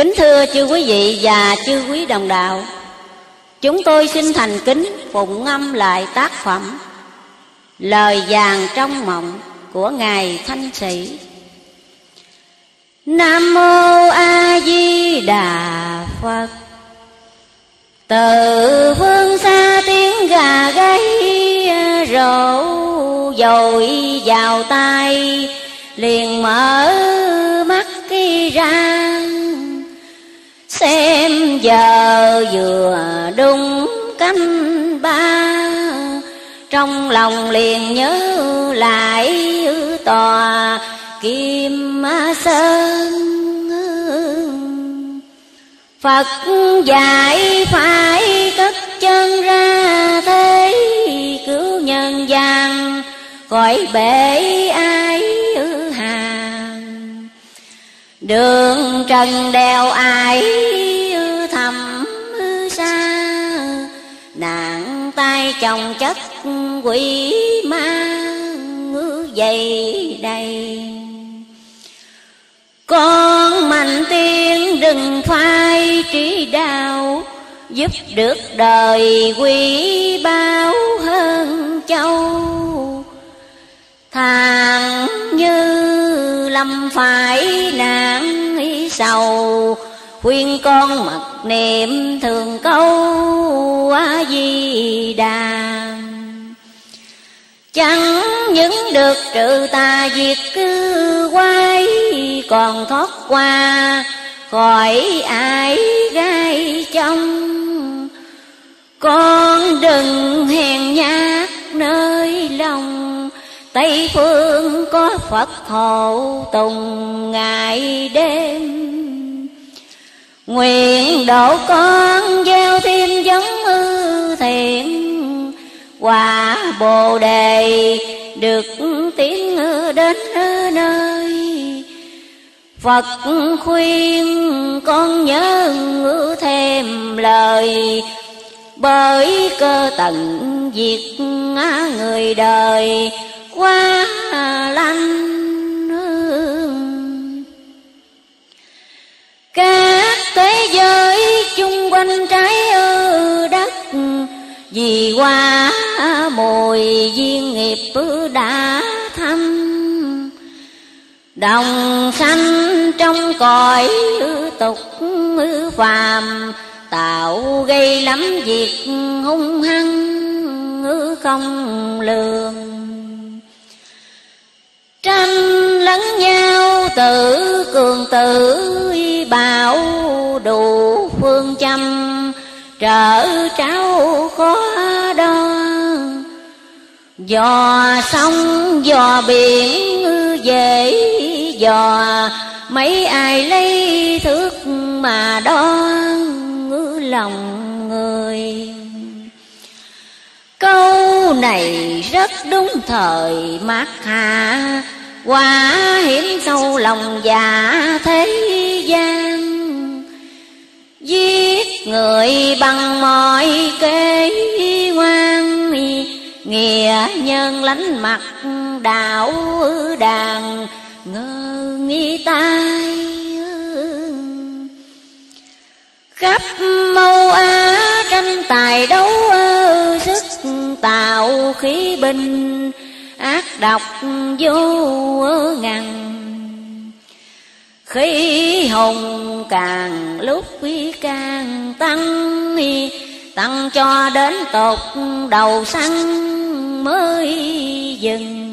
Kính thưa chư quý vị và chư quý đồng đạo, Chúng tôi xin thành kính phụng ngâm lại tác phẩm Lời vàng trong mộng của Ngài Thanh Sĩ. Nam Mô A Di Đà Phật. Từ phương xa tiếng gà gáy rộ dội vào tay, Liền mở mắt khi ra. Xem giờ vừa đúng canh ba. Trong lòng liền nhớ lại tòa kim sơn. Phật dạy phải cất chân ra thế, cứu nhân gian khỏi bể ai hàng đường trần đèo ai chồng chất quỷ ma dày đầy. Con mạnh tiên đừng phai trí đạo, Giúp được đời quý báu hơn châu. Thàng như lâm phải nạn sầu Khuyên con mặc niệm thường câu a di đà. Chẳng những được trừ tà diệt cư quay Còn thoát qua khỏi ai gai trong. Con đừng hèn nhát nơi lòng, Tây phương có Phật hộ tùng ngày đêm. Nguyện độ con gieo thêm giống ư thiện Quả Bồ Đề được tiến đến nơi Phật khuyên con nhớ thêm lời. Bởi cơ tận diệt người đời, quá lanh Các thế giới chung quanh trái đất, Vì qua mùi duyên nghiệp đã thăm. Đồng sanh trong cõi tục phàm, Tạo gây lắm việc hung hăng không lường. Tranh lẫn nhau tự cường tử bảo đủ phương châm. Trở tráo khó đo, Dò sông, dò biển, dễ dò. Mấy ai lấy thước mà đo lòng người. Câu này rất đúng thời mát hạ Quá hiểm sâu lòng già thế gian. Giết người bằng mọi kế ngoan Nghĩa nhân lánh mặt đạo đàn, ngơ nghi tai khắp mâu á, tranh tài đấu sức tạo khí binh ác độc vô ngàn. Khí hùng càng lúc quý càng tăng tăng cho đến tột đầu xăng mới dừng.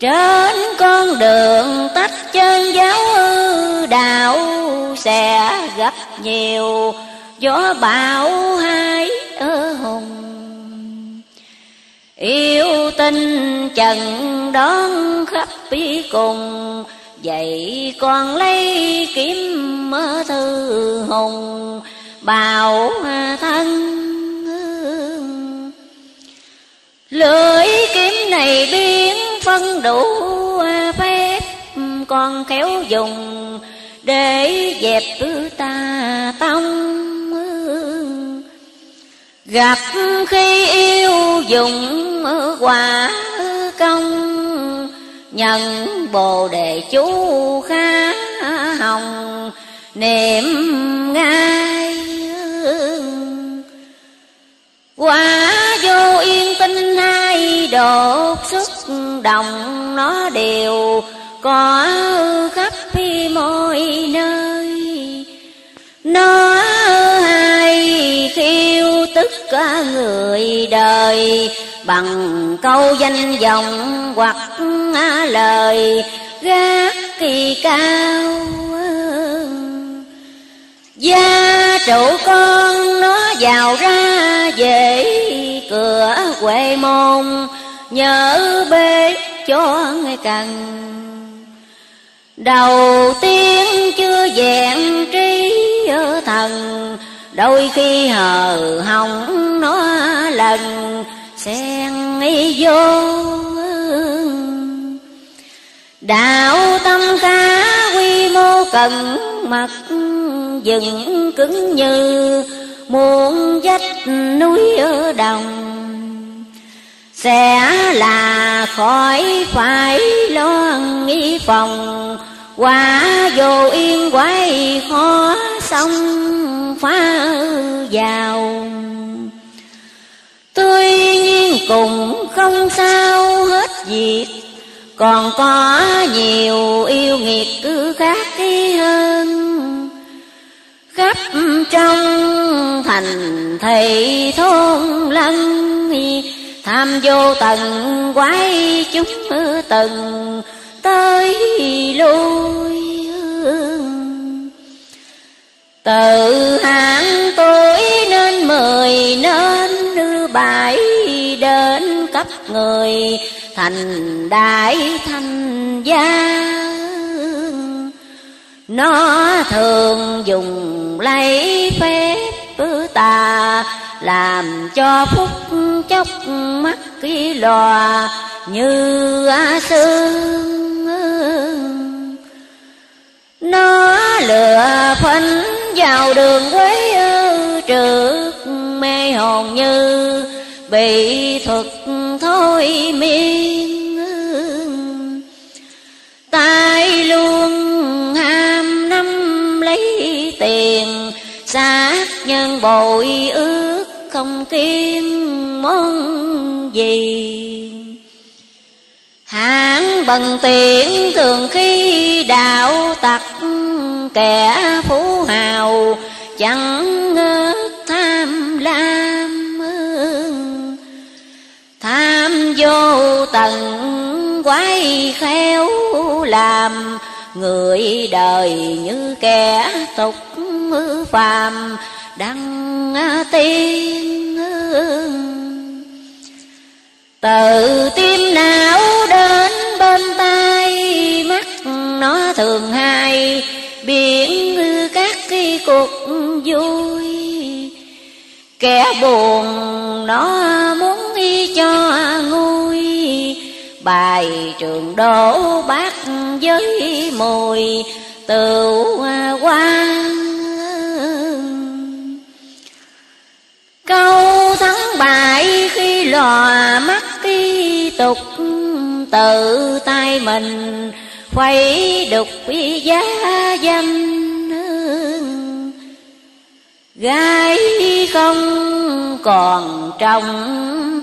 Trên con đường tách chân giáo đạo sẽ gặp nhiều gió bão hai ở hùng. Yêu tình trần đón khắp bi cùng, vậy con lấy kiếm mơ thư hùng bào thân lưỡi kiếm này biến phân đủ, phép con khéo dùng để dẹp ta tông. Gặp khi yêu dùng quả công, nhận bồ đề chú khá hồng, niệm ngay quả vô yên tinh hai đột xuất, đồng nó đều có khắp mọi nơi. Nó hay khiêu tất cả người đời bằng câu danh vọng hoặc lời gác kỳ cao gia trụ con nó vào ra về cửa quê môn, nhớ bế cho người cần đầu tiên chưa vẹn trí ở thần, đôi khi hờ hồng nó lần, xen y vô đạo tâm khá quy mô cần, mặt dừng cứng như muôn vách núi ở đồng. Sẽ là khỏi phải lo nghi phòng quả vô yên quay khó sông phá vào. Tuy nhiên cùng không sao hết việc, còn có nhiều yêu nghiệt cứ khác đi hơn. Khắp trong thành thị thôn lân tham vô tận quái chúng từng tới lui từ hạng tuổi nên mười nên bảy đến cấp người, thành đại thanh gia. Nó thường dùng lấy phép tà làm cho phúc chốc mắt kỹ lòa, như sương. Nó lừa phanh vào đường quế trượt mê hồn như bị thuật thôi miên. Tay luôn ham năm lấy tiền sát nhân bội ư không kiên món gì. Hạng bằng tiện thường khi đạo tặc kẻ phú hào, chẳng ngớt tham lam tham vô tận quái khéo làm, người đời như kẻ tục phàm đăng tiên từ tim não đến bên tay mắt nó thường hay, biển các cái cuộc vui. Kẻ buồn nó muốn y cho nguôi, bài trường đổ bát với mùi từ quan câu thắng bại khi lò mắt khi tục, tự tay mình khuấy đục giá danh gái không còn trong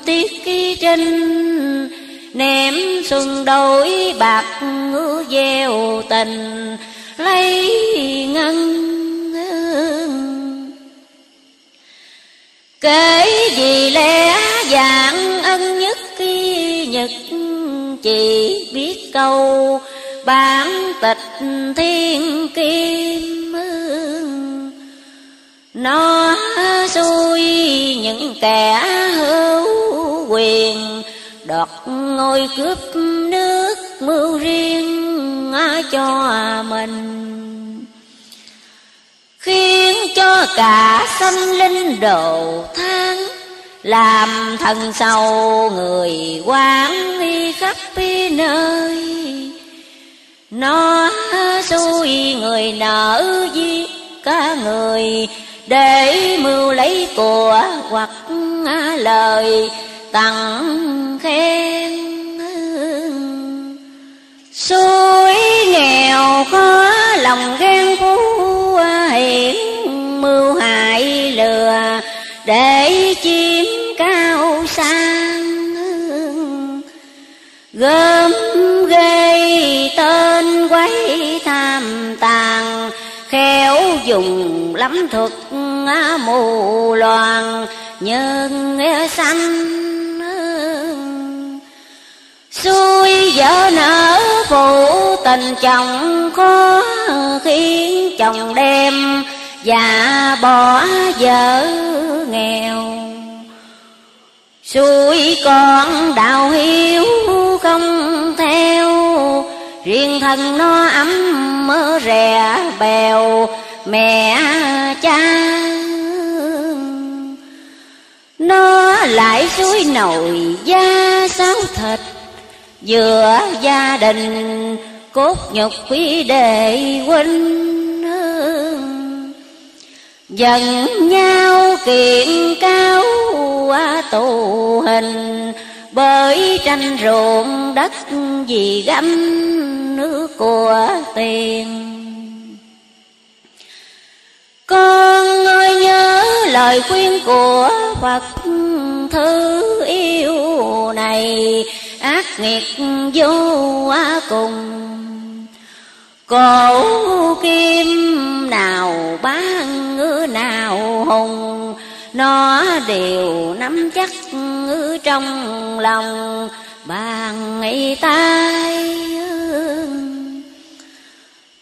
tiết ký trinh ném xuân đổi bạc ngứa gieo tình, lấy ngân kể gì lẽ dạng ân nhất khi nhật chỉ biết câu bản tịch thiên kim nó xui những kẻ hữu quyền đoạt ngôi cướp nước mưu riêng cho mình khiến cho cả sanh linh đồ than làm thần sầu người quán đi khắp nơi. Nó xui người nở giết cả người, để mưu lấy của hoặc lời, tặng khen. Suối nghèo khó lòng ghen gớm gây tên quấy tham tàn, khéo dùng lắm thuật mù loàn nhân xanh xuôi vợ nở phụ tình chồng khó khiến chồng đem và bỏ vợ nghèo. Xuôi con đạo hiếu không theo. Riêng thân nó ấm mơ rè bèo, mẹ cha. Nó lại suối nồi da sáu thịt giữa gia đình cốt nhục quý đệ huynh. Dần nhau kiện cao tù hình bởi tranh ruộng đất vì gánh nước của tiền. Con ơi, nhớ lời khuyên của Phật thứ yêu này, ác nghiệt vô cùng. Cổ kim nào bán ngữ nào hùng nó đều nắm chắc trong lòng, bàn tay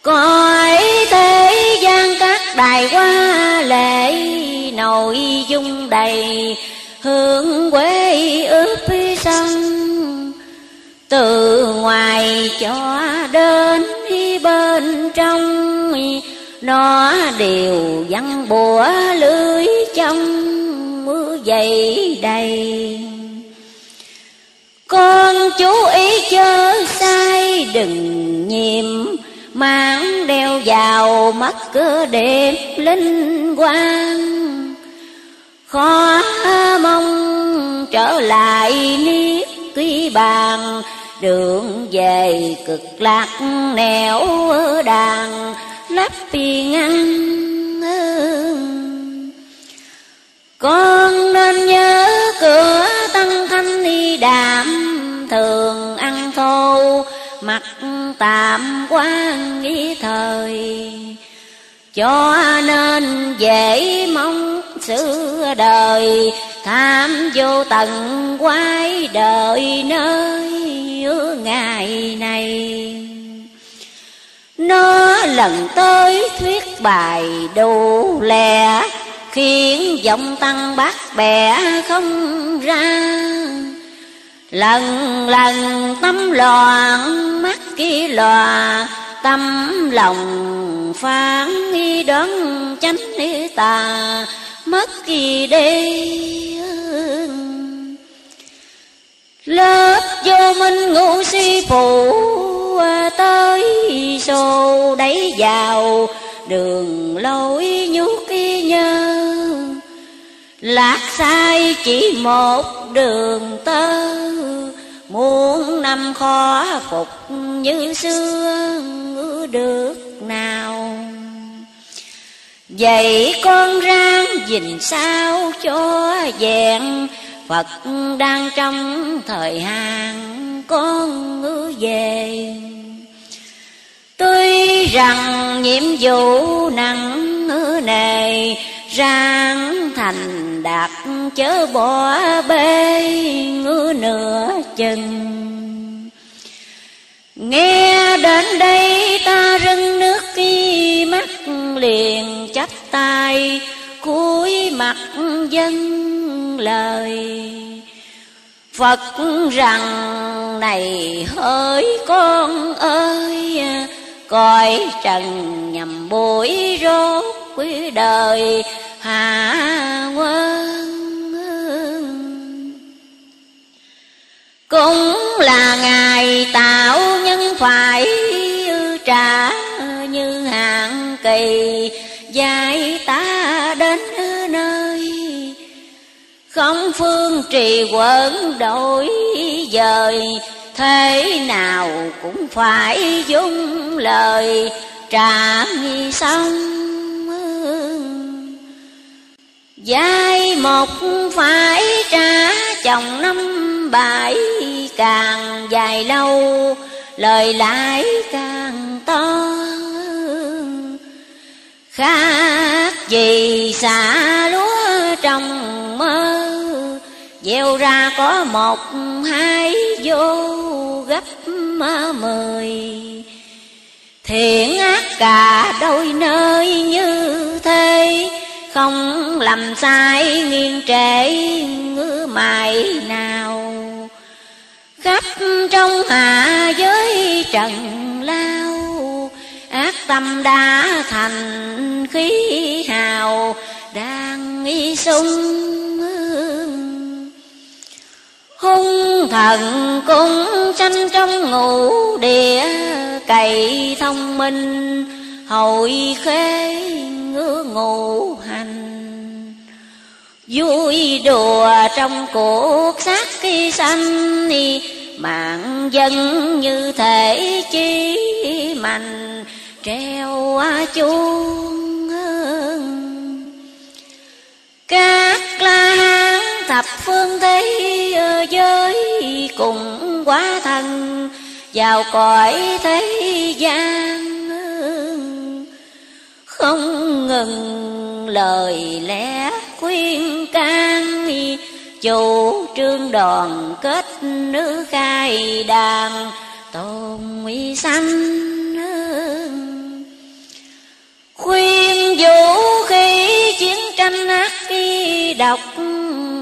coi thế gian các đài hoa lệ nội dung đầy, hương quê ướp sông từ ngoài cho đến bên trong, nó đều văng bùa lưới trong mưa dày đầy. Con chú ý chớ sai, đừng nhiệm, mang đeo vào mắt cơ đẹp linh quang. Khó mong trở lại niết tuy bàn, đường về cực lạc nẻo đàng lắp pi ngăn con nên nhớ cửa tăng thanh đi đạm thường ăn thô mặt tạm quan nghĩ thời. Cho nên dễ mong xưa đời, tham vô tận quái đời nơi ngày này nó lần tới thuyết bài đủ lẻ khiến giọng tăng bát bẻ không ra. Lần lần tâm loạn, mắt kia loà tâm lòng phán nghi đoán chánh tà, mất kỳ đi lớp vô minh ngũ si phụ tới xô đẩy vào đường lối nhút kia nhớ lạc sai chỉ một đường tơ, muốn năm khó phục như xưa được nào? Vậy con ráng dình sao cho vẹn Phật đang trong thời hạn con ngứa về. Tuy rằng nhiệm vụ nặng nề, Ráng thành đạt chớ bỏ bê ngứa nửa chừng. Nghe đến đây ta rưng nước khi mắt liền chắp tay cúi mặt dân lời. Phật rằng này hỡi con ơi Coi trần nhầm bụi rốt quý đời hạ quân. Cũng là Ngài tạo nhân phải trả như hạng kỳ Dạy ta đến nơi. Không phương trì quẩn đổi dời Thế nào cũng phải dung lời trả nghi xong Giai một phải trả chồng năm bảy càng dài lâu lời lãi càng to khác gì xả lúa trong mơ, gieo ra có một, hai vô gấp mười. Thiện ác cả đôi nơi như thế, không làm sai nghiêng trễ ngứa mày nào. Khắp trong hạ giới trần lao ác tâm đã thành khí hào, đang y sung hung thần cũng tranh trong ngũ địa, cày thông minh hội khế ngứa ngũ hành. Vui đùa trong cuộc xác khi sanh, mạng dân như thể chi mạnh treo chuông các la hán thập phương thế giới cùng quá thần vào cõi thế gian không ngừng lời lẽ khuyên can, chủ trương đoàn kết nữ khai đàn tôn uy sanh khuyên vũ khi chiến tranh ác độc,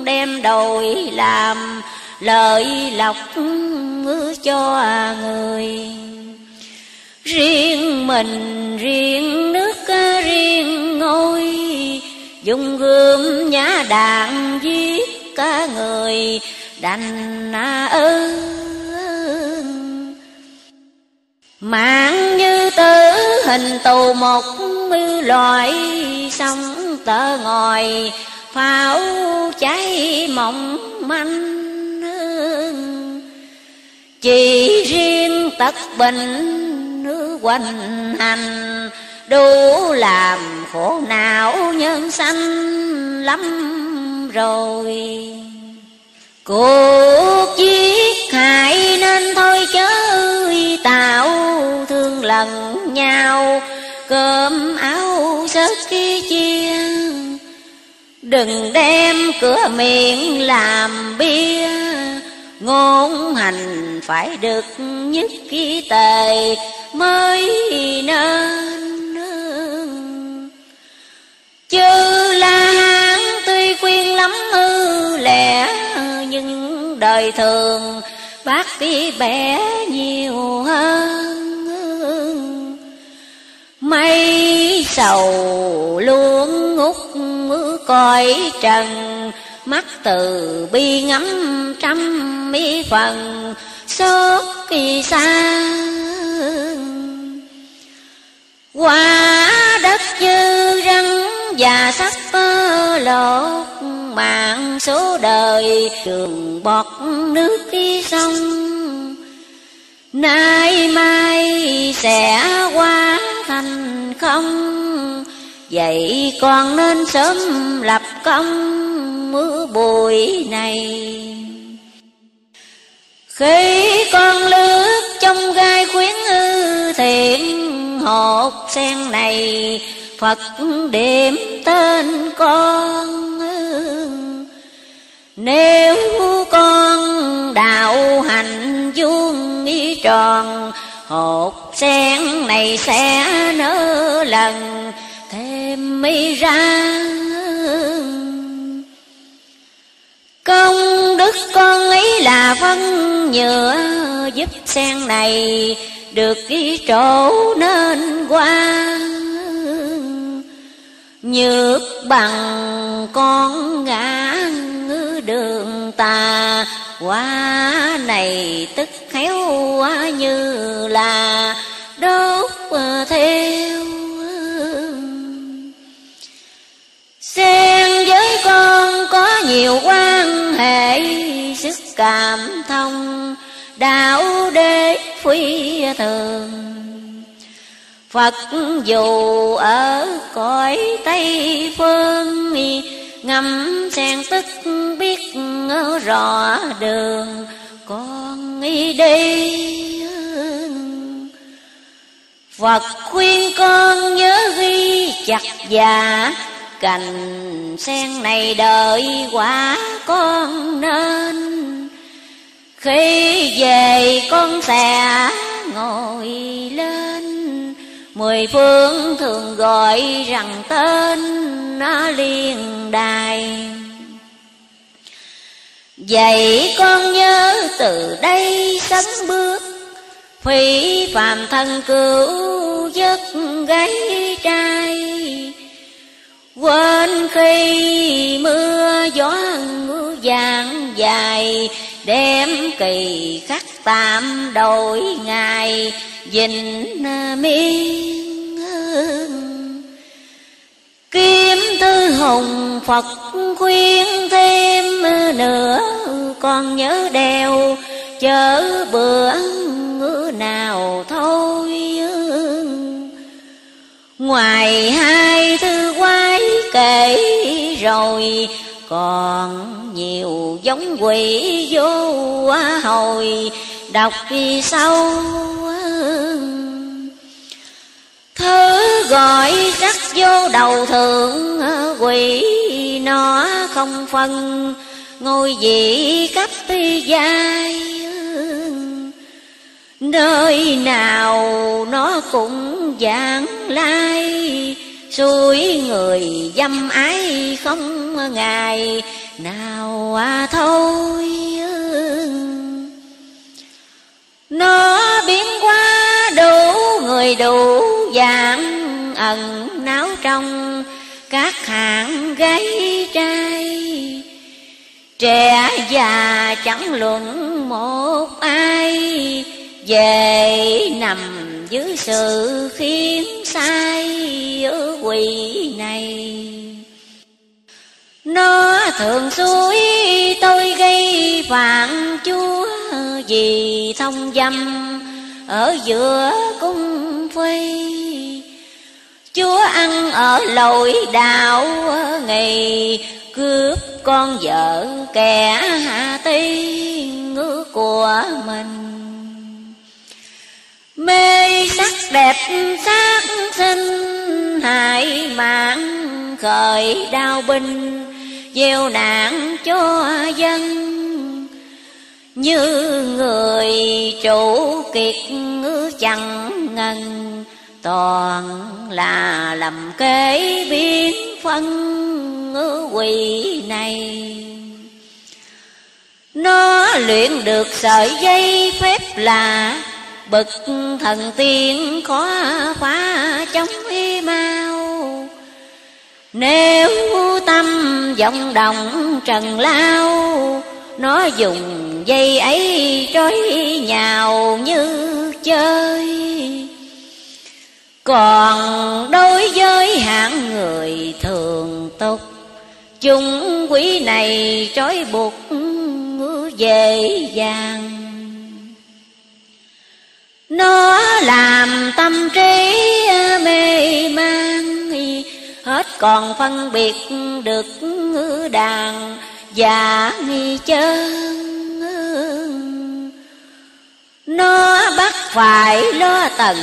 đem đổi làm lợi lộc cho người. Riêng mình, riêng nước, riêng ngôi, dùng gươm nhã đạn giết cả người đành ơn mạng như tử hình tù một loại sông tơ ngồi pháo cháy mộng manh chỉ riêng tất bình nước quanh hành, đủ làm khổ não nhân sanh lắm rồi. Cuộc giết hại nên thôi chớ tạo lần nhau, cơm áo sớt khi chia đừng đem cửa miệng làm bia, ngôn hành phải được nhất khi tề mới nên chư la hán tuy khuyên lắm hư lẽ nhưng đời thường bác tí bé nhiều hơn mây sầu luôn ngút mưa coi trần, mắt từ bi ngắm trăm mi phần, xót kỳ xa qua đất dư răng và sắc lột mạng số đời, trường bọt nước đi sông nay mai sẽ qua thành không? Vậy con nên sớm lập công mưa bụi này. Khi con lướt trong gai khuyến ư thiện hột sen này, Phật điểm tên con nếu con đạo hành vuông ý tròn, Hột sen này sẽ nở lần, thêm mi ra. Công đức con ấy là phân nhựa, Giúp sen này được ghi chỗ nên qua. Nhược bằng con ngã đường tà. Quá này tức khéo quá như là đốt theo Xen với con có nhiều quan hệ, Sức cảm thông, đạo đế phi thường. Phật dù ở cõi Tây Phương Ngâm sen tức biết rõ đường. Con đi Phật khuyên con nhớ ghi chặt già Cành sen này đợi quả con nên. Khi về con sẽ ngồi lên. Mười phương thường gọi rằng tên nó liên đài. Vậy con nhớ từ đây sấm bước Phi phàm thân cứu giấc gái trai. Quên khi mưa gió mưa vàng dài Đem kỳ khắc tạm đổi ngày Dình miên Kiếm tư hùng Phật khuyên thêm nữa Con nhớ đeo chớ bữa nào thôi Ngoài hai thư quái kể rồi, Còn nhiều giống quỷ vô hồi. Đọc đi sâu Thứ gọi rắc vô đầu thượng, quỷ Nó không phân, ngôi vị cấp giai Nơi nào nó cũng giảng lai, Suối người dâm ái không ngày nào à thôi. Nó biến qua đủ người đủ dạng ẩn náo trong các hạng gái trai. Trẻ già chẳng luận một ai, về nằm dưới sự khiến sai ở quỷ này. Nó thường suối tôi gây phản chúa vì thông dâm ở giữa cung phi. Chúa ăn ở lội đạo ngày, cướp con vợ kẻ hạ tiên của mình. Mê sắc đẹp sát sinh hại mạng khởi đau binh, gieo nạn cho dân như người chủ kiệt chẳng ngần, toàn là lầm kế biến phân ngữ quỷ này. Nó luyện được sợi dây phép là Bậc thần tiên khó phá chống y mau. Nếu tâm vọng đồng trần lao nó dùng dây ấy trói nhào như chơi. Còn đối với hạng người thường tục, Chúng quý này trói buộc dễ dàng. Nó làm tâm trí mê man, Hết còn phân biệt được đàn và nghi chân Nó bắt phải lo tần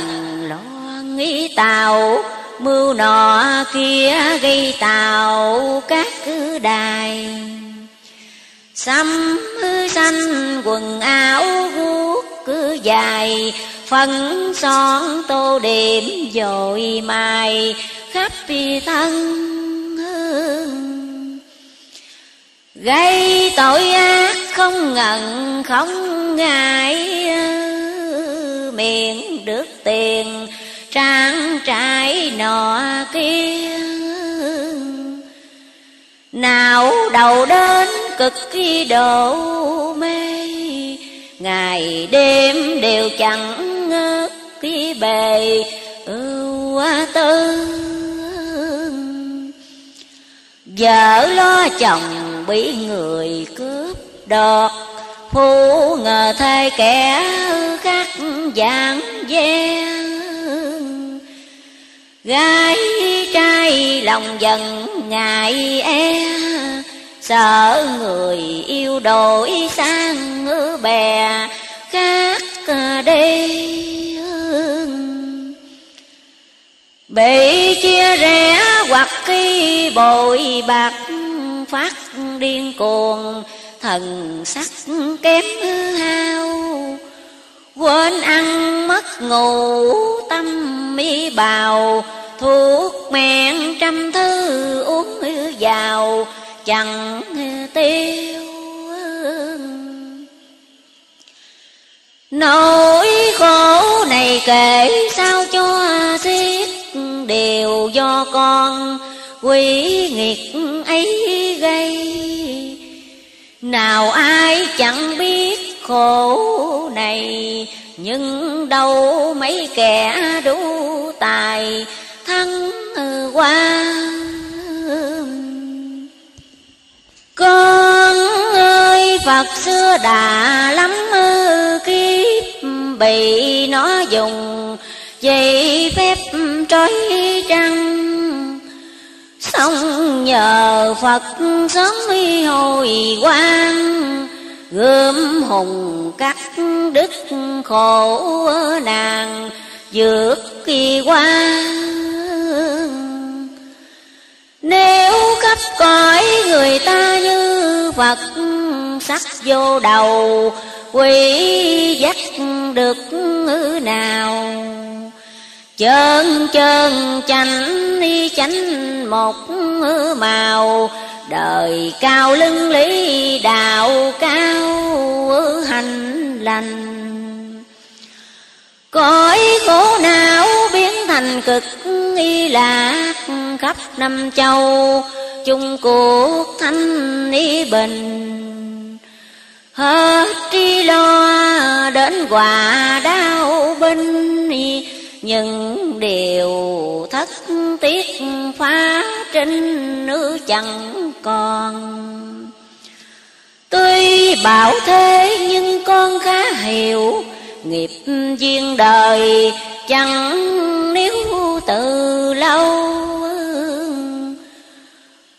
lo nghĩ tàu. Mưu nọ kia gây tàu các cứ đài. Xăm xanh quần áo guốc cứ dài, Phấn son tô điểm dội mài, khắp thân Gây tội ác không ngần, không ngại, Miệng được tiền, trang trải nọ kia. Nào đầu đến cực khi độ mê, Ngày đêm đều chẳng ngớt khi bề ưu tư. Vợ lo chồng bị người cướp đọt Phu ngờ thay kẻ khác dạng gian. Gái trai lòng dần ngại e sợ người yêu đổi sang ngư bè khác đi bị chia rẽ hoặc khi bội bạc phát điên cuồng, thần sắc kém hao. Quên ăn mất ngủ, tâm mi bào, thuốc men trăm thứ uống vào, chẳng tiêu nỗi khổ này kể sao cho xiết đều do con quỷ nghiệt ấy gây. Nào ai chẳng biết khổ này, nhưng đâu mấy kẻ đủ tài thắng qua. Con ơi, phật xưa đã lắm kiếp, bị nó dùng, dây phép trói trăng. Xong nhờ Phật sớm hồi quang, Gươm hùng cắt đứt khổ nàng vượt kỳ qua Nếu khắp cõi người ta như Phật sắc vô đầu, Quỷ dắt được nào? Chơn chơn, chánh đi chánh một màu. Đời cao lưng lý, đạo cao hành lành. Cõi khổ não biến thành cực, y lạc khắp năm châu. Chung cuộc thanh y bình. Hết tri lo đến quả đau binh nhưng điều thất tiếc phá trinh nữ chẳng còn. Tuy bảo thế nhưng con khá hiểu, nghiệp duyên đời chẳng nếu từ lâu.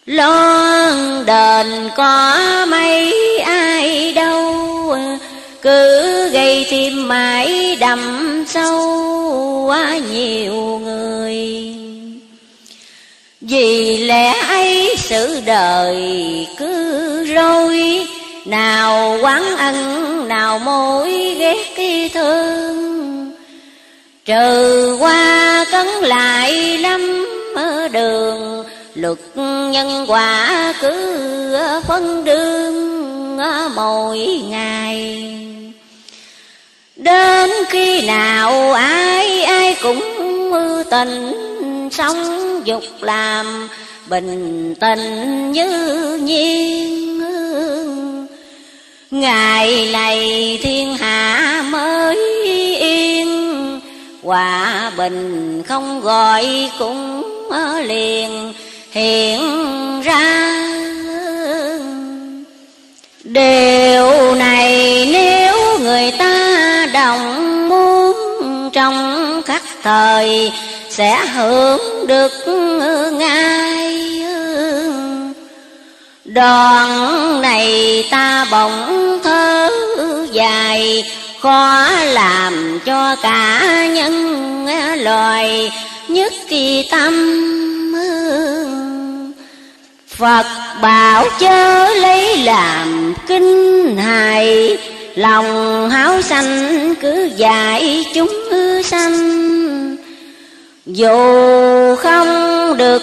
Lo đền có mấy ai đâu, cứ gây thêm mãi đậm sâu quá nhiều người. Vì lẽ ấy sự đời cứ rối, nào quán ân nào mối ghét cái thương. Trừ qua cấn lại lắm ở đường, luật nhân quả cứ phân đương mỗi ngày. Đến khi nào ai ai cũng mưu tình Sống dục làm bình tình như nhiên. Ngày này thiên hạ mới yên, Hòa bình không gọi cũng liền hiện ra. Điều này nếu người ta đồng muốn trong khắc thời sẽ hưởng được ngay Đoàn này ta bỗng thơ dài, Khó làm cho cả nhân loài nhất kỳ tâm Phật bảo chớ lấy làm kinh hài Lòng háo sanh cứ dạy chúng sanh. Dù không được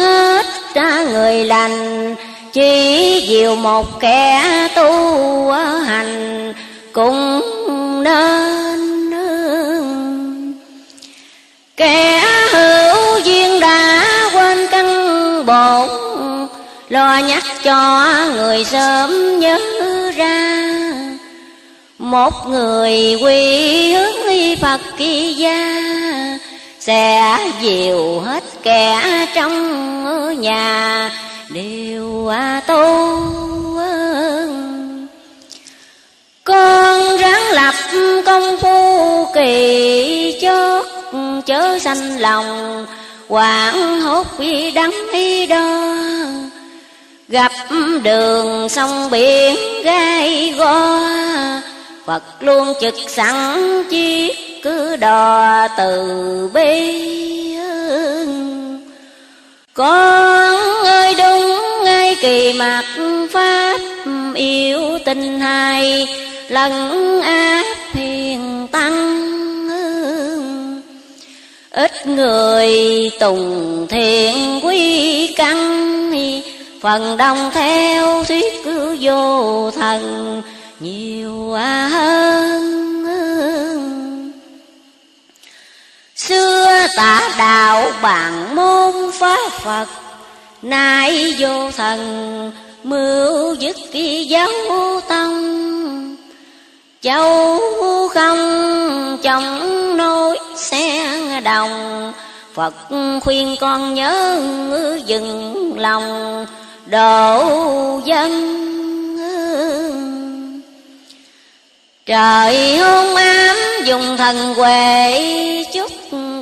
hết ra người lành, Chỉ diệu một kẻ tu hành cũng nên Kẻ hữu duyên đã quên căn bổn, Lo nhắc cho người sớm nhớ ra một người quy hướng Phật kỳ gia, Sẽ dìu hết kẻ trong nhà, Đều tu Con ráng lập công phu kỳ chót Chớ sanh lòng Quảng hốt vì đắng y đo. Gặp đường sông biển gai go Phật luôn trực sẵn chiếc cứ đò từ bi. Con ơi, đúng ngay kỳ mặt Pháp, yêu tình hai Lần áp hiền tăng. Ít người tùng thiện quý căn, Phần đông theo thuyết cứ vô thần nhiều hơn Xưa tả đạo bằng môn pháp Phật, Nay vô thần mưu dứt kỳ giáo tông Châu không chồng nối sen đồng, Phật khuyên con nhớ dừng lòng độ dân. Trời hung ám dùng thần huệ chút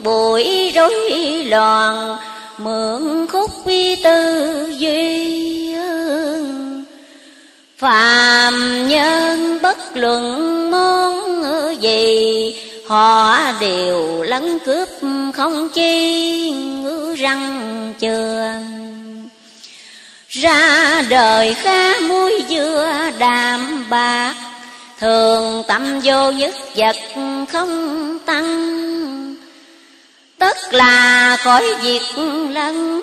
bụi rối loạn, Mượn khúc vi tư duy Phàm nhân bất luận món gì, Họ đều lấn cướp không chi ngữ răng trường. Ra đời khá muối dưa đạm bạc Thường tâm vô nhất vật không tăng. Tất là khỏi việc lân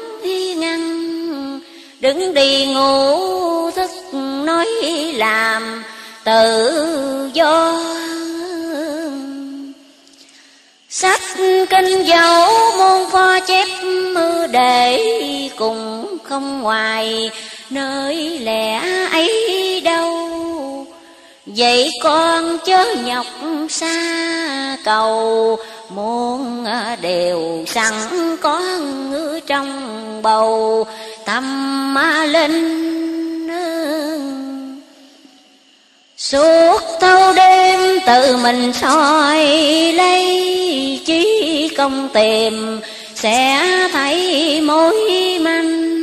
ngăn. Đứng đi ngủ thức nói làm tự do. Sách kinh dấu môn pho chép mưa để cùng không ngoài. Nơi lẻ ấy đâu? Vậy con chớ nhọc xa cầu, Muôn đều sẵn có ngư trong bầu. Tâm linh Suốt thâu đêm tự mình soi lấy Chí công tìm, sẽ thấy mối manh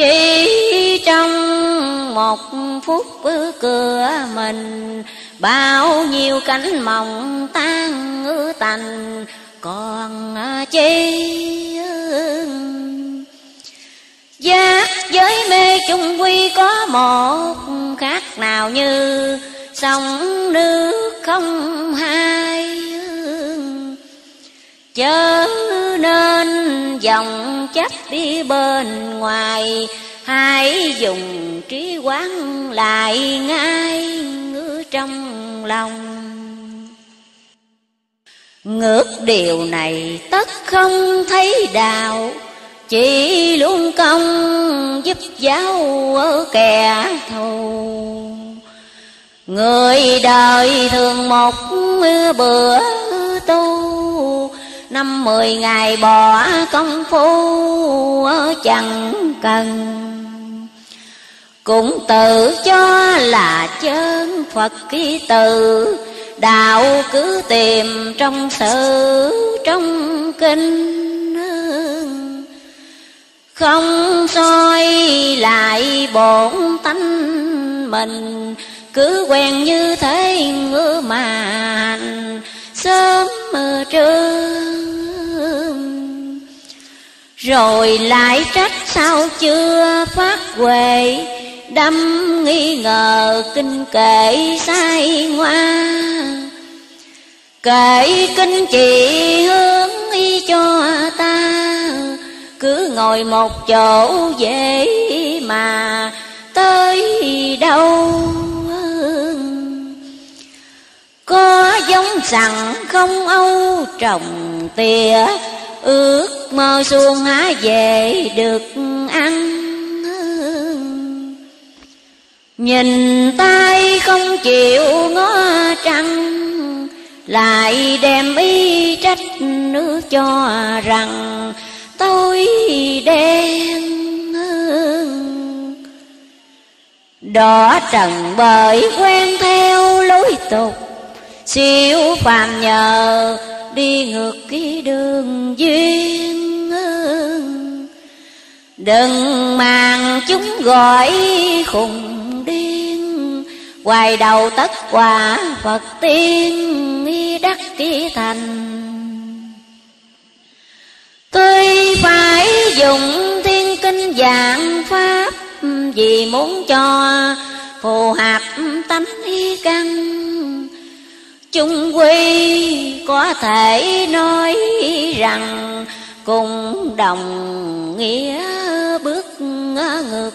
chỉ trong một phút cửa mình, Bao nhiêu cánh mộng tan ngư tành, Còn à, chi Giác giới mê chung quy có một khác nào như Sông nước không hai. Chớ nên dòng chấp đi bên ngoài, Hãy dùng trí quán lại ngay ngứa trong lòng. Ngược điều này tất không thấy đạo, Chỉ luôn công giúp giáo ở kẻ thù. Người đời thường một bữa tu Năm mười ngày bỏ công phu chẳng cần. Cũng tự cho là chân Phật ký tự Đạo cứ tìm trong sự, trong kinh Không soi lại bổn tánh mình, Cứ quen như thế ngứa mà hành sớm mơ trương rồi lại trách sao chưa phát huệ, đâm nghi ngờ kinh kệ sai ngoa. Kệ kinh chỉ hướng y cho ta, cứ ngồi một chỗ dễ mà tới đâu có giống rằng không âu trồng tỉa Ước mơ xuông há về được ăn Nhìn tay không chịu ngó trăng, Lại đem y trách nước cho rằng tôi đen Đỏ trần bởi quen theo lối tục Siêu phàm nhờ, đi ngược cái đường duyên Đừng mang chúng gọi khùng điên, Hoài đầu tất quả Phật tiên đắc kỳ thành. Tôi phải dùng thiên kinh dạng pháp, Vì muốn cho phù hợp tánh căn chung quy có thể nói rằng cùng đồng nghĩa bước ngược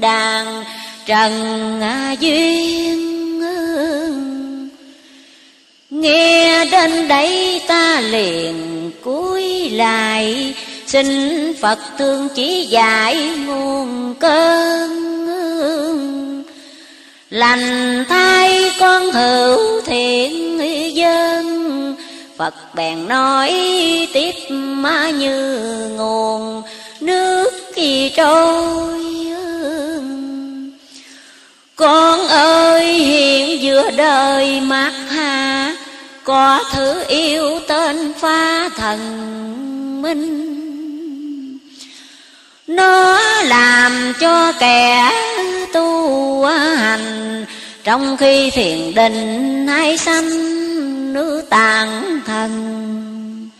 đàn trần duyên. Nghe đến đây ta liền cúi lại, xin phật thương chỉ dạy nguồn cơn lành thay con hữu thiện dân. Phật bèn nói tiếp mà như nguồn, nước kỳ trôi Con ơi, hiện giữa đời mát hà, Có thứ yêu tên pha thần minh. Nó làm cho kẻ tu hành. Trong khi thiền định hay sanh nữ tàn thần.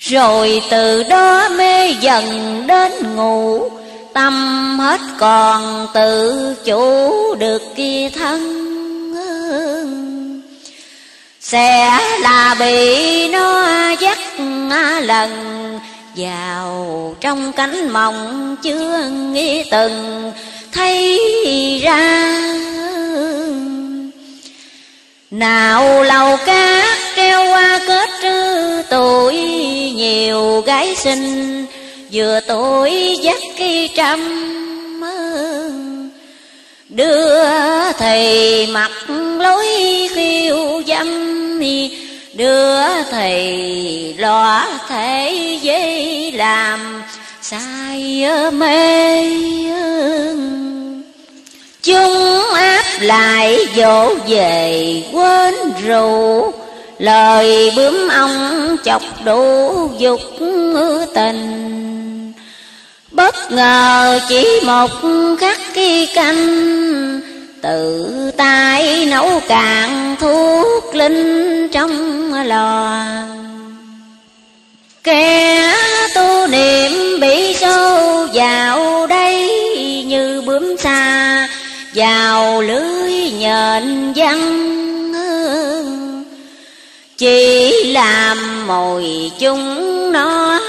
Rồi từ đó mê dần đến ngủ. Tâm hết còn tự chủ được kia thân. Sẽ là bị nó dắt lần vào trong cánh mộng chưa nghĩ từng thấy ra. Nào lầu cát treo qua kết tuổi nhiều gái xinh, vừa tuổi dắt cây trăm đưa thầy mặt lối khiêu dâm đứa thầy lo thế dễ làm, sai mê chúng áp lại dỗ về quên rượu, lời bướm ông chọc đủ dục tình. Bất ngờ chỉ một khắc khi canh tự tay nấu cạn thuốc linh trong lò. Kẻ tu niệm bị sâu vào đây như bướm xa vào lưới nhện văn chỉ làm mồi chúng nó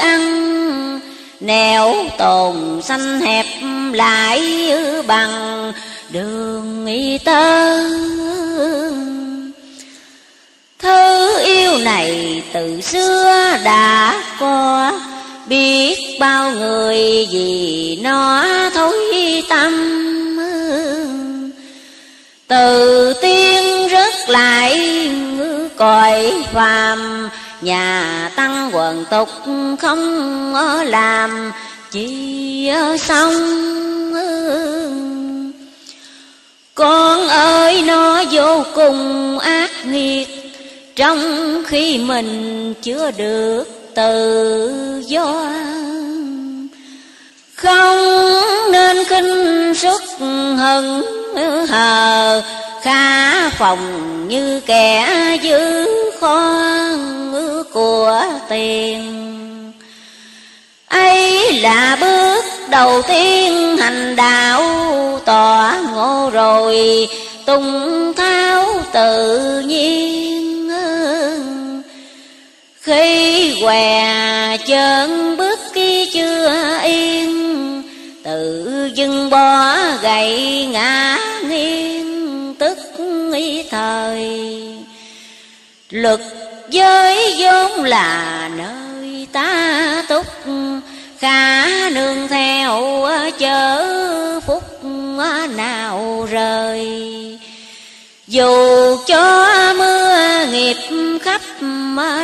ăn, nẻo tồn xanh hẹp lại bằng đường y tơ Thứ yêu này từ xưa đã có Biết bao người vì nó thối tâm. Từ tiên rớt lại cõi phàm. Nhà tăng quần tục không làm. Chi xong. Con ơi, nó vô cùng ác nghiệt. Trong khi mình chưa được tự do. Không nên khinh sức hận, hờ khá phòng như kẻ giữ kho của tiền ấy là bước đầu tiên hành đạo tỏ ngộ rồi tung tháo tự nhiên. Khi què chân bước kia chưa yên, tự dưng bỏ gậy ngã nghiêng, tức nghĩ thời. Luật giới vốn là nơi ta túc khả nương theo chớ phúc nào rời. Dù cho mưa nghiệp khắp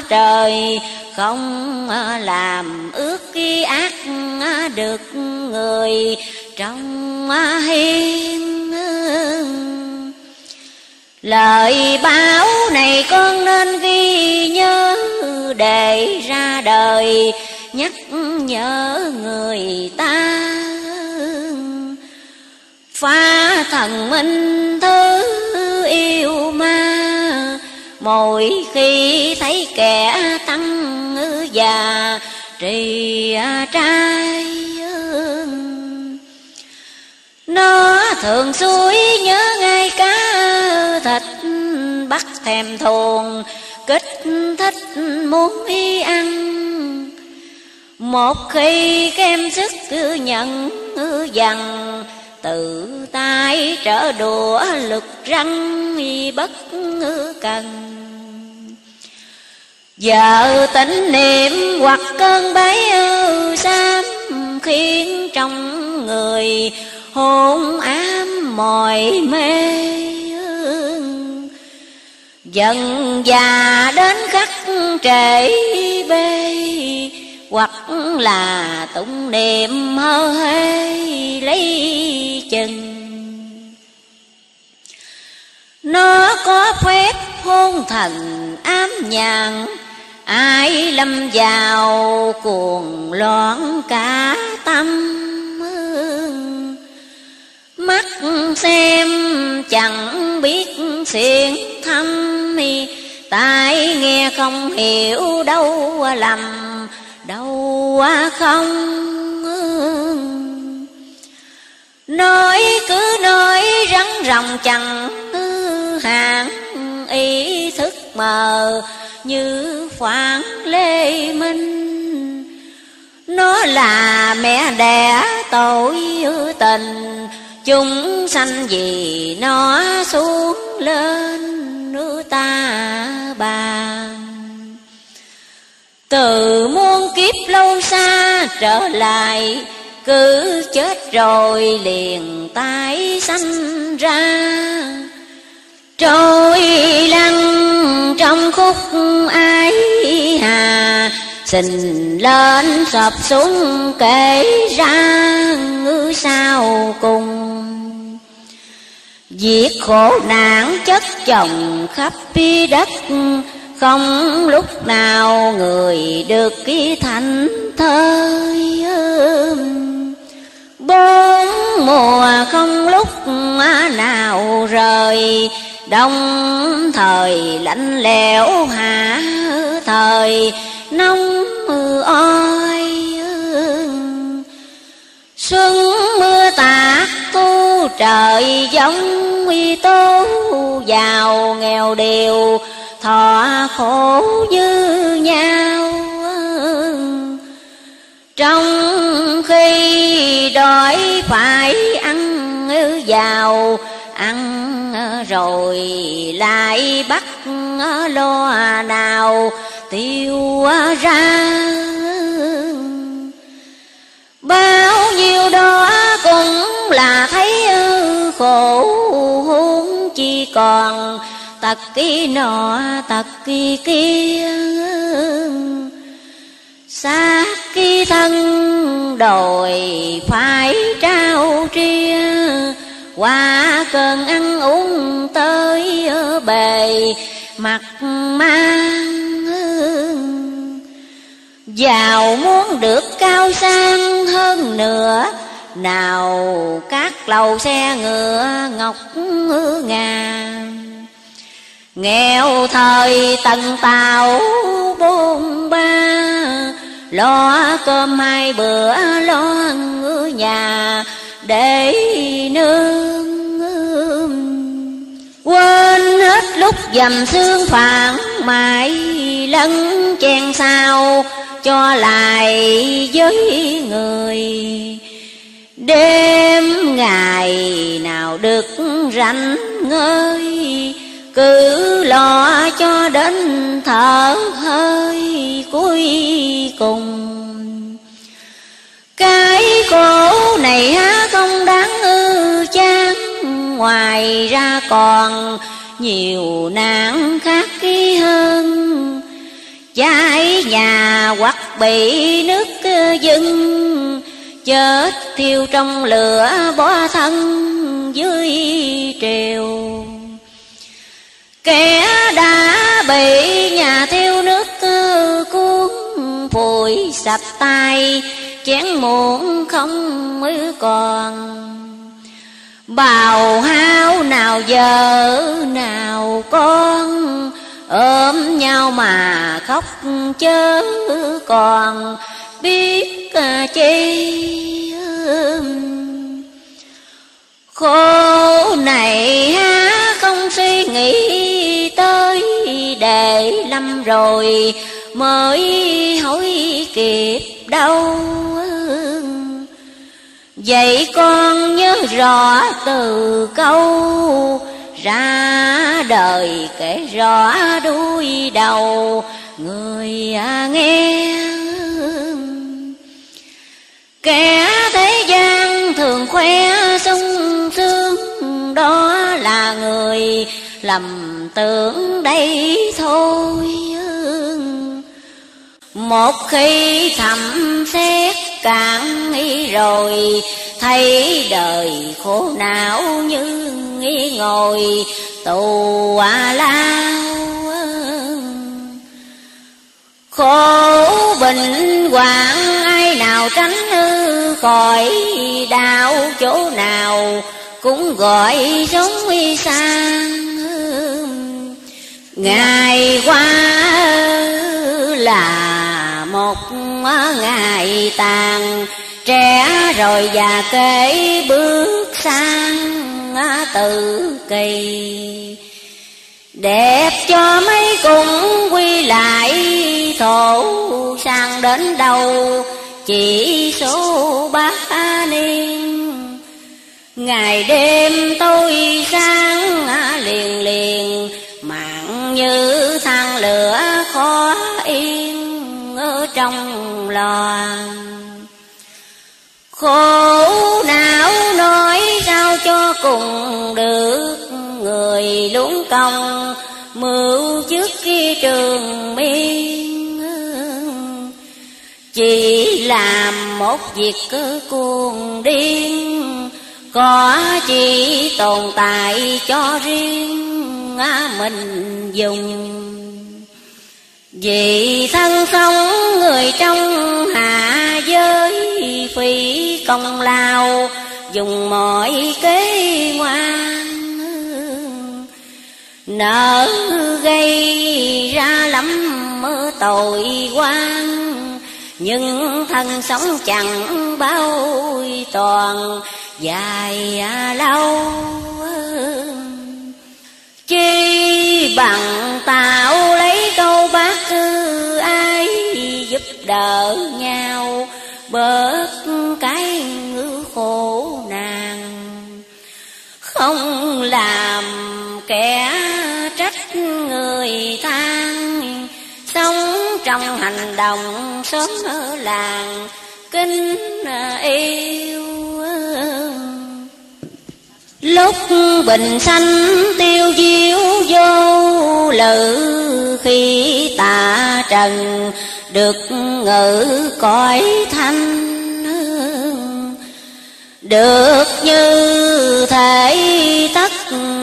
trời, Không làm ước ký ác được người trong hiên Lời báo này con nên ghi nhớ để ra đời, Nhắc nhớ người ta. Phá thần minh thứ yêu ma, Mỗi khi thấy kẻ tăng già, trì trai Nó thường suối nhớ ngay cái Bắt thèm thuồng kích thích muốn y ăn. Một khi kem sức cứ nhận dằn, tự tay trở đùa lực răng bất cần. Giờ tỉnh niệm hoặc cơn bấy ưu xám Khiến trong người hôn ám mỏi mê. Dần già đến khắc trễ bê, hoặc là tụng niệm hơ hê lấy chừng. Nó có phép hôn thần ám nhàn, ai lâm vào cuồng loạn cả tâm mắt xem chẳng biết xiên thăm tai nghe không hiểu đâu à lầm, đâu à không nói cứ nói rắn rồng chẳng hạng ý thức mờ như phản lê minh. Nó là mẹ đẻ tội tình chúng sanh vì nó xuống lên, nữ ta bàn từ muôn kiếp lâu xa trở lại, Cứ chết rồi liền tái sanh ra. Trôi lăn trong khúc ái hà Xình lên sập xuống kể ra ngư sao cùng. Việc khổ nạn chất chồng khắp đất. Không lúc nào người được ký thành thơi bốn mùa không lúc nào rời. Đông thời lạnh lẽo hạ thời nóng oi xuân mưa tạt tu trời giống uy tố, giàu nghèo đều thọ khổ như nhau. Trong khi đói phải ăn giàu ăn, rồi lại bắt, lo nào tiêu ra. Bao nhiêu đó cũng là thấy khổ huống chi còn tật kỳ nọ, tật kỳ kia. Xác kỳ thân đòi phải trao tria qua cơn ăn uống tới ở bề, mặt mang giàu muốn được cao sang hơn nữa nào các lầu xe ngựa ngọc ngà. Nghèo thời tần tàu bôn ba, Lo cơm hai bữa lo ngư nhà để nương Quên hết lúc dầm xương phản mãi, lấn chen sao cho lại với người. Đêm ngày nào được rảnh ngơi, cứ lo cho đến thở hơi cuối cùng cái khổ này không đáng ư chán. Ngoài ra còn nhiều nạn khác ký hơn. Cháy nhà hoặc bị nước dưng chết thiêu trong lửa bỏ thân dưới triều. Kẻ đã bị nhà thiêu nước cuốn phủi sạch tay chén muộn không mới còn. Bào hao nào vợ nào con, ôm nhau mà khóc chớ còn. Biết à, chi khổ này há không suy nghĩ tới, để lâm rồi mới hối kịp đâu vậy con nhớ rõ từ câu, ra đời kể rõ đuôi đầu người à nghe kẻ thế gian thường khoe sung sướng, đó là người lầm tưởng đây thôi một khi thầm xét cạn nghĩ rồi, thấy đời khổ não như nghĩ ngồi, tù à lao vâng. khổ bình hoạn, ai nào tránh hư khỏi đau chỗ nào, cũng gọi sống sang ngày qua là một ngày tàn. Trẻ rồi già kể bước sang tự kỳ. Đẹp cho mấy cùng quy lại thổ sang đến đâu, chỉ số ba niên. Ngày đêm tôi sáng à, liền liền, mạng như trong lò khổ não nói sao cho cùng được người luống công, mưu trước khi trường miên chỉ làm một việc cứ cuồng điên, có chỉ tồn tại cho riêng à, mình dùng vì thân sống người trong hạ giới phi công lao, dùng mọi kế ngoan nợ gây ra lắm mơ tội quan nhưng thân sống chẳng bao toàn, dài à, lâu. Chi bằng tạo lấy câu bác đỡ nhau, bớt cái ngữ khổ nàng. Không làm kẻ trách người than sống trong hành động sớm ở làng kinh yêu. Lúc bình sanh tiêu diêu vô lự khi tạ trần được ngự cõi thanh, được như thể tất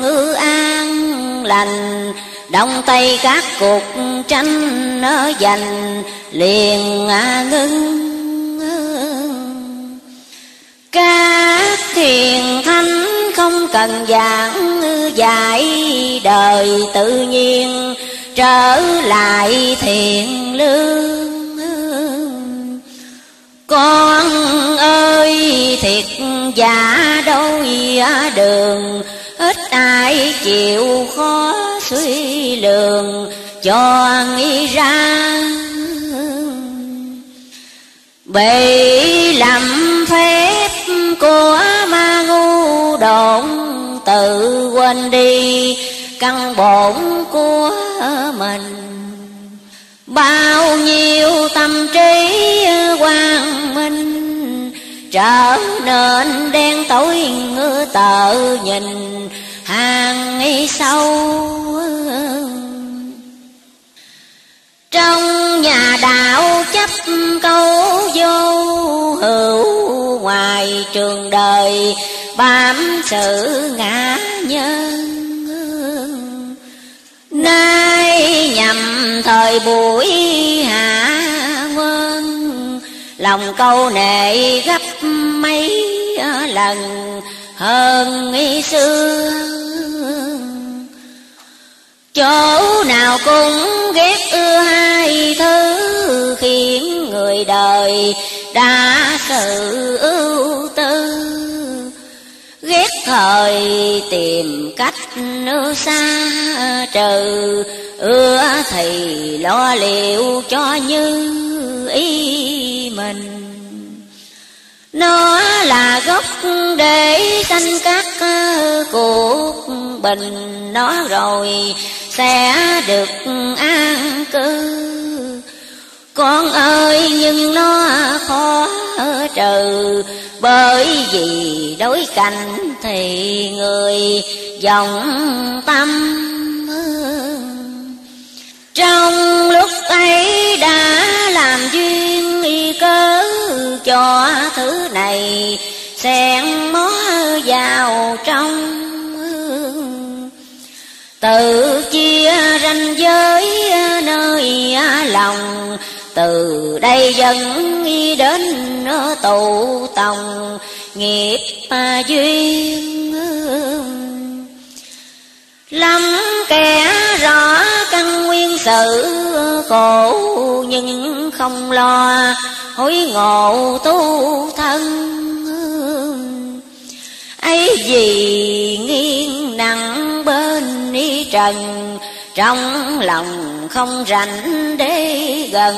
ngư an lành đông tây các cuộc tranh nó giành, liền ngưng. Các thiền thanh không cần giảng, dạy đời tự nhiên trở lại thiện lương. Con ơi, thiệt giả đôi đường, ít ai chịu khó suy lường, cho nghĩ ra. Bị làm phép của ma ngu độn, tự quên đi căn bổn của mình. Bao nhiêu tâm trí quang minh trở nên đen tối ngư tợ nhìn hàng sâu trong nhà đạo chấp câu vô hữu, ngoài trường đời bám sự ngã nhân thời buổi hạ quân. Lòng câu nệ gấp mấy lần hơn xưa. Chỗ nào cũng ghét ưa hai thứ khiến người đời đã sự ưu ghét thời tìm cách nơi xa trừ. Ưa thì lo liệu cho như ý mình. Nó là gốc để sanh các cuộc bình. Nó rồi sẽ được an cư con ơi, nhưng nó khó trừ. Bởi vì đối cảnh thì người dòng tâm trong lúc ấy đã làm duyên y cớ cho thứ này xen mó vào trong tự chia ranh giới nơi lòng từ đây dần đến tụ tòng, nghiệp duyên lắm kẻ rõ căn nguyên sự, khổ nhưng không lo, hối ngộ tu thân ấy gì nghiêng nặng bên ni trần trong lòng không rảnh để gần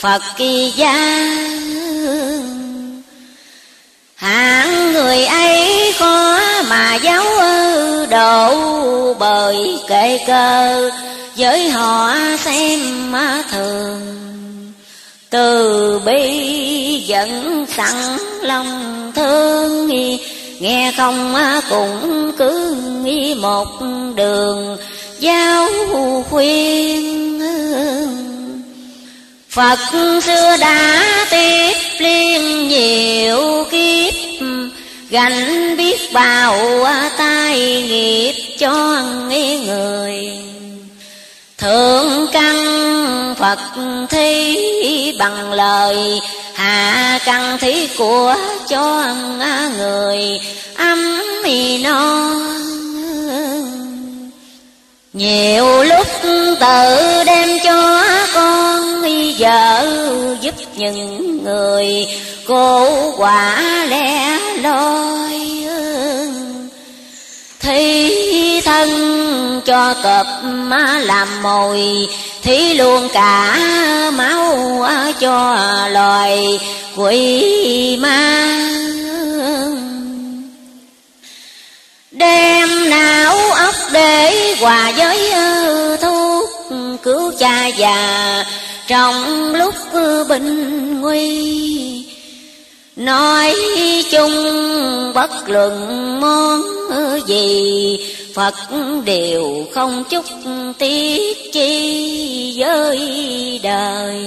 Phật kỳ gia Hạng người ấy khó mà giáo độ, bởi kệ cơ Với họ xem thường. Từ bi giận sẵn lòng thương Nghe không cũng cứ nghĩ một đường giáo khuyên. Phật xưa đã tiếp liên nhiều kiếp, Gánh biết bao tai nghiệp cho người. Thượng căn Phật thi bằng lời, Hạ căn thí của cho người. Âm non nhiều lúc tự đem cho con vợ giúp những người cô quả lẻ loi thi thân cho cọp làm mồi thí luôn cả máu cho loài quỷ ma đem não óc để hòa với thuốc, cứu cha già trong lúc bình nguy. Nói chung bất luận món gì, phật đều không chút tiếc chi với đời.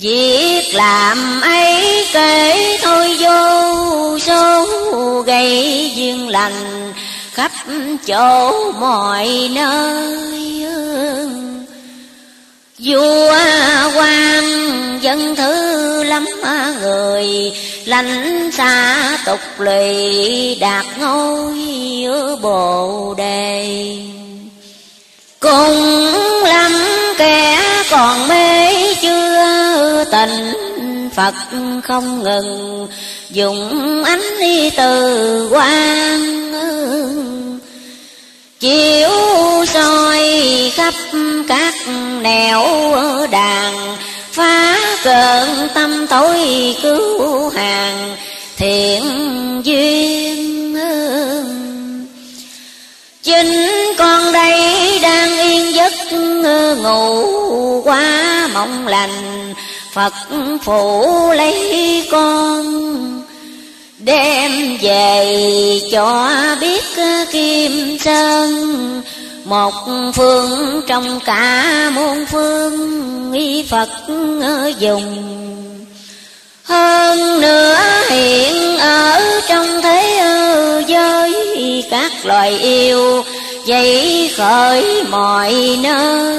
Việc làm ấy kể thôi vô số, gây duyên lành khắp chỗ mọi nơi vua quan dân thứ lắm người lành xa tục lụy đạt ngôi bồ đề. Cùng lắm kẻ còn mê tình Phật không ngừng dùng ánh đi từ quang chiếu soi khắp các nẻo đàn phá cơn tâm tối cứu hàng thiện duyên. Chính con đây đang yên giấc ngủ quá mộng lành Phật phụ lấy con, Đem về cho biết Kim Sơn. Một phương trong cả muôn phương Y Phật dùng. Hơn nữa hiện ở trong thế giới, Các loài yêu dậy khởi mọi nơi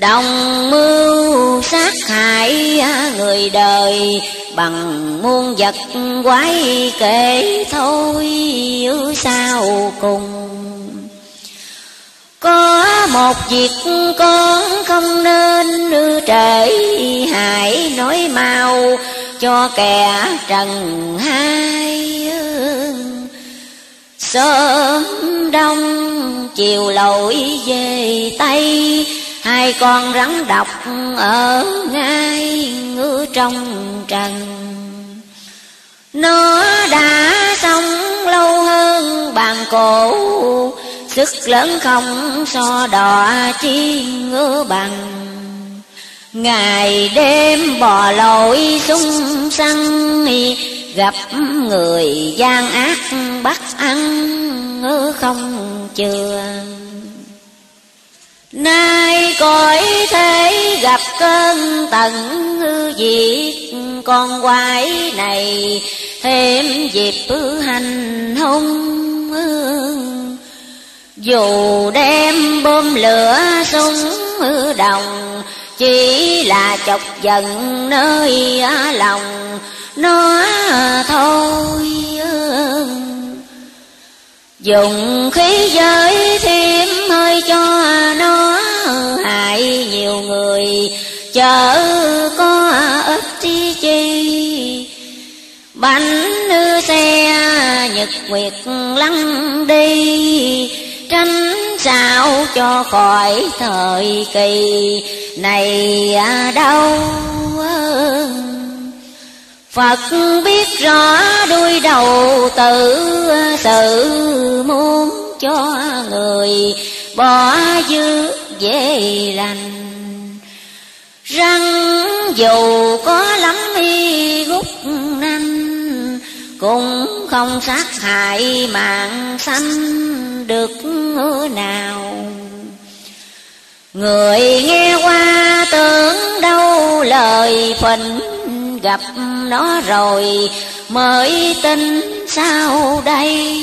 Đồng mưu sát hại người đời, Bằng muôn vật quái kể thôi sao cùng. Có một việc con không nên trễ hại nói mau cho kẻ trần hai Sớm đông chiều lội về Tây Hai con rắn độc ở ngay ngư trong trần. Nó đã sống lâu hơn bàn cổ, Sức lớn không so đỏ chi ngư bằng. Ngày đêm bò lội sung săn, Gặp người gian ác bắt ăn không chừa. Nay cõi thế gặp cơn tận diệt, Con quái này thêm dịp hành hung Dù đem bom lửa súng đồng, Chỉ là chọc giận nơi lòng, nó thôi Dùng khí giới thêm hơi cho nó hại nhiều người, chớ có ít chi chi. Bánh xe nhật nguyệt lăn đi, Tránh sao cho khỏi thời kỳ này đâu. Phật biết rõ đuôi đầu tự sự muốn cho người bỏ dư dễ lành Răng dù có lắm y gút nanh Cũng không sát hại mạng sanh được nào. Người nghe qua tưởng đâu lời phình gặp nó rồi, mới tin sao đây?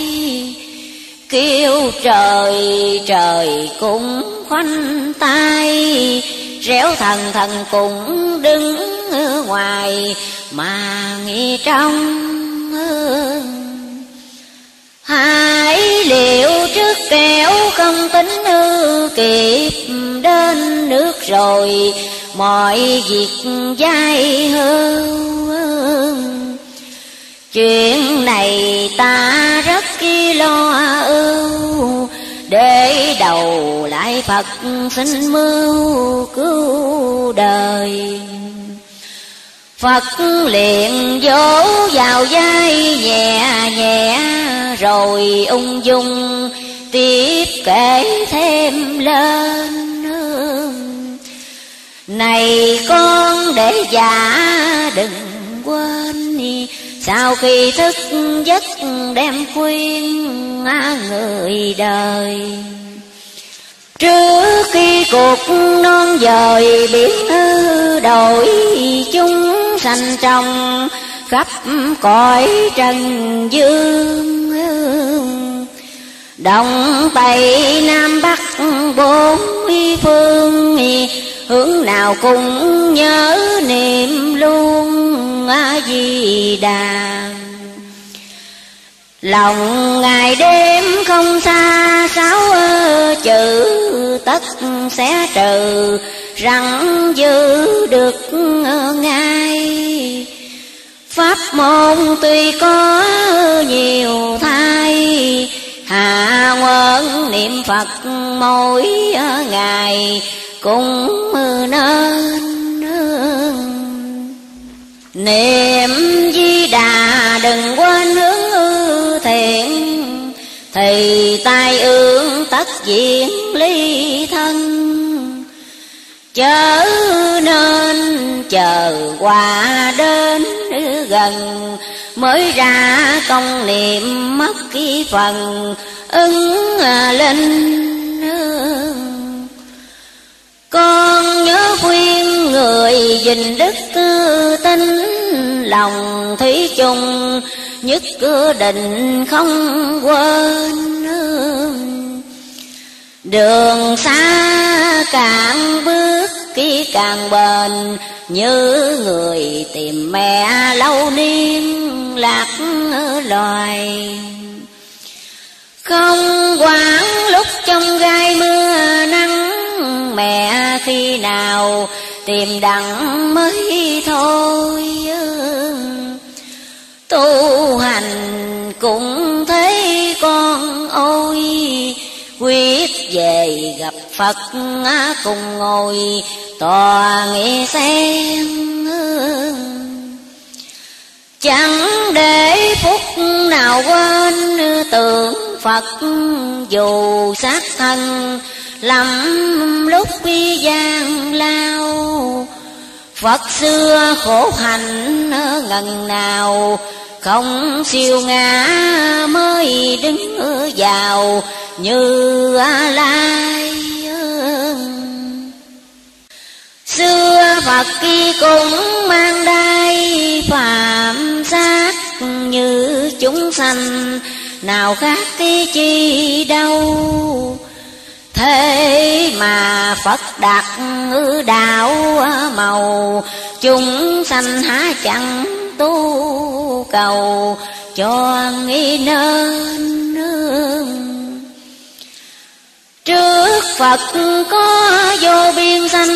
Kêu trời trời cũng khoanh tay. Réo thần thần cũng đứng ngoài mà nghĩ trong Hãy liệu trước kẻo không tính ư, kịp đến nước rồi mọi việc dai hư. Chuyện này ta rất lo ưu để đầu lại phật xin mưu cứu đời. Phật liền vỗ vào vai nhẹ nhẹ, rồi ung dung tiếp kể thêm lên. Này con để già đừng quên sau khi thức giấc đem khuyên người đời, Trước khi cuộc non dời biển đổi, chúng sanh trong khắp cõi trần dương Đông Tây Nam Bắc bốn phương hướng nào cũng nhớ niệm luôn a di đà lòng ngày đêm không xa, sáu chữ tất sẽ trừ rằng giữ được ngay pháp môn tuy có nhiều thay À, hạ quân niệm phật mỗi ngày cũng nên niệm di đà đừng quên hướng thiện, thì tai ương tất diện ly thân. Chớ nên chờ qua đến gần mới ra công niệm mất cái phần, ứng à, linh con nhớ khuyên người gìn đức tư tinh lòng thủy chung, nhất cửa định không quên đường xa càng bước càng bền, như người tìm mẹ lâu niên lạc loài. Không quán lúc trong gai mưa nắng, mẹ khi nào tìm đặng mới thôi. Tu hành cũng thấy con ôi quyết về gặp Phật cùng ngồi, tòa nghe xem chẳng để phút nào quên tưởng Phật dù sát thân, lắm lúc bi gian lao. Phật xưa khổ hạnh ngần nào không siêu ngã mới đứng vào như lai Xưa Phật kia cũng mang đai phạm sát như chúng sanh, Nào khác cái chi đâu. Thế mà Phật đặt ngữ đạo màu. Chúng sanh há chẳng tu cầu, cho nghĩ nên Trước Phật có vô biên sanh,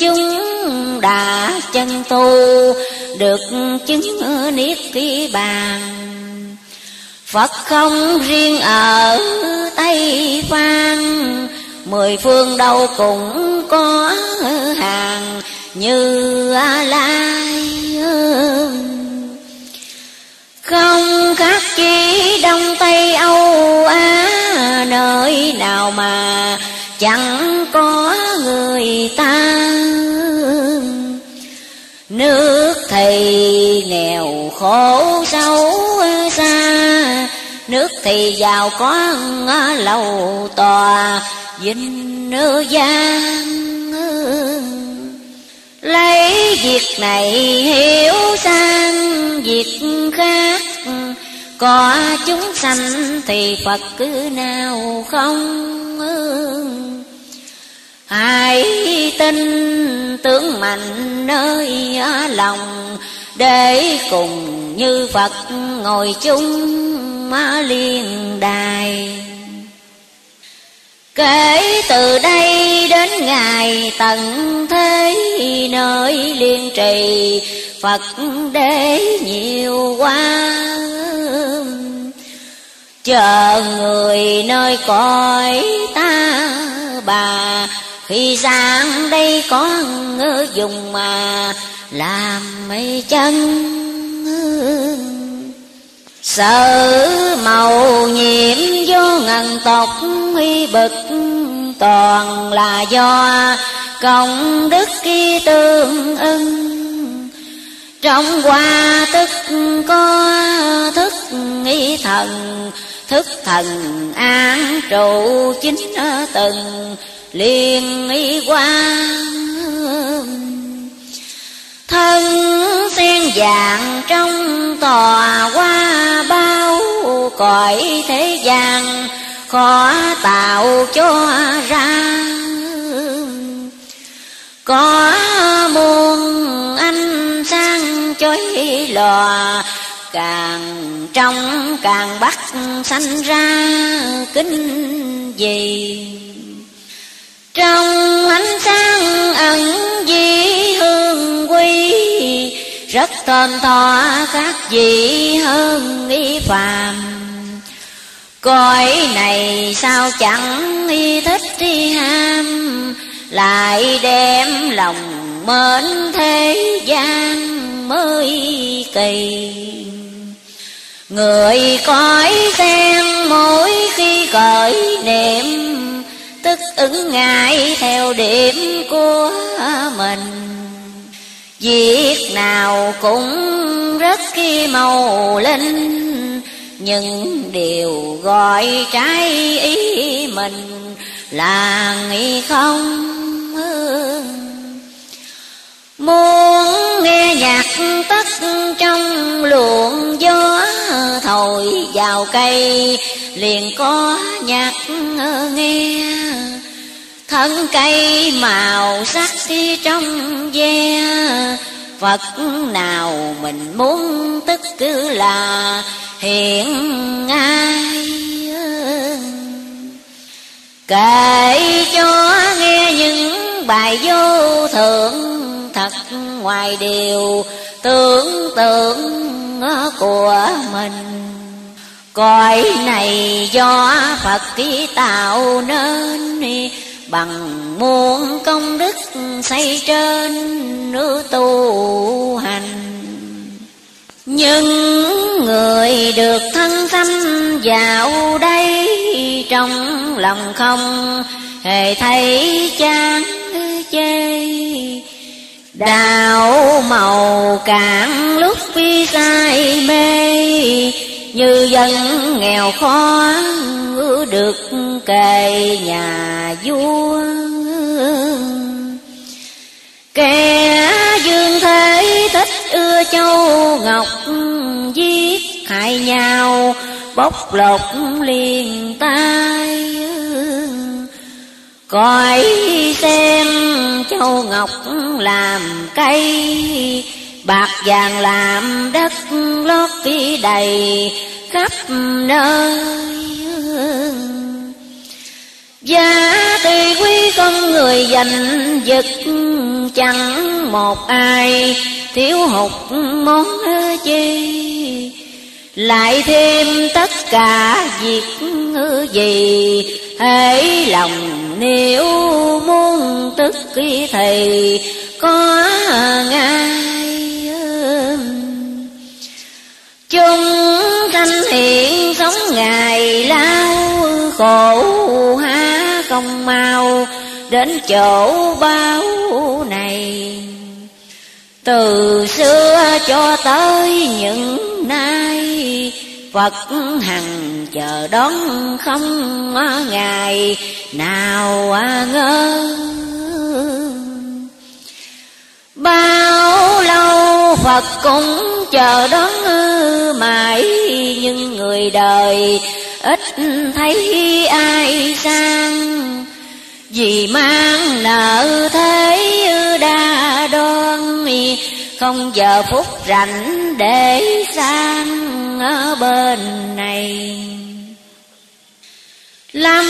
chúng đã chân tu, được chứng niết kỳ bàn. Phật không riêng ở Tây Phan, Mười phương đâu cũng có hàng như A Lai Không khác chi Đông Tây Âu Á, Nơi nào mà chẳng có người ta. Nước thì nghèo khổ sâu xa Nước thì giàu có lầu tòa, Vinh nữ giang Lấy việc này hiểu sang việc khác, Có chúng sanh thì Phật cứ nào không? Hãy tin tướng mạnh nơi lòng, Để cùng như Phật ngồi chung liên đài. Kể từ đây đến ngày tận thế nơi liên trì, Phật đế nhiều quá Chờ người nơi cõi ta bà, Khi sang đây có dùng mà làm mây chân. Sợ màu nhiệm vô ngần tộc huy bực, Toàn là do công đức kia tương ưng. Trong qua tức có thức nghi thần, Thức thần an trụ chính từng liên nghi quan Thân sen vàng trong tòa qua bao cõi thế gian, khó tạo cho ra. Có muôn anh sang chói lòa, càng trong càng bắt sanh ra kính gì. Trong ánh sáng ẩn gì rất thơm tho khác gì hơn y phàm. Cõi này sao chẳng y thích đi ham, lại đem lòng mến thế gian mới kỳ. Người cõi sen mỗi khi cởi niệm, tức ứng ngại theo điểm của mình. Việc nào cũng rất khi màu linh Nhưng điều gọi trái ý mình là nghĩ không Muốn nghe nhạc tất trong luồng gió, Thổi vào cây liền có nhạc nghe thân cây màu sắc khi trong ve. Phật nào mình muốn tức cứ là hiện ai Kể cho nghe những bài vô thượng Thật ngoài điều tưởng tượng của mình. Cõi này do Phật ký tạo nên Bằng muôn công đức xây trên nữ tu hành. Những người được thân tâm vào đây Trong lòng không hề thấy chán chê. Đạo màu cạn lúc phi sai mê như dân nghèo khó được kề nhà vua. Kẻ dương thế thích ưa châu ngọc, Giết hại nhau, bóc lột liền tay. Coi xem châu ngọc làm cây Bạc vàng làm đất lót phi đầy khắp nơi Giá tùy quý con người dành giật Chẳng một ai thiếu hụt món chi. Lại thêm tất cả việc gì, hãy lòng nếu muốn tức thì có ngay hiện sống ngày lao, khổ há không mau, đến chỗ bao này. Từ xưa cho tới những nay, Phật hằng chờ đón không ngày nào ngơ Bao lâu Phật cũng chờ đón mãi, Nhưng người đời ít thấy ai sang. Vì mang nợ thế đa đoan, Không giờ phút rảnh để sang ở bên này. Lâm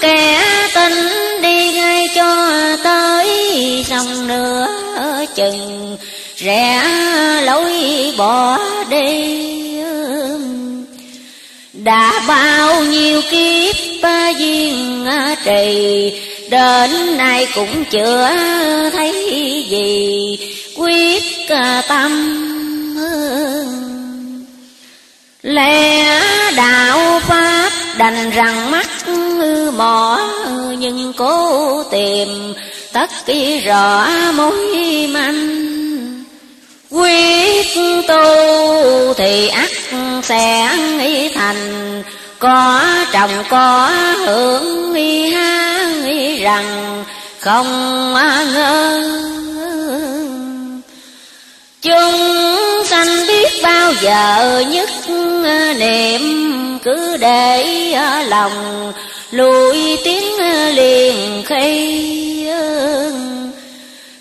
kẻ tình đi ngay cho tới, Xong nữa chừng, rẽ lối bỏ đi. Đã bao nhiêu kiếp ba duyên trì, đến nay cũng chưa thấy gì. Quyết tâm. Lẽ đạo pháp đành rằng mắt mỏ nhưng cố tìm tất kỳ rõ mối manh. Quyết tu thì ắt sẽ nghĩ thành, có trồng, có hưởng nghi ha nghĩ rằng không ngơ chung biết bao giờ nhất ờ, niệm cứ để ờ, lòng lùi tiếng ờ, liền khi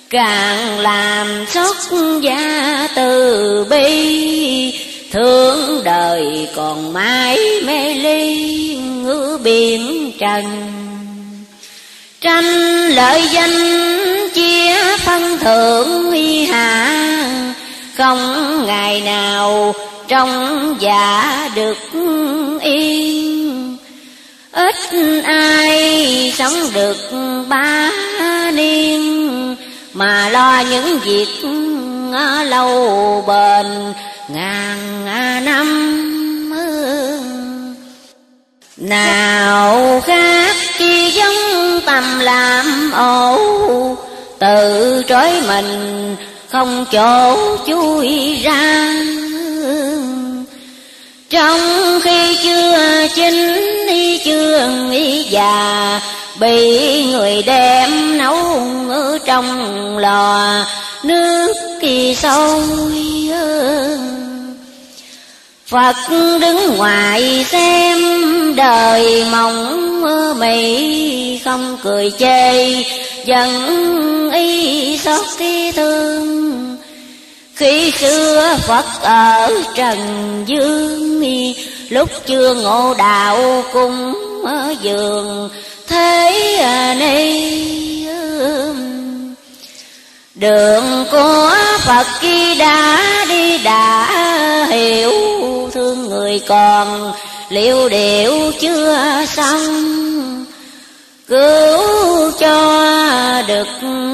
càng làm xót gia từ bi, thương đời còn mãi mê ly ngứa biển trần. Tranh lợi danh chia phân thượng y hạ không ngày nào trong dạ được yên ít ai sống được ba niên, mà lo những việc lâu bền ngàn năm. Nào khác chi giống tầm làm ổ tự trói mình không chỗ chui ra. Trong khi chưa chín chưa già, bị người đem nấu ở trong lò nước kỳ sôi. Phật đứng ngoài xem đời mộng mị, không cười chê dần y xót tí thương. Khi xưa Phật ở Trần Dương, lúc chưa ngộ đạo cũng ở giường, thế này um, đường của Phật khi đã đi đã hiểu thương người còn, liệu điệu chưa xong? Cứu cho được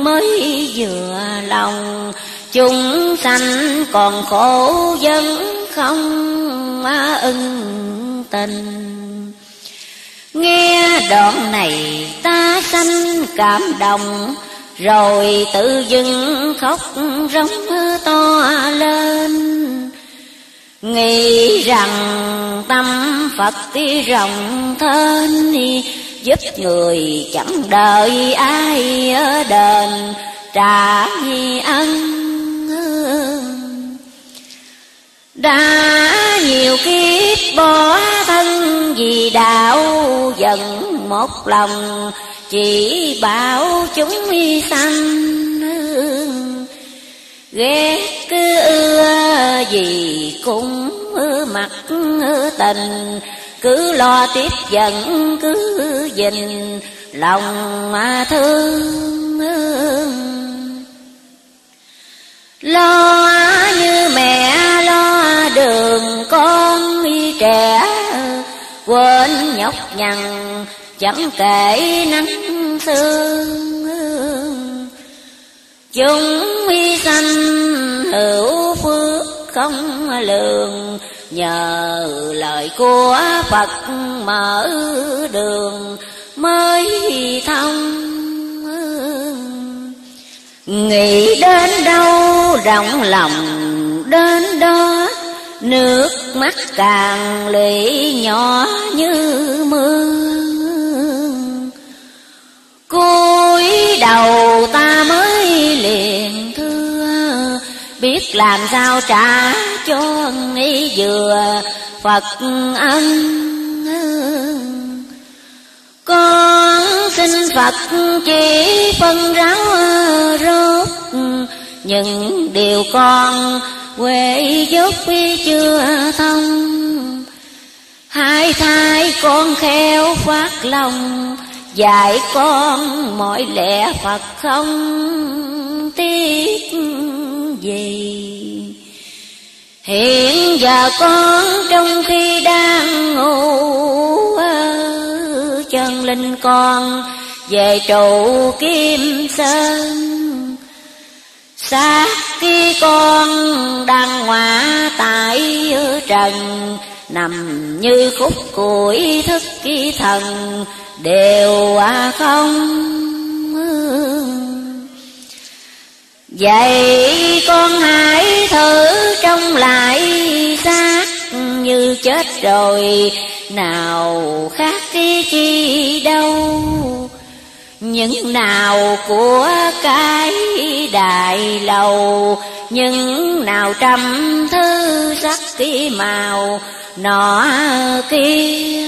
mới vừa lòng, chúng sanh còn khổ vẫn không ưng tình. Nghe đoạn này, ta sanh cảm động, rồi tự dưng khóc rống to lên nghĩ rằng tâm phật rộng thênh, giúp người chẳng đợi ai ở đền, trả ân đã nhiều kiếp bỏ thân vì đạo dần một lòng, chỉ bảo chúng y sanh ghét cứ ưa gì cũng mặc tình. Cứ lo tiếp dẫn, cứ dình lòng mà thương lo như mẹ, lo đường con trẻ, quên nhóc nhằn, chẳng kể nắng sương chúng y sanh hữu phước không lường, nhờ lời của phật mở đường mới thông. Nghĩ đến đâu rộng lòng đến đó, nước mắt càng lụy nhỏ như mưa cúi đầu ta mới liền thưa. Biết làm sao trả cho nghĩ vừa phật ân. Con xin phật chỉ phân ráo rốt, những điều con quê dốt chưa thông. Hai thai con khéo phát lòng dạy con mọi lẽ Phật không tiếc gì. Hiện giờ con trong khi đang ngủ chân linh con, về trụ kim sơn. Xác khi con đang ngọa tại trần nằm như khúc củi thức kỳ thần, đều à không vậy con hãy thử trong lại xác như chết rồi, nào khác cái chi đâu. Những nào của cái đại lầu, những nào trăm thứ sắc kỳ màu nọ kia.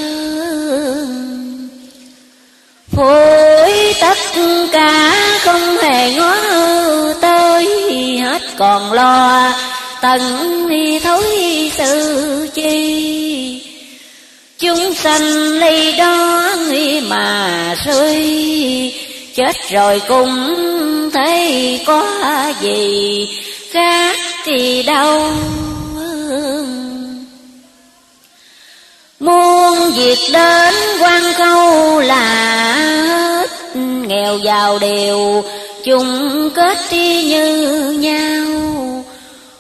Phối tất cả không hề ngó tới, hết còn lo tận thối sự chi. Chúng sanh ly đó nghĩ mà suy chết rồi cũng thấy có gì khác thì đâu. Muôn việc đến quan câu là hết. Nghèo giàu đều, chung kết đi như nhau.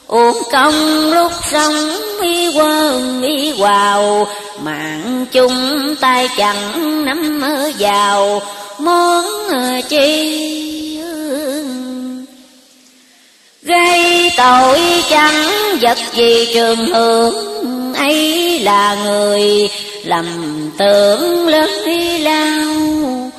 Uổng công lúc sống y quân y vào Mạng chung tay chẳng nắm vào. Món chi? Gây tội chẳng vật gì trường hưởng ấy là người lầm tưởng lớn lao?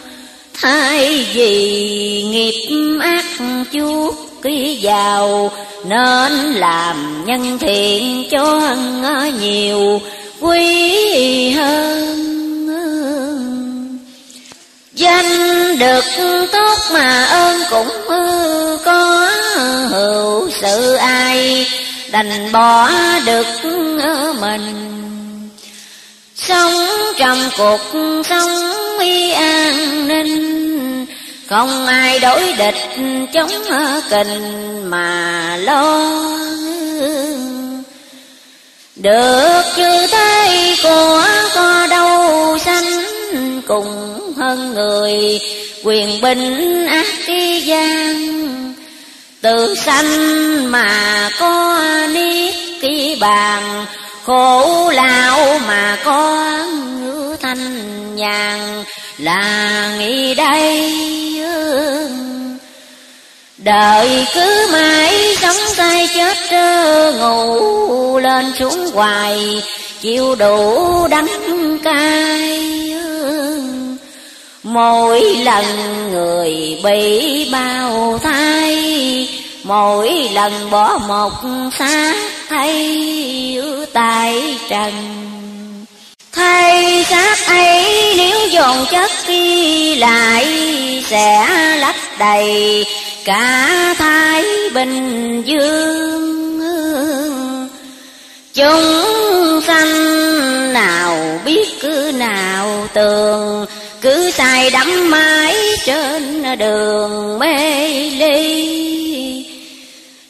Thay vì nghiệp ác chuốc ký giàu, nên làm nhân thiện cho nhiều, quý hơn. Danh được tốt mà ơn cũng có hữu sự ai đành bỏ được mình. Sống trong cuộc sống y an ninh, không ai đối địch chống kình mà lo được chư thế của có đâu sanh cùng hơn người quyền binh ác gian từ sanh mà có niết ký bàn, khổ lao mà có ngữ thanh nhàn, là nghĩ đây Đời cứ mãi sống tay chết ngủ lên xuống hoài, Chịu đủ đắng cay Mỗi lần người bị bao thai Mỗi lần bỏ một xác thay tại trần. Thay xác ấy, nếu dồn chất đi lại, Sẽ lấp đầy cả thái bình dương. Chúng sanh nào biết cứ nào tường, Cứ xài đắm mãi trên đường mê ly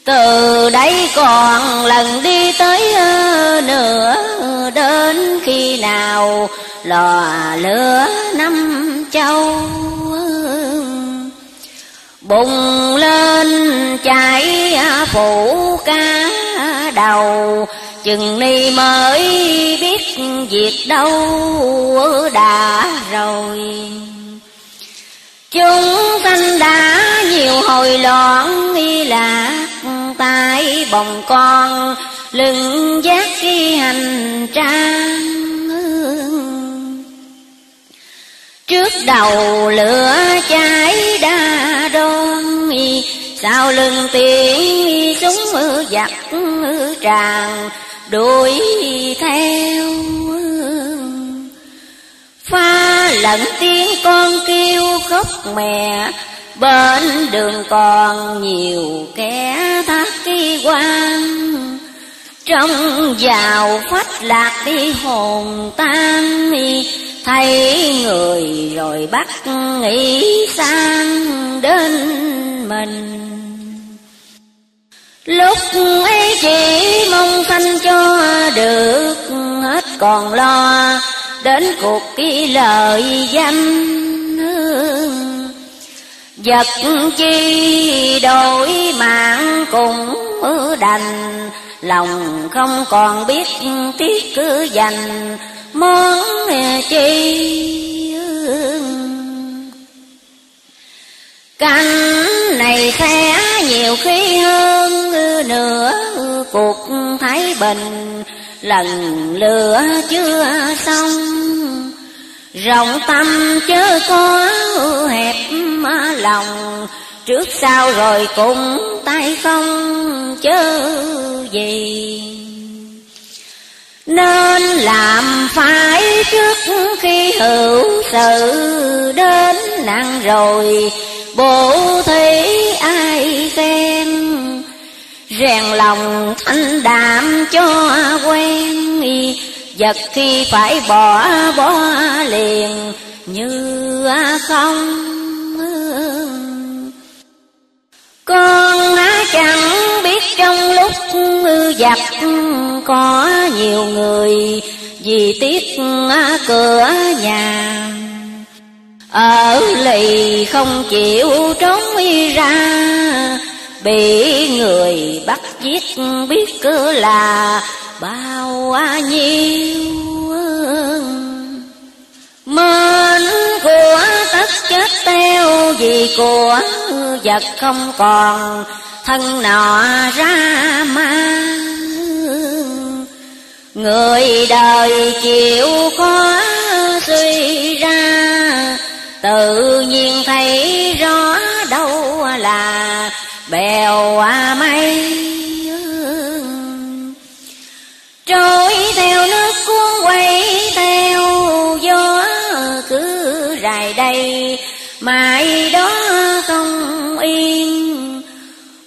từ đây còn lần đi tới ờ, nữa Đến khi nào? Lò lửa năm châu. Bùng lên cháy à, phủ cá đầu. Chừng ni mới biết việc đâu đã rồi. Chúng sanh đã nhiều hồi loạn, nghi lạc tay bồng con lưng giác khi hành trang Trước đầu lửa cháy đa đôn Sau lưng tiếng súng giặc tràn đuổi theo Pha lẫn tiếng con kêu khóc mẹ Bên đường còn nhiều kẻ thác kỳ quan. Trong giàu phách lạc đi hồn tan Thấy người rồi bắt nghĩ sang đến mình. Lúc ấy chỉ mong sanh cho được Hết còn lo, đến cuộc ký lời danh Vật chi đổi mạng cùng đành. Lòng không còn biết tiếc cứ dành món chi Canh này khẽ nhiều khi hơn nữa Cuộc thái bình. Lần lửa chưa xong Rộng tâm chớ có hẹp lòng. Trước sau rồi cùng tay không chớ gì. Nên làm phải trước khi hữu sự đến nặng rồi. Bố thí ai xem Rèn lòng thanh đạm cho quen. Vật khi phải bỏ bỏ liền. Như không Con chẳng biết trong lúc giặt có nhiều người, Vì tiếc cửa nhà. Ở lì không chịu trốn ra Bị người bắt giết biết cứ là bao nhiêu Mến của tất chết teo vì của vật không còn, thân nọ ra ma Người đời chịu khó suy ra, Tự nhiên thấy rõ đâu là bèo à mây trôi theo nước cuốn quay theo gió cứ rải đầy. Mãi đó không yên,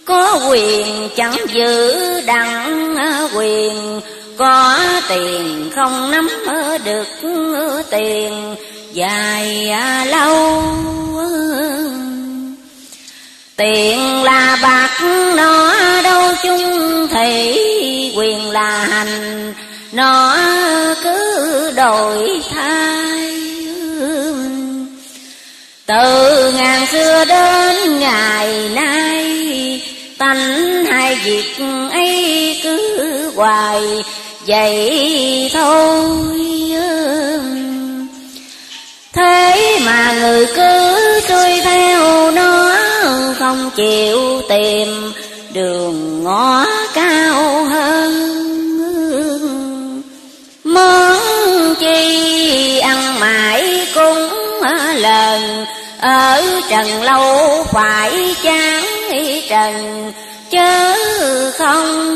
có quyền chẳng giữ đặng quyền, có tiền không nắm được tiền. Dài à, lâu tiền là bạc, nó đâu chung thì quyền là hành, nó cứ đổi thay. Từ ngàn xưa đến ngày nay, tánh hai việc ấy cứ hoài, vậy thôi. Thế mà người cứ xuôi theo nó không chịu tìm đường ngõ cao hơn. Món chi ăn mãi cũng lần ở trần lâu phải chán trần, chớ không.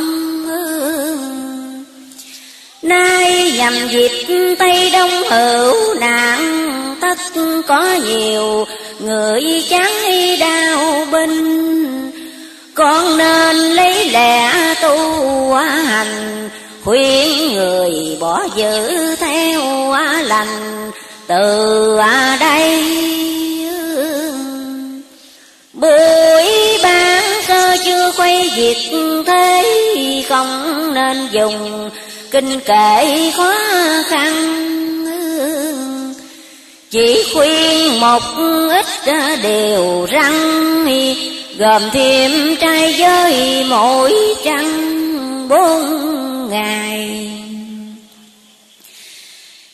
Nay nhằm dịp Tây Đông hữu nạn Tất có nhiều, người chán đau binh Con nên lấy lẽ tu hành, Khuyên người bỏ giữ theo lành. Từ đây, Buổi bán cơ chưa quay việc thế Không nên dùng kinh kệ khó khăn chỉ khuyên một ít điều răng gồm thêm trai giới mỗi trăng bốn ngày.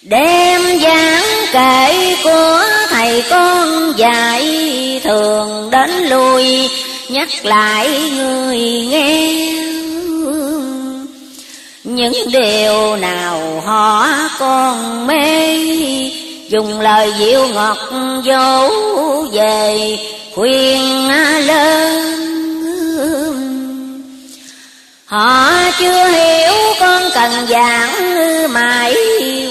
Đem giảng kể của thầy con dạy thường đến lui, nhắc lại người nghe. Những điều nào họ con mê dùng lời dịu ngọt dỗ về khuyên lớn họ chưa hiểu con cần giảng mãi,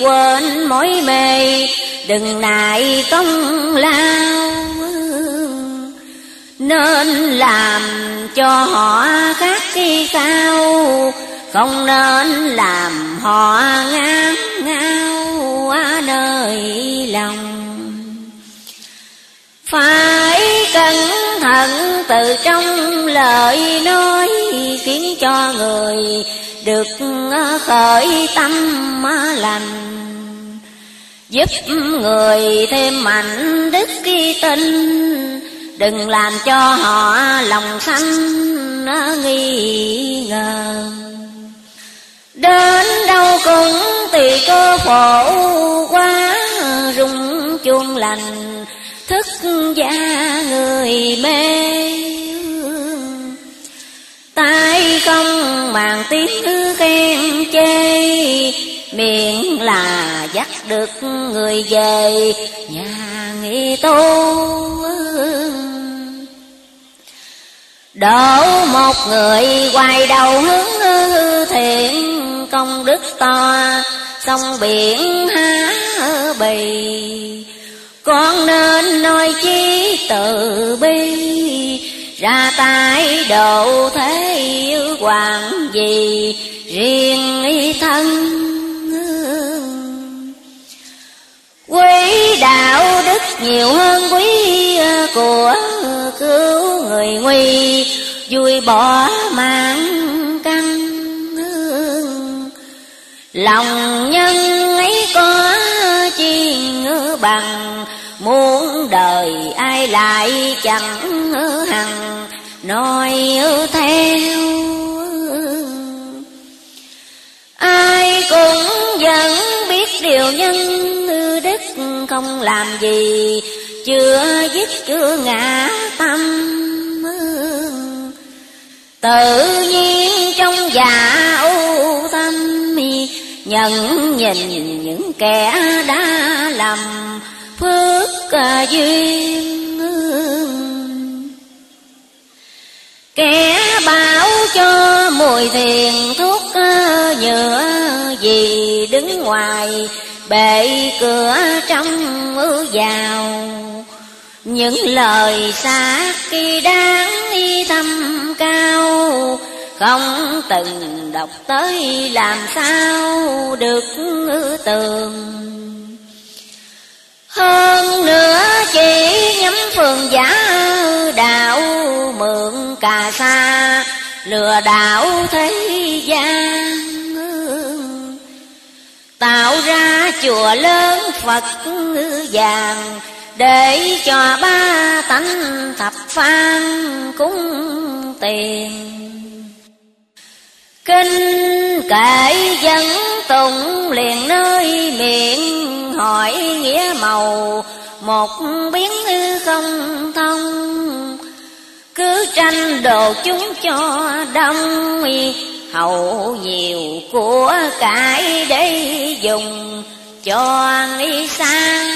quên mối mê, đừng nại công lao. Nên làm cho họ khác khi cao không nên làm họ ngán ngao nơi lòng. Phải cẩn thận từ trong lời nói khiến cho người được khởi tâm lành. Giúp người thêm mạnh đức khi tin, đừng làm cho họ lòng sanh, nghi ngờ. Đến đâu cũng tùy cơ khổ quá, rung chuông lành, thức gia người mê. Tay không màng tiếng khen chê, miệng là dắt được người về, nhà nghi tu. Đổ một người quay đầu hướng thiện công đức to, Sông biển há bì. Con nên nói chí từ bi, Ra tay độ thế hoàng gì, Riêng ý thân. Quý đạo đức nhiều hơn quý của cứu người nguy, Vui bỏ mang Lòng nhân ấy có chi ngữ bằng, Muốn đời ai lại chẳng hằng. Nói theo, Ai cũng vẫn biết điều nhân đức không làm gì, Chưa dứt chưa ngã tâm. Tự nhiên trong già u Nhận nhìn những kẻ đã làm phước duyên Kẻ bảo cho mùi thiền thuốc ờ, nhựa gì đứng ngoài bệ cửa trong mưa vào. Những lời xa khi đáng y thâm cao không từng đọc tới làm sao được tường. Hơn nữa chỉ nhắm phường giả đạo mượn cà sa, lừa đảo thế gian. Tạo ra chùa lớn phật vàng, để cho ba tánh thập phan cúng tiền. Kinh kể dân tụng liền nơi miệng, hỏi nghĩa màu, Một biến không thông. Cứ tranh đồ chúng cho đông Hậu nhiều của cải để dùng cho nghi sang.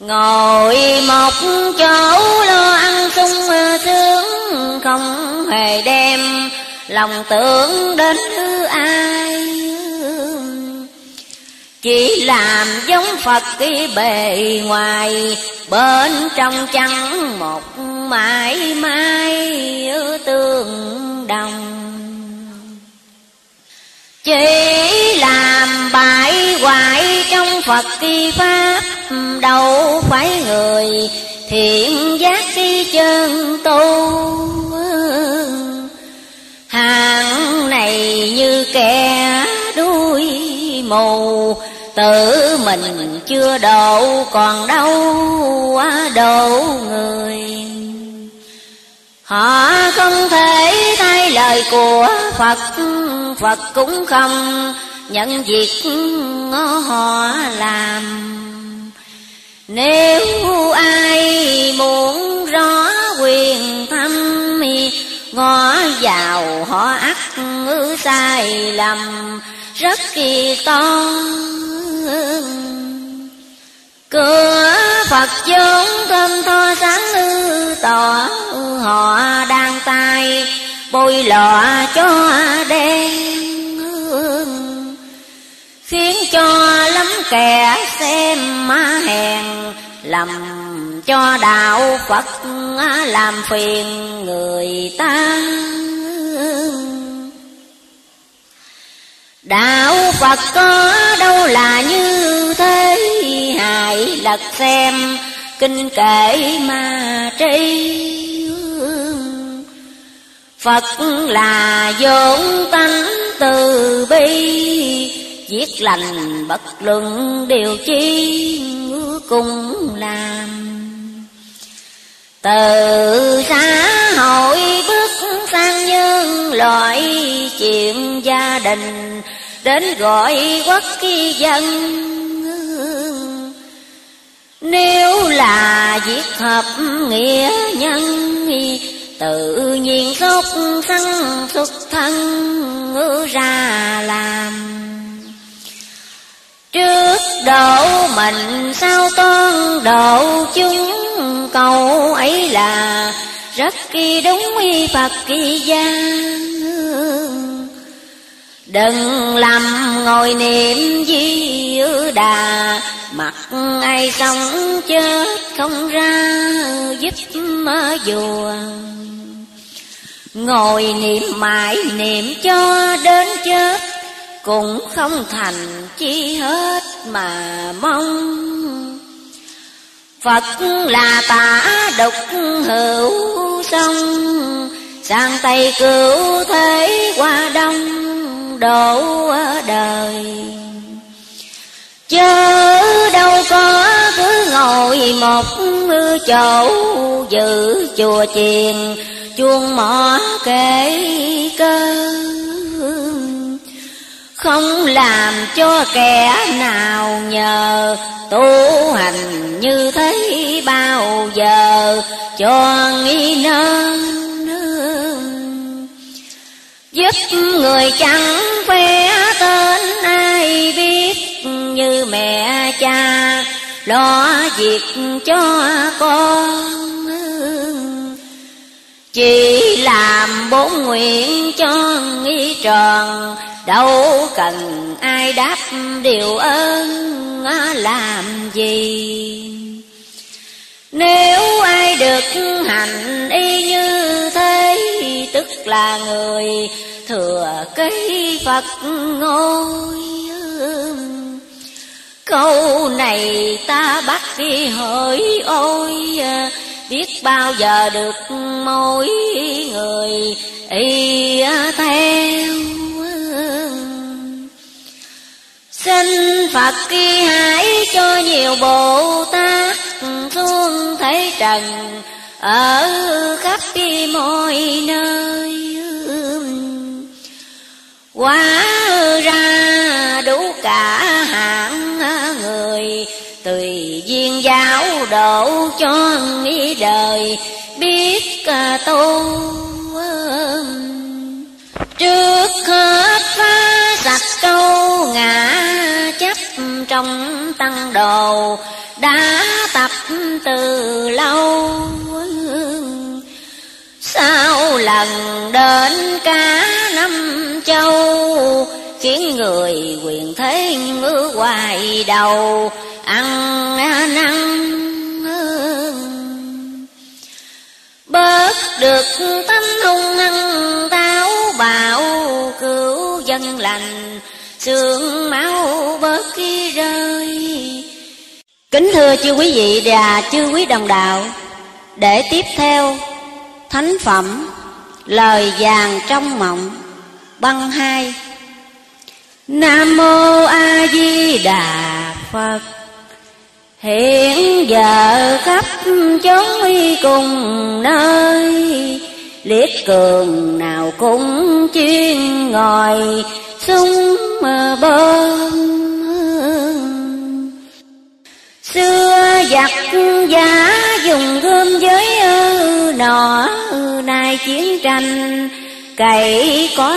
Ngồi một chỗ lo ăn sung sướng không hề đem lòng tưởng đến ai. Chỉ làm giống Phật cái bề ngoài, Bên trong chẳng một mãi mãi tương đồng. Chỉ làm bại hoại trong Phật kỳ Pháp Đâu phải người thiện giác khi chân tu. Hàng này như kẻ đuôi mù, Tự mình chưa độ còn đâu độ người. Họ không thể thay lời của Phật Phật cũng không nhận việc họ làm. Nếu ai muốn rõ quyền Ngó vào họ ắt sai lầm, rất kỳ to Cửa Phật chốn thơm tho sáng ư tỏ Họ đang tay bôi lọ cho đen Khiến cho lắm kẻ xem má hèn Lầm cho đạo Phật làm phiền người ta. Đạo Phật có đâu là như thế Hãy lật xem kinh kệ ma tri. Phật là vốn tánh từ bi Viết lành bất luận điều chi cùng làm. Từ xã hội bước sang nhân loại, Chuyện gia đình đến gọi quốc dân. Nếu là việc hợp nghĩa nhân, Tự nhiên sốt sanh xuất thân ra làm. Trước độ mình sao con độ chúng? Cầu ấy là rất kỳ đúng Phật kỳ gian. Đừng làm ngồi niệm di đà. Mặt ai sống chết không ra giúp vua Ngồi niệm mãi niệm cho đến chết. Cũng không thành chi hết mà mong. Phật là tả độc hữu sông Sang Tây cứu thế qua Đông độ đời. Chớ đâu có cứ ngồi một chỗ Giữ chùa chiền, chuông mỏ kể cơ. Không làm cho kẻ nào nhờ. Tu hành như thế bao giờ, Cho nghi nên Giúp người chẳng vẽ tên ai biết, Như mẹ cha lo việc cho con Chỉ làm bốn nguyện cho nghi tròn đâu cần ai đáp điều ơn làm gì? Nếu ai được hành y như thế, tức là người thừa cây Phật ngôi. Câu này ta bắt đi hỏi, ôi, Biết bao giờ được mỗi người y theo. Xin Phật kỳ hãy cho nhiều Bồ Tát xuống thấy trần Ở khắp mọi nơi. Quá ra đủ cả hạng người, Tùy duyên giáo độ cho nghĩ đời, biết tu Trước hết phá sạch câu ngã trong tăng đồ, Đã tập từ lâu. Sao lần đến cả năm châu, Khiến người quyền thế ngứa hoài đầu, Ăn năn Bớt được tánh hung ăn táo bạo Cứu dân lành. Sương máu bớt khi rơi. Kính thưa chư quý vị và chư quý đồng đạo, Để tiếp theo, Thánh phẩm, Lời vàng trong mộng, Băng hai. Nam mô A Di Đà Phật. Hiện giờ khắp chốn cùng nơi Liệt cường nào cũng chuyên ngồi súng bơm Xưa giặc giả dùng gươm với nọ, Nay chiến tranh, cậy có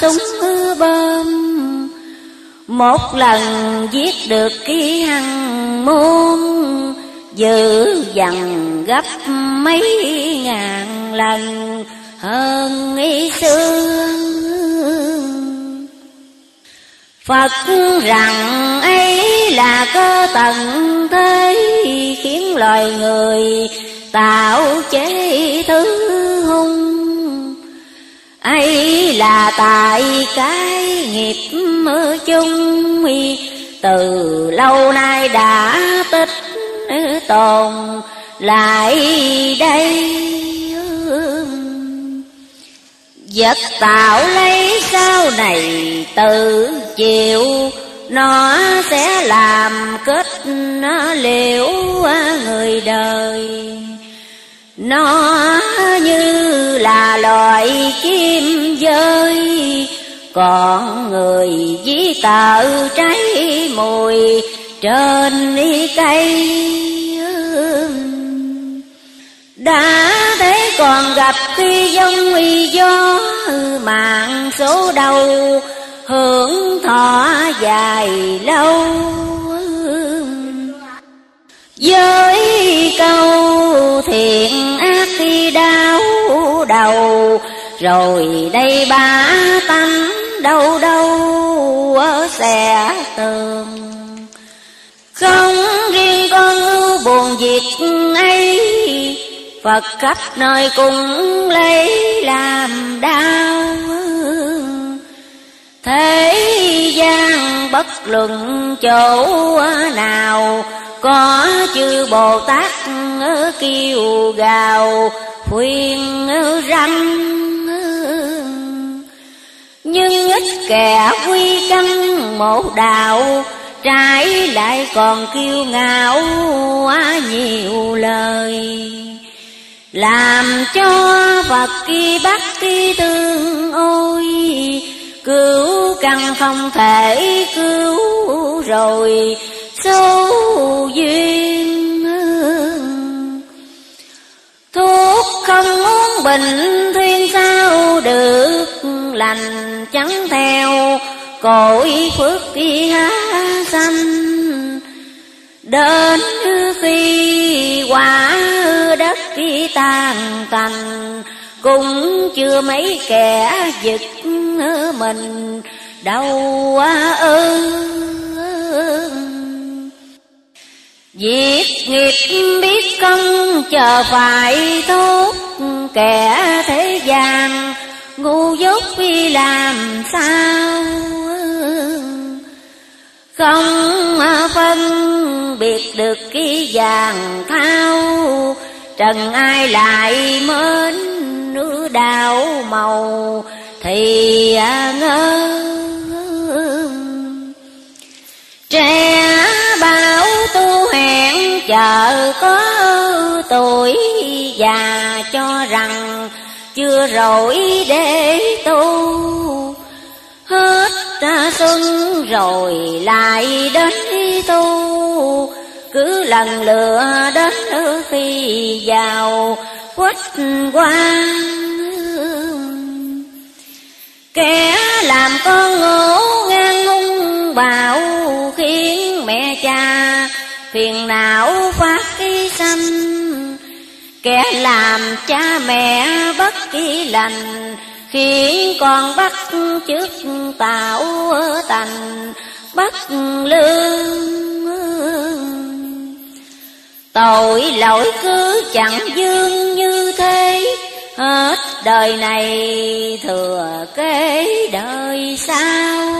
súng bơm Một lần giết được ký hằng môn, Giữ dằn gấp mấy ngàn lần. Hơn ngày xưa Phật rằng ấy là cơ tận thế Khiến loài người tạo chế thứ hung. Ấy là tại cái nghiệp mơ chung, từ lâu nay đã tích tồn lại đây vật tạo lấy sau này tự chịu. Nó sẽ làm kết nó liễu người đời. Nó như là loài chim dơi còn người dí tợ trái mùi trên cây đã thế còn gặp khi dông uy gió mạng số đầu hưởng thọ dài lâu. Với câu thiện ác khi đau đầu, rồi đây ba tánh đâu đâu ở xe tường. Không riêng con ưu buồn việc ấy Phật khắp nơi cũng lấy làm đau. Thế gian bất luận chỗ nào, Có chư Bồ Tát kêu gào khuyên răng. Nhưng ít kẻ quy căn một đạo, Trái lại còn kiêu ngạo nhiều lời. Làm cho Phật kỳ bắt kỳ tương ôi, Cứu căn không thể cứu rồi, số duyên Thuốc không uống bình thiên sao được, lành chẳng theo, cội phước kia xanh Đến khi quả đất khi tan tành, Cũng chưa mấy kẻ giật mình đâu ư Việc nghiệp biết công chờ phải tốt, Kẻ thế gian ngu dốt vì làm sao? Không phân biệt được cái vàng thao. Trần ai lại mến nữ đào màu, Thì à, ngơ Trẻ bảo tu hẹn chờ có tuổi già cho rằng chưa rồi để tu. Hết xuân rồi lại đến tu. Cứ lần lựa đến khi vào quất quan kẻ làm con ngỗ ngang hung bạo khiến mẹ cha phiền não phát cái sanh. Kẻ làm cha mẹ bất kỳ lành khiến con bắt trước tạo tành, bắt lương. Tội lỗi cứ chẳng dương như thế, hết đời này thừa kế đời sau.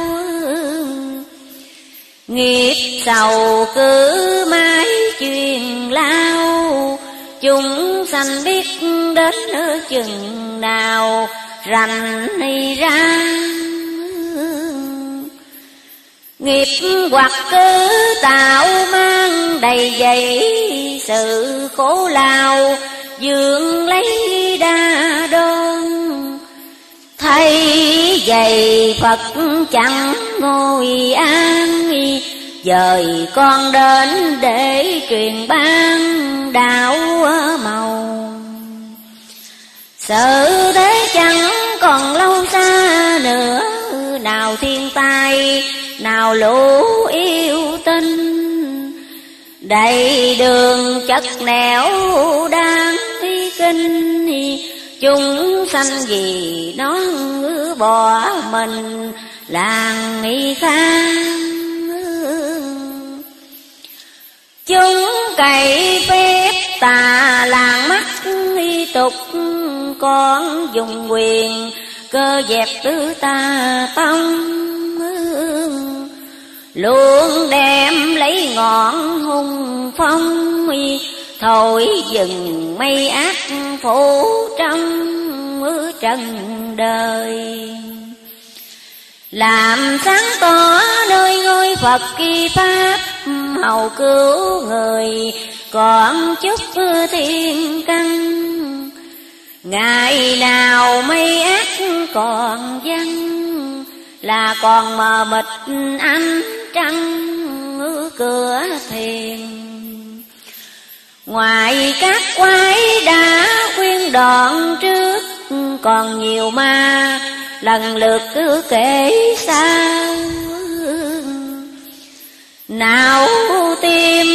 Nghiệp sầu cứ mãi truyền lao, chúng sanh biết đến chừng nào rành ra. Nghiệp hoặc cứ tạo mang đầy dày sự khổ lao dưỡng lấy đa đơn thấy vậy phật chẳng ngồi an, dời con đến để truyền ban đạo màu. Sự thế còn lâu xa nữa, nào thiên tai, nào lũ yêu tinh. Đầy đường chất nẻo đang hy kinh chúng sanh gì nó bỏ mình, làng nghi khang. Chúng cậy phép tà làng mắt y tục con dùng quyền, cơ dẹp tứ ta tông. Luôn đem lấy ngọn hung phong, thổi dừng mây ác phủ trong trần đời. Làm sáng tỏ nơi ngôi Phật kỳ pháp, hầu cứu người, còn chút thiên căn ngày nào mây ác còn văng, là còn mờ mịt ánh trăng cửa thiền ngoài các quái đã khuyên đoạn trước, còn nhiều ma lần lượt cứ kể sao nào tim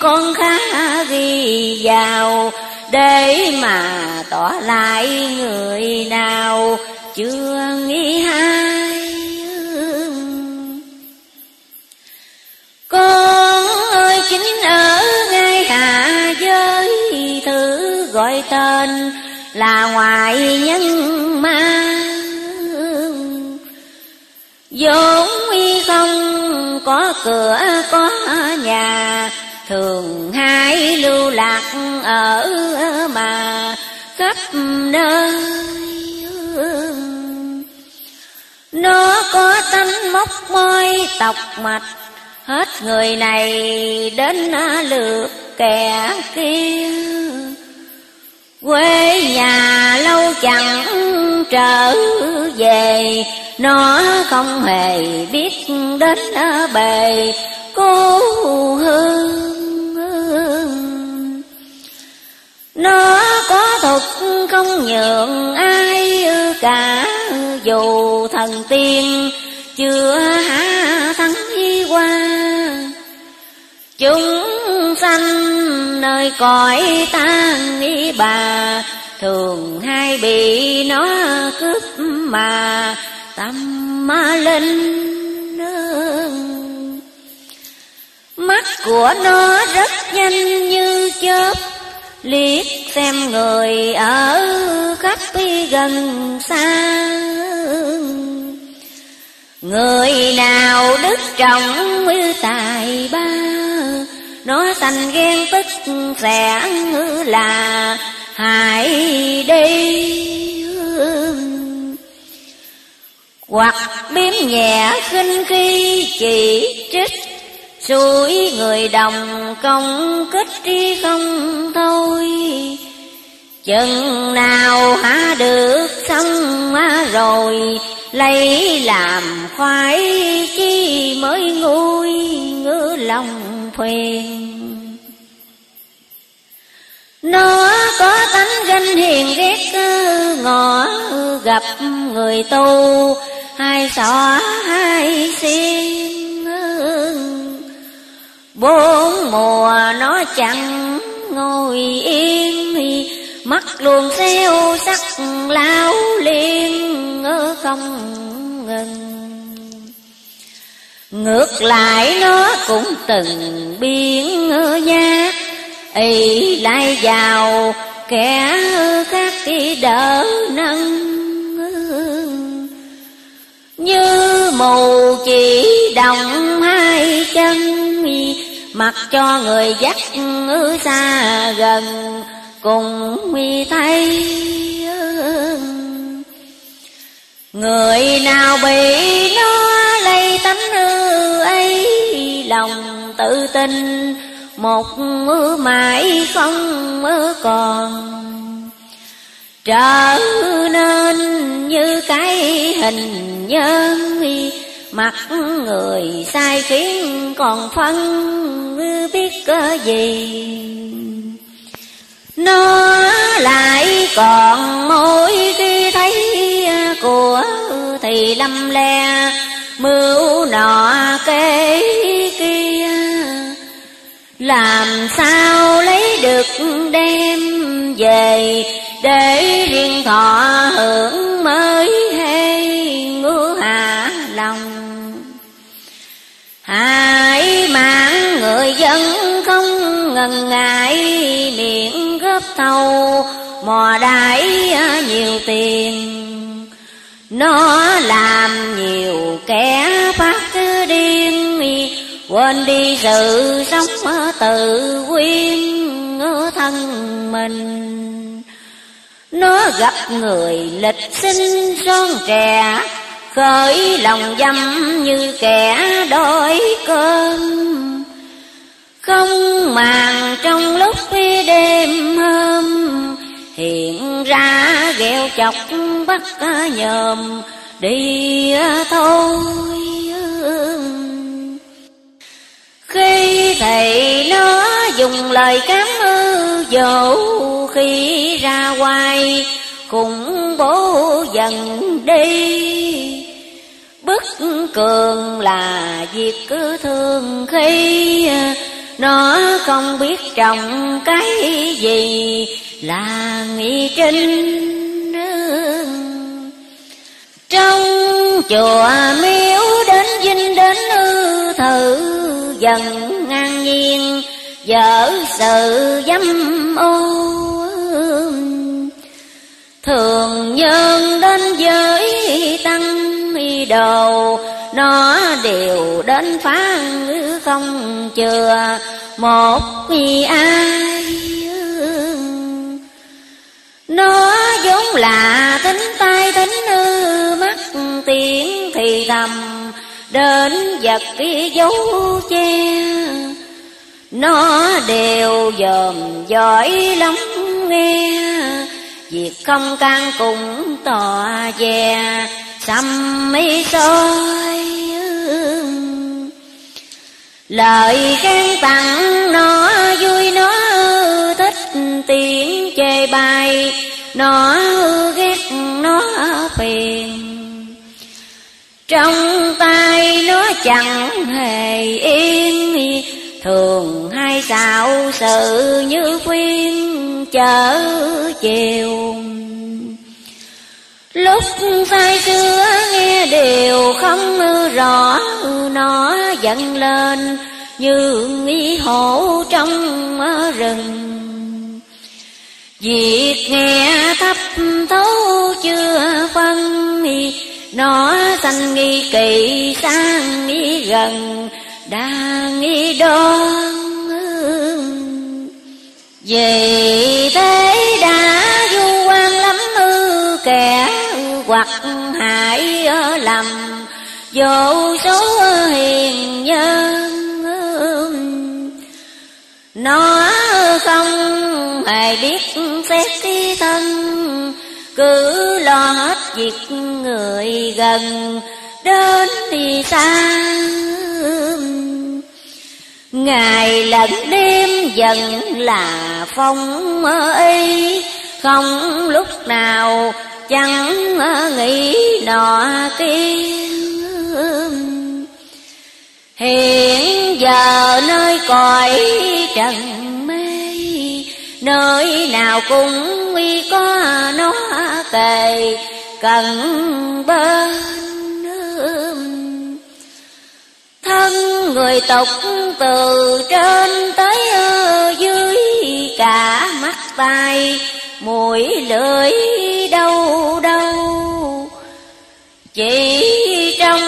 con khá ghi vào để mà tỏ lại người nào chưa nghĩ hai con ơi, chính ở ngay hạ giới thử gọi tên là ngoại nhân ma vốn không có cửa, có nhà thường hay lưu lạc ở mà khắp nơi nó có tánh móc môi tộc mạch, hết người này đến lượt kẻ kia. Quê nhà lâu chẳng trở về, nó không hề biết đến bề cô hương nó có thuật không nhượng ai cả, dù thần tiên chưa há thắng qua. Chúng sanh nơi cõi tan ý bà, thường hay bị nó cướp mà tâm linh. Mắt của nó rất nhanh như chớp. Liếc xem người ở khắp gần xa. Người nào đức trọng như tài ba, nó thành ghen tức sẽ là hại đi. Hoặc biếm nhẹ khinh khi chỉ trích suối người đồng công kích đi không thôi. Chừng nào há được xong rồi, lấy làm khoái chi mới nguôi ngứa lòng thuyền. Nó có tánh ganh hiền ghét ngõ gặp người tu hai xỏ hai xiên bốn mùa nó chẳng ngồi yên mắt luôn xeo sắc lao liên không ngừng. Ngược lại nó cũng từng biến nhát ý lại vào kẻ khác đi đỡ nâng như mù chỉ đồng hai chân mặc cho người dắt xa gần, cùng mi thấy người nào bị nó lây tánh ấy, lòng tự tin, một mãi không còn. Trở nên như cái hình nhân mặt người sai khiến còn phân biết cơ gì? Nó lại còn mỗi khi thấy của thì lâm le, mưu nọ kế kia. Làm sao lấy được đem về để riêng thọ hưởng mới ngần ngại miệng góp thâu, mò đãi nhiều tiền. Nó làm nhiều kẻ phát điên, quên đi sự sống tự quyên thân mình. Nó gặp người lịch sinh son trẻ, khởi lòng dâm như kẻ đói cơm không màng trong lúc đêm hôm. Hiện ra ghẹo chọc bắt nhòm, đi thôi khi thầy nó dùng lời cám ư dỗ, khi ra ngoài cùng bố dần đi. Bức cường là việc cứ thương khi nó không biết trồng cái gì, là nghị trinh trong chùa miếu đến dinh đến ư thử, dần ngang nhiên, dở sự dâm ô thường nhân đến giới tăng đồ nó đều đến phán không chừa. Một vì ai nó vốn là tính tay tính ư, mắt tiếng thì thầm. Đến vật kia dấu che. Nó đều dòm giỏi lắm nghe. Việc không can cũng tòa về xăm mi soi lời khen tặng nó vui, nó thích tiếng chê bài nó ghét, nó phiền. Trong tay nó chẳng hề yên, thường hay xạo sự như khuyên chở chiều. Lúc say xưa nghe đều không rõ, Nó dần lên như nghi hổ trong rừng. Việc nghe thấp thấu chưa phân Nó sanh nghi kỳ sang nghi gần Đang nghi đoan Vì thế hoặc hại lầm. Vô số hiền nhân, nó không hề biết xét tí thân. Cứ lo hết việc người gần, đến thì xa ngày lẫn đêm dần là phong y, không lúc nào chẳng nghĩ nọ kia hiện giờ nơi cõi trần mê, nơi nào cũng nguy có nó kề cần bên thân người tục từ trên tới dưới cả mắt tay mũi lưỡi đâu đâu chỉ trong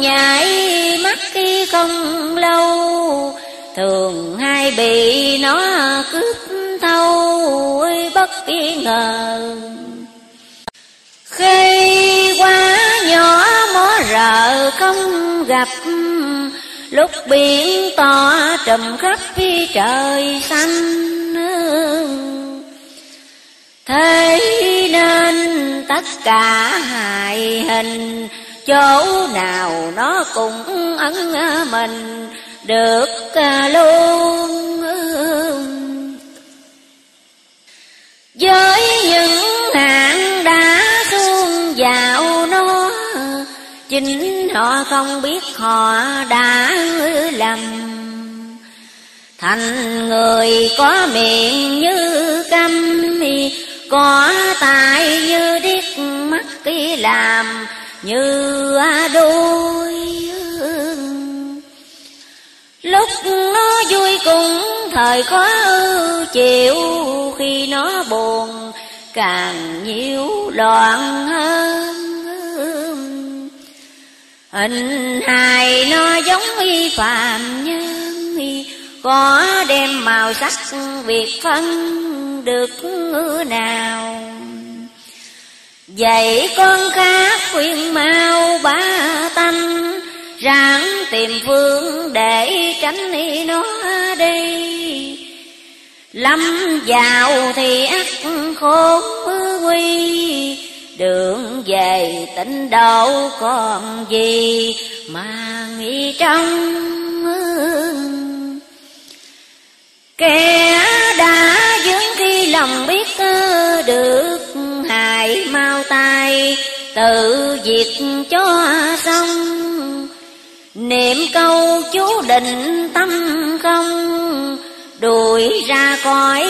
nhảy mắt khi không lâu, thường hay bị nó cướp thâu bất kỳ ngờ. Khi quá nhỏ mó rợ không gặp, lúc biển to trùm khắp phía trời xanh thế nên tất cả hài hình, chỗ nào nó cũng ấn mình, được à, luôn. Với những hạng đã xuống vào nó, chính họ không biết họ đã lầm. Thành người có miệng như câm có tài như điếc mắt kia làm, như đôi lúc nó vui cũng thời khó chịu, khi nó buồn càng nhiều loạn hơn. Hình hài nó giống y phàm nhân có đem màu sắc việc phân được nào? Vậy con khác khuyên mau ba tanh, Ráng tìm phương để tránh nó đi Lâm vào thì ắt khốn nguy, Đường về tỉnh đâu còn gì mà nghĩ trong Kẻ đã dướng khi lòng biết được hại mau tay tự diệt cho xong. Niệm câu chú định tâm không, đuổi ra khỏi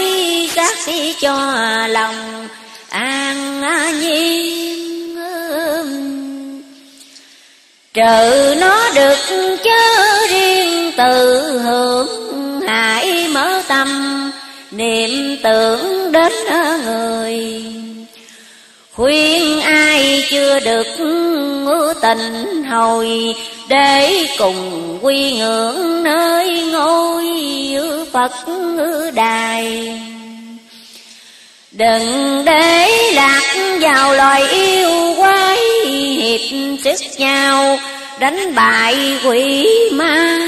xác cho lòng an nhiên. Trừ nó được tâm niệm tưởng đến người. Khuyên ai chưa được ngữ tình hồi, để cùng quy ngưỡng nơi ngôi Phật đài. Đừng để lạc vào loài yêu quái hiệp sức nhau, đánh bại quỷ ma.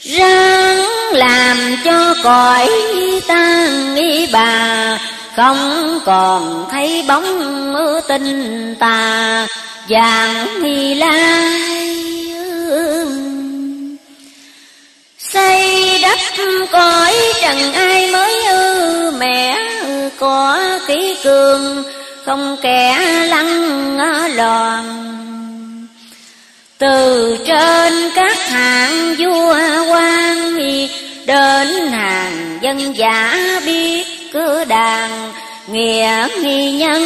Ráng làm cho cõi tan nghi bà, không còn thấy bóng mưa tinh tà. Vàng nghi lai xây đất cõi trần ai mới ư, mẹ có ký cường, không kẻ lăng loàn từ trên các hạng vua quan đến hàng dân giả biết cứ đàn nghĩa nghi nhân.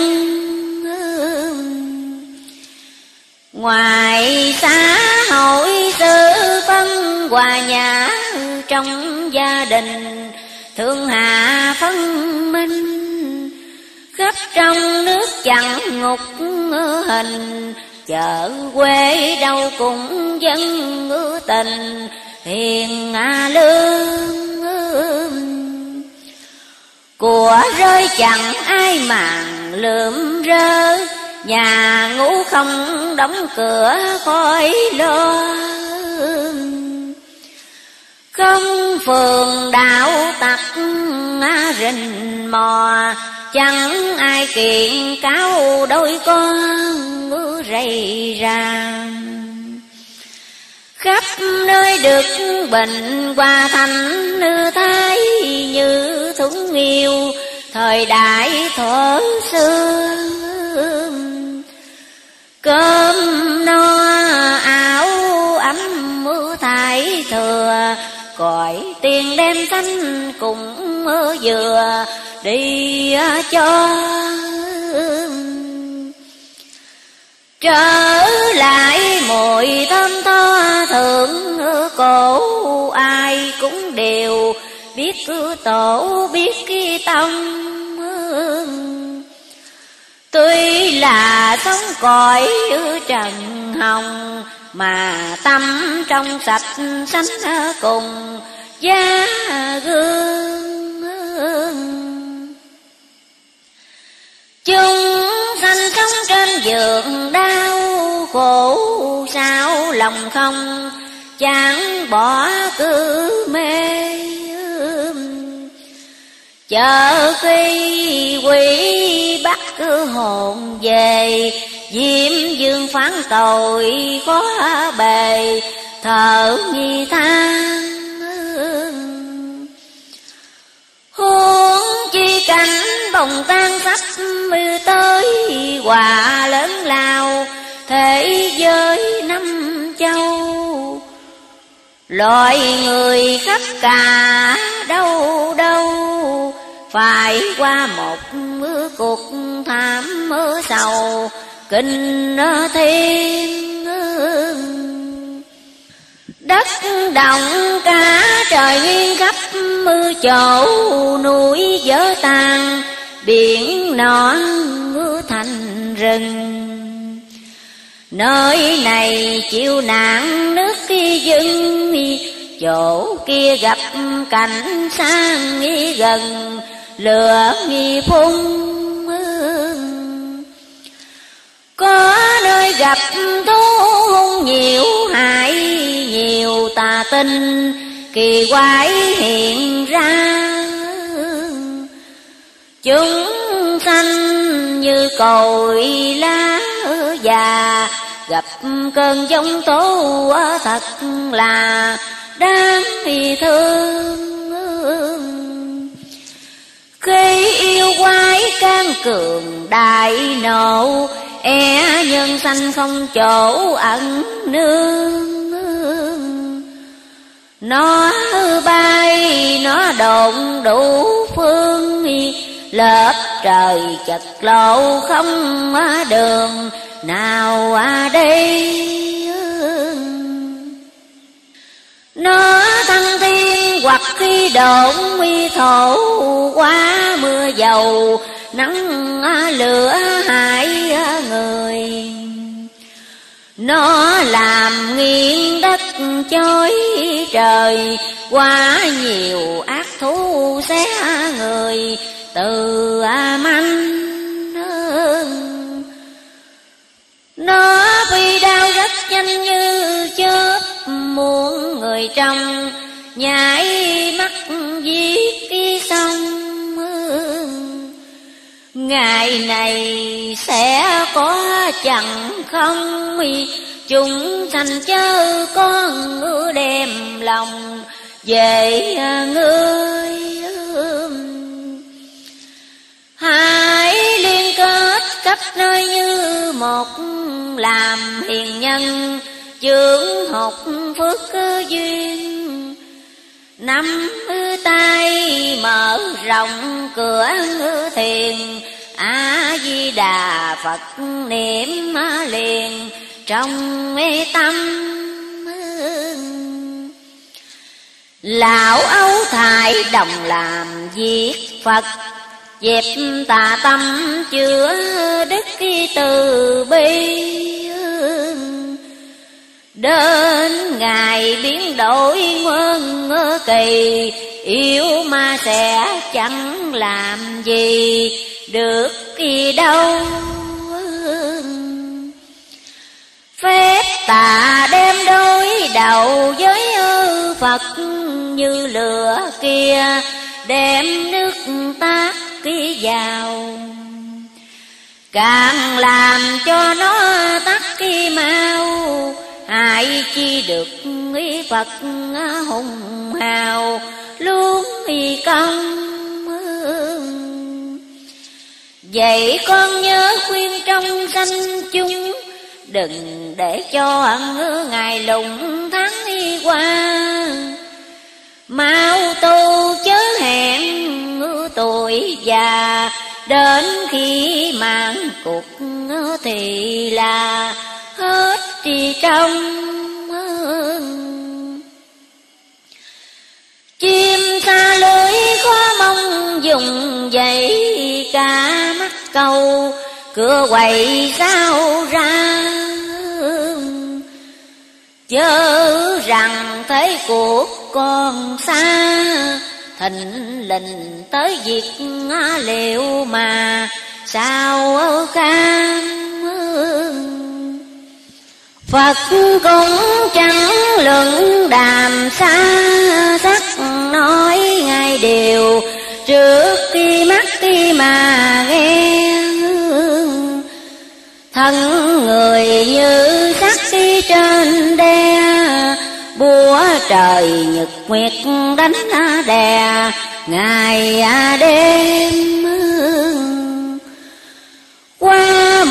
Ngoài xã hội tư phân hòa nhã trong gia đình thương hạ phân minh, khắp trong nước chẳng ngục hình chợ quê đâu cũng dân ngữ tình, hiền à lương của rơi chẳng ai màng lượm rơ, Nhà ngủ không đóng cửa khói lo Không phường đạo tặc rình mò Chẳng ai kiện cáo đôi con mưa rầy ra khắp nơi được bình hòa thành nữ thái như thúng nghiêu, thời đại thuở xưa. Cơm no, áo ấm mưa thải thừa, cõi tiền đem thanh cùng vừa đi à, cho trở lại mùi thơm tho thượng. Cổ ai cũng đều biết cứ tổ biết cái tâm. Tuy là sống cõi trần hồng, mà tâm trong sạch sánh cùng giá gương chung sanh sống trên giường đau khổ, sao lòng không chẳng bỏ cứ mê chờ khi quỷ bắt cứ hồn về, diêm dương phán tội khó bề, thở nghi than. Huống chi cảnh bồng tan sắp mưa tới, hòa lớn lao, thế giới năm châu. Loài người khắp cả đâu đâu, phải qua một mưa cuộc thảm mưa sầu, kinh thiên đất động cả trời nghiêng khắp mưa chỗ núi dở tàn biển nọ ngứa thành rừng. Nơi này chịu nạn nước khi dưng, Chỗ kia gặp cảnh sang nghi gần, Lửa nghi phun Có nơi gặp thú hung nhiều, hại Nhiều tà tinh kỳ quái hiện ra. Chúng sanh như cội lá già, gặp cơn giông tố thật là đáng thương. Khi yêu quái can cường đại nộ e nhân sanh không chỗ ẩn nương nó bay, nó đồn đủ phương, lớp trời chật lộ không đường, nào à đây nó thăng thiên hoặc khi độn mi thổ, qua mưa dầu, nắng lửa hại người nó làm nghiêng đất chối trời, quá nhiều ác thú xé người, từ manh nó phi đau rất nhanh như chớp muốn người trong, nhảy mắt giết cái ngày này sẽ có chẳng không? Chúng thành chớ con ngứa đem lòng về ngươi hãy liên kết khắp nơi như một làm hiền nhân, dưỡng học phước duyên nắm tay, mở rộng cửa thiền. A di đà phật niệm liền, trong tâm lão ấu thải đồng làm việc phật, dẹp tà tâm chữa đức từ bi đến ngày biến đổi nguồn kỳ, yêu ma sẽ chẳng làm gì được gì đâu. Phép tà đem đối đầu với Phật như lửa kia, đem nước tác ký vào. Càng làm cho nó tắt khi mau hại chi được ý Phật hùng hào, luôn y công vậy con nhớ khuyên trong sanh chung, đừng để cho ẩn ngày lùng tháng đi qua. Mau tu chớ hẹn tuổi già, đến khi mạng cuộc thì là hết thì trong chim xa lưới khó mong dùng dậy cả mắt câu cửa quầy sao ra chớ rằng thấy cuộc còn xa, thình lình tới việc liệu mà sao kham Phật cũng chẳng luận đàm xa sắc, nói ngay điều trước khi mắt khi mà nghe. Thân người như sắc khi trên đe, búa trời nhật nguyệt đánh đè ngày à đêm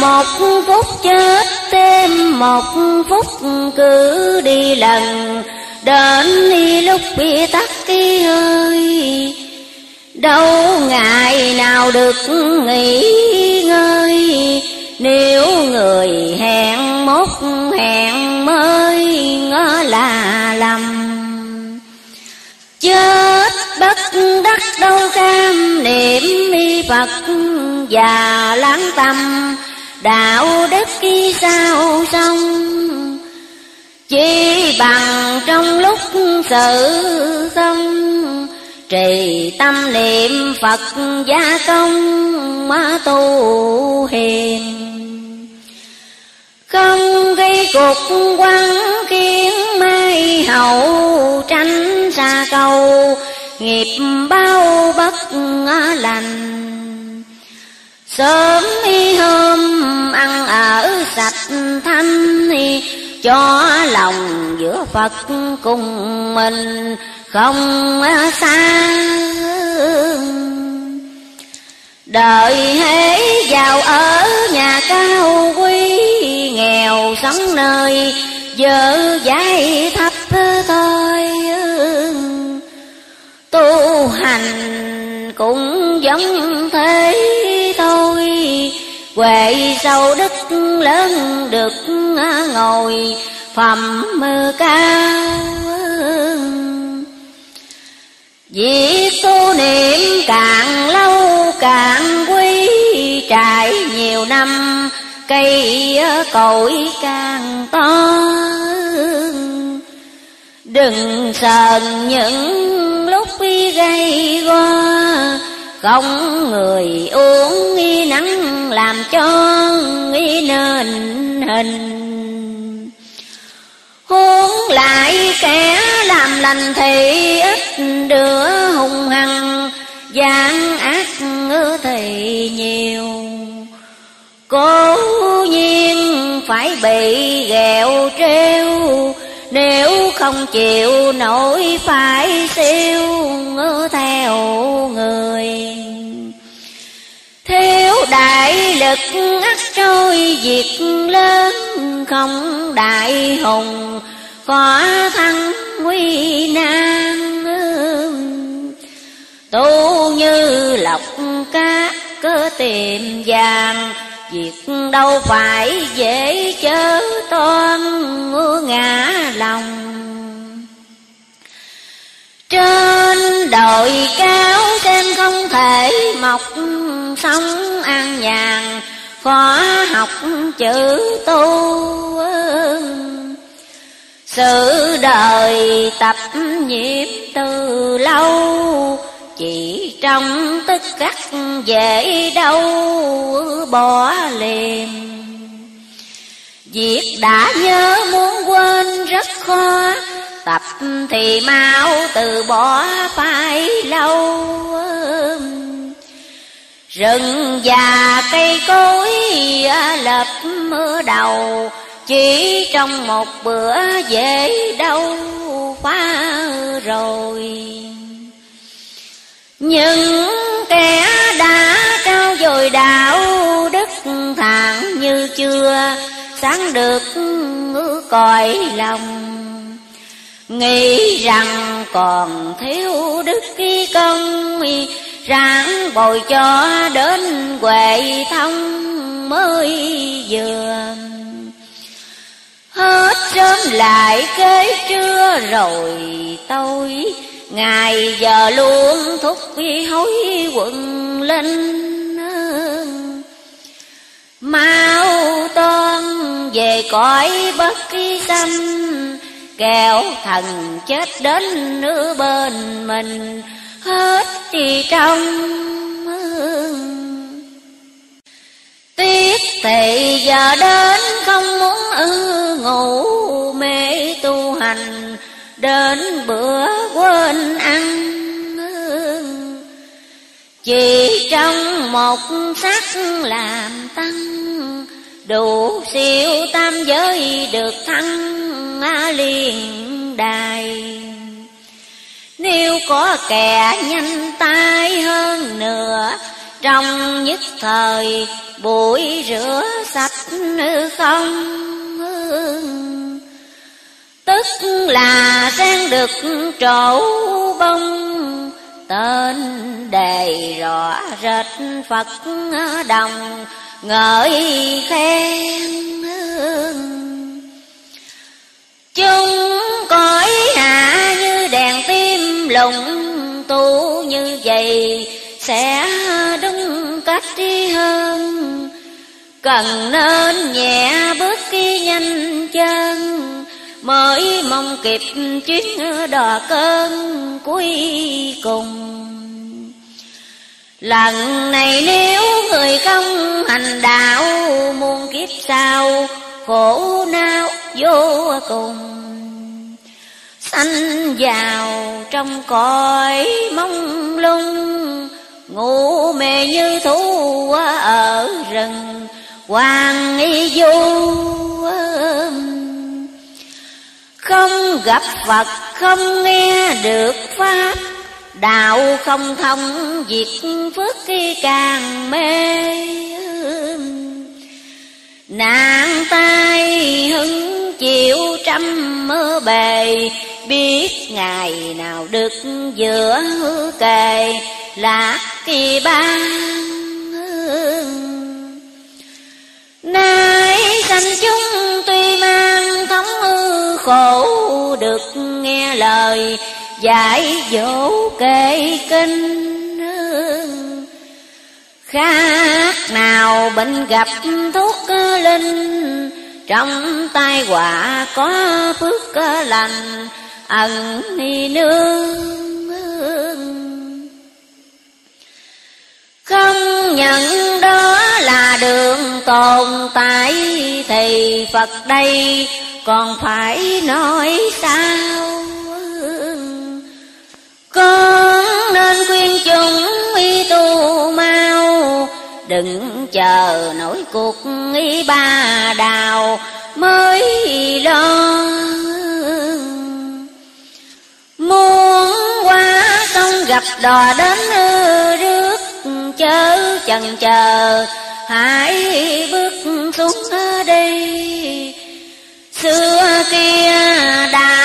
một phút chết thêm, một phút cứ đi lần. Đến đi lúc bị tắt cái hơi, đâu ngày nào được nghỉ ngơi. Nếu người hẹn mốt hẹn mới ngỡ là lầm. Chết bất đắc đâu cam, niệm mi Phật và lắng tâm đạo đức khi sao xong chỉ bằng trong lúc sự không, trì tâm niệm Phật gia công mà tu hiền. Không gây cuộc quan kiến mai hậu tránh xa cầu, nghiệp bao bất lành sớm y hôm ăn ở sạch thanh cho lòng giữa Phật cùng mình không xa đời hễ giàu ở nhà cao quý, nghèo sống nơi vợ dạy thấp thôi tu hành cũng giống thế Huệ sâu đức lớn được ngồi phẩm cao Việc tu niệm càng lâu càng quý, Trải nhiều năm, cây cội càng to. Đừng sờn những lúc gây go công người uống nghi nắng làm cho nghi nên hình. Huống lại kẻ làm lành thì ít đứa hung hăng, gian ác thì nhiều. Cố nhiên phải bị ghẹo treo Nếu không chịu nổi phải siêu theo người đại lực ắt trôi việc lớn Không đại hùng có thăng nguy nan. Tu như lọc cá cơ tìm vàng Việc đâu phải dễ chớ toan ngã lòng. Trên đồi cao không thể mọc sống an nhàn, Khó học chữ tu Sự đời tập nhiễm từ lâu, chỉ trong tức khắc dễ đâu bỏ liền. Việc đã nhớ muốn quên rất khó Tập thì mau từ bỏ phải lâu Rừng già cây cối à, lập mưa đầu, Chỉ trong một bữa dễ đâu phá rồi. Những kẻ đã trao dồi đạo đức thản như chưa, sáng được cõi lòng nghĩ rằng còn thiếu đức khi công, ráng bồi cho đến huệ thông mới vừa hết sớm lại kế trưa rồi tôi Ngày giờ luôn thúc hối quận linh Mau toan về cõi bất kỳ tâm Kẻo thần chết đến nửa bên mình, Hết thì trong Tiếc thì giờ đến không muốn ư ngủ, mê tu hành, đến bữa quên ăn chỉ trong một sắc làm tăng đủ siêu tam giới được thăng à, liền đài. Nếu có kẻ nhanh tay hơn nữa trong nhất thời bụi rửa sạch không Tức là đang được trổ bông, Tên đề rõ rệt Phật đồng ngợi khen Chúng cõi hạ như đèn tim lùng tu như vậy, Sẽ đúng cách đi hơn. Cần nên nhẹ bước đi nhanh chân mới mong kịp chuyến đò cơn cuối cùng lần này nếu người không hành đạo, muôn kiếp sau, khổ não vô cùng. Sanh vào trong cõi mong lung, ngủ mê như thú ở rừng hoàng y du không gặp Phật, không nghe được Pháp Đạo không thông, việc phước khi càng mê. Nạn tai hứng chịu trăm mơ bề, Biết ngày nào được giữa kề, Lạc kỳ ban Nay sanh chúng tuy mang thống hư khổ, Được nghe lời dạy dỗ kệ kinh. Khác nào bệnh gặp thuốc linh, Trong tai họa có phước lành, ẩn ni nương. Không nhận đó là đường tồn tại, Thì Phật đây còn phải nói sao? Con nên khuyên chúng y tu mau, Đừng chờ nổi cuộc y ba đào mới lo. Muốn qua sông gặp đò đến rước chớ chần chờ, hãy bước xuống đây xưa kia đã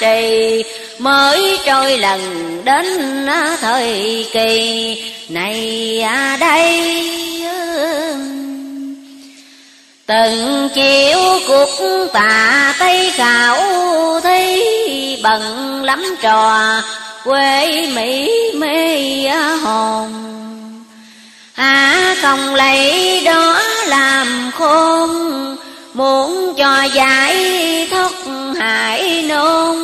trì, mới trôi lần đến thời kỳ. Này à đây từng chiều cuộc tà tây khảo thấy bận lắm trò, quê mỹ mê hồn. Hả không lấy đó làm khôn, muốn cho giải thoát hải nôn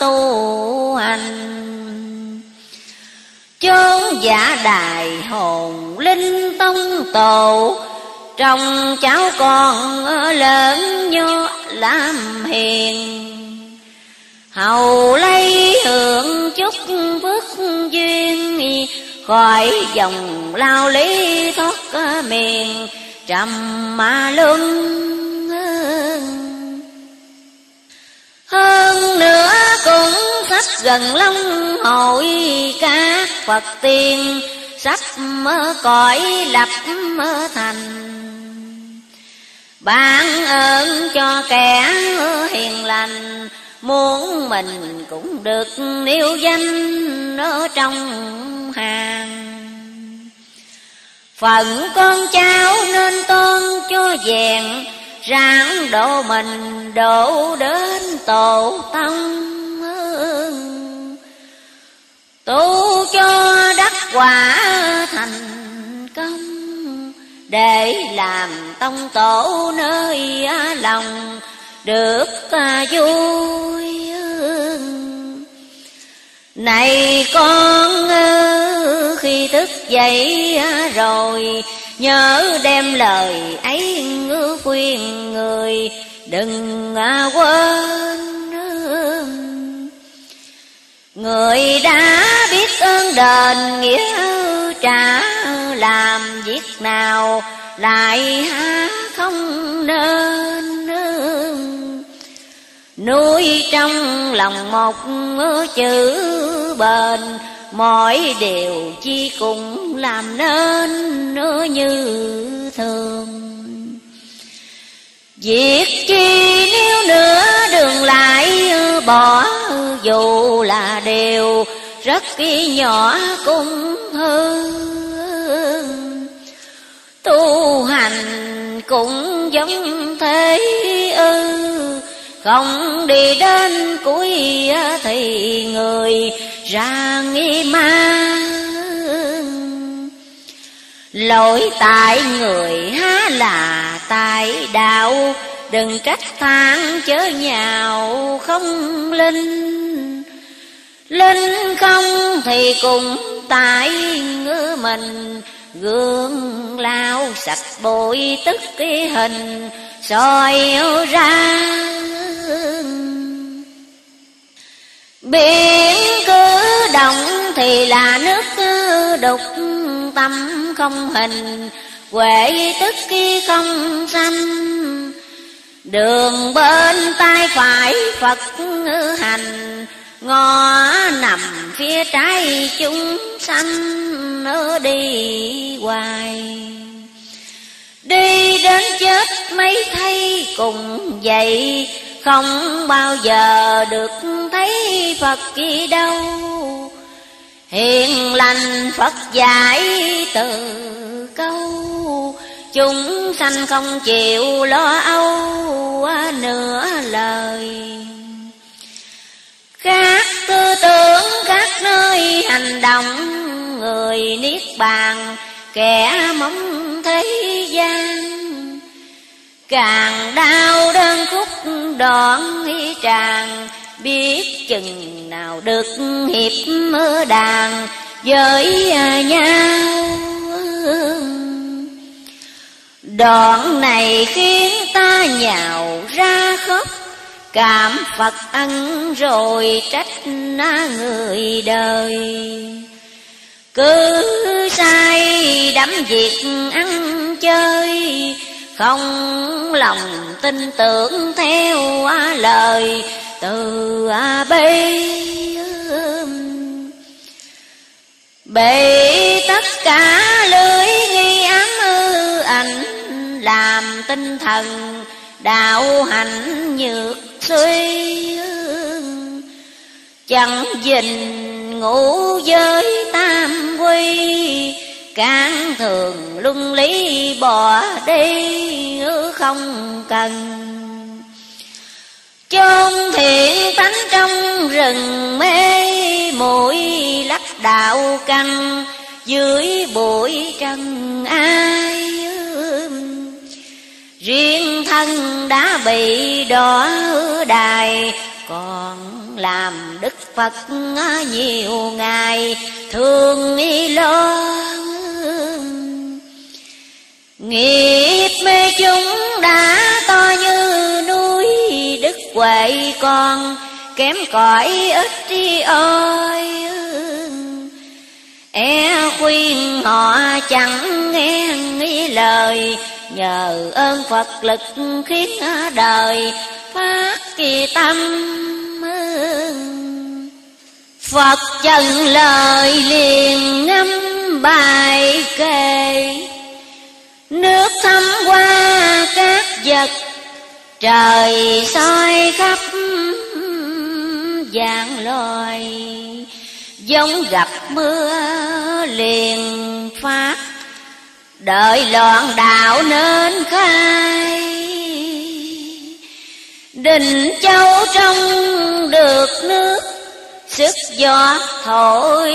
tu hành. Chốn giả đài hồn linh tông tổ, trong cháu con lớn nho làm hiền. Hầu lấy hưởng chút phước duyên, khỏi dòng lao lý thoát miền, trầm ma luân hơn nữa cũng sắp gần long hội các phật tiên sắp mơ cõi lập mơ thành. Ban ơn cho kẻ hiền lành, Muốn mình cũng được nêu danh ở trong hàng. Phận con cháu nên tôn cho vẹn Ráng độ mình độ đến tổ tông. Tu cho đắc quả thành công, Để làm tông tổ nơi lòng được vui. Này con khi thức dậy rồi nhớ đem lời ấy ngư khuyên người, đừng quên người đã biết ơn đền nghĩa trả, làm việc nào lại há không nên nuôi trong lòng một chữ bền mọi điều chi cũng làm nên như thường. Việc chi nếu nữa đường lại, bỏ dù là điều, rất nhỏ cũng hư tu hành cũng giống thế ư không đi đến cuối thì người ra nghi ma lỗi tại người há là tại đạo, đừng trách than chớ nhào không linh. Linh không thì cũng tại ngư mình gương lao sạch bụi tức cái hình, soi ra. Biển cứ động thì là nước đục, tâm không hình, huệ tức khi không xanh đường bên tay phải phật hành ngõ nằm phía trái chúng sanh ở đi hoài. Đi đến chết mấy thay cùng vậy, không bao giờ được thấy Phật gì đâu. Hiền lành Phật dạy từ câu, Chúng sanh không chịu lo âu, nửa lời. Các tư tưởng, các nơi hành động, Người niết bàn, kẻ mong thế gian. Càng đau đơn khúc đoạn tràn Biết chừng nào được hiệp mơ đàn với nhau. Đoạn này khiến ta nhào ra khóc Cảm Phật ăn rồi trách na người đời. Cứ sai đắm việc ăn chơi, không lòng tin tưởng theo lời từ bi bị tất cả lưới nghi ám ư ảnh làm tinh thần đạo hạnh nhược suy chẳng dình ngủ với tam quy, cán thường luân lý bỏ đi không cần. Chôn thiện tánh trong rừng mê, mũi lắc đạo căn dưới bụi trần ai riêng thân đã bị đỏ đài, còn làm đức phật nhiều ngày thương lo nghiệp mê chúng đã to như núi, đức huệ con kém cỏi ít đi ơi e khuyên họ chẳng nghe nghĩ lời, nhờ ơn phật lực khiến đời phát kỳ tâm phật trần lời liền ngâm bài kệ. Nước thấm qua các vật, trời soi khắp dạng loài giống gặp mưa liền phát, đợi loạn đạo nên khai. Đình châu trong được nước, sức gió thổi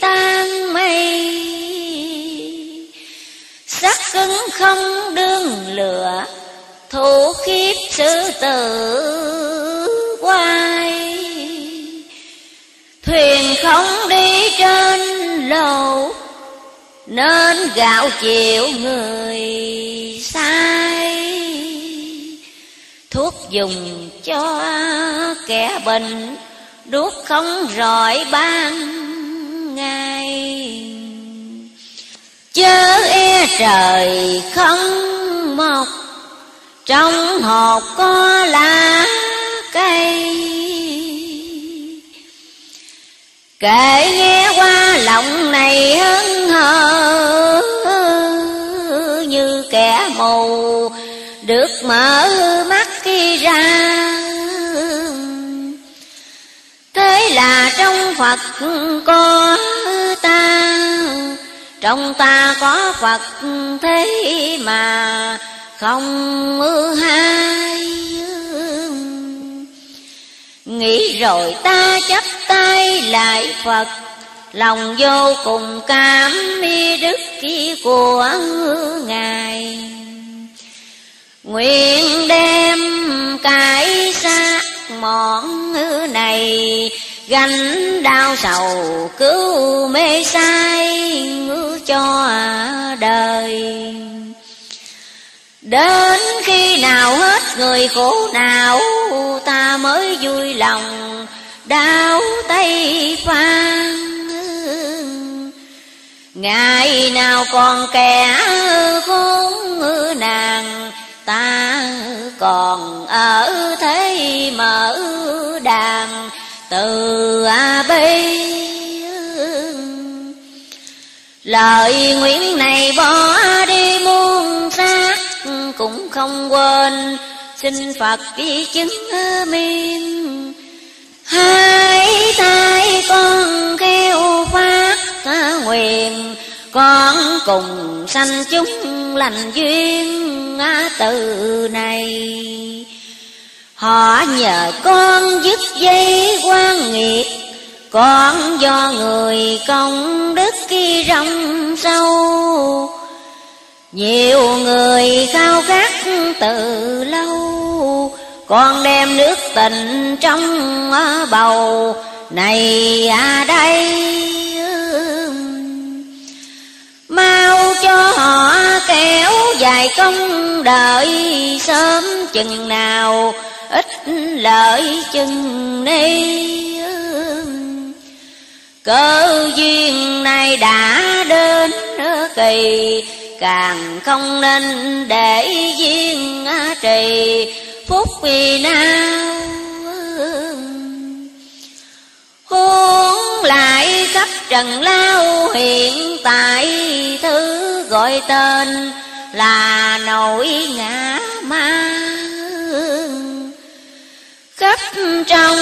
tan mây. Sắc cứng không đương lửa, thủ khiếp sư tử quan thuyền không đi trên lầu, nên gạo chịu người sai thuốc dùng cho kẻ bệnh, đuốc không rọi ban ngày. Chớ e trời không mọc, trong hộp có lá cây. Kể nghe qua lòng này hân hờ như kẻ mù được mở mắt khi ra. Thế là trong phật có ta, trong ta có phật thế mà không hai nghĩ rồi ta chấp tay lại phật. Lòng vô cùng cảm mi đức kia của ngài. Nguyện đem cái xác mọn này gánh đau sầu cứu mê sai cho đời. Đến khi nào hết người khổ nào Ta mới vui lòng đau tay phan Ngày nào còn kẻ khốn nàng, Ta còn ở thế mở đàn từ a bi lời nguyện này bỏ đi cũng không quên. Xin phật đi chứng miên hai tay con kêu phát nguyện, con cùng sanh chúng lành duyên từ này. Họ nhờ con dứt dây quan nghiệp, Con do người công đức khi rộng sâu. Nhiều người khao khát từ lâu Con đem nước tình trong ờ, bầu. Này à đây Mau cho họ kéo dài công đợi Sớm chừng nào, ít lợi chừng ni cơ duyên này đã đến kỳ càng không nên để duyên trì. Phúc vì nào? Huống lại khắp trần lao hiện tại, thứ gọi tên là nỗi ngã ma khắp trong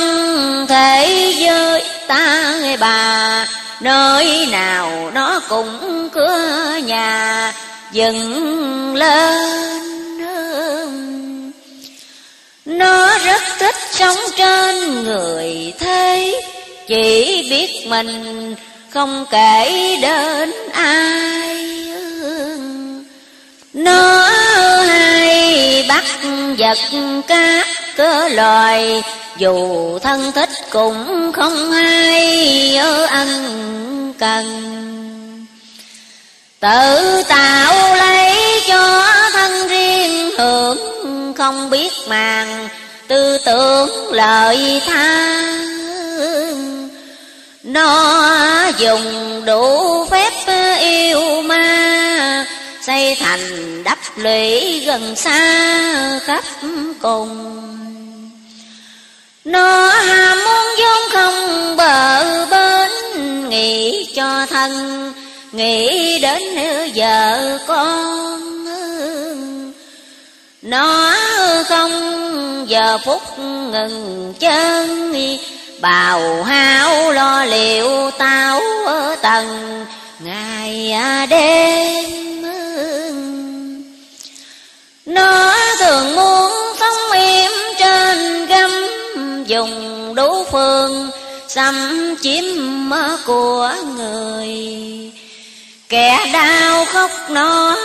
thế giới ta bà Nơi nào nó cũng cửa nhà dựng lên Nó rất thích sống trên người thế, Chỉ biết mình không kể đến ai. Nó hay các vật các cơ loài, Dù thân thích cũng không ai ở ân cần. Tự tạo lấy cho thân riêng hưởng Không biết màng, tư tưởng lời tha. Nó dùng đủ phép yêu ma Xây thành đắp lũy gần xa khắp cùng. Nó ham muốn vốn không bờ bên, Nghĩ cho thân, Nghĩ đến vợ con Nó không giờ phút ngừng chân, Bào hao lo liệu tao ở tầng Ngày đêm. Nó thường muốn sống im trên gấm, Dùng đủ phương xâm chiếm của người. Kẻ đau khóc nó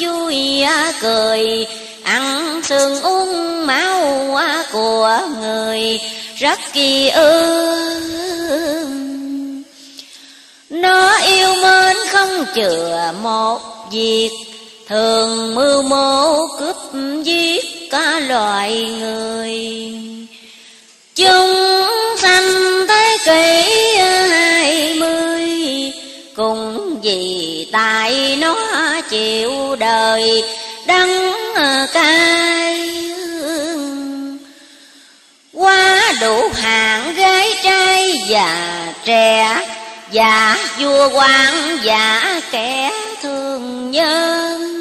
vui cười, Ăn sương uống máu của người, Rất kỳ ư Nó yêu mến không chừa một việc Thường mưu mô cướp giết cả loài người. Chúng sanh thế kỷ hai mươi, Cùng vì tại nó chịu đời đắng cay. Quá đủ hạng gái trai già trẻ Giả vua quan giả kẻ thương nhân.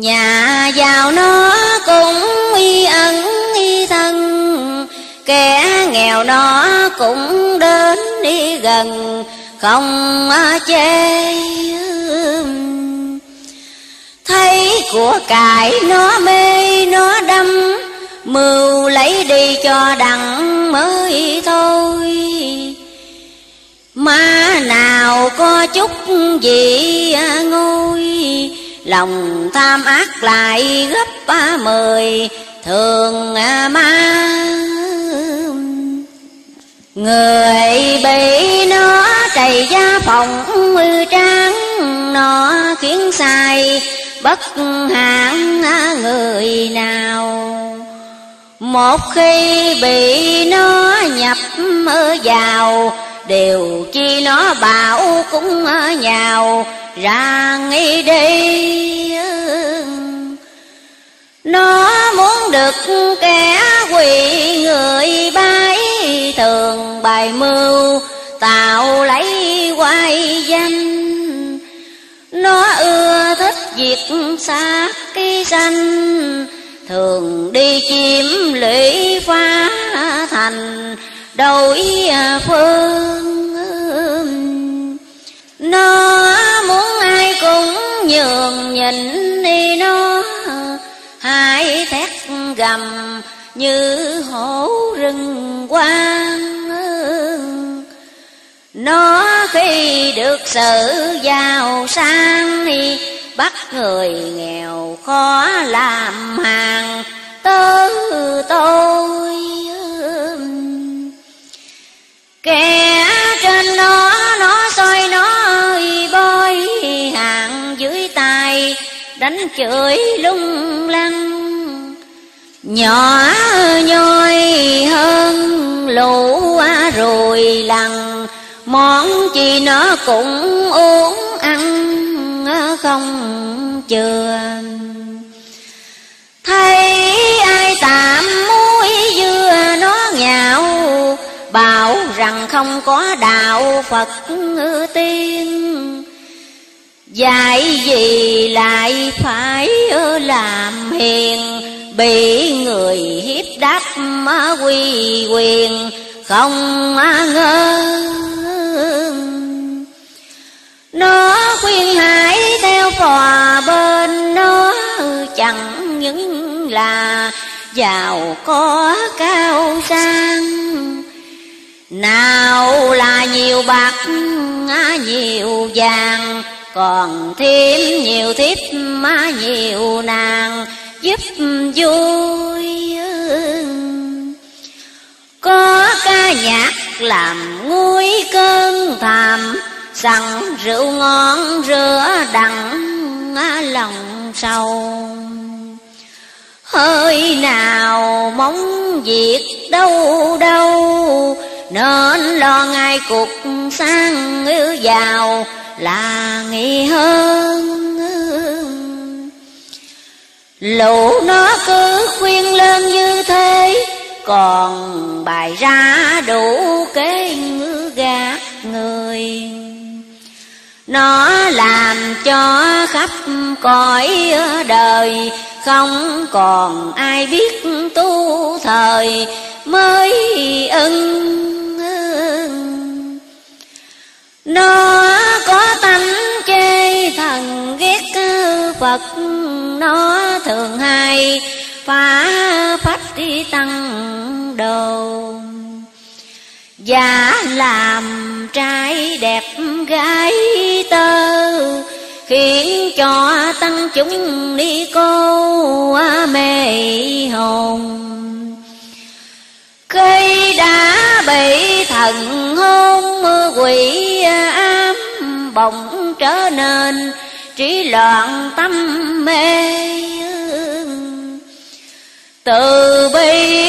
Nhà giàu nó cũng y ân y thân, Kẻ nghèo nó cũng đến đi gần, Không chê Thấy của cải nó mê, nó đâm, Mưu lấy đi cho đặng mới thôi. Mà nào có chút gì à, ngôi Lòng tham ác lại gấp ba mười Thường à ma. Người bị nó trầy gia phòng tráng, Nó khiến sai, bất hạng à người nào. Một khi bị nó nhập vào Điều chi nó bảo cũng ờ, nhào ra nghĩ đi Nó muốn được kẻ quỷ người bái Thường bài mưu, tạo lấy quay danh. Nó ưa thích việc xác cái danh, Thường đi chiếm lũy phá thành đổi à, phương Nó muốn ai cũng nhường nhịn đi nó. Hai thét gầm như hổ rừng quang Nó khi được sự giàu sang đi Bắt người nghèo khó làm hàng. Tớ tôi Kẻ trên nó nó soi nó bôi hàng dưới tay, Đánh chửi lung lăng. Nhỏ nhoi hơn lũ rồi lằng Món chi nó cũng uống ăn không chừa Thấy ai tạm muối dưa nó nhạo Bảo rằng không có đạo Phật tiên. Dạy gì lại phải làm hiền, Bị người hiếp đáp quy quyền, không ngơ nó khuyên hãy theo phò bên nó, chẳng những là giàu có cao sang nào là nhiều bạc, nhiều vàng, còn thêm nhiều thiếp má nhiều nàng, giúp vui có ca nhạc làm nguôi cơn thàm sẵn rượu ngon rửa đặng lòng sâu hơi nào mong việc đâu đâu nên lo ngay cuộc sang giàu là nghi hơn. Lũ nó cứ khuyên lên như thế, còn bài ra đủ kế ngứa gạt người nó làm cho khắp cõi đời, không còn ai biết tu thời mới ưng nó có tánh chê thần ghét Phật, Nó thường hay phá phách đi tăng đồ. Và làm trai đẹp gái tơ, Khiến cho tăng chúng đi cô mê hồn. Khi đã bị thần hôn quỷ ám bỗng trở nên trí loạn tâm mê. Từ bi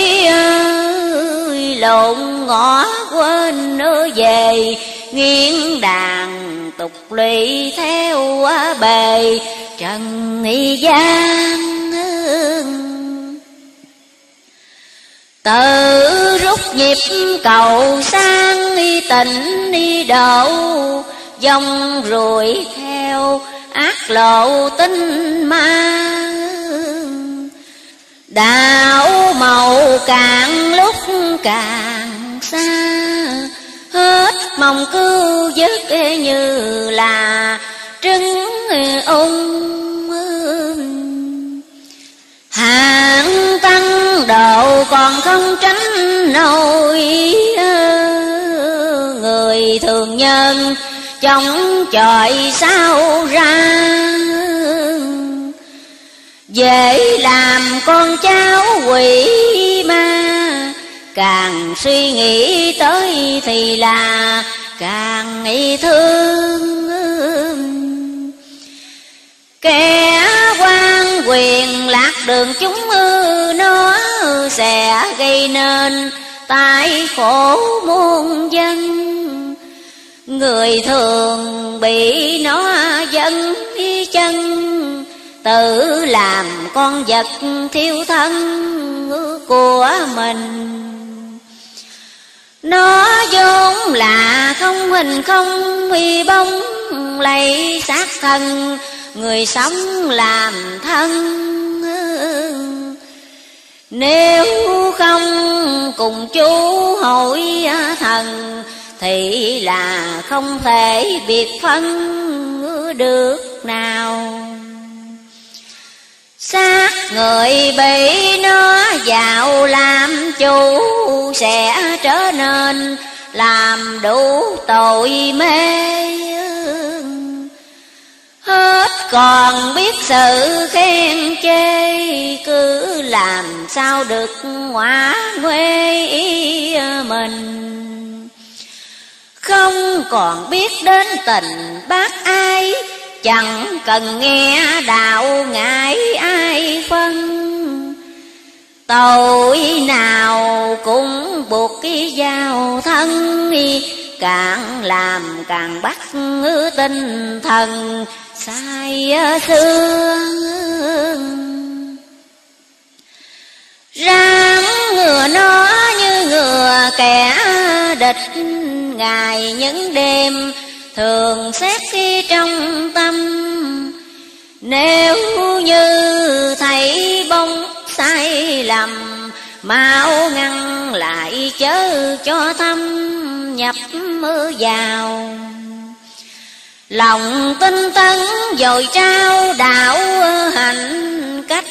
lộn ngõ quên nữa về nghiêng đàn tục lụy theo bề. Trần nghi gian Tự rút nhịp cầu sang đi tỉnh đi đậu Dòng ruồi theo ác lộ tinh ma. Đạo màu càng lúc càng xa, Hết mong cứu giấc như là trứng ung Hạng tăng độ còn không tránh nổi, Người thường nhân chống chọi sao ra. Dễ làm con cháu quỷ ma, Càng suy nghĩ tới thì là càng nghĩ thương Kẻ quan quyền lạc đường chúng nó sẽ gây nên tai khổ muôn dân. Người thường bị nó dẫn chân Tự làm con vật thiêu thân của mình. Nó vốn là không hình không uy bóng, lấy xác thân, người sống làm thân. Nếu không cùng chú hội thần, thì là không thể biệt phân được nào xác người bị nó vào làm chủ sẽ trở nên làm đủ tội mê hết còn biết sự khen chê, cứ làm sao được ngoả nguê ý mình. Không còn biết đến tình bác ai chẳng cần nghe đạo ngại ai phân. Tội nào cũng buộc cái giao thân, càng làm càng bắt tinh thần, sai xương. Ráng ngừa nó như ngừa kẻ địch ngày những đêm thường xét khi trong tâm. Nếu như thấy bông sai lầm, mau ngăn lại chớ cho thâm nhập mưa vào. Lòng tinh tấn dồi trao đạo hạnh cách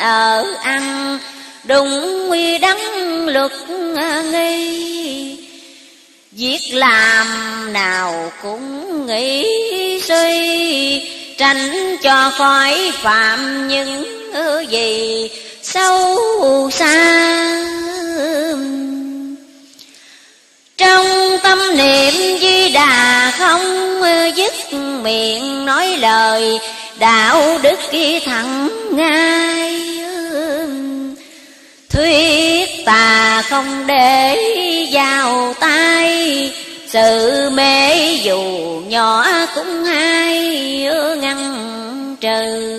ở ăn, đúng quy đắng luật nghi việc làm nào cũng nghĩ suy, tránh cho khỏi phạm những gì sâu xa. Trong tâm niệm di đà không dứt miệng nói lời, đạo đức thẳng ngay thuyết tà không để vào tay, sự mê dù nhỏ cũng hay ngăn trừ.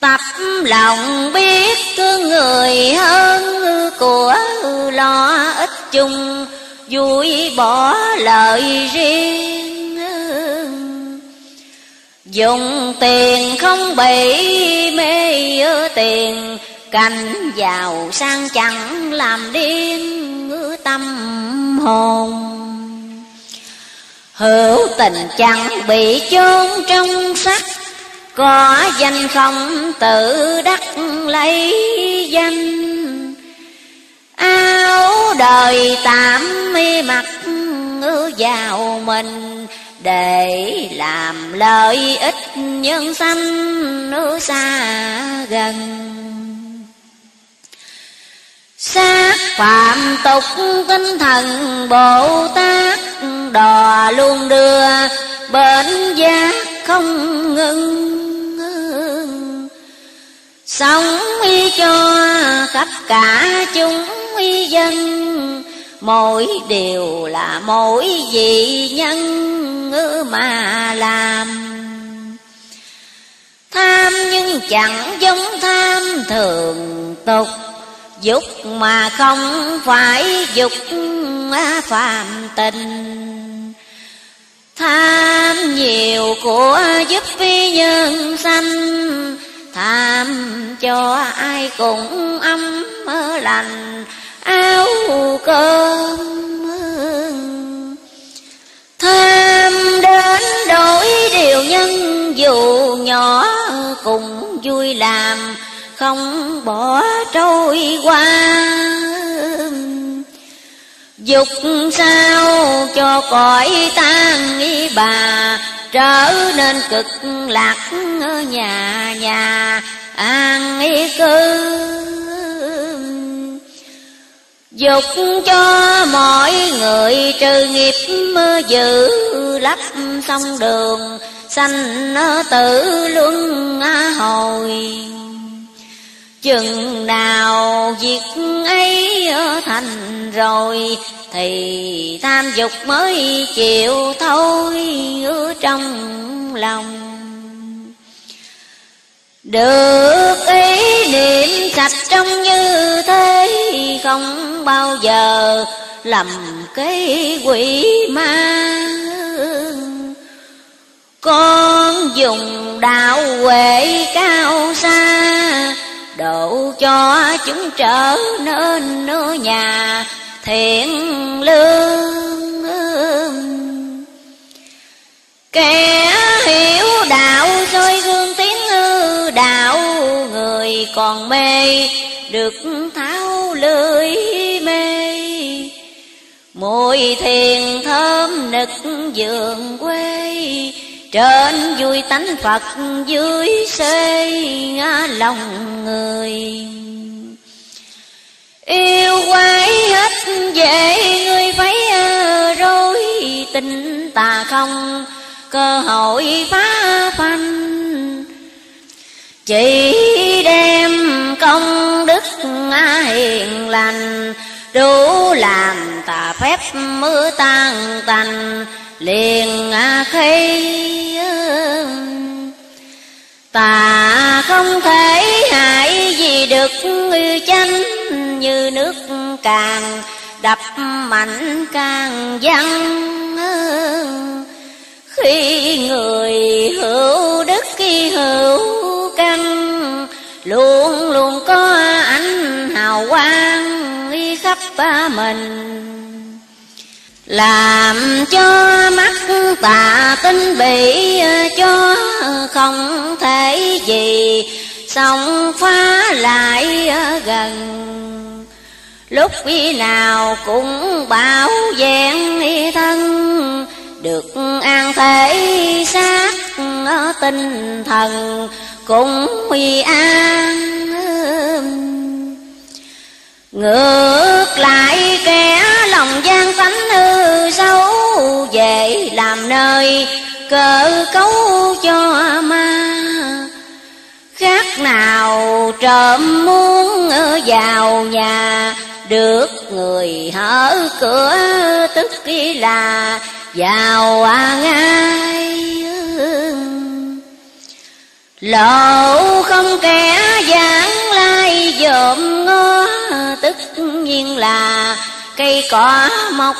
Tập lòng biết thương người hơn của lo ít chung, vui bỏ lời riêng. Dùng tiền không bị mê tiền cành giàu sang chẳng làm điên tâm hồn. Hữu tình chẳng bị chôn trong sắc có danh không tự đắc lấy danh. Áo đời tạm mi mặc vào mình, để làm lợi ích nhân sanh nước xa gần xác phạm tục tinh thần, bồ tát, đò luôn đưa, bến giác không ngừng sống y cho khắp cả chúng y dân, mỗi điều là mỗi vị nhân mà làm. Tham nhưng chẳng giống tham thường tục dục mà không phải dục à, phàm tình. Tham nhiều của giúp phi nhân sanh, tham cho ai cũng ấm lành. Áo cơm, tham đến đổi điều nhân, dù nhỏ cùng vui làm không bỏ trôi qua. Dục sao cho cõi tan ý bà, trở nên cực lạc ở nhà nhà an ý cư. Dục cho mọi người trừ nghiệp mơ dự lấp xong đường, sanh tử luân hồi. Chừng nào việc ấy thành rồi, Thì tham dục mới chịu thôi ở trong lòng. Được ý niệm sạch trong như thế Không bao giờ lầm cái quỷ ma. Con dùng đạo huệ cao xa độ cho chúng trở nên nơi nhà, thiện lương kẻ hiểu đạo soi gương tiếng đạo, người còn mê được tháo lưỡi mê. Mùi thiền thơm nực giường quê trên vui tánh Phật, dưới xê lòng người. Yêu quái hết dễ, người phải rối. Tình tà không, cơ hội phá phanh. Chỉ đem công đức hiền lành, đủ làm tà phép mưa tan tành liền à khi ta không thể hại gì được chánh như nước càng đập mạnh càng văng. Khi người hữu đức, khi hữu căn, luôn luôn có ánh hào quang khắp mình làm cho mắt tà tinh bị ờ, cho không thể gì. Xong phá lại ờ, gần. Lúc khi nào cũng bảo vẹn thân. Được an thể xác ờ, tinh thần cũng huy an. Ngược lại kẻ lòng gian tánh hư xấu về làm nơi cờ cấu cho ma. Khác nào trộm muốn vào nhà, được người hở cửa tức là vào à ngay lộ không kẻ giảng lai dòm ngó tất nhiên là cây cỏ mọc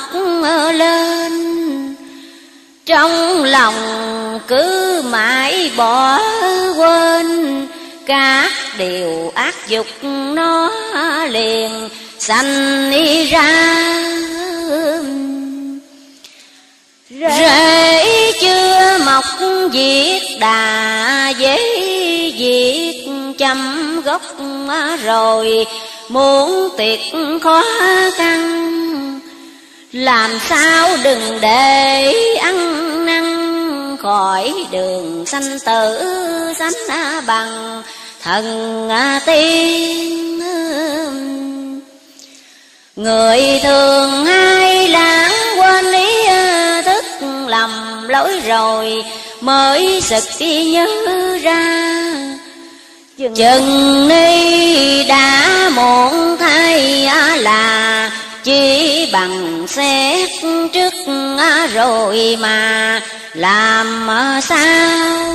lên. Trong lòng cứ mãi bỏ quên, các điều ác dục nó liền sanh đi ra. Rễ chưa mọc, diệt đà dễ diệt, chăm gốc rồi muốn tiệt khó khăn, làm sao đừng để ăn năn. Khỏi đường sanh tử sanh bằng thần tiên. Người thường hay lãng quên ý thức lầm lỗi rồi mới sực nhớ ra chừng ni đã muộn thay là chỉ bằng xét trước rồi mà làm sao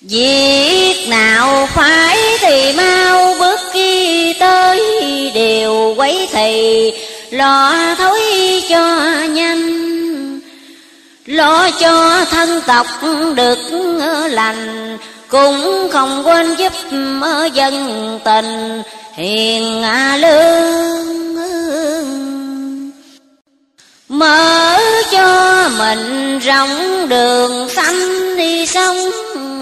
Việc nào phải thì mau bước đi tới Điều quấy thì lo thối cho nhanh. Lo cho thân tộc được lành, Cũng không quên giúp dân tình. Hiền lương Mở cho mình rộng đường xanh đi sống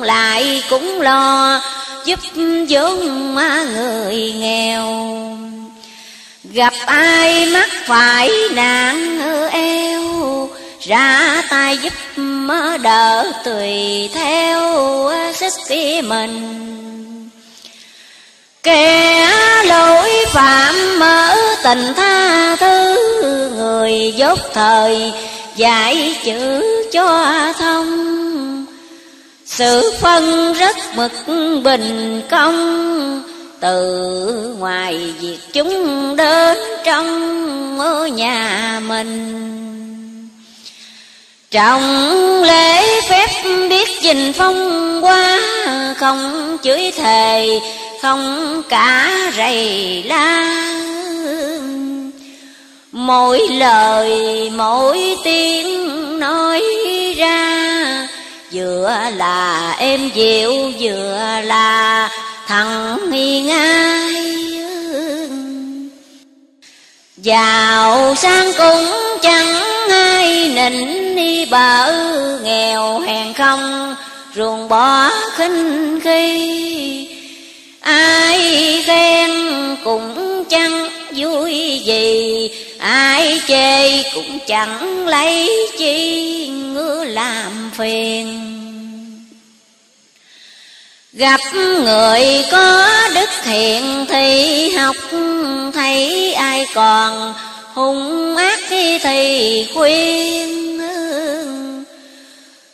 Lại cũng lo giúp vốn người nghèo. Gặp ai mắc phải nạn eo ra tay giúp đỡ tùy theo sức mình. Kẻ lỗi phạm mở tình tha thứ, Người dốt thời dạy chữ cho thông. Sự phân rất mực bình công, Từ ngoài việc chúng đến trong nhà mình. Trọng lễ phép biết dình phong qua Không chửi thề, không cả rầy la. Mỗi lời, mỗi tiếng nói ra, vừa là êm dịu, vừa là thằng nghi ai giàu sang cũng chẳng nịnh ni đi bờ nghèo hèn không, ruồng bỏ khinh khi. Ai khen cũng chẳng vui gì, ai chê cũng chẳng lấy chi, ngứa làm phiền. Gặp người có đức thiện thì học, thấy ai còn hung ác thì khuyên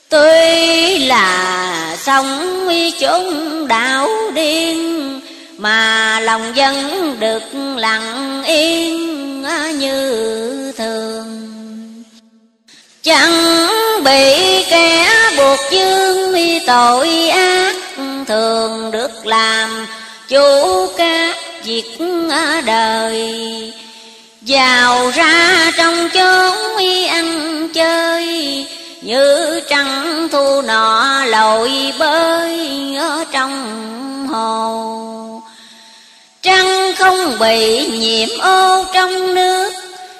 Tuy là sống chốn đạo điên, Mà lòng dân được lặng yên như thường. Chẳng bị kẻ buộc dương tội ác Thường được làm chủ các việc đời. Vào ra trong chốn ăn chơi, như trăng thu nọ lội bơi ở trong hồ. Trăng không bị nhiễm ô trong nước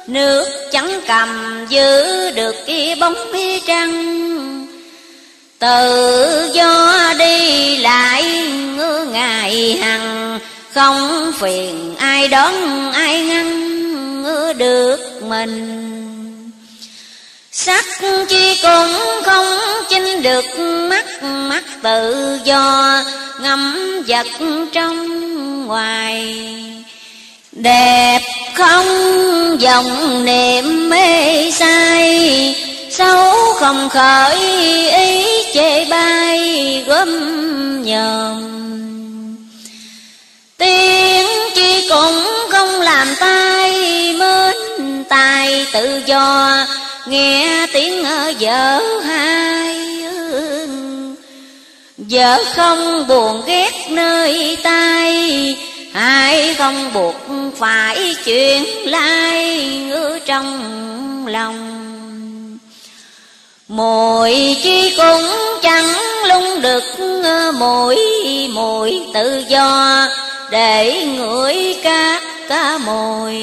Nước chẳng cầm giữ được cái bóng phía trăng. Tự do đi lại, ngứa ngày hằng, Không phiền ai đón ai ngăn được mình. Sắc chi cũng không chinh được mắt Mắt tự do ngắm vật trong ngoài. Đẹp không dòng niệm mê say Xấu không khởi ý chê bay gom nhòm Tiếng chi cũng không làm tay mến tài tự do, Nghe tiếng vợ hai Vợ không buồn ghét nơi tay Ai không buộc phải chuyện lai ngứa trong lòng. Mùi chi cũng chẳng lung được mỗi mỗi tự do Để ngửi các cá mùi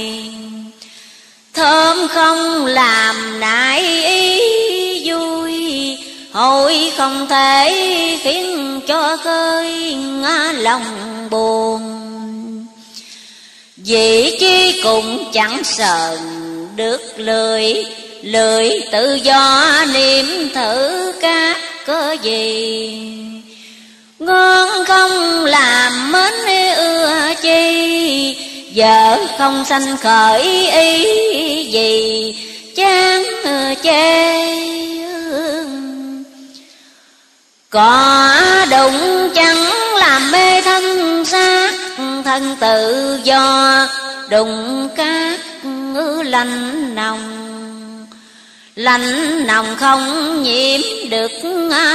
Thơm không làm nại ý vui Hội không thể khiến cho khơi lòng buồn. Vị chi cũng chẳng sờn được lười Lười tự do niệm thử các có gì. Ngon không làm mến ưa chi Vợ không sanh khởi ý gì, Chán chê Có đụng chẳng làm mê thân xác, thân tự do đụng cát ngư lạnh nồng. Lạnh nồng không nhiễm được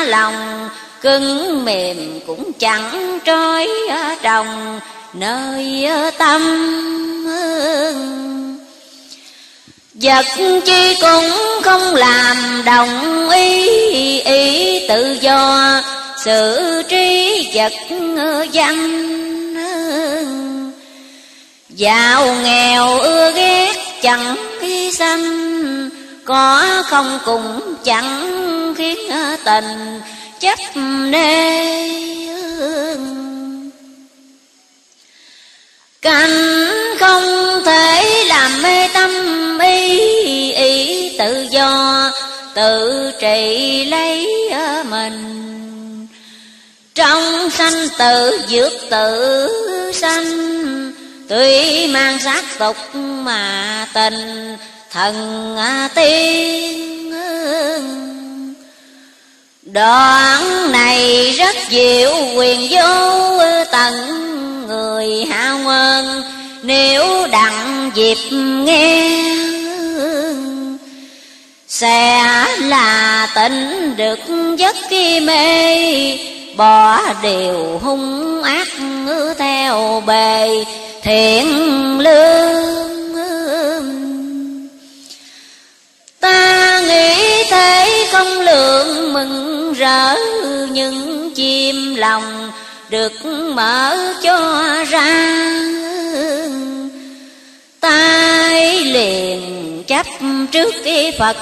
lòng, cứng mềm cũng chẳng trói trong nơi tâm vật chi cũng không làm đồng ý ý tự do. Sự trí vật danh Giàu nghèo ưa ghét chẳng khi sanh Có không cùng chẳng khiến tình chấp nê Cảnh không thể làm mê tâm ý ý tự do, Tự trị lấy mình. Trong sanh tự dược tự sanh Tuy mang xác tục mà tình thần à, tiên Đoạn này rất diệu, quyền vô tận người hao ngân Nếu đặng dịp nghe, Sẽ là tỉnh được giấc mê, Bỏ điều hung ác theo bề thiện lương. Ta nghĩ thế không lượng mừng rỡ những chim lòng được mở cho ra. Tay liền chấp trước cái phật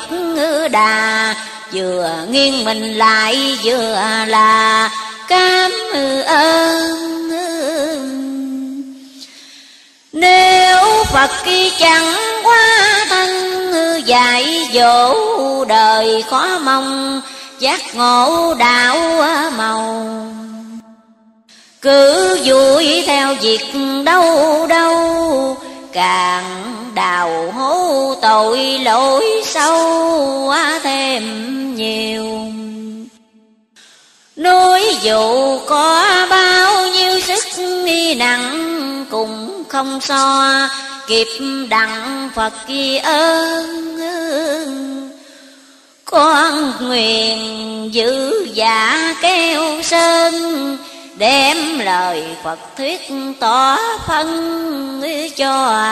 đà, vừa nghiêng mình lại vừa là cảm ơn. Nếu Phật chẳng qua thân, dạy dỗ đời khó mong, giác ngộ đạo màu cứ vui theo việc đâu đâu, càng đào hố tội lỗi sâu thêm nhiều. Núi dù có bao nhiêu sức nặng cùng không so kịp đặng Phật kia ơn. Con nguyện giữ giả keo sơn đem lời Phật thuyết tỏ phân cho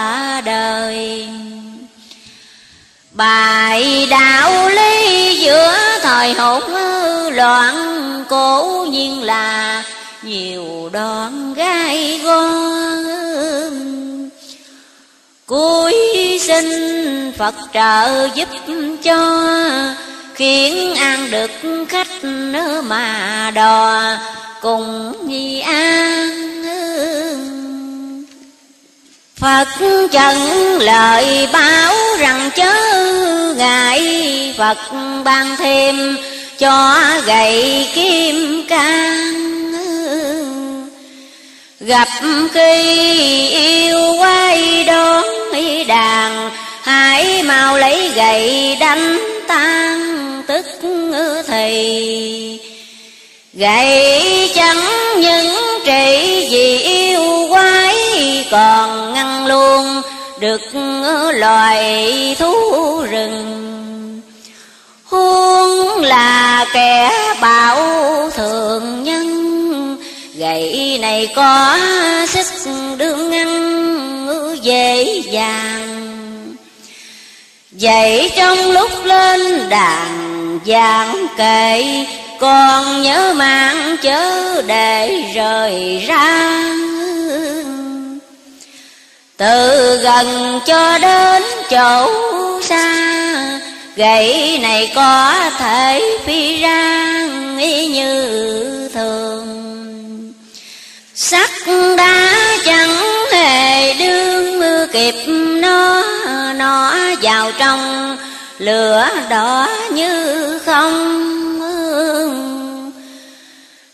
đời. Bài đạo lý giữa thời hỗn loạn cố nhiên là nhiều đoạn gai go cuối xin Phật trợ giúp cho, khiến ăn được khách nữa mà đò cùng nghi an Phật trần lời báo rằng chớ ngại, Phật ban thêm cho gậy kim can Gặp khi yêu quay đón đàn, Hãy mau lấy gậy đánh tan tức thì Gậy chẳng những trị vì yêu quái, Còn ngăn luôn được loài thú rừng. Huống là kẻ bảo thường nhân, Gậy này có sức đương ngăn dễ dàng. Vậy trong lúc lên đàn giảng kệ, Còn nhớ mang chớ để rời ra Từ gần cho đến chỗ xa, Gậy này có thể phi ra như thường. Sắc đá chẳng hề đương mưa kịp nó Nó vào trong lửa đỏ như không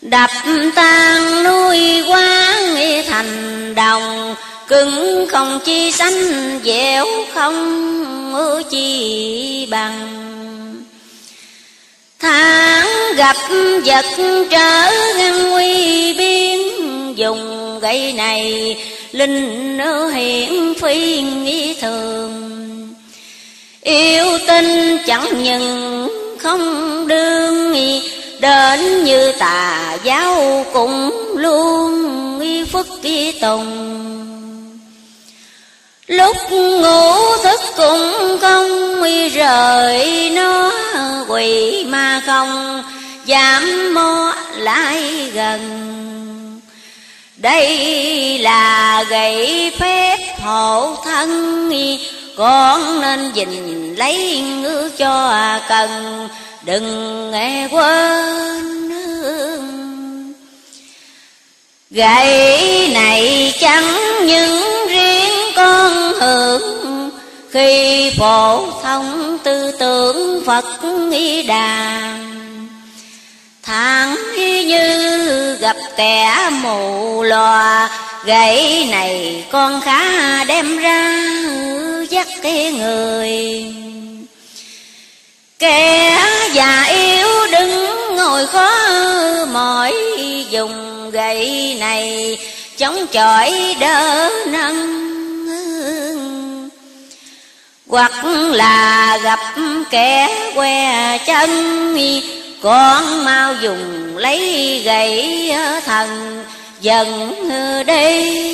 Đập tan nuôi quán thành đồng, Cứng không chi xanh dẻo không chi bằng. Tháng gặp vật trở ngăn nguy biên dùng gậy này linh hiện phi nghĩ thường yêu tinh chẳng nhận không đương đến như tà giáo cũng luôn y phức y tùng. Lúc ngủ thức cũng không y rời, nó quỷ mà không dám mò lại gần. Đây là gậy phép hộ thân con nên gìn lấy ngứa cho cần. Đừng nghe quên Gậy này chẳng những riêng con hưởng. Khi phổ thông tư tưởng Phật ý đàn, Thẳng như gặp kẻ mù lòa Gậy này con khá đem ra cái người. Kẻ già yếu đứng ngồi khó mỏi, Dùng gậy này chống chọi đỡ nâng Hoặc là gặp kẻ que chân con mau dùng lấy gậy thần, dần đi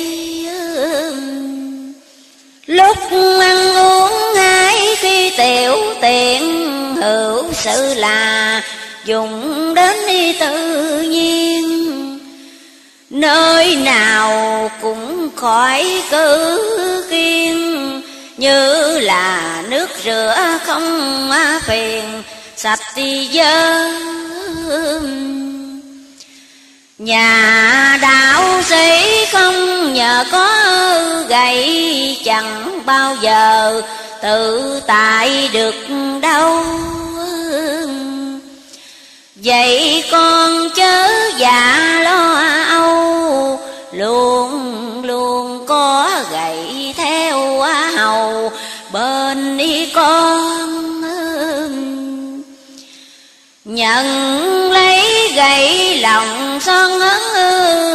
lúc ăn uống ngay khi tiểu tiện, hữu sự là dùng đến đi tự nhiên. Nơi nào cũng khỏi cứ kiên như là nước rửa không à, phiền, sạch đi dơ. Nhà đạo sĩ không nhờ có gậy, Chẳng bao giờ tự tại được đâu. Vậy con chớ dạ lo âu, Luôn luôn có gậy theo hầu, bên đi con. Nhận gây lòng son hấn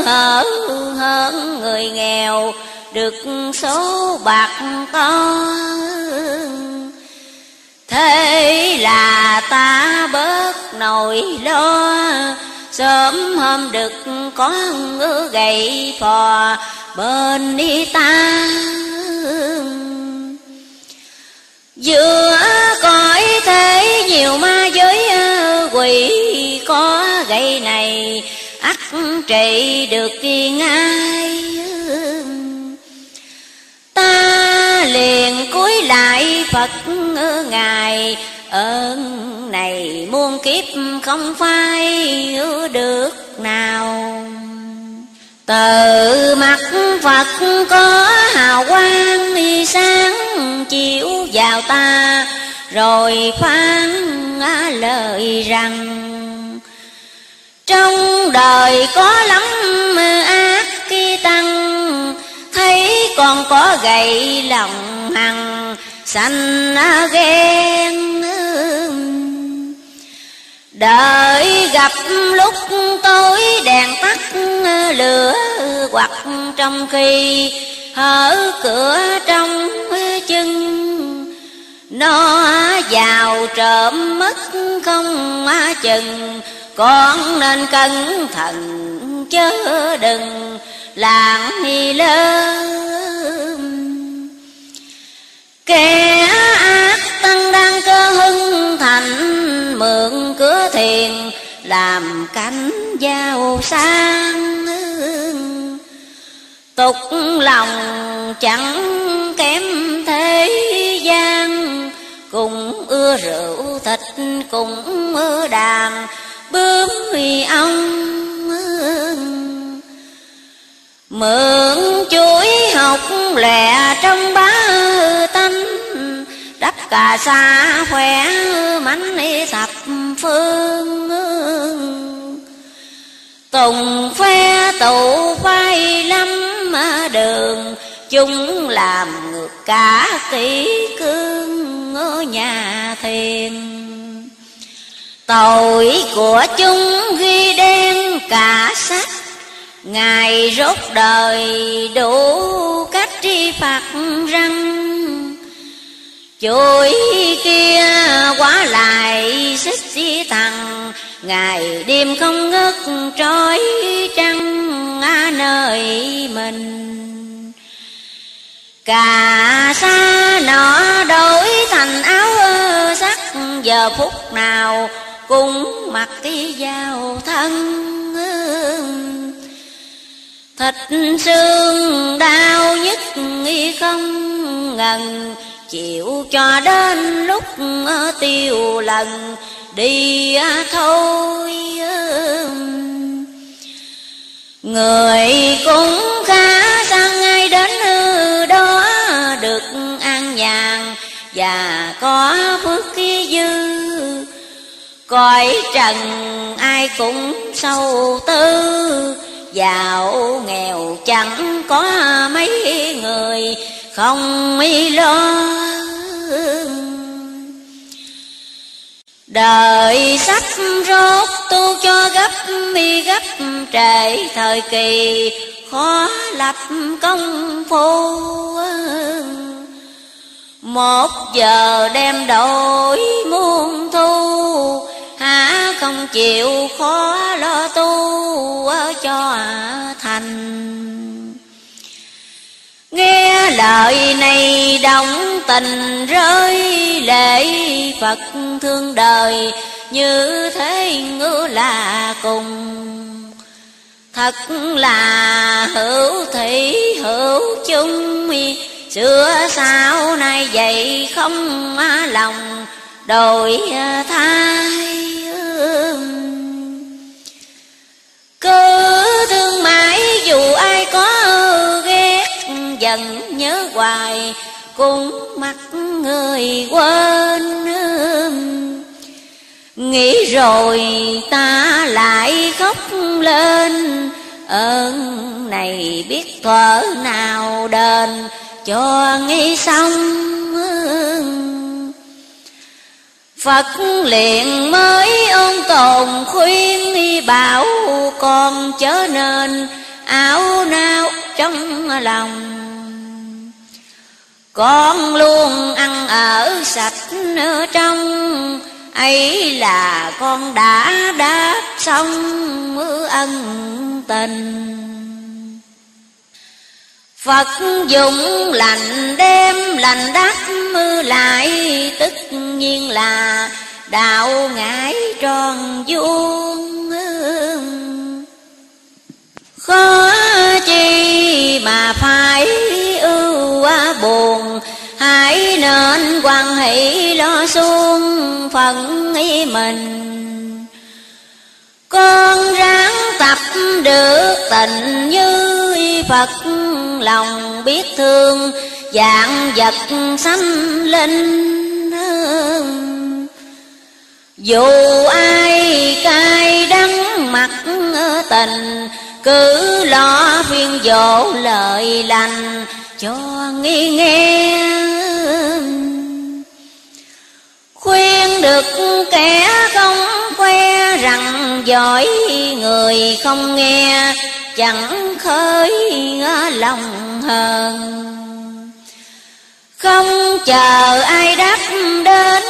hở hơn người nghèo, Được số bạc to. Thế là ta bớt nỗi lo, Sớm hôm được có ngư gậy phò bên đi ta. Giữa cõi thế nhiều ma quỷ có gậy này, ắt trị được ngay. Ta liền cúi lại Phật Ngài, ơn này muôn kiếp không phai được nào từ mặt Phật có hào quang đi sáng chiếu vào ta, rồi phán lời rằng, trong đời có lắm ác khi tăng, thấy còn có gầy lòng hằng, sanh ghen Đợi gặp lúc tối đèn tắt, lửa hoặc trong khi hở cửa trong chân Nó vào trộm mất không chừng, Con nên cẩn thận chớ đừng làm lớn Kẻ ác tăng đang cơ hưng thành Mượn cửa thiền làm cánh giao sang Tục lòng chẳng kém thế gian, Cùng ưa rượu thịt, cùng ưa đàn bướm huy ông Mượn chuối học lẹ trong bá Đắp cà sa khỏe mánh thập phương. Tùng phe tụ phai mà đường, Chúng làm ngược cả kỷ cương ở nhà thiền Tội của chúng ghi đen cả sách, Ngài rốt đời đủ cách tri phạt răng. Chuỗi kia quá lại xích xí thằng. Ngày đêm không ngất trói trăng nơi mình. Cả xa nọ đổi thành áo sắc. Giờ phút nào cũng mặc cái dao thân Thịt xương đau nhất không ngần. Chịu cho đến lúc ờ, tiêu lần. Đi ờ, thôi ờ, Người cũng khá sang ngay đến đó Được an nhàn và có phước khí dư. Cõi trần ai cũng sâu tư, Giàu nghèo chẳng có mấy người không mi lo. Đời sắp rốt, tu cho gấp, mi gấp, trễ thời kỳ, khó lập công phu. Một giờ đem đổi muôn thu Hả không chịu khó lo tu cho thành. Nghe lời này động tình rơi lệ Phật thương đời, như thế ngữ là cùng. Thật là hữu thị hữu chung Xưa sau nay vậy không lòng, đổi thay Cứ thương mãi dù ai Dần nhớ hoài, cũng mắt người quên Nghĩ rồi ta lại khóc lên, Ơn này biết thuở nào đền, cho nghi xong Phật liền mới ôn tồn khuyên đi bảo, con chớ nên áo nao trong lòng. Con luôn ăn ở sạch ở trong. Ấy là con đã đáp xong mưa ân tình. Phật dùng lành đêm lành đắc mưa lại Tất nhiên là đạo ngải tròn vuông Khó chi mà phải buồn. Hãy nên quan hỷ lo xuống phận ý mình. Con ráng tập được tình như Phật, lòng biết thương, dạng vật sanh linh dù ai cay đắng mặt tình, cứ lo phiên dỗ lời lành cho nghe nghe. Khuyên được kẻ không khoe rằng giỏi người không nghe, chẳng khơi lòng hờn. Không chờ ai đáp đến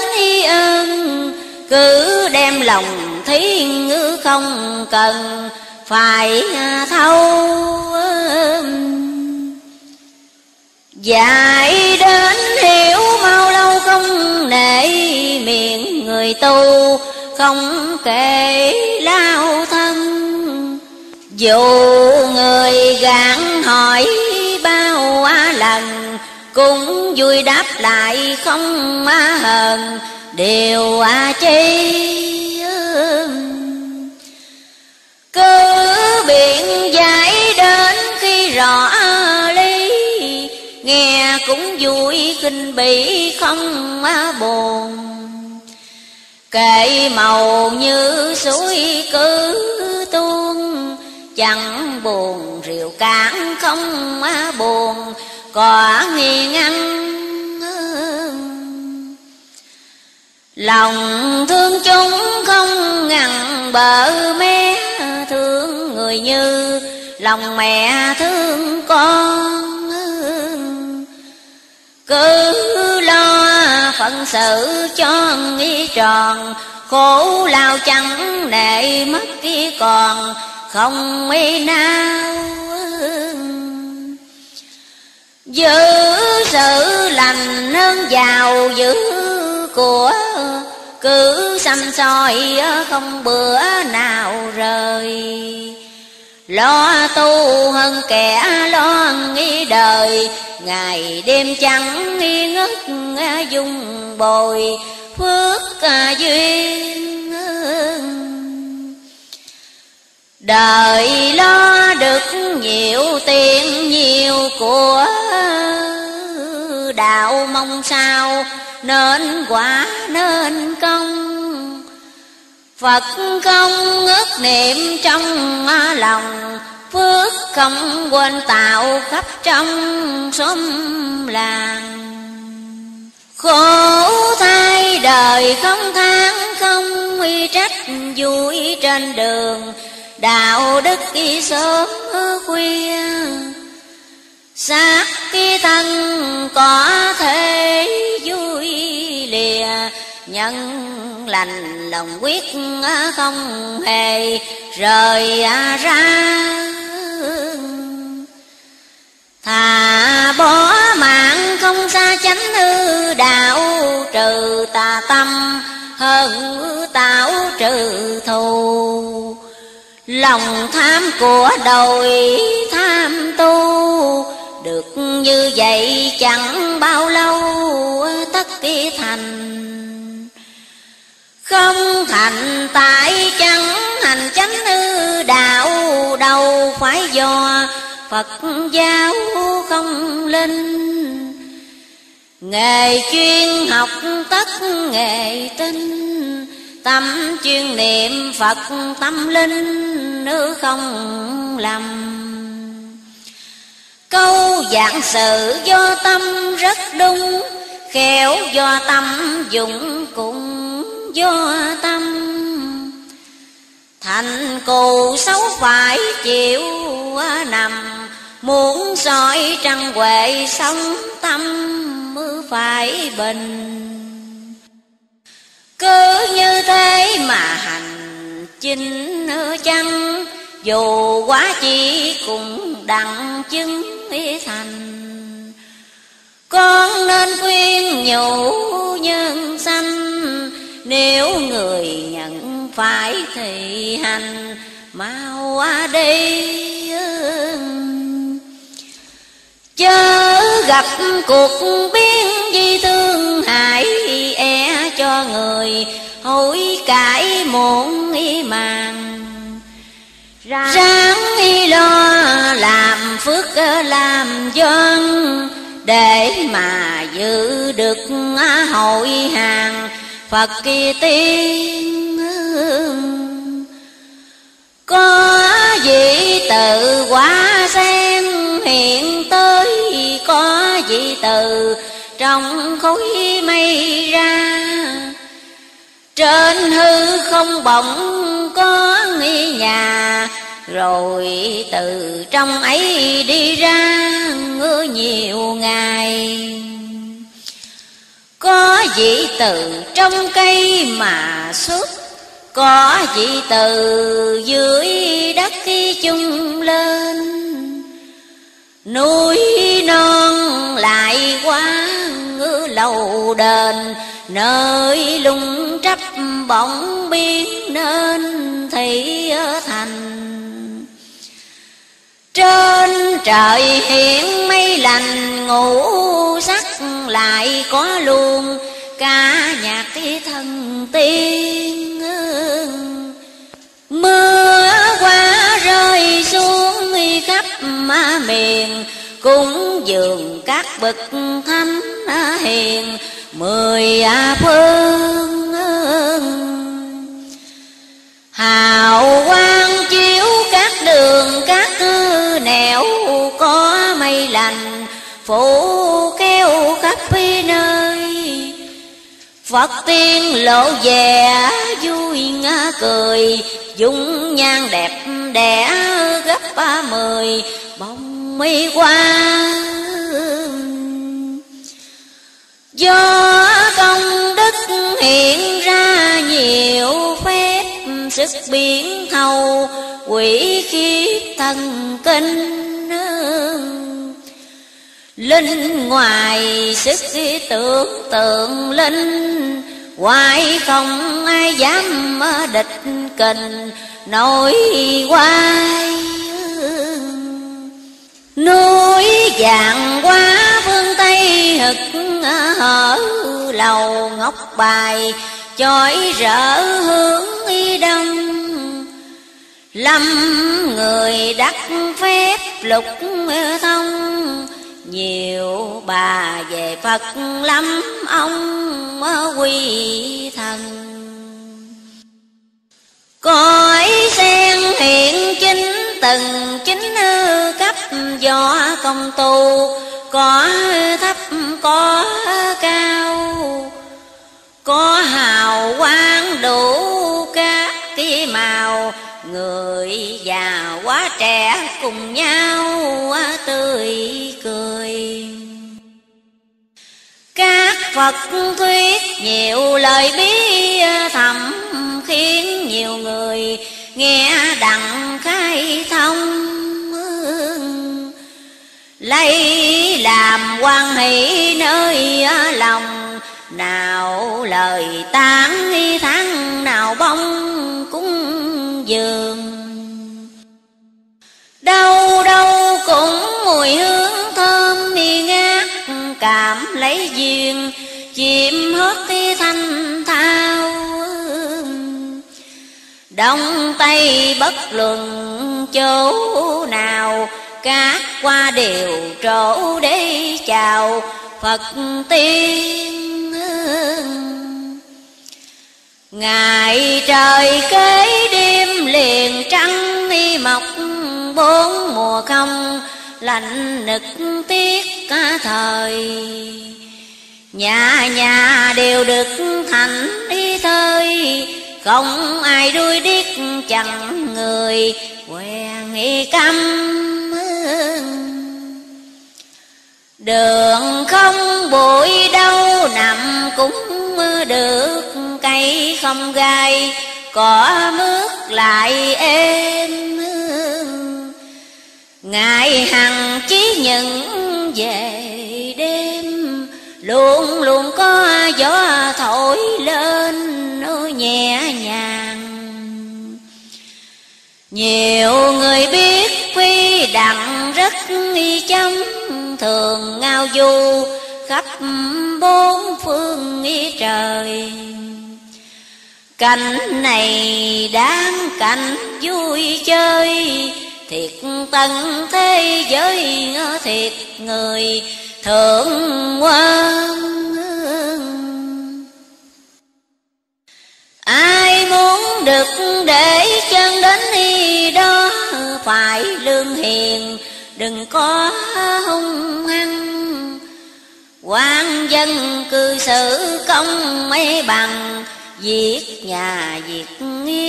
ơn cứ đem lòng thiên ngữ không cần phải thâu dạy đến hiểu mau lâu không nể miệng người tu, không kể lao thân. Dù người gạn hỏi bao á lần, cũng vui đáp lại không á hờn. Đều á chi cứ biển cũng vui kinh bỉ không buồn. Kệ màu như suối cứ tuôn, chẳng buồn rượu cạn không buồn có nghiêng ngăn Lòng thương chúng không ngăn bờ mé Thương người như lòng mẹ thương con. Cứ lo phận sự cho nghi tròn, Khổ lao chẳng nệ mất khi còn, Không mấy nào. Giữ sự lành nâng giàu giữ của, cứ xăm soi không bữa nào rời lo tu hơn kẻ lo nghĩ đời, ngày đêm chẳng nghi ngất dung bồi, phước duyên đời lo được nhiều tiền nhiều của đạo mong sao, nên quả nên công. Phật không ước niệm trong lòng, Phước không quên tạo khắp trong xóm làng. Khổ thay đời không than, không uy trách vui trên đường, Đạo đức y sớm khuya. Xác cái thân có thể vui lìa Nhân lành, lòng quyết không hề rời ra. Thà bỏ mạng không xa chánh hư đạo, Trừ tà tâm hơn tạo trừ thù. Lòng tham của đồi tham tu, được như vậy chẳng bao lâu, tất kỳ thành. Không thành tại chẳng hành chánh hư đạo đâu phải do Phật giáo không linh. Nghề chuyên học tất nghề tinh. Tâm chuyên niệm Phật tâm linh, nữ không lầm. Câu dạng sự do tâm rất đúng, Khéo do tâm dụng cũng do tâm. Thành cù xấu phải chịu à, nằm Muốn soi trăng huệ sống tâm mới phải bình. Cứ như thế mà hành chinh chăng, Dù quá chi cũng đặng chứng thành. Con nên khuyên nhủ nhân sanh nếu người nhận phải thì hành mau qua đi. Chớ gặp cuộc biến di thương hại e cho người hối cải muộn màng. Ráng lo làm phước, làm dân để mà giữ được hội hàng phật kỳ tiên có vị từ quá sen hiện tới có vị từ trong khối mây ra. Trên hư không bỗng có nghi nhà, rồi từ trong ấy đi ra ngứa nhiều ngày có vị từ trong cây mà xuất có vị từ dưới đất khi chung lên. Núi non lại quá ngư lầu đền, nơi lung trắp bỗng biến nên thị thành. Trên trời hiện mây lành ngủ lại có luôn cả nhạc thần tiên mưa qua rơi xuống khắp miền cúng dường các bậc thánh hiền, mười phương hào quang chiếu các đường, các nẻo có mây lành phủ kêu khắp nơi. Phật tiên lộ vẻ vui ngã cười. Dung nhan đẹp đẽ gấp ba mười. Bông mây qua Do công đức hiện ra nhiều phép Sức biến hầu. Quỷ khi thần kinh. Linh ngoài sức tưởng tượng linh Hoài không ai dám địch kình nổi quay Núi vàng quá phương Tây hực hở Lầu ngọc bài, chói rỡ hướng y đông. Lâm người đắc phép lục thông nhiều bà về Phật lắm, ông quy thần. Cõi sen hiện chính, từng chính cấp do công tu, Có thấp, có cao. Có hào quang đủ các cái màu Người già quá trẻ cùng nhau tươi cười. Các Phật thuyết nhiều lời bí thầm, Khiến nhiều người nghe đặng khai thông. Lấy làm quan hỷ nơi lòng, Nào lời tán tháng nào bông đâu đâu cũng mùi hương thơm mi ngát, cảm lấy duyên, chìm hết cái thanh thao. Đông tây bất luận chỗ nào, các qua đều trổ để chào phật tiên. Ngày trời kế đêm liền trăng đi mọc bốn mùa không lạnh nực tiết cả thời. Nhà nhà đều được thành đi thơi, Không ai đuôi điếc chẳng người quen nghi căm Đường không bụi đâu, nằm cũng được cây không gai, cỏ mướt lại êm Ngài hằng chí những về đêm luôn luôn có gió thổi lên nhẹ nhàng. Nhiều người biết phi đặng rất nghi chấm, thường ngao du khắp bốn phương nghi trời. Cảnh này đáng cảnh vui chơi thiệt tân thế giới thiệt người thượng quan. Ai muốn được để chân đến đi đó, phải lương hiền, đừng có hung hăng. Quan dân cư xử công mấy bằng việc nhà việc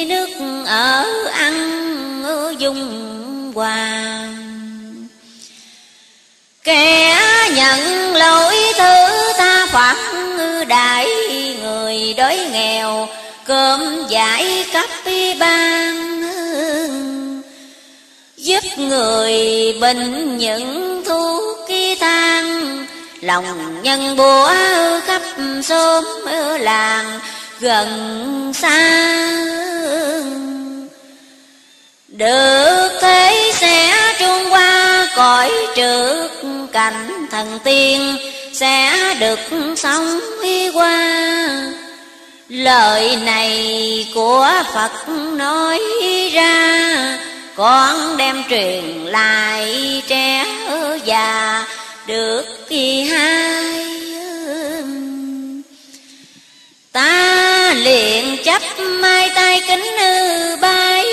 nước ở ăn dung hoàng kẻ nhận lỗi thứ tha phạt đại người đói nghèo, cơm giải cấp ban. Giúp người bệnh những thuốc ký thang lòng nhân búa khắp xóm làng gần xa được thế sẽ trung qua cõi trước cảnh thần tiên, sẽ được sống qua. Lời này của phật nói ra, con đem truyền lại trẻ già, được kỳ hai ta liền chấp mai tay kính bái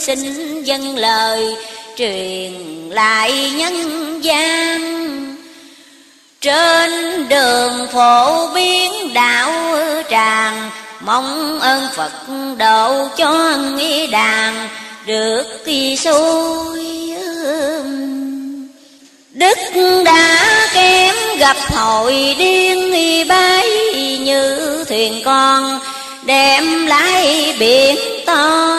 xin dân lời truyền lại nhân gian. Trên đường phổ biến đạo tràng, mong ơn phật độ cho nghi đàn được kỳ xuôi Đức đã kém gặp hội điên y bái như thuyền con, đem lái biển to.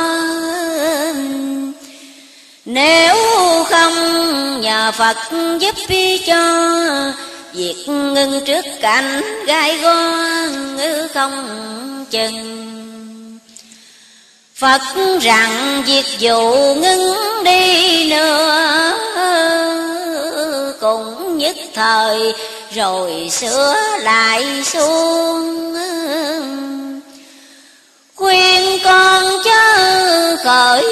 Nếu không nhờ Phật giúp cho, Việc ngưng trước cảnh gai go không chừng. Phật rằng việc dù ngưng đi nữa, Cũng nhất thời rồi sửa lại xuống Khuyên con chơi khởi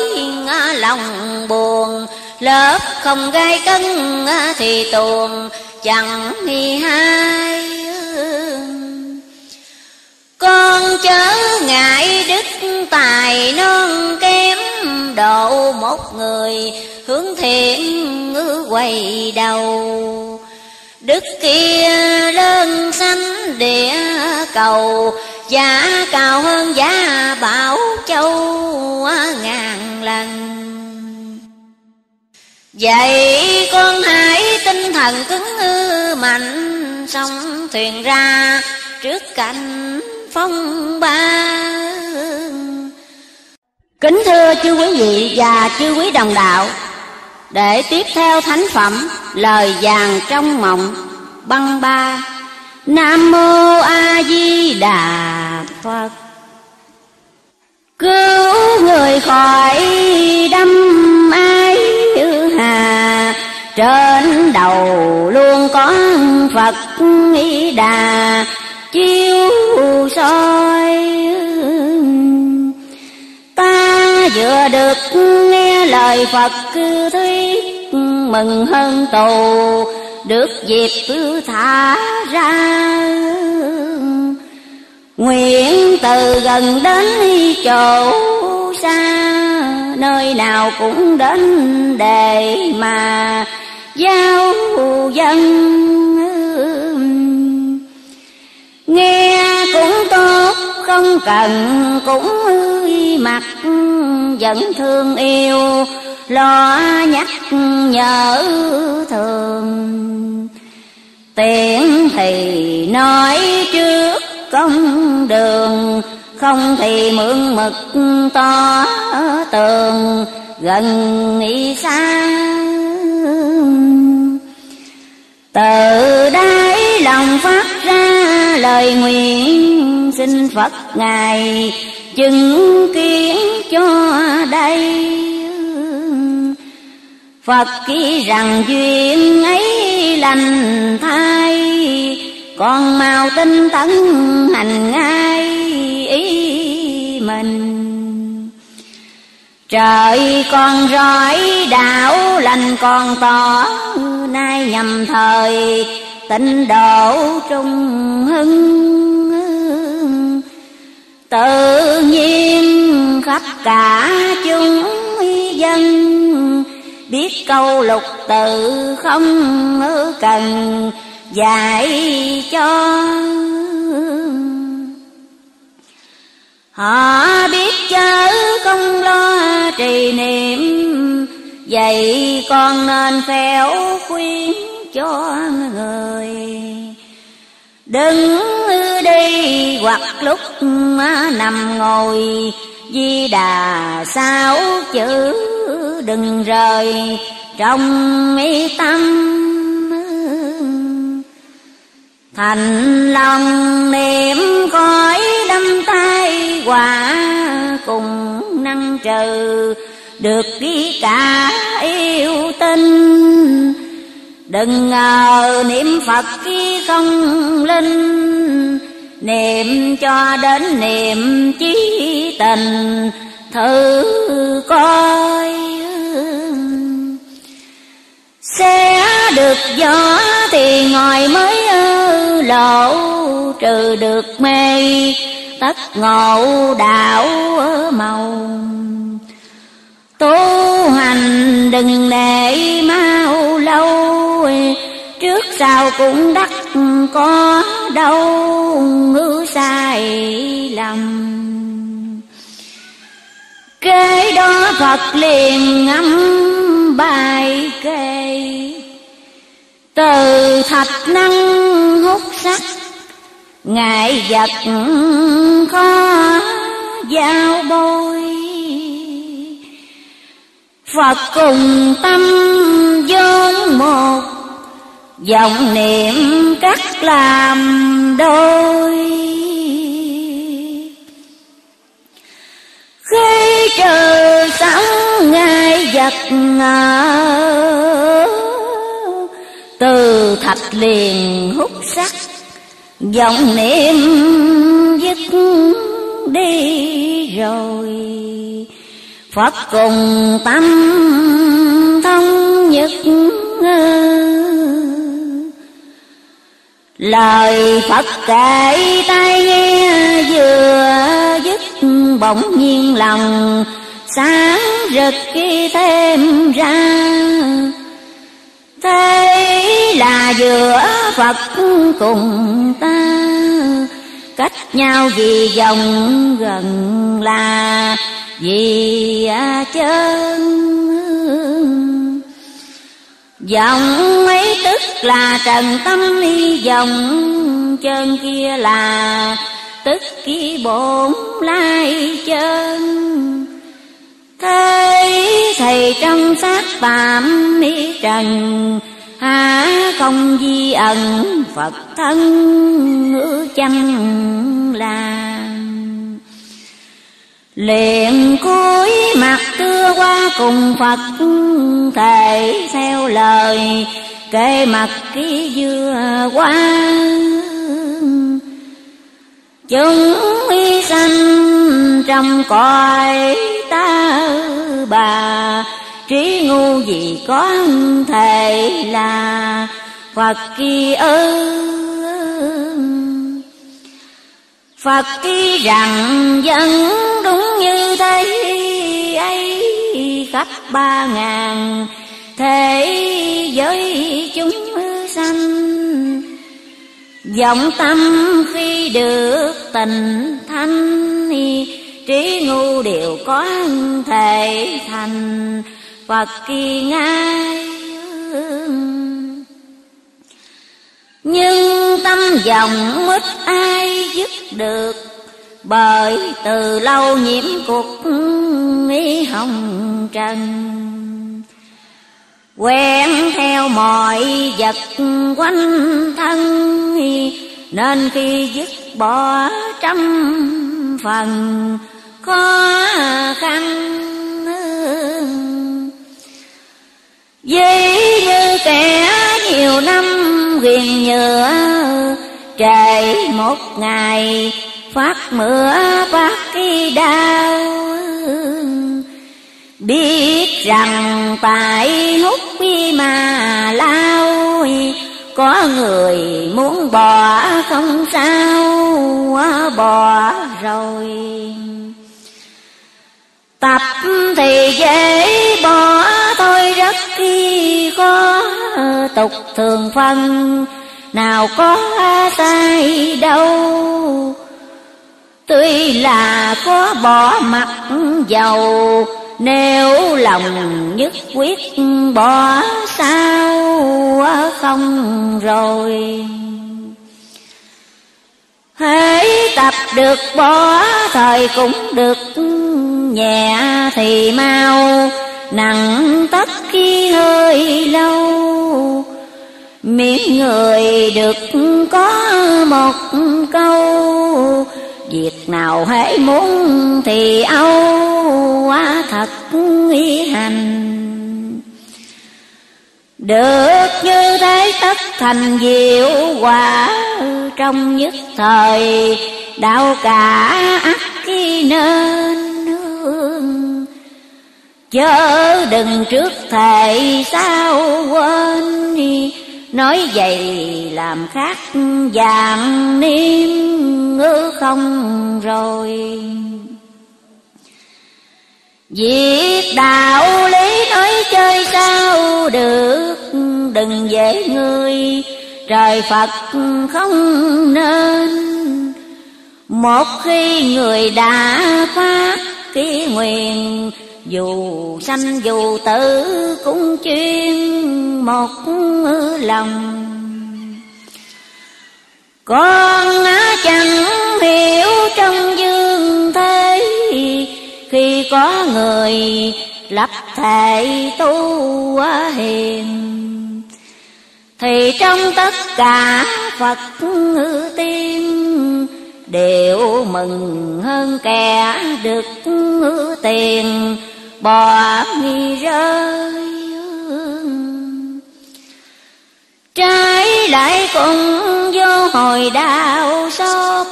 lòng buồn. Lớp không gai cân thì tuồng, chẳng nghi hai con chớ ngại đức tài non kém, độ một người hướng thiện ngư quay đầu đức kia lớn xanh địa cầu, giá cao hơn giá bảo châu ngàn lần. Vậy con hãy tinh thần cứng ư mạnh, sông thuyền ra trước cảnh phong ba. Kính thưa chư quý vị và chư quý đồng đạo để tiếp theo thánh phẩm, Lời vàng trong mộng, băng ba. Nam mô A Di Đà Phật. Cứu người khỏi đâm ai hà. Trên đầu luôn có Phật ý đà. Chiếu soi vừa được nghe lời Phật thuyết mừng hơn tù, được dịp thả ra. Nguyện từ gần đến chỗ xa, nơi nào cũng đến để mà giao dân. Nghe cũng tôi không cần cũng mặt vẫn thương yêu, lo nhắc nhở thường. Tiện thì nói trước công đường, không thì mượn mực to tường, gần nghĩ xa. Từ đáy lòng phát lời nguyện xin Phật Ngài chứng kiến cho đây. Phật ký rằng duyên ấy lành thai con mau tinh tấn hành ngay ý mình. Trời con rõi đạo lành còn tỏ, Nay nhầm thời tịnh độ trung hưng. Tự nhiên khắp cả chúng dân, Biết câu lục tự không cần dạy cho. Họ biết chớ không lo trì niệm Vậy con nên khéo khuyên cho người. Đừng đi hoặc lúc nằm ngồi, Di đà sao chữ đừng rời trong mi tâm. Thành lòng niệm khói đâm tay quả cùng năng trừ, được ghi cả yêu tinh đừng ngờ niệm phật khi không linh, niệm cho đến niệm chí tình. Thử coi. Sẽ được gió thì ngồi mới lộ, trừ được mê, tất ngộ đạo màu. Tu hành đừng để mau lâu trước sau cũng đắc có đâu ngữ sai lầm. Kế đó phật liền ngắm bài kê. Từ thạch năng hút sắc ngại vật khó giao bôi. Phật cùng tâm vốn một Dòng niệm cắt làm đôi. Khi trời sáng ngay vật ngờ, Từ thạch liền hút sắc, Dòng niệm dứt đi rồi. Phật cùng tâm thông nhất Lời Phật kể tai nghe vừa dứt bỗng nhiên lòng, sáng rực khi thêm ra. Thế là giữa Phật cùng ta, Cách nhau vì dòng gần là vì chân Dòng ấy tức là trần tâm y dòng Chân kia là tức ký bổn lai chân. Thế thầy trong xác phạm mỹ trần, Há không di ẩn Phật thân ngữ chăng là liền cúi mặt cưa qua cùng Phật thầy theo lời kê mặt ký dưa qua. Chúng y sanh trong cõi ta bà, trí ngu gì có thể là Phật kia ơi Phật khi rằng dân đúng như thế, ấy khắp ba ngàn thế giới chúng sanh. Vọng tâm khi được tình thanh, trí ngu đều có thể thành. Phật kỳ ngai nhưng tâm dòng mất ai dứt được. Bởi từ lâu nhiễm cuộc nghi hồng trần. Quen theo mọi vật quanh thân, nên khi dứt bỏ trăm phần, khó khăn vì như kẻ nhiều năm huyền nhựa trời một ngày phát mưa phát cái đau biết rằng tại hút mà lao, có người muốn bỏ không sao, bỏ rồi. Tập thì dễ bỏ thôi rất khi khó tục thường phân, nào có sai đâu. Tuy là có bỏ mặt dầu, nếu lòng nhất quyết bỏ sao không rồi. Hãy tập được bỏ, thời cũng được nhẹ thì mau. Nặng tất khi hơi lâu Miệng người được có một câu, Việc nào hãy muốn thì âu quá thật ý hành Được như thế tất thành diệu quả, Trong nhất thời đạo cả ắt khi nên. Chớ đừng trước thầy sao quên Nói vậy làm khác dạng niêm ngư không rồi. Việc đạo lý nói chơi sao được, Đừng dễ người trời Phật không nên. Một khi người đã phát cái nguyện dù sanh dù tử cũng chuyên một lòng. Con chẳng hiểu trong dương thế, Khi có người lập thể tu hiền, Thì trong tất cả Phật tiên Đều mừng hơn kẻ được tiền bò nghi rơi trái lại cũng vô hồi đau xót.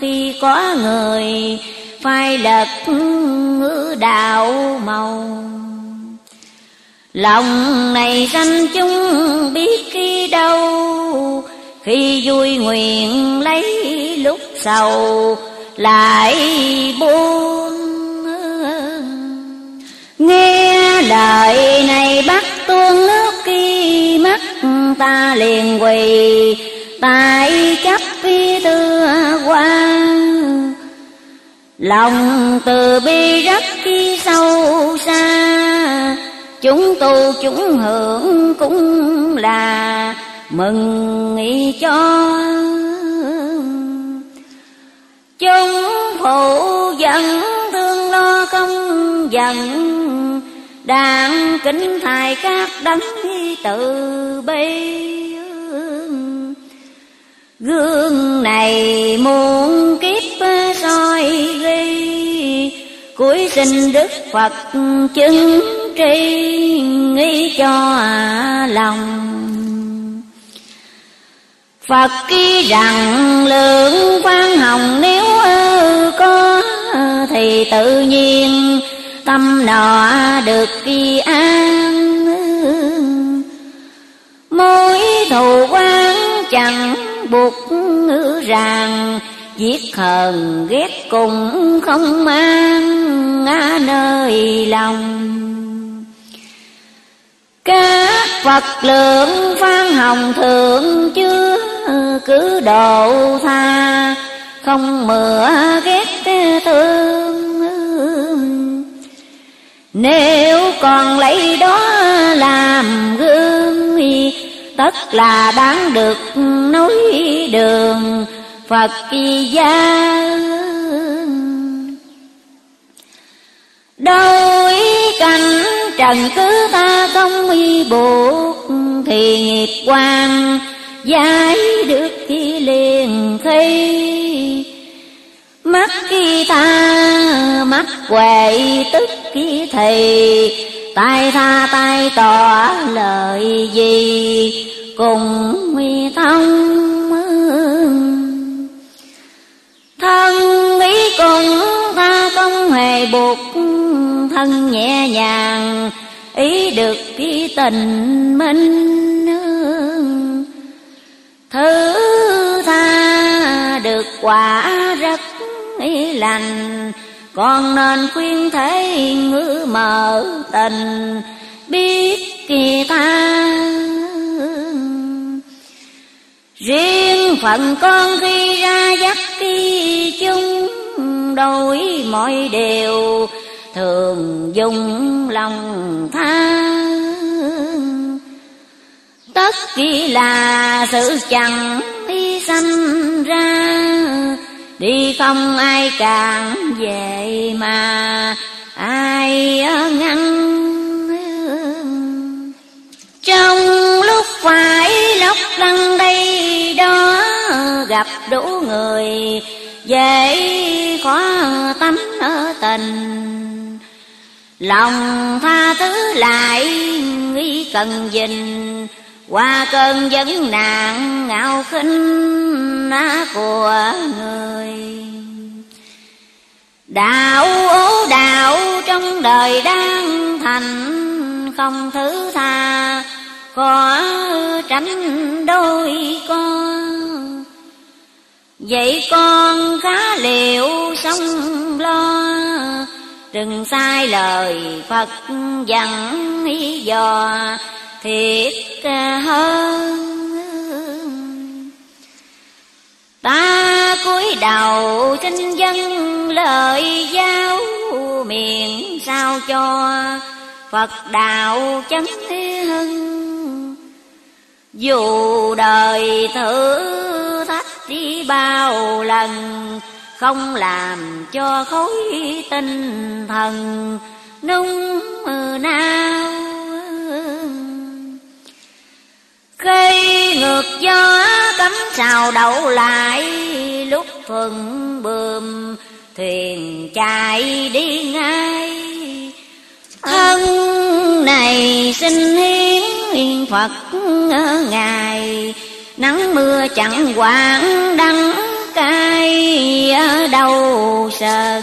Khi có người phai lật ngữ đạo màu. Lòng này sanh chúng biết khi đâu. Khi vui nguyện lấy lúc sầu lại buông Nghe đời này bắt tuôn nước khi mắt ta liền quỳ tại chấp phi tư quan lòng từ bi rất khi sâu xa, chúng tu chúng hưởng cũng là mừng nghĩ cho. Chúng phụ dẫn thương lo không dần đang kính thầy các đấng từ bi gương này muôn kiếp soi ghi. Cuối sinh đức phật chứng tri nghĩ cho lòng. Phật ký rằng lượng quan hồng nếu có thì tự nhiên tâm nọ được kỳ an. Mối thù quán chẳng buộc ngữ ràng, Giết hờn ghét cùng không mang ngã nơi lòng. Các Phật lượng phan hồng thượng chưa cứ độ tha, Không mửa ghét thương nếu còn lấy đó làm gương Tất là đáng được nối đường Phật kỳ gia. Đôi cảnh trần cứ ta không y buộc Thì nghiệp quan giải được khi liền khi Mắt khi ta, mắt quệ tức khi thì. Tay tha tay tỏ lời gì, cùng nguy thông thân ý cùng ta không hề buộc, thân nhẹ nhàng, ý được khi tình minh thứ tha được quả rất ý lành. Còn nên khuyên thế ngữ mở tình, biết kỳ ta riêng phận con khi ra dắt kỳ chung, đổi mọi điều, thường dùng lòng tha. Tất kỳ là sự chẳng đi sanh ra đi không ai càng về mà, ai ngăn trong lúc phải lóc lăn đây đó gặp đủ người, dễ khó tánh ở tình lòng tha thứ lại nghĩ cần dình qua cơn vấn nạn ngạo khinh của người. Đạo ố đạo trong đời đang thành, không thứ tha có tránh đôi con vậy con khá liệu sống lo, đừng sai lời phật dặn ý dò thiệt hơn. Ta cúi đầu xin dân lời giáo miệng sao cho phật đạo chấn hưng. Dù đời thử thách đi bao lần, không làm cho khối tinh thần nung nao khi ngược gió cấm xào đậu lại, lúc thuận bơm thuyền chạy đi ngay. Thân này xin hiến phật ngài, nắng mưa chẳng quản đắng cay ở đâu sơn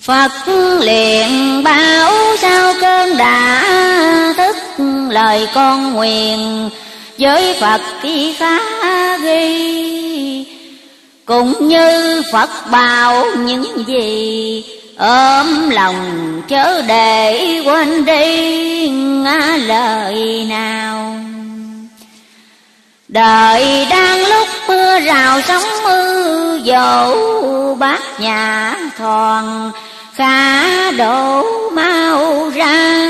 Phật liền bảo sao cơn đã thức lời con nguyện. Với Phật khi khá ghi. Cũng như Phật bảo những gì ôm lòng chớ để quên đi lời nào. Đời đang lúc mưa rào sóng mưa dỗ bát nhà thòn khả đổ mau ra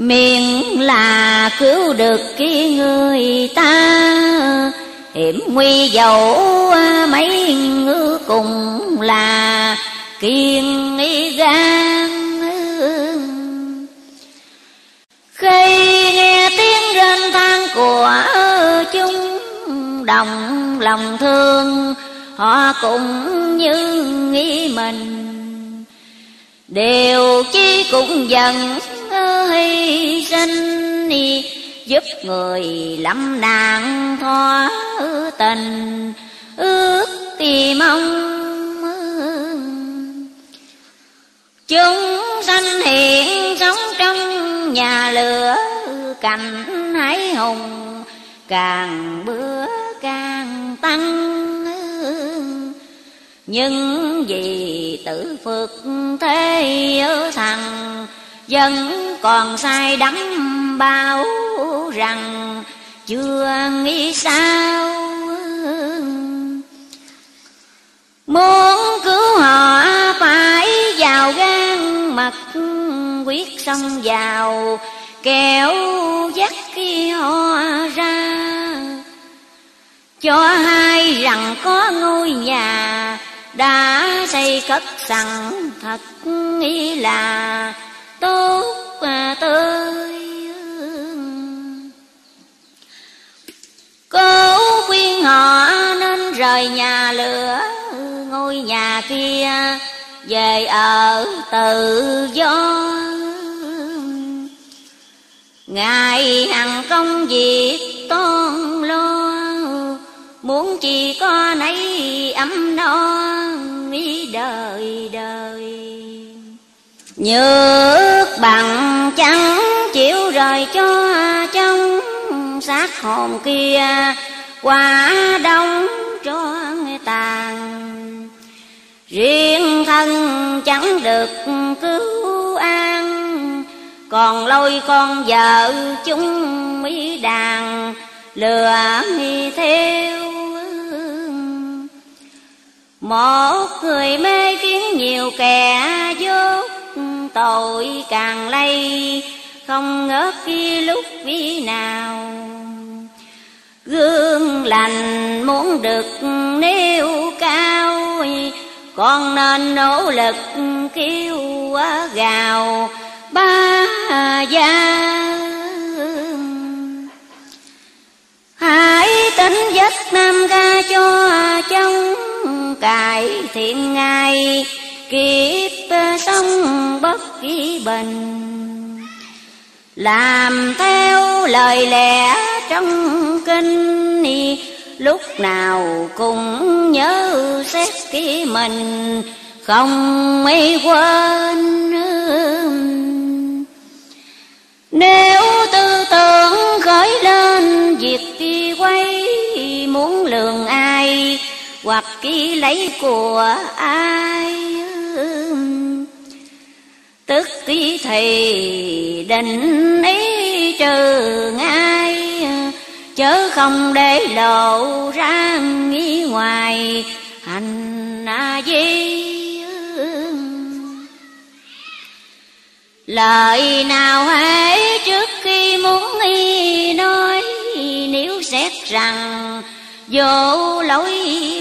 miệng là cứu được cái người ta. Hiểm nguy dẫu mấy ngư cùng là kiên nghi gan khi nghe tiếng rên than của chúng, đồng lòng thương, họ cũng như nghĩ mình đều chi cũng dần hy sinh, giúp người lắm nạn thoát tình, ước kỳ mong chúng sanh hiện sống trong nhà lửa cành hải hùng càng bữa càng tăng nhưng vì tự phật thế ở thằng dân còn sai đắm bao rằng chưa nghĩ sao. Muốn cứu họ phải vào gan mặt quyết xông vào, kéo dắt khi họ ra. Cho hai rằng có ngôi nhà đã xây cất sẵn thật nghĩ là tốt và tươi cố khuyên họ nên rời nhà lửa, ngôi nhà kia về ở tự do. Ngài hằng công việc con Muốn chỉ có nấy ấm no ý đời đời. Nhược bằng chẳng chịu rời cho trong xác hồn kia quá đông cho tàn. Riêng thân chẳng được cứu an, Còn lôi con vợ chúng mỹ đàn, Lừa theo một người mê kiến nhiều kẻ dốt Tội càng lây. Không ngớt khi lúc vi nào. Gương lành muốn được nêu cao Con nên nỗ lực kêu gào. Ba gia Hãy tính giấc nam ca cho trong cải thiện ngày, Kiếp sống bất kỳ bình. Làm theo lời lẽ trong kinh, lúc nào cũng nhớ xét kỹ mình, không mấy quên. Nếu tư tưởng muốn lường ai, hoặc ký lấy của ai. Tức tí thì định ý trừ ngay, chớ không để lộ ra nghi ngoài hành a di. Lời nào hãy trước khi muốn y nói, nếu xét rằng vô lỗi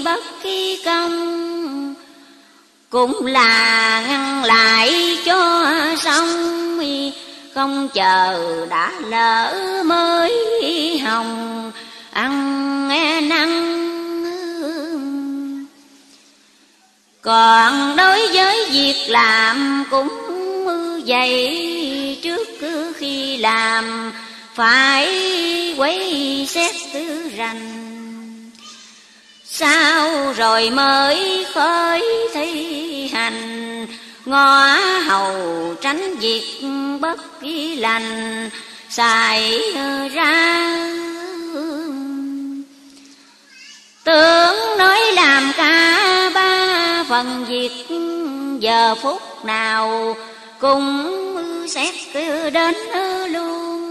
bất kỳ công, cũng là ngăn lại cho xong không chờ đã lỡ mới hồng, ăn nghe năng còn đối với việc làm cũng vậy trước khi làm, phải quay xét tư rành. Sao rồi mới khởi thi hành? Ngõ hầu tránh việc bất kỳ lành, Xài ra Tưởng nói làm cả ba phần việc. Giờ phút nào cũng xét đến luôn.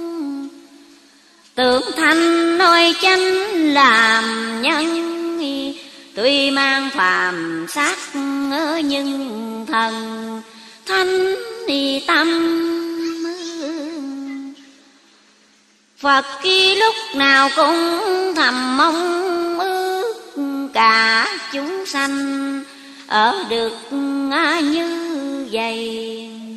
Tưởng thanh nói chánh làm nhân, Tuy mang phàm xác nhưng thần thanh đi tâm. Phật khi lúc nào cũng thầm mong ước cả chúng sanh ở được như vậy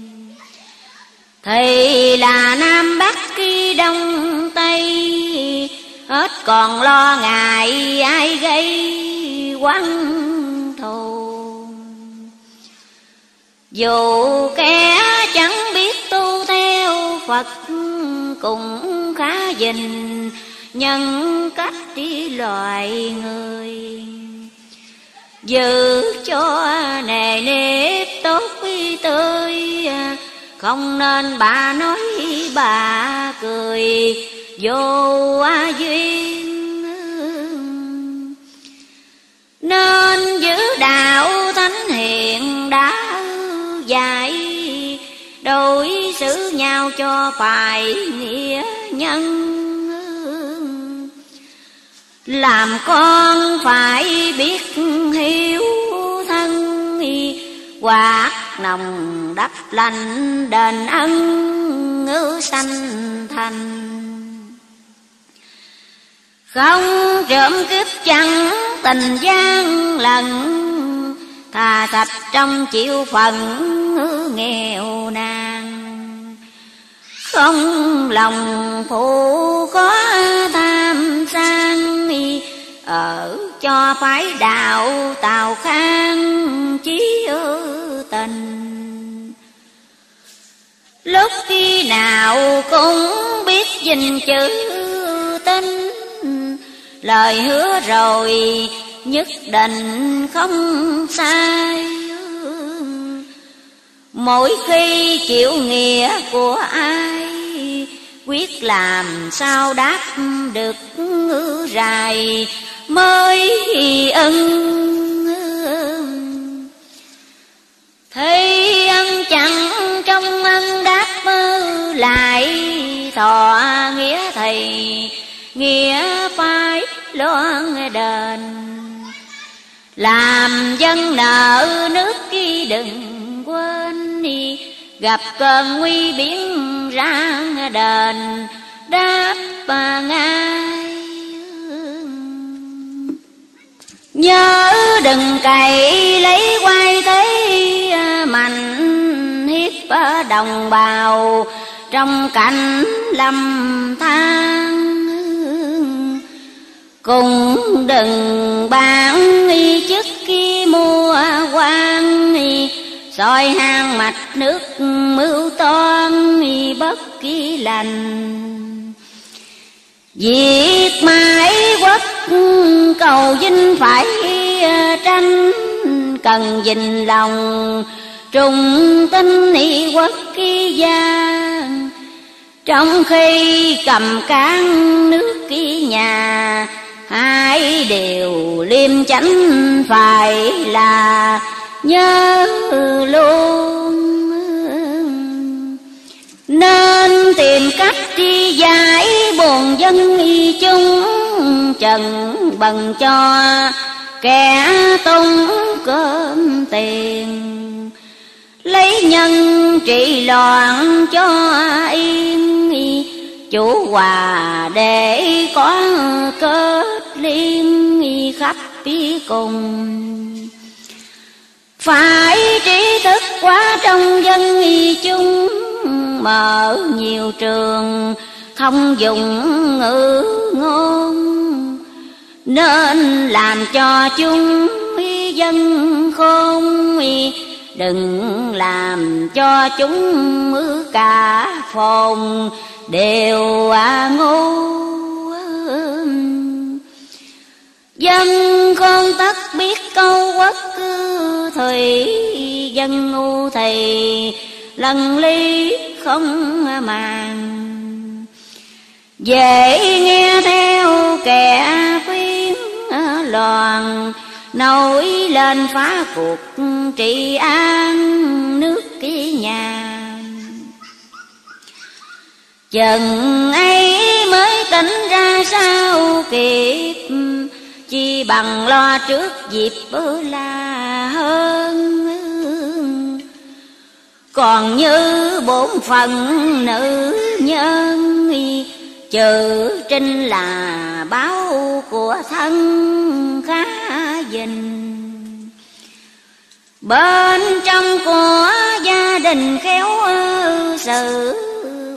thì là nam bắc khi đông tây. Hết còn lo ngại ai gây quan thù. Dù kẻ chẳng biết tu theo Phật cũng khá dình nhân cách đi loài người. Giữ cho nề nếp tốt tươi không nên bà nói bà cười, vô duyên nên giữ đạo thánh hiền đã dạy, đối xử nhau cho phải nghĩa nhân làm con phải biết hiếu thân quạt nồng đắp lành đền ân ngữ sanh thành. Không trộm kiếp chẳng tình gian lần, Thà thạch trong chịu phận nghèo nàn. Không lòng phụ có tham sang ở cho phái đạo tào khang chí tình. Lúc khi nào cũng biết dình chữ tin, Lời hứa rồi nhất định không sai. Mỗi khi chịu nghĩa của ai, Quyết làm sao đáp được ngữ dài Mới ân Thấy ân chẳng trong ân đáp lại Thọ nghĩa thầy, nghĩa phái loan đền. Làm dân nợ nước khi đừng quên đi Gặp cơn nguy biến ra đền, đáp ngay Nhớ đừng cày lấy quay thế mạnh hiếp đồng bào. Trong cảnh lâm than Cùng đừng bán y chức khi mua quan soi hang mạch nước mưu toan bất kỳ lành. Việc mãi quốc cầu vinh phải tranh, Cần dình lòng trùng tinh y quốc kỳ gia. Trong khi cầm cán nước kỳ nhà, Hai đều liêm chánh phải là nhớ luôn. Nên tìm cách tri giải buồn dân y chung, trần bằng cho kẻ tung cơm tiền. Lấy nhân trị loạn cho yên chủ hòa để có kết liên khắp phía cùng phải trí thức quá trong dân y chung, mở nhiều trường, không dùng ngữ ngôn. Nên làm cho chúng dân khôn đừng làm cho chúng cả phòng đều à ngu dân con tất biết câu quốc cư thủy dân ngu thầy, lần ly không màng. Dễ nghe theo kẻ khuyên, loạn, nổi lên phá cuộc trị an nước ký nhà. Chừng ấy mới tỉnh ra sao kịp chi bằng lo trước dịp bữa là hơn. Còn như bổn phận nữ nhân Trừ trinh là báo của thân khá dình Bên trong của gia đình khéo sự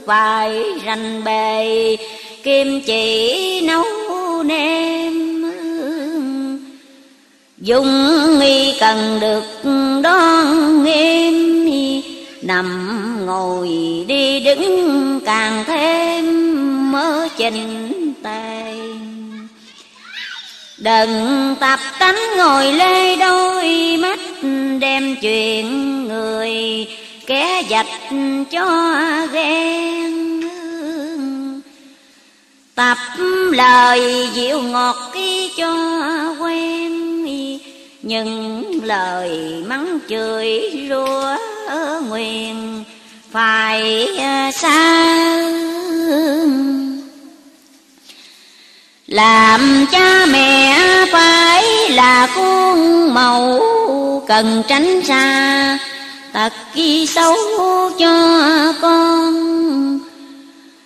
Phải rành bề, kim chỉ nấu nêm. Dung nghi cần được đón nghiêm Nằm ngồi đi đứng càng thêm mơ trình tề. Đừng tập tánh ngồi lê đôi mắt Đem chuyện người kẻ dạch cho ghen. Tập lời dịu ngọt ký cho quen. Nhưng lời mắng chửi rủa nguyện, phải xa làm cha mẹ phải là con mẫu cần tránh xa tật ghi xấu cho con.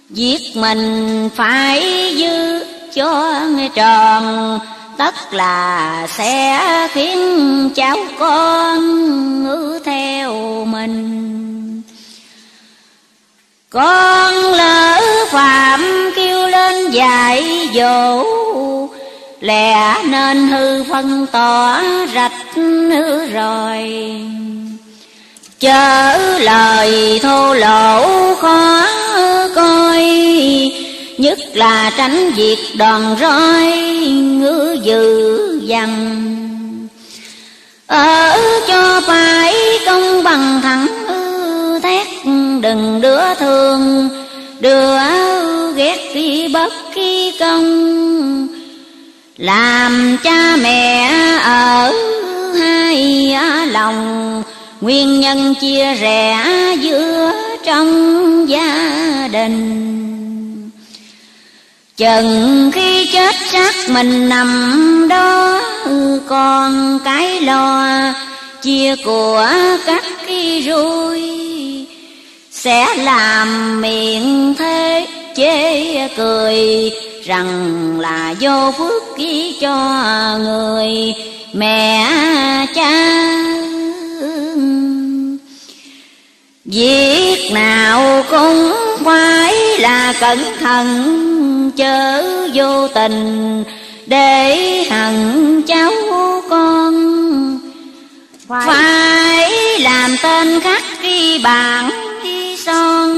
Giết mình phải giữ cho tròn tất là sẽ khiến cháu con ngữ theo mình. Con lỡ phạm kêu lên dạy dỗ, lẽ nên hư phân tỏ rạch hư rồi. Chớ lời thô lỗ khó coi nhất là tránh việc đòn roi, ngữ dự dằn. Ở cho phải công bằng thẳng, thét đừng đứa thương đưa ghét khi bất khi công. Làm cha mẹ ở hai lòng, nguyên nhân chia rẽ giữa trong gia đình chừng khi chết xác mình nằm đó, còn cái lo chia của các khi rui sẽ làm miệng thế chế cười rằng là vô phước ký cho người mẹ cha. Việc nào cũng phải cẩn thận chớ vô tình để hận cháu con. Phải, phải làm tên khắc ghi bản ghi son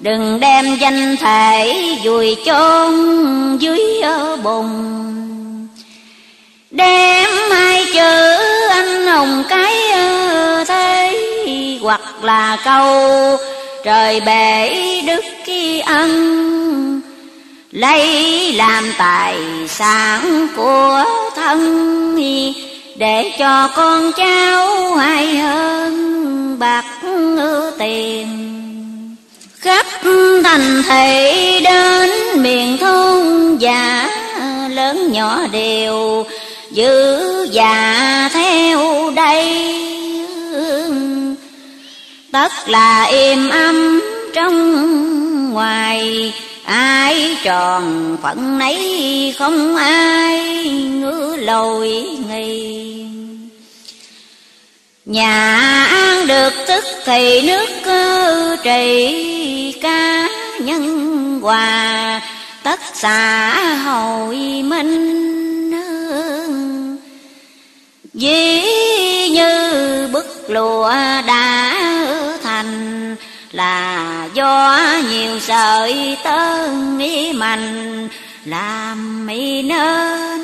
đừng đem danh thể vùi chôn dưới ở bùn đem hai chữ anh hùng cái thế hoặc là câu trời bể đức kỳ ân, lấy làm tài sản của thân để cho con cháu hay hơn bạc tiền. Khắp thành thị đến miền thôn già lớn nhỏ đều giữ già theo đây tất là im âm trong ngoài. Ai tròn phận nấy không ai ngứa lồi nghi. Nhà an được tức thì nước cơ trì ca nhân hòa. Tất xã hội minh dĩ như bức lụa đã thành Là do nhiều sợi tơ nghĩ mạnh Làm mi nên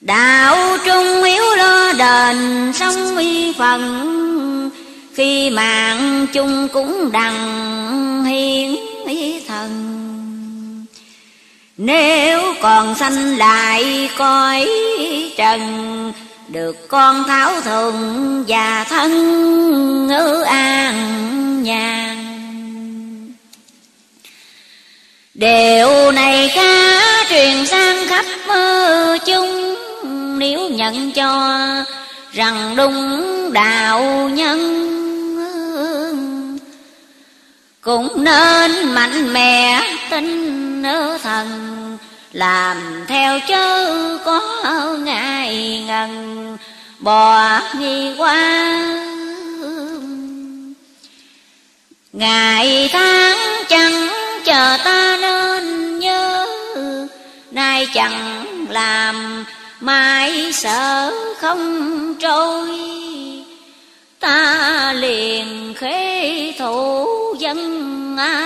Đạo trung yếu lo đền sống y phần Khi mạng chung cũng đằng hiến ý thần. Nếu còn sanh lại coi trần được con tháo thùng và thân ngữ an nhàn. Điều này khá truyền sang khắp chung, Nếu nhận cho rằng đúng đạo nhân. Cũng nên mạnh mẽ tin ở thần làm theo chớ có ngày ngần, bò nghi qua ngày tháng chẳng chờ ta nên nhớ, nay chẳng làm mãi sợ không trôi. Ta liền khế thủ dân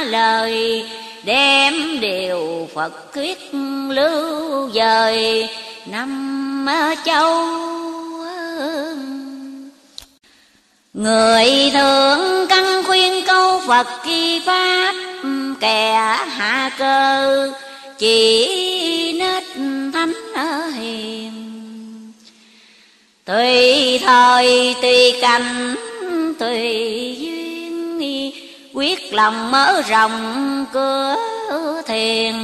lời đem điều Phật thuyết lưu dời năm châu. Người thường căn khuyên câu Phật kỳ pháp, Kẻ hạ cơ, chỉ nết thánh hiền. Tùy thời tùy cảnh, tùy duyên. Quyết lòng mở rộng cửa thiền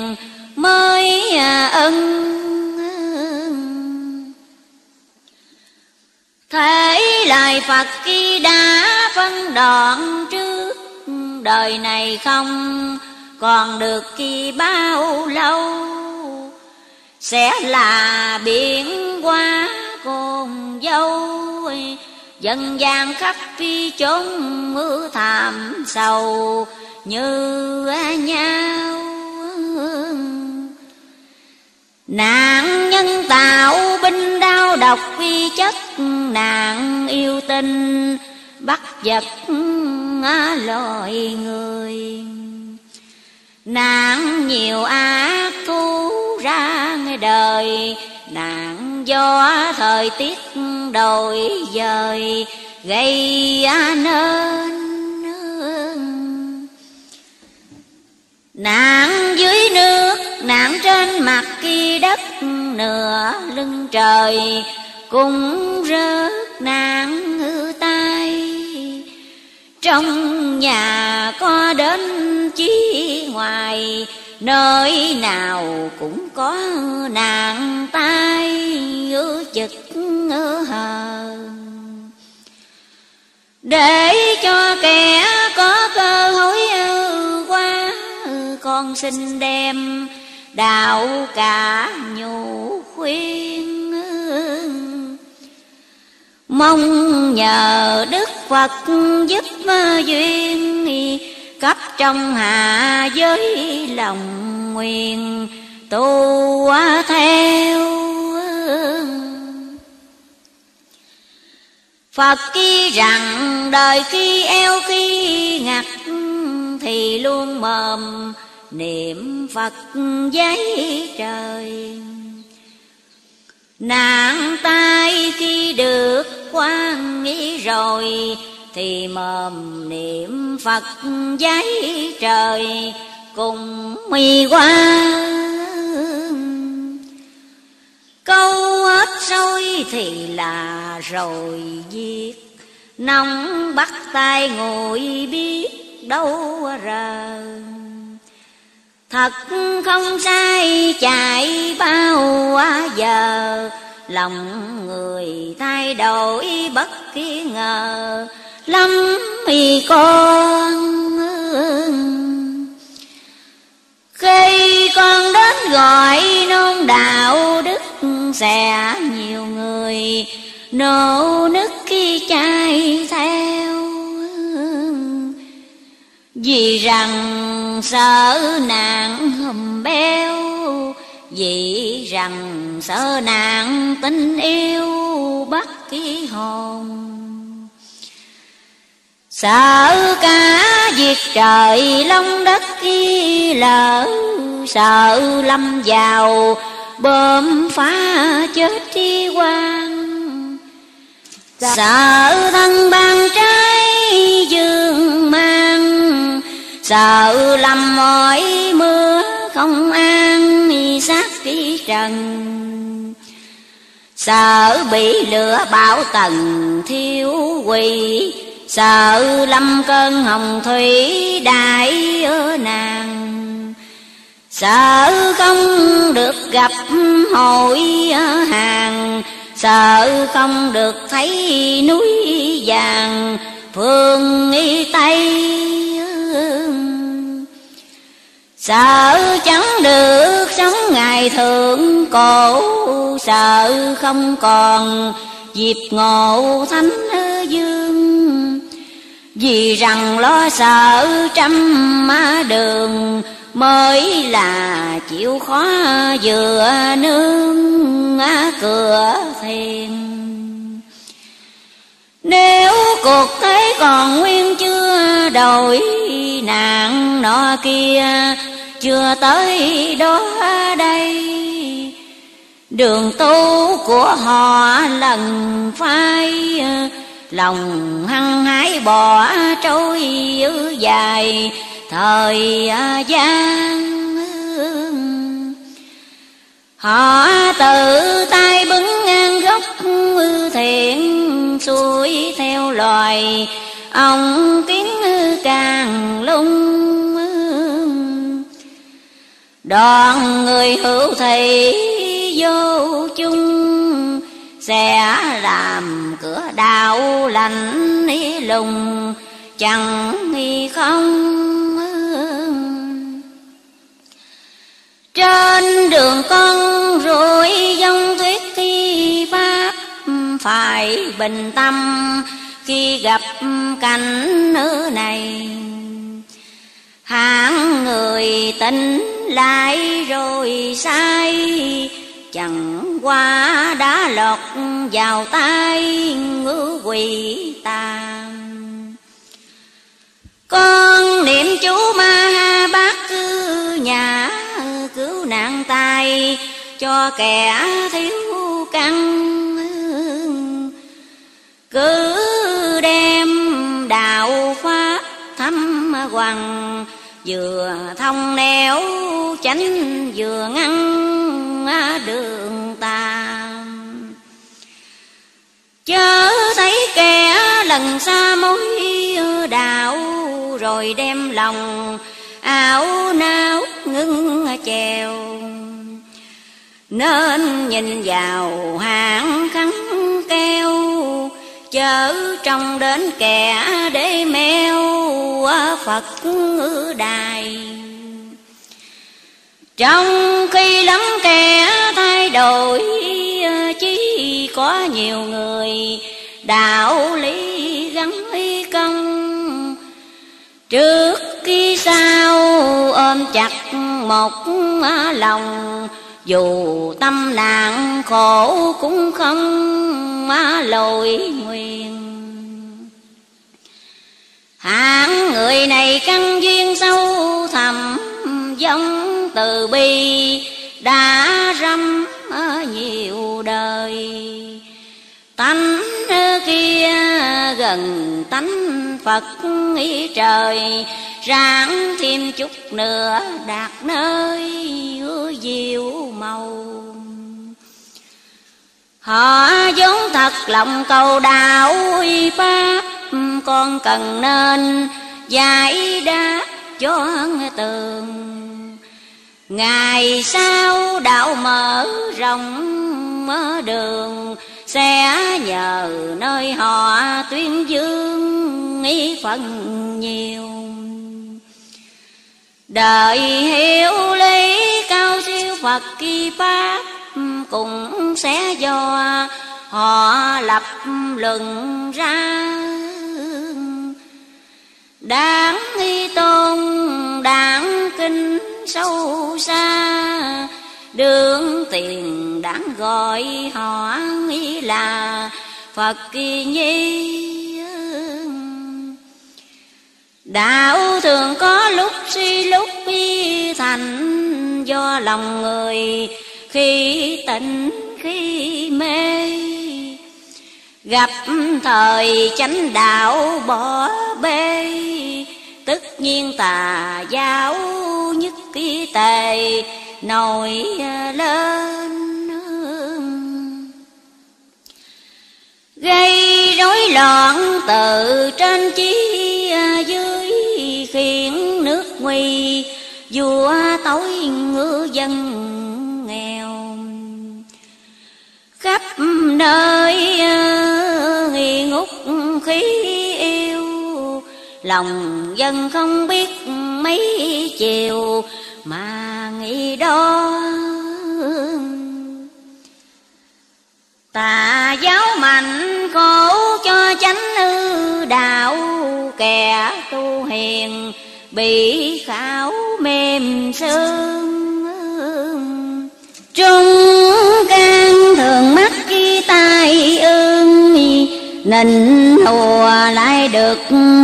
mới ân. Thế lời Phật khi đã phân đoạn trước, Đời này không còn được kỳ bao lâu. Sẽ là biển qua cồn dâu Dân gian khắp phi chốn mưa thảm sầu, như e nhau. Nạn nhân tạo binh đau độc vi chất, nạn yêu tinh bắt giật loài người. Nạn nhiều ác cứu ra đời, nạn do thời tiết đổi dời, gây nên nạn dưới nước nạn trên mặt kia đất, nửa lưng trời, cũng rớt nạn ngư tay. Trong nhà có đến chi ngoài nơi nào cũng có nàng tay ư chực ư hờ. Để cho kẻ có cơ hội qua, con xin đem đạo cả nhủ khuyên. Mong nhờ đức phật giúp duyên cấp trong hạ giới lòng nguyện tu theo. Phật khi rằng đời khi eo khi ngặt Thì luôn mồm niệm Phật giấy trời. Nạn tai khi được quan nghĩ rồi thì mồm niệm Phật giấy trời Cùng mi qua Câu hết rồi thì là rồi giết Nóng bắt tay ngồi biết đâu rờ. Thật không sai, chạy bao giờ, Lòng người thay đổi bất kỳ ngờ. Lắm thì con, Khi con đến gọi nôn đạo đức Sẽ nhiều người nổ nức khi chạy theo. Vì rằng sợ nạn hùm béo Vì rằng sợ nạn tình yêu bắt kỳ hồn. Sợ cả việc trời long đất khi lỡ, Sợ lâm vào bơm phá chết chi quan Sợ thân ban trái dương mang, Sợ lầm mỏi mưa không an sát tí trần. Sợ bị lửa bão tầng thiếu quỳ Sợ lâm cơn hồng thủy đại ở nàng. Sợ không được gặp hội hàng. Sợ không được thấy núi vàng. Phương y tây Sợ chẳng được sống ngày thượng cổ. Sợ không còn dịp ngộ thánh dương. Vì rằng lo sợ trăm má đường Mới là chịu khó vừa nương cửa thiền Nếu cuộc thế còn nguyên chưa đổi Nạn nọ kia chưa tới đó đây. Đường tu của họ lần phai Lòng hăng hái bỏ trôi dài, thời gian Họ tự tay bứng ngang gốc thiện, xuôi theo loài Ông kiến càng lung Đoàn người hữu thị vô chung sẽ làm cửa đạo lành lùng, Chẳng nghi không trên đường con rồi dông tuyết thi pháp phải bình tâm khi gặp cảnh nữ này. Hạng người tỉnh lại rồi sai chẳng qua đã lọt vào tay ngữ quỷ tàn. Con niệm chú ma ha bát cư nhà cứu nạn tay cho kẻ thiếu căn. Cứ đem đạo pháp thăm hoàng, vừa thông nẻo chánh vừa ngăn đường ta chớ thấy kẻ lần xa mối đạo, rồi đem lòng ảo não ngưng chèo. Nên nhìn vào hạng khắn keo, chớ trong đến kẻ để meo phật đài trong khi lắm kẻ thay đổi ờ, chỉ có nhiều người đạo lý gắn y công. Trước khi sau ôm chặt một ờ, lòng, dù tâm nạn khổ cũng không ờ, lội nguyện. Hạng người này căn duyên sâu thẳm dân từ bi đã râm nhiều đời. Tánh kia gần tánh phật ý trời, ráng thêm chút nữa đạt nơi diệu màu. Họ vốn thật lòng cầu đạo uy pháp con cần nên giải đáp cho tường. Ngày sau đạo mở rộng mở đường, sẽ nhờ nơi họ tuyên dương ý phần nhiều. Đời hiểu lý cao siêu phật kỳ pháp cũng sẽ do họ lập luận ra đáng nghi tôn, đáng kinh sâu xa. Đường tiền đáng gọi họ nghĩ là phật kỳ nhi đạo thường có lúc suy lúc bi thành do lòng người khi tỉnh khi mê gặp thời chánh đạo bỏ bê tất nhiên tà giáo nhất ký tề nổi lên. Gây rối loạn từ trên chí dưới, khiến nước nguy, vua tối ngư dân khắp nơi nghi ngút khí yêu. Lòng dân không biết mấy chiều mà nghĩ đó. Tà giáo mạnh khổ cho chánh ư đạo, kẻ tu hiền bị khảo mềm xương trung nên hùa lại được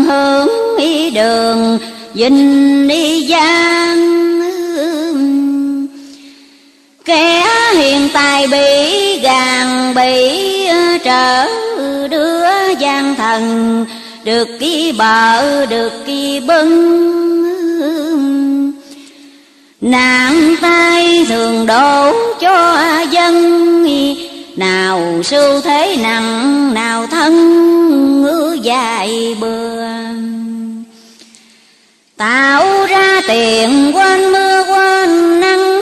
hướng ý đường dinh đi gian kẻ hiện tại bị gàn bị trở đưa gian thần, được kỳ bờ, được kỳ bưng. Nạn tay thường đổ cho dân nào sưu thế nặng, nào thân ngữ dài bừa tạo ra tiền quên mưa quên nắng,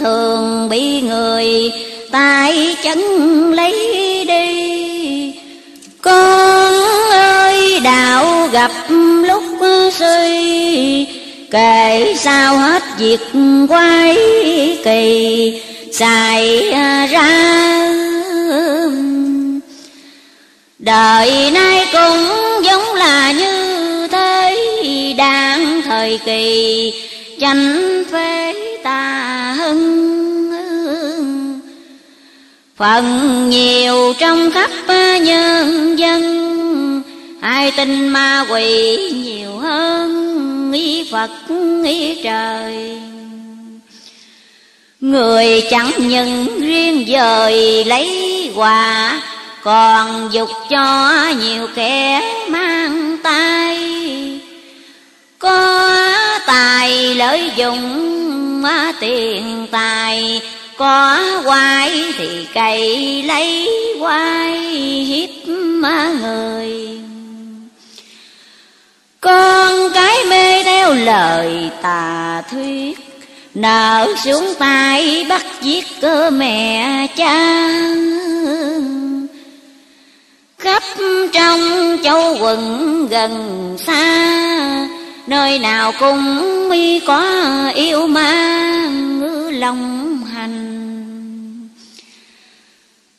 thường bị người tay chân lấy đi. Con ơi, đạo gặp lúc suy, kể sao hết việc quái kỳ xài ra. Đời nay cũng giống là như thế, đang thời kỳ tranh phế tà hưng. Phần nhiều trong khắp nhân dân, Ai tin ma quỷ nhiều hơn ý Phật, ý trời. Người chẳng nhận riêng dời lấy quà, Còn dục cho nhiều kẻ mang tay. Có tài lợi dụng tiền tài, có quái thì cày lấy quái hiếp người. Con cái mê theo lời tà thuyết nở xuống tay bắt giết cơ mẹ cha. Khắp trong châu quận gần xa, nơi nào cũng mi có yêu ma ngữ lòng hành.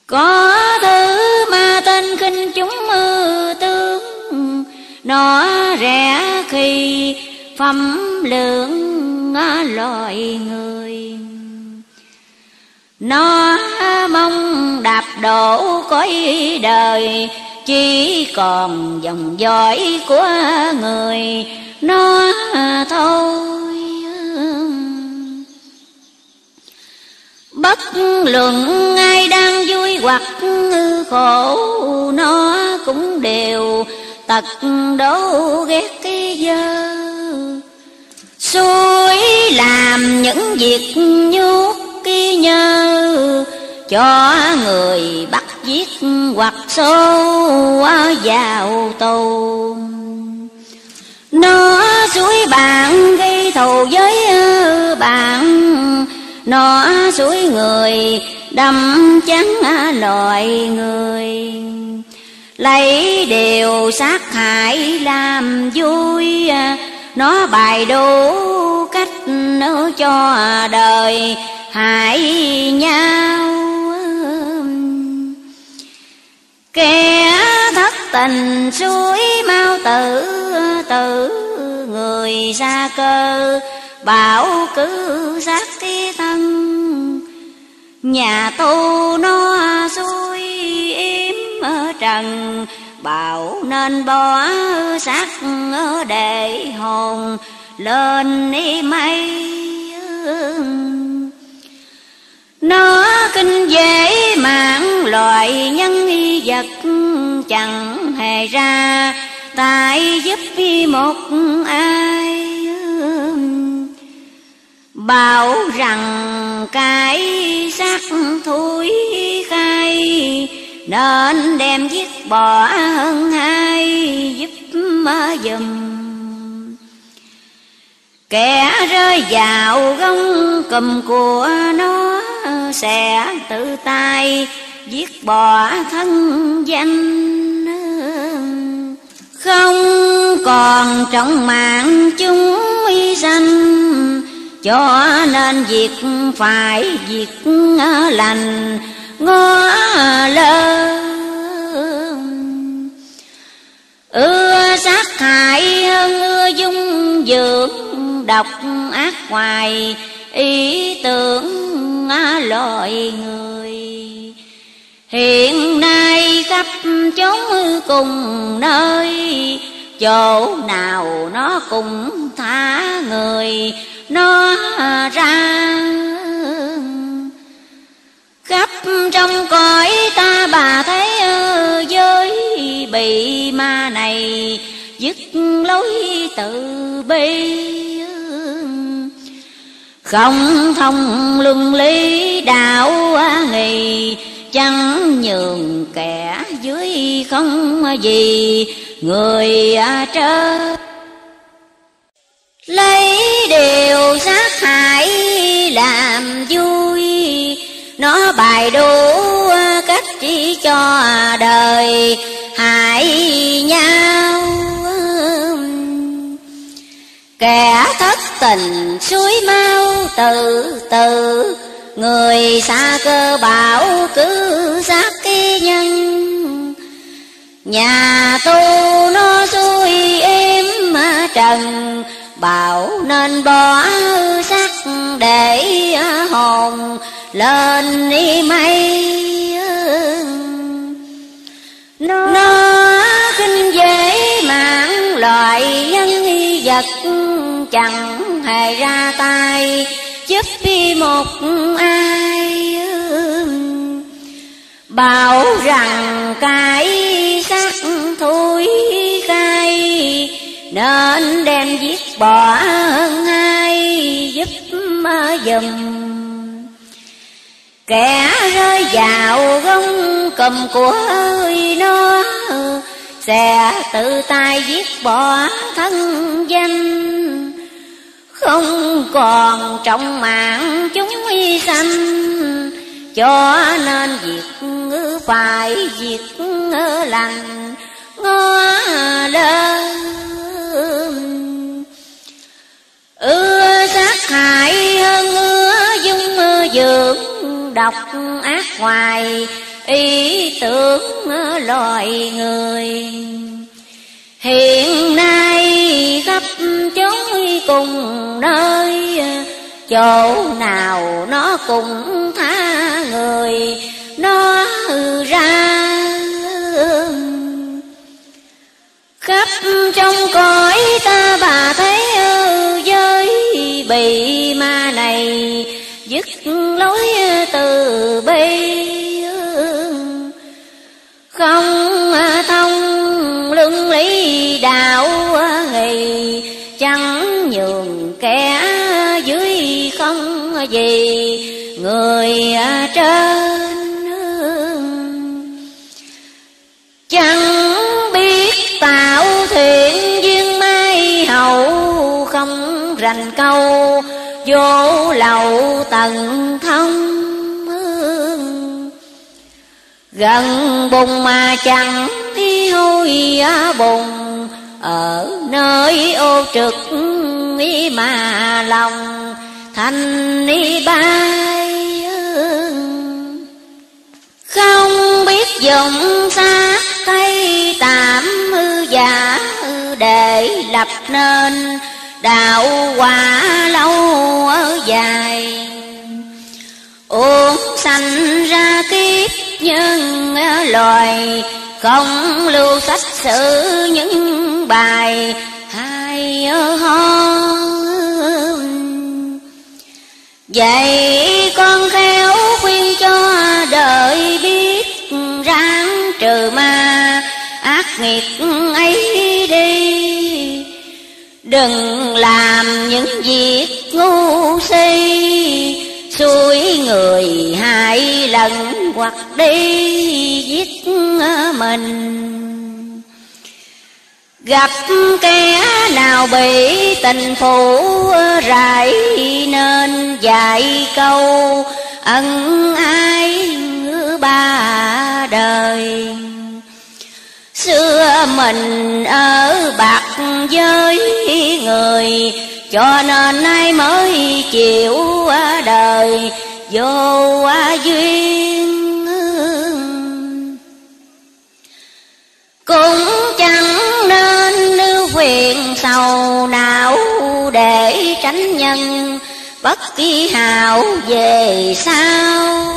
Có thứ ma tên khinh chúng mơ tướng, nó rẻ khi phẩm lượng loài người. Nó mong đạp đổ cõi đời, chỉ còn dòng dõi của người. Nó thôi. Bất luận ai đang vui hoặc khổ, nó cũng đều tật đố ghét cái dơ suối làm những việc nhuốc kia nhơ cho người bắt giết hoặc sâu vào tù. Nó suối bạn gây thù với bạn, nó suối người đâm trắng loài người. Lấy điều sát hại làm vui nó bài đủ cách nữa cho đời, hại nhau. Kẻ thất tình suối mau tử tử người ra cơ, bảo cứ giác thi thân. Nhà tu nó suối im ở trần bảo nên bỏ xác để hồn, lên đi mây nó kinh dễ mạng loài nhân vật chẳng hề ra, tại giúp một ai bảo rằng cái xác thối khai nên đem giết bỏ hơn hai giúp mơ dùm. Kẻ rơi vào gông cầm của nó sẽ tự tay giết bỏ thân danh. Không còn trọng mạng chúng y danh, cho nên việc phải việc lành ngó lơ. Ưa sát hại hơn ưa dung dưỡng, độc ác hoài, ý tưởng loài người. Hiện nay khắp chốn cùng nơi, chỗ nào nó cũng thả người, nó ra khắp trong cõi ta bà thấy giới bị ma này, dứt lối từ bi. Không thông luân lý đạo nghì chẳng nhường kẻ dưới không gì, người à trên lấy điều nó bài đủ cách chỉ cho đời, hại nhau. Kẻ thất tình suối mau từ từ, người xa cơ bảo cứ giác cái nhân. Nhà tu nó xuôi êm trần, bảo nên bỏ xác để hồn lên đi mây nó, nó kinh dễ mạng loại nhân vật chẳng hề ra tay giúp đi một ai bảo rằng cái sắc thui cay nên đem giết bỏ hơn ai giúp dùm kẻ rơi vào gông cầm của ơi nó sẽ tự tay giết bỏ thân danh. Không còn trọng mạng chúng y sanh cho nên việc phải việc lành, ngó đơn. Ưa sát hại hơn ưa dưỡng, độc ác hoài, ý tưởng loài người. Hiện nay khắp chốn cùng nơi, chỗ nào nó cũng tha người, nó ra khắp trong cõi ta bà thấy giới bị ma này dứt lối từ bi không thông luân lý đạo nghị chẳng nhường kẻ dưới không gì người trên chẳng biết tạo thiện duyên mai hậu, không rành câu vô lậu tận thông gần bùng mà chẳng đi hôi bùng. Ở nơi ô trực mà lòng thành ni bay không biết dùng xác cây tạm hư giả để lập nên đạo quả lâu ở dài. Uống sanh ra kiếp nhân loài không lưu sách sử những bài. Hay ho vậy con khéo khuyên cho đời biết ráng trừ ma. Ác nghiệt ấy đừng làm những việc ngu si. Xui người hai lần hoặc đi giết mình. Gặp kẻ nào bị tình phụ rải Nên dạy câu, ân ai ba đời? Xưa mình ở bạc với người, Cho nên nay mới chịu đời, vô duyên. Cũng chẳng nên lưu phiền sầu não Để tránh nhân, bất kỳ hào về sau.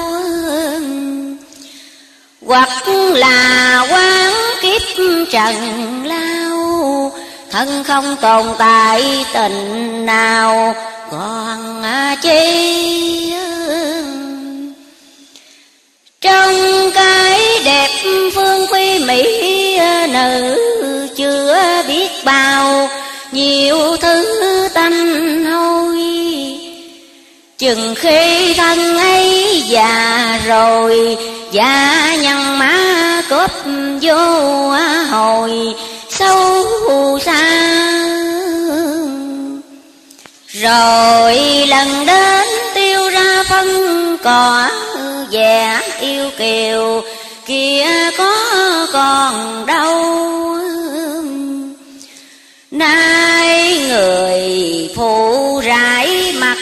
Hoặc là quan kiếp trần lao, Thân không tồn tại tình nào, còn à chi Trong cái đẹp phương quy mỹ à, nữ Chưa biết bao nhiều thứ tanh hôi. Chừng khi thân ấy già rồi và nhân má cốp vô hồi, sâu xa. Rồi lần đến tiêu ra phân cỏ, Vẻ yêu kiều, kia có còn đâu. Nay người phụ rải mặt,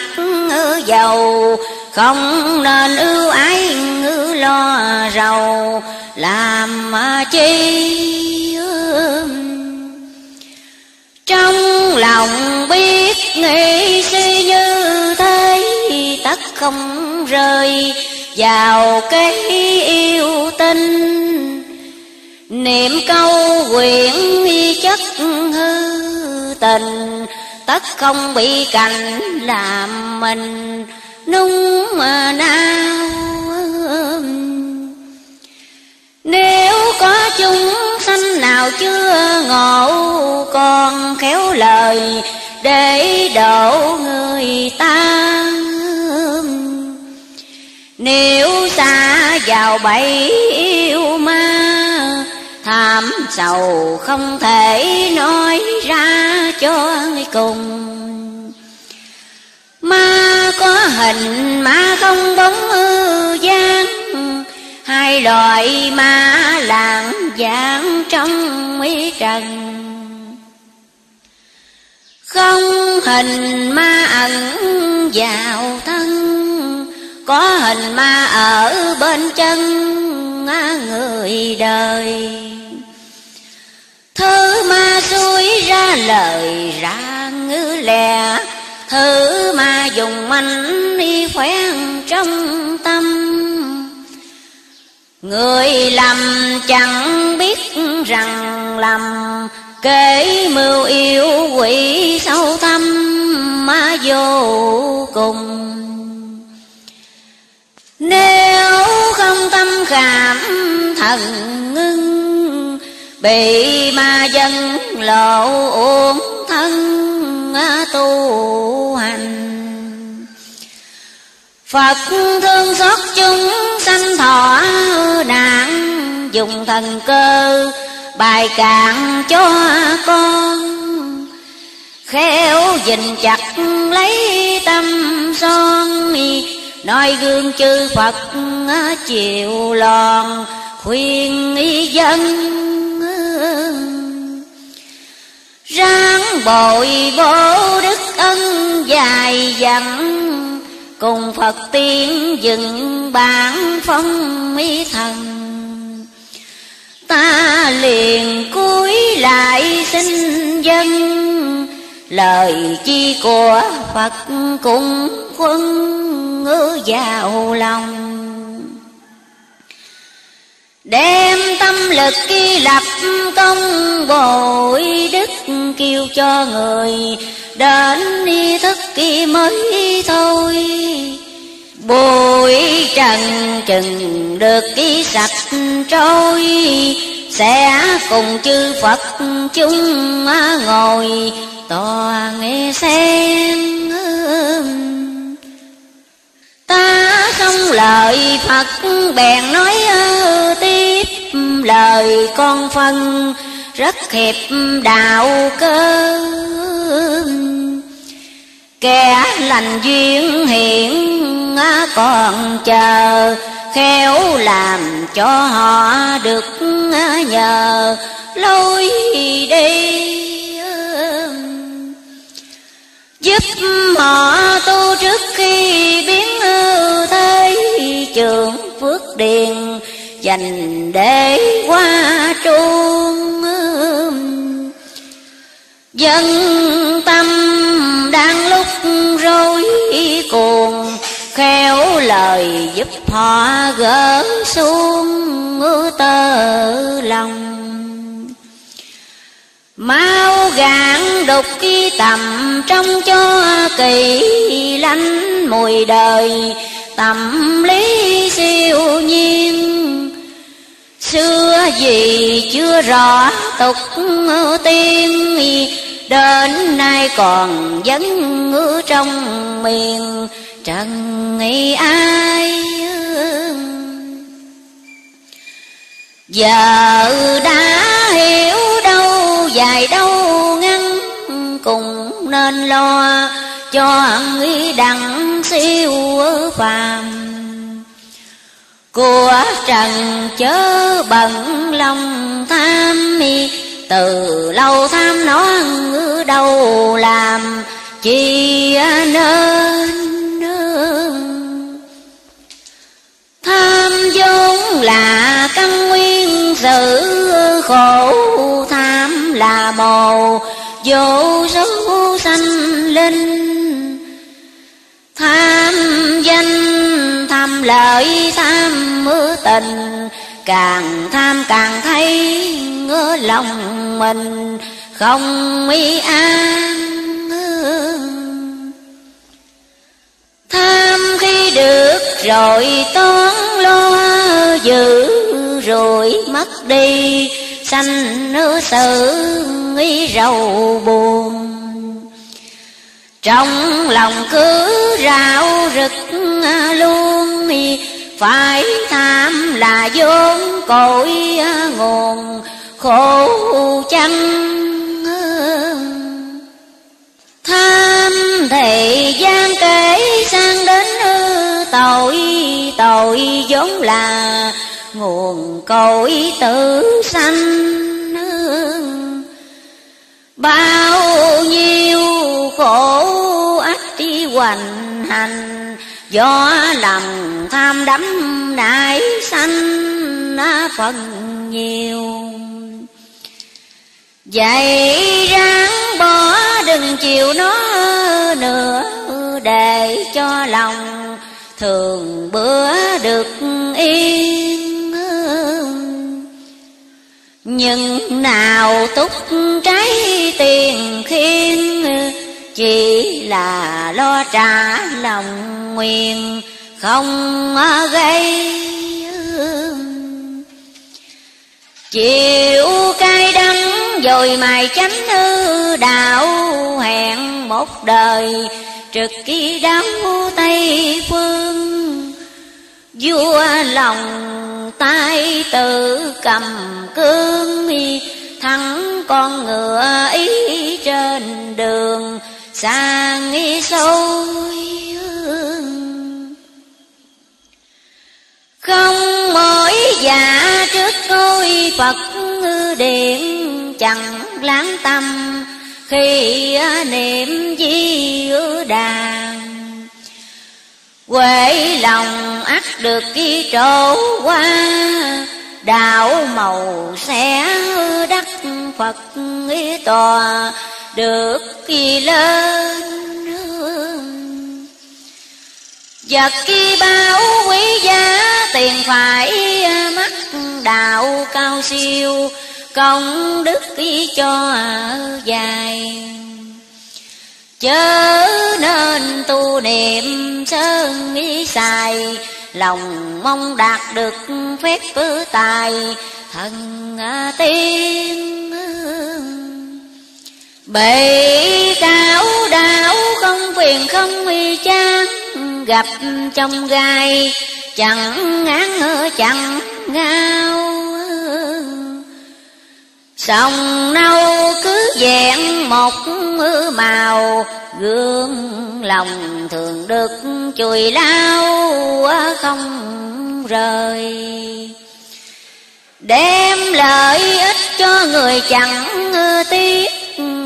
dầu, Không nên ưu ái lo rầu, Làm chi Trong lòng biết nghĩ suy như thế, Tất không rơi vào cái yêu tinh Niệm câu quyển chất hư tình, Tất không bị cảnh làm mình nung mà nao Nếu có chúng sanh nào chưa ngộ, Còn khéo lời để độ người ta Nếu xa vào bẫy yêu ma, Thảm sầu không thể nói ra cho cùng. Ma có hình, ma không bóng gian Hai loại ma lạng giảng trong mỹ trần. Không hình ma ẩn vào thân, Có hình ma ở bên chân người đời. Thứ ma suối ra lời ra ngữ lẻ thử mà dùng mạnh đi khoen trong tâm. Người lầm chẳng biết rằng lầm Kể mưu yêu quỷ sâu thâm mà vô cùng. Nếu không tâm cảm thần ngưng, Bị ma dân lộ uổng thân tu hành. Phật thương xót chúng sanh thọ nạn Dùng thần cơ bài cạn cho con. Khéo dình chặt lấy tâm son, Nói gương chư Phật chịu lòn Khuyên dân. Ráng bội vô đức ân dài dặn, Cùng Phật tiên dựng bản phong mỹ thần. Ta liền cúi lại xin dân, Lời chi của Phật cùng quân ngữ vào lòng. Đem tâm lực khi lập công bội đức Kêu cho người. Đến đi thức kỳ mới thôi. Bụi trần chừng được ký sạch trôi. Sẽ cùng chư Phật chúng ngồi. Tòa nghe xem lời Phật bèn nói tiếp Lời con phân, rất hiệp đạo cơ. Kẻ lành duyên hiện còn chờ Khéo làm cho họ được nhờ lối đi. Giúp họ tu trước khi trường phước điền, Dành để qua trung Dân tâm đang lúc rối cuồng, Khéo lời giúp họ gỡ xuống tơ lòng. Máu gạn đục khi tầm trong cho kỳ lánh mùi đời Tâm lý siêu nhiên. Xưa gì chưa rõ tục tiên, Đến nay còn vẫn ngữ trong miền Trần nghĩ ai Giờ đã hiểu đâu dài đâu ngăn Cùng nên lo cho nghĩ đặng siêu phàm. Của trần chớ bận lòng tham mi, từ lâu tham nó đâu làm chi nên tham vốn là căn nguyên sự khổ tham là mồ vô số sanh linh tham danh, tham lợi, tham mưa tình. Càng tham càng thấy ngỡ lòng mình, không mi an Tham khi được rồi toán lo, giữ rồi mất đi. Sanh nữ sự nghĩ rầu buồn. Trong lòng cứ rạo rực luôn Phải tham là vốn cội nguồn khổ chăng Tham thì gian kể sang đến tội Tội vốn là nguồn cội tự sanh Bao nhiêu khổ hoành hành. Do lòng tham đắm nại sanh phần nhiều. Vậy ráng bỏ đừng chịu nó nữa, Để cho lòng thường bữa được yên. Nhưng nào túc trái tiền khiên chỉ là lo trả lòng nguyện, Không gây Chịu cay đắng rồi mài chánh hư đạo hẹn một đời, trực ký đáo tây phương. Vua lòng tay tự cầm cương thắng con ngựa ý trên đường sang sâu không mỗi dạ trước ngôi Phật điện chẳng láng tâm khi niệm di đàn, quệ lòng ắt được ghi trổ qua. Đạo màu sẽ đắc phật ý tòa được khi lên vật khi báo quý giá, tiền phải mắt đạo cao siêu, công đức ý cho dài. Chớ nên tu niệm sơn nghĩ xài, lòng mong đạt được phép tài, thần tiên Bị đảo đảo không phiền không uy chán gặp trong gai, chẳng ngán chẳng ngao. Sông nâu cứ vẹn một màu Gương lòng thường được chùi lao, không rời. Đem lợi ích cho người chẳng tiếc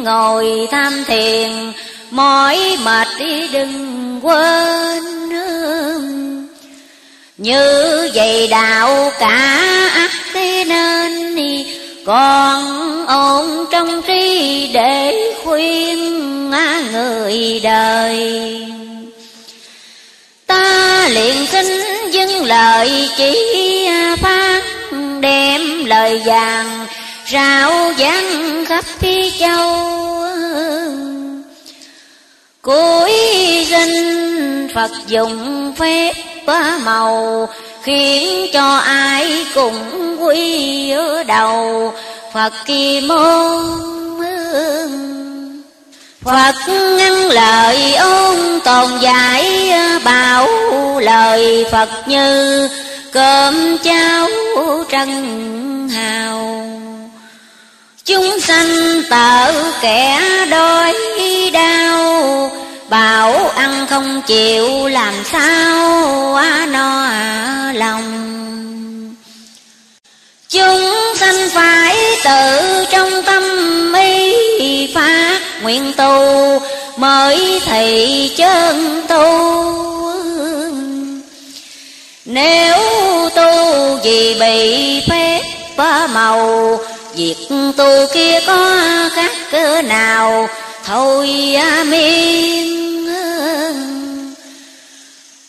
Ngồi tham thiền, mỏi mệt đi đừng quên Như vậy đạo cả ắt nên còn ổn trong trí để khuyên người đời. Ta liền xin dâng lời chỉ phát đem lời vàng rao giang khắp phi châu. Cuối sinh phật dùng phép màu, khiến cho ai cũng quy ở đầu. Phật kỳ môn Phật ngăn lời ôn tồn giải bảo lời Phật như cơm cháo trăng hào. Chúng sanh tợ kẻ đói đau, Bảo ăn không chịu làm sao no lòng. Chúng sanh phải tự trong tâm ý phát nguyện tu Mới thị chân tu. Nếu tu vì bị phép màu Việc tu kia có khác cỡ nào? Thôi à, miên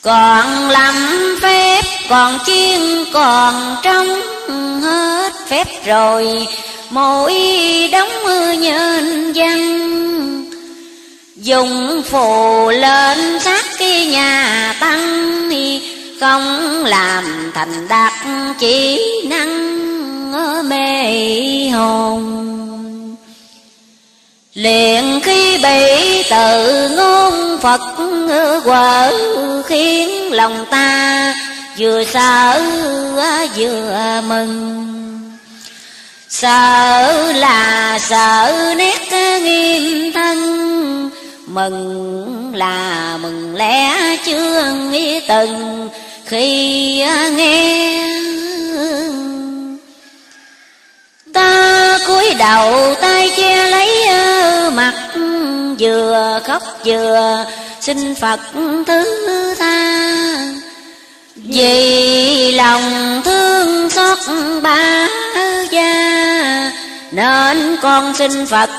còn làm phép, còn chiên, còn trong hết phép rồi. Mỗi đóng nhân dân dùng phù lên sát cái nhà tăng, không làm thành đạt chỉ năng mê hồn. Liền khi bị tự ngôn phật quở khiến lòng ta vừa sợ, vừa mừng. Sợ là sợ nét nghiêm thân, mừng là mừng lẽ chưa nghĩ từng khi nghe ta cúi đầu tay che lấy ờ, mặt vừa khóc vừa xin phật thứ tha. Vì lòng thương xót ba gia, Nên con xin Phật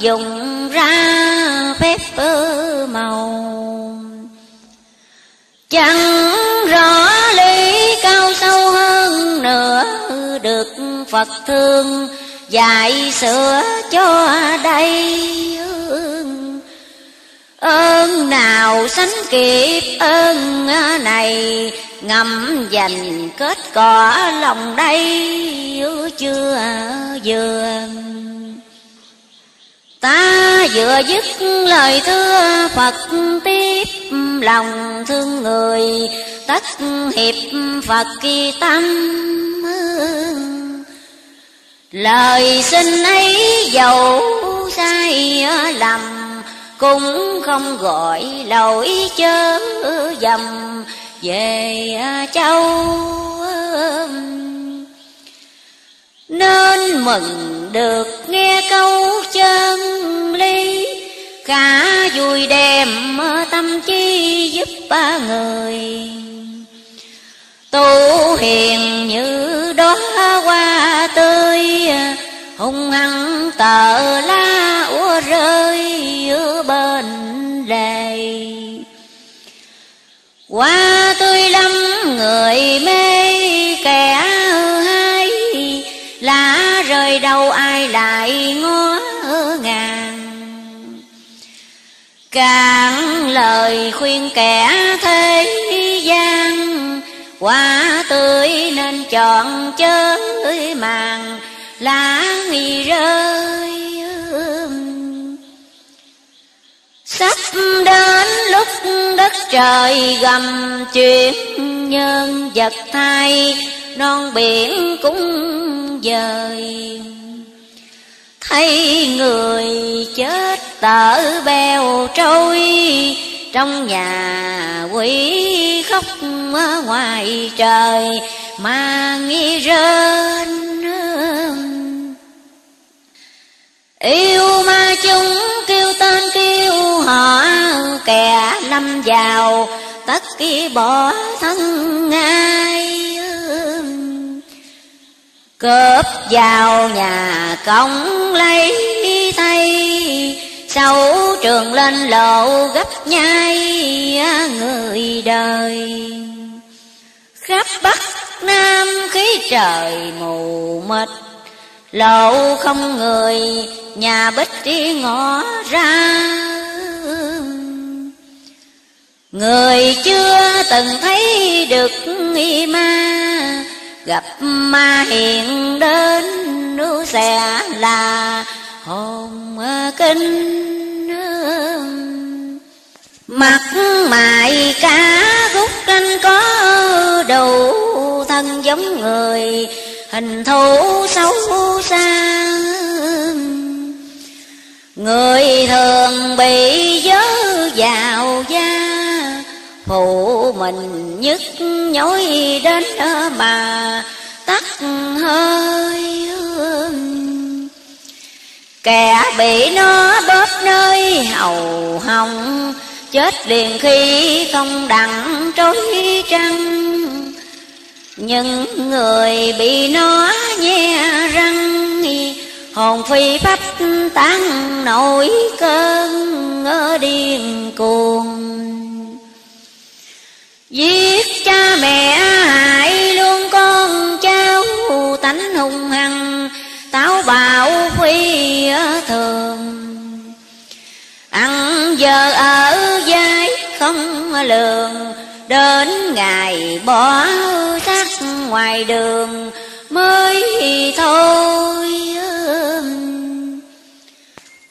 dùng ra phép màu. Chẳng rõ lý cao sâu hơn nữa được Phật thương, dạy sửa cho đây Ơn nào sánh kịp ơn này, Ngầm dành kết cỏ lòng đây chưa vừa Ta vừa dứt lời thưa Phật, tiếp lòng thương người, Tất hiệp Phật kỳ tâm. Lời xin ấy dầu sai lầm, Cũng không gọi lỗi chớ dầm về châu nên mừng được nghe câu chân lý. Cả vui đem tâm chi giúp ba người. Tu hiền như đó hoa tươi, Hung hăng tờ lá úa rơi giữa bên lề. Hoa tươi lắm người mê kẻ lại ngó ngàn Càng lời khuyên kẻ thế gian Hoa tươi nên chọn chơi màng, lá nghi rơi Sắp đến lúc đất trời gầm chuyện nhân vật thay, non biển cũng dời thấy người chết tở bèo trôi, trong nhà quỷ khóc ngoài trời, mà nghi rên yêu ma chúng kêu tên kêu họ, kẻ lâm vào, tất kia bỏ thân ai cướp vào nhà công lấy tay sau trường lên lộ gấp nhai người đời. Khắp bắc nam khí trời mù mịt. Lộ không người, nhà bích đi ngõ ra. Người chưa từng thấy được ma gặp ma hiện đến nữ sẽ là hồn kinh mặt mày cá rút canh có đủ thân giống người, hình thù xấu xa. Người thường bị dớ vào da phụ mình nhức nhối đến mà, tắt hơi kẻ bị nó bóp nơi hầu hồng, chết liền khi không đặng trối trăng. Những người bị nó nhe răng, hồn phi phách tán nổi cơn ngỡ điên cuồng. Giết cha mẹ hại luôn con cháu tánh hung hăng Táo bạo phi thường. Ăn giờ ở dây không lường, Đến ngày bỏ xác ngoài đường, mới thôi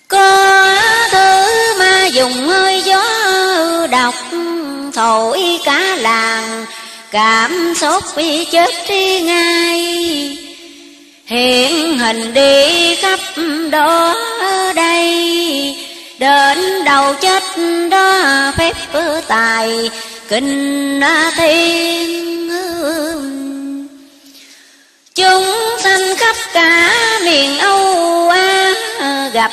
Có thứ ma dùng ơi Thổi cả làng, cảm xúc bị chết đi ngay. Hiện hình đi khắp đó đây, Đến đầu chết đó phép tài, kinh thiên Chúng sanh khắp cả miền Âu Á Gặp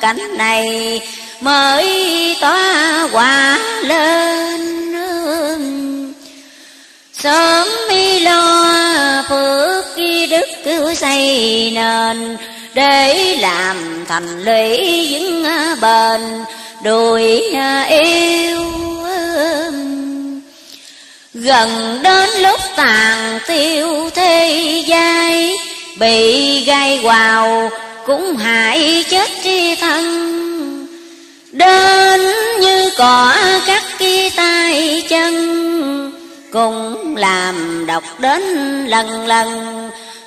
cảnh này mới tỏa quả lên Sớm mi lo phước đức cứu xây nền, Để làm thành lũy vững bền đùi yêu Gần đến lúc tàn tiêu thế giai Bị gai quào, cũng hại chết chi thân. Đến như cỏ cắt kia tay chân cùng làm độc đến lần lần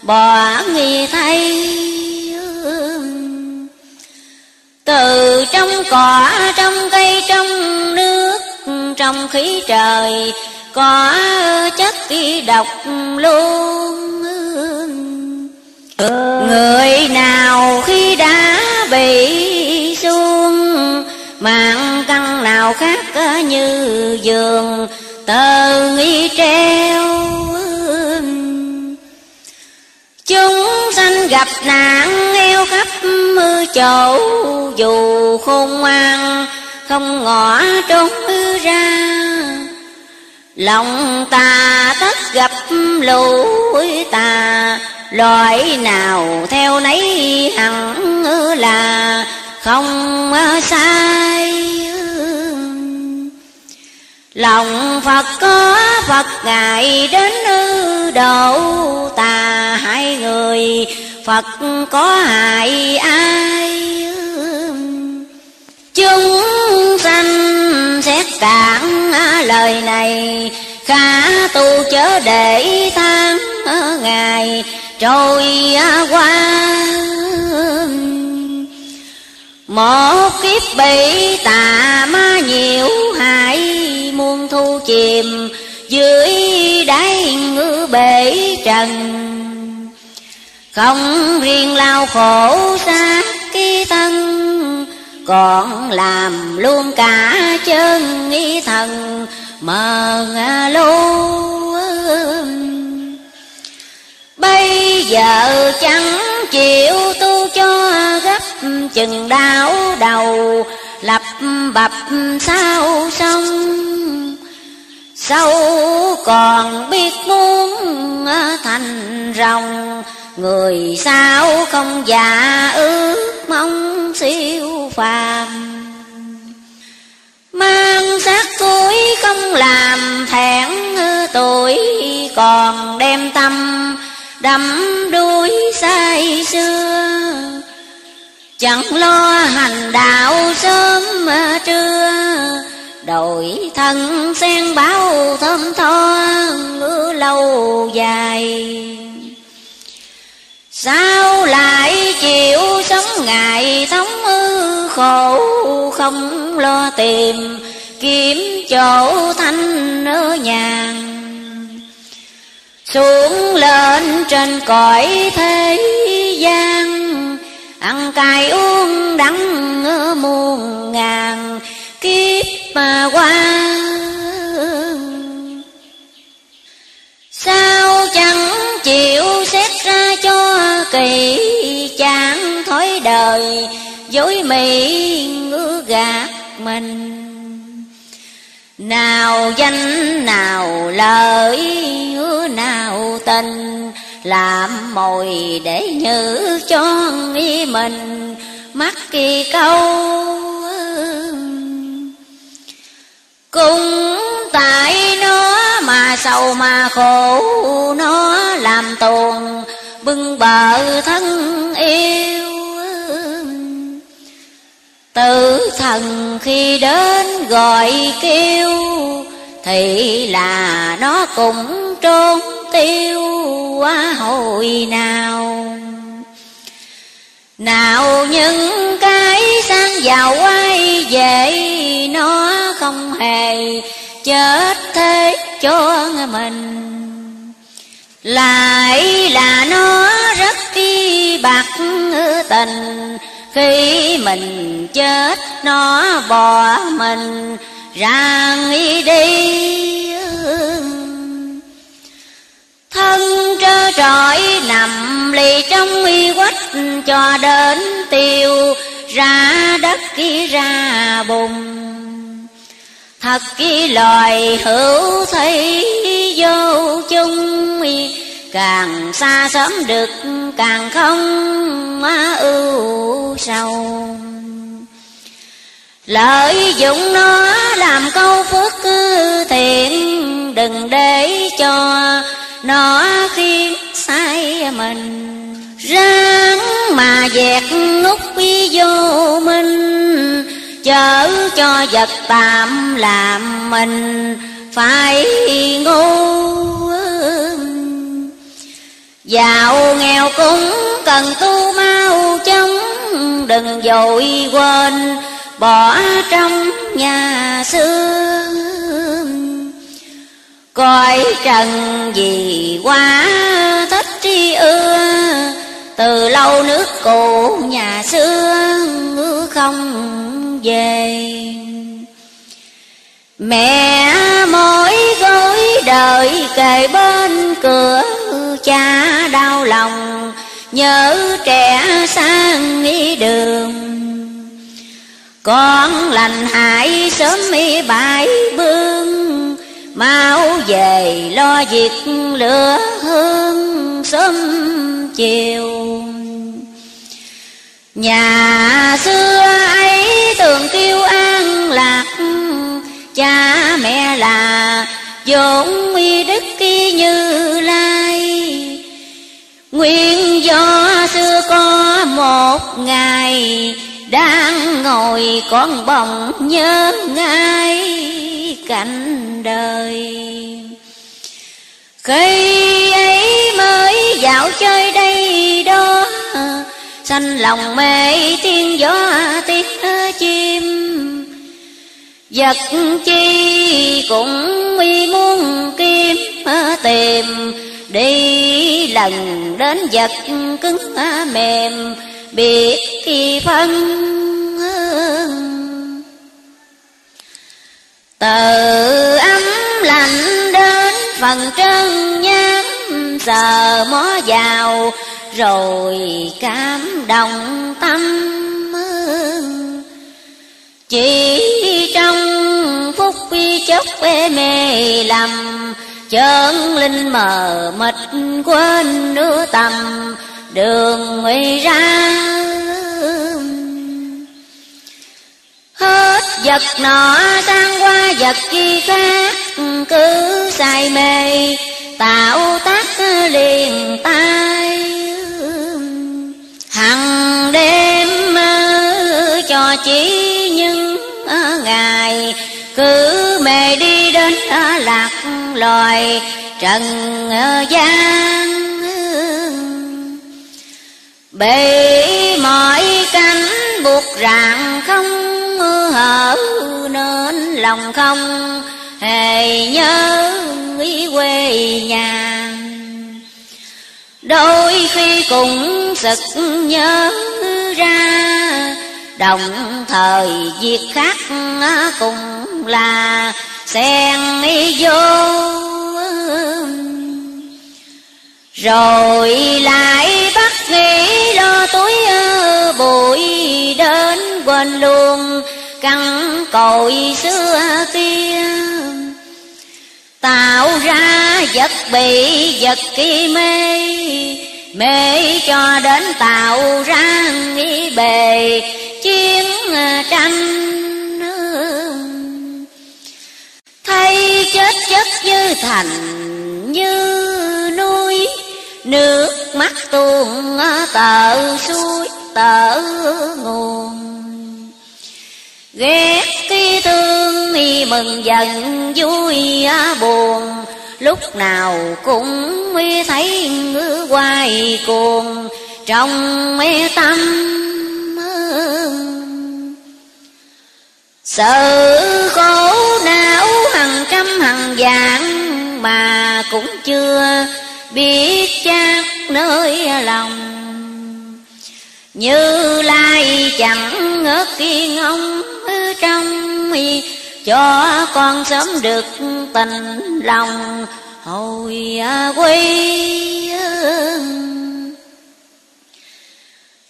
Bỏ nghi thay Từ trong cỏ, trong cây, trong nước Trong khí trời có chất độc luôn Người nào khi đã bị xuống Mạng căn nào khác như giường, tờ nghi treo Chúng sanh gặp nạn eo khắp mưa chỗ, Dù khôn ngoan, không ngõ trốn ra. Lòng ta tất gặp lũ tà Loại nào theo nấy hẳn là không sai Lòng Phật có Phật, Ngài đến độ tà. Hai người Phật có hại ai Chúng sanh xét cản lời này, Khả tu chớ để tháng ngày trôi qua một kiếp bị tà ma nhiều hại Muôn thu chìm, dưới đáy ngư bể trần. Không riêng lao khổ xác ký thân, còn làm luôn cả chân nghi thần, mờ lô bây giờ chẳng chịu tu cho gấp chừng đau đầu, lập bập sao xong sâu còn biết muốn thành rồng, Người sao không già ước mong siêu phàm. Mang xác cuối không làm thẹn, tuổi Còn đem tâm đắm đuối say xưa Chẳng lo hành đạo sớm mà trưa, Đổi thân sen báo thơm tho, ngứa lâu dài. Sao lại chịu sống ngày thống ư, khổ Không lo tìm kiếm chỗ thanh ở nhàn xuống lên trên cõi thế gian, Ăn cay uống đắng muôn ngàn kiếp mà qua Sao chẳng chịu xét ra cho kỳ chán thói đời, dối mị ngứa gạt mình nào danh, nào lời hứa nào tình, làm mồi để nhớ cho nghĩ mình. Mắc kỳ câu cũng tại nó mà sầu mà khổ, nó làm tuồng, bưng bờ thân yêu. Tử thần khi đến gọi kêu, thì là nó cũng trốn tiêu qua hồi nào. Nào những cái sang giàu quay về nó không hề chết thế cho mình. Lại là nó rất đi bạc tình khi mình chết, nó bỏ mình ra đi. Thân trơ trọi nằm lì trong y quách, cho đến tiêu ra đất kia ra bùng thật kỳ loài hữu thấy vô chung càng xa sớm được, càng không ưu sầu. Lợi dụng nó làm câu phước thiện, đừng để cho nó khiến sai mình. Ráng mà dẹt nút quy vô minh, chớ cho vật tạm làm mình phải ngu giàu nghèo cũng cần tu mau chóng đừng dội quên, bỏ trong nhà xưa coi trần gì quá thích tri ưa, từ lâu nước cũ nhà xưa không về. Mẹ mỗi gối đợi kề bên cửa cha đau lòng, nhớ trẻ sang đi đường. Con lành hại sớm mi bãi bương, mau về lo việc lửa hương sớm chiều. Nhà xưa ấy thường kêu an lạc, cha mẹ là nguyên do xưa có một ngày đang ngồi con bồng nhớ ngay cảnh đời. Khi ấy mới dạo chơi đây đó, sanh lòng mê tiếng gió tiếng chim. Vật chi cũng mi muốn kiếm, tìm đi lần đến vật cứng à, mềm biết khi phân. Từ ấm lạnh đến phần chân nhám, giờ mó vào, rồi cảm động tâm. Chỉ trong phút chốc mê lầm chân linh mờ mịt quên nửa tầm, đường nguy ra. Hết vật nọ sang qua vật chi khác, cứ say mê, tạo tác liền tay hằng đêm cho chỉ những ngày, cứ mê đi đến lạc loài trần ờ, gian. Bị mọi cánh buộc ràng không ờ, hở nên lòng không hề nhớ ý quê nhà. Đôi khi cũng sực nhớ ra đồng thời việc khác cũng là xen vô. Rồi lại bắt nghĩ lo túi bụi đến quên luôn căn cội xưa kia. Tạo ra vật bị vật kỳ mê mê cho đến tạo ra nghĩ bề, chiến à, tranh thấy chết chất như thành như núi, nước mắt tuôn à, tờ suối, tờ nguồn. Ghét khi thương mừng giận, vui à, buồn lúc nào cũng thấy hoài cuồng, trong mê tâm sự khổ não hàng trăm hàng vạn mà cũng chưa biết chắc nơi lòng. Như lai chẳng ngớt kiên ông trong cho con sớm được tình lòng. Hồi à, quy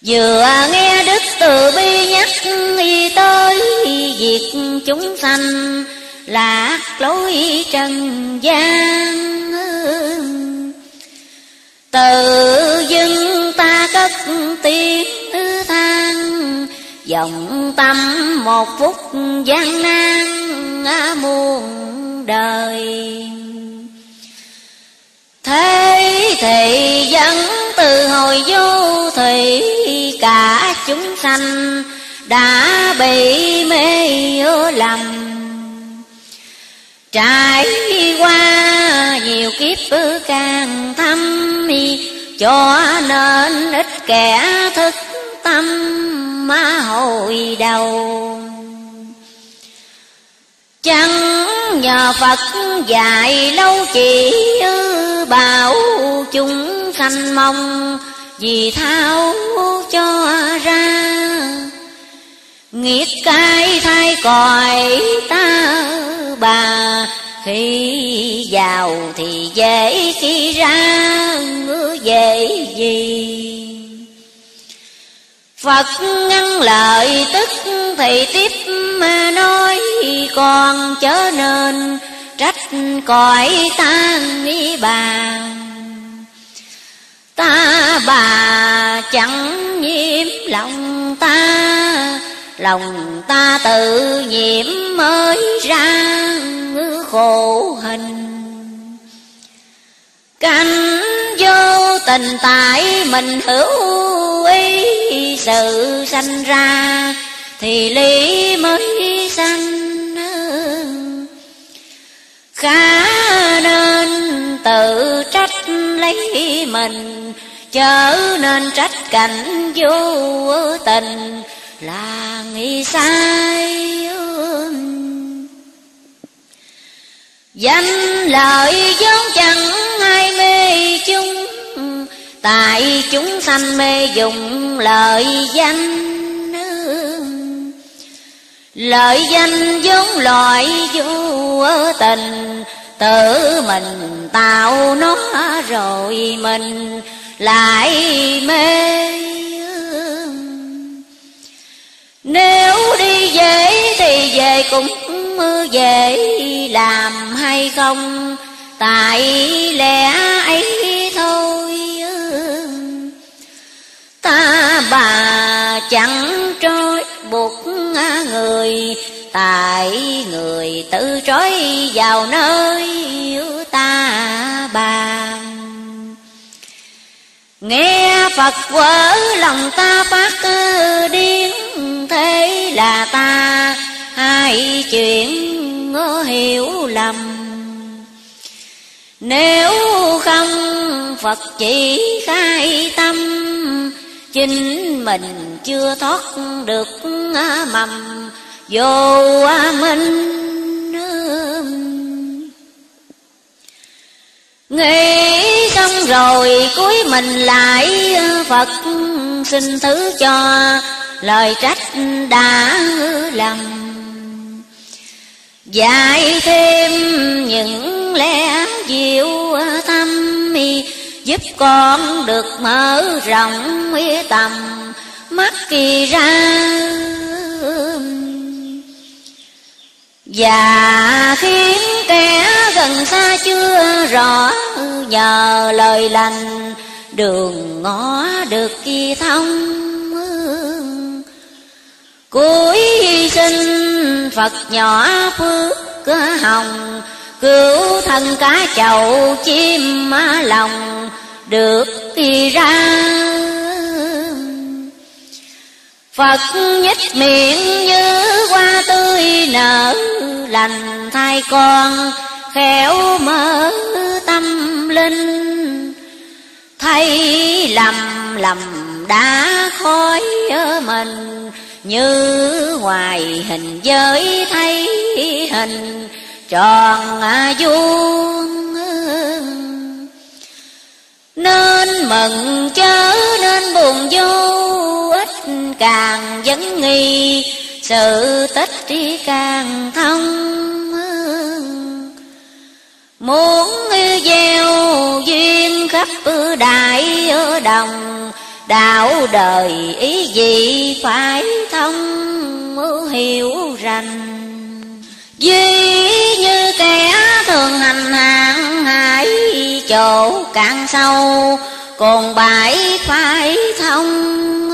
vừa nghe đức từ bi nhắc tới việc chúng sanh lạc lối trần gian. Từ dưng ta cất tiếng dòng tâm một phút gian nan muôn đời. Thế thì vẫn từ hồi vô thì cả chúng sanh đã bị mê lầm. Trải qua nhiều kiếp càng thâm, cho nên ít kẻ thức tâm má hồi đầu. Chẳng nhờ phật dạy lâu chỉ bảo chúng sanh mong vì thao cho ra. Nghiệt cái thay còi ta, bà, khi vào thì dễ khi ra, ngứa dễ gì? Phật ngăn lời tức thì tiếp mà nói Còn chớ nên trách cõi tan ý bà Ta bà chẳng nhiễm lòng ta Lòng ta tự nhiễm mới ra khổ hình. Canh vô tình tại mình hữu ý sự sanh ra thì lý mới sanh. Khá nên tự trách lấy mình, Chớ nên trách cảnh vô tình, là nghĩ sai danh lợi vốn chẳng tại chúng sanh mê dùng lợi danh lợi danh vốn loại vô tình, tự mình tạo nó rồi mình lại mê nếu đi dễ thì về cũng về làm hay không, Tại lẽ ấy thôi. Ta bà chẳng trói buộc người, Tại người tự trói vào nơi ta bà. Nghe Phật vỡ lòng ta phát điên, Thế là ta hai chuyện hiểu lầm. Nếu không Phật chỉ khai tâm Chính mình chưa thoát được mầm, vô minh Nghĩ xong rồi cuối mình lại Phật xin thứ cho, lời trách đã lầm. Dạy thêm những lẽ diệu Giúp con được mở rộng tầm, mắt kỳ ra. Và khiến kẻ gần xa chưa rõ, Nhờ lời lành, đường ngõ được kỳ thông. Cuối sinh Phật nhỏ phước hồng Cứu thân cá chậu chim lòng Được kỳ ra. Phật nhích miệng như hoa tươi nở, lành thai con khéo mở tâm linh. Thấy lầm lầm đã khói ở mình, như ngoài hình giới thấy hình tròn vuông. Nên mừng chớ nên buồn vô, ít càng vấn nghi, sự tích trí càng thông. Muốn gieo duyên khắp đại ở đồng, đạo đời ý gì phải thông hiểu rành duy như kẻ thường hành hàng hải chỗ cạn sâu, còn bãi phải thông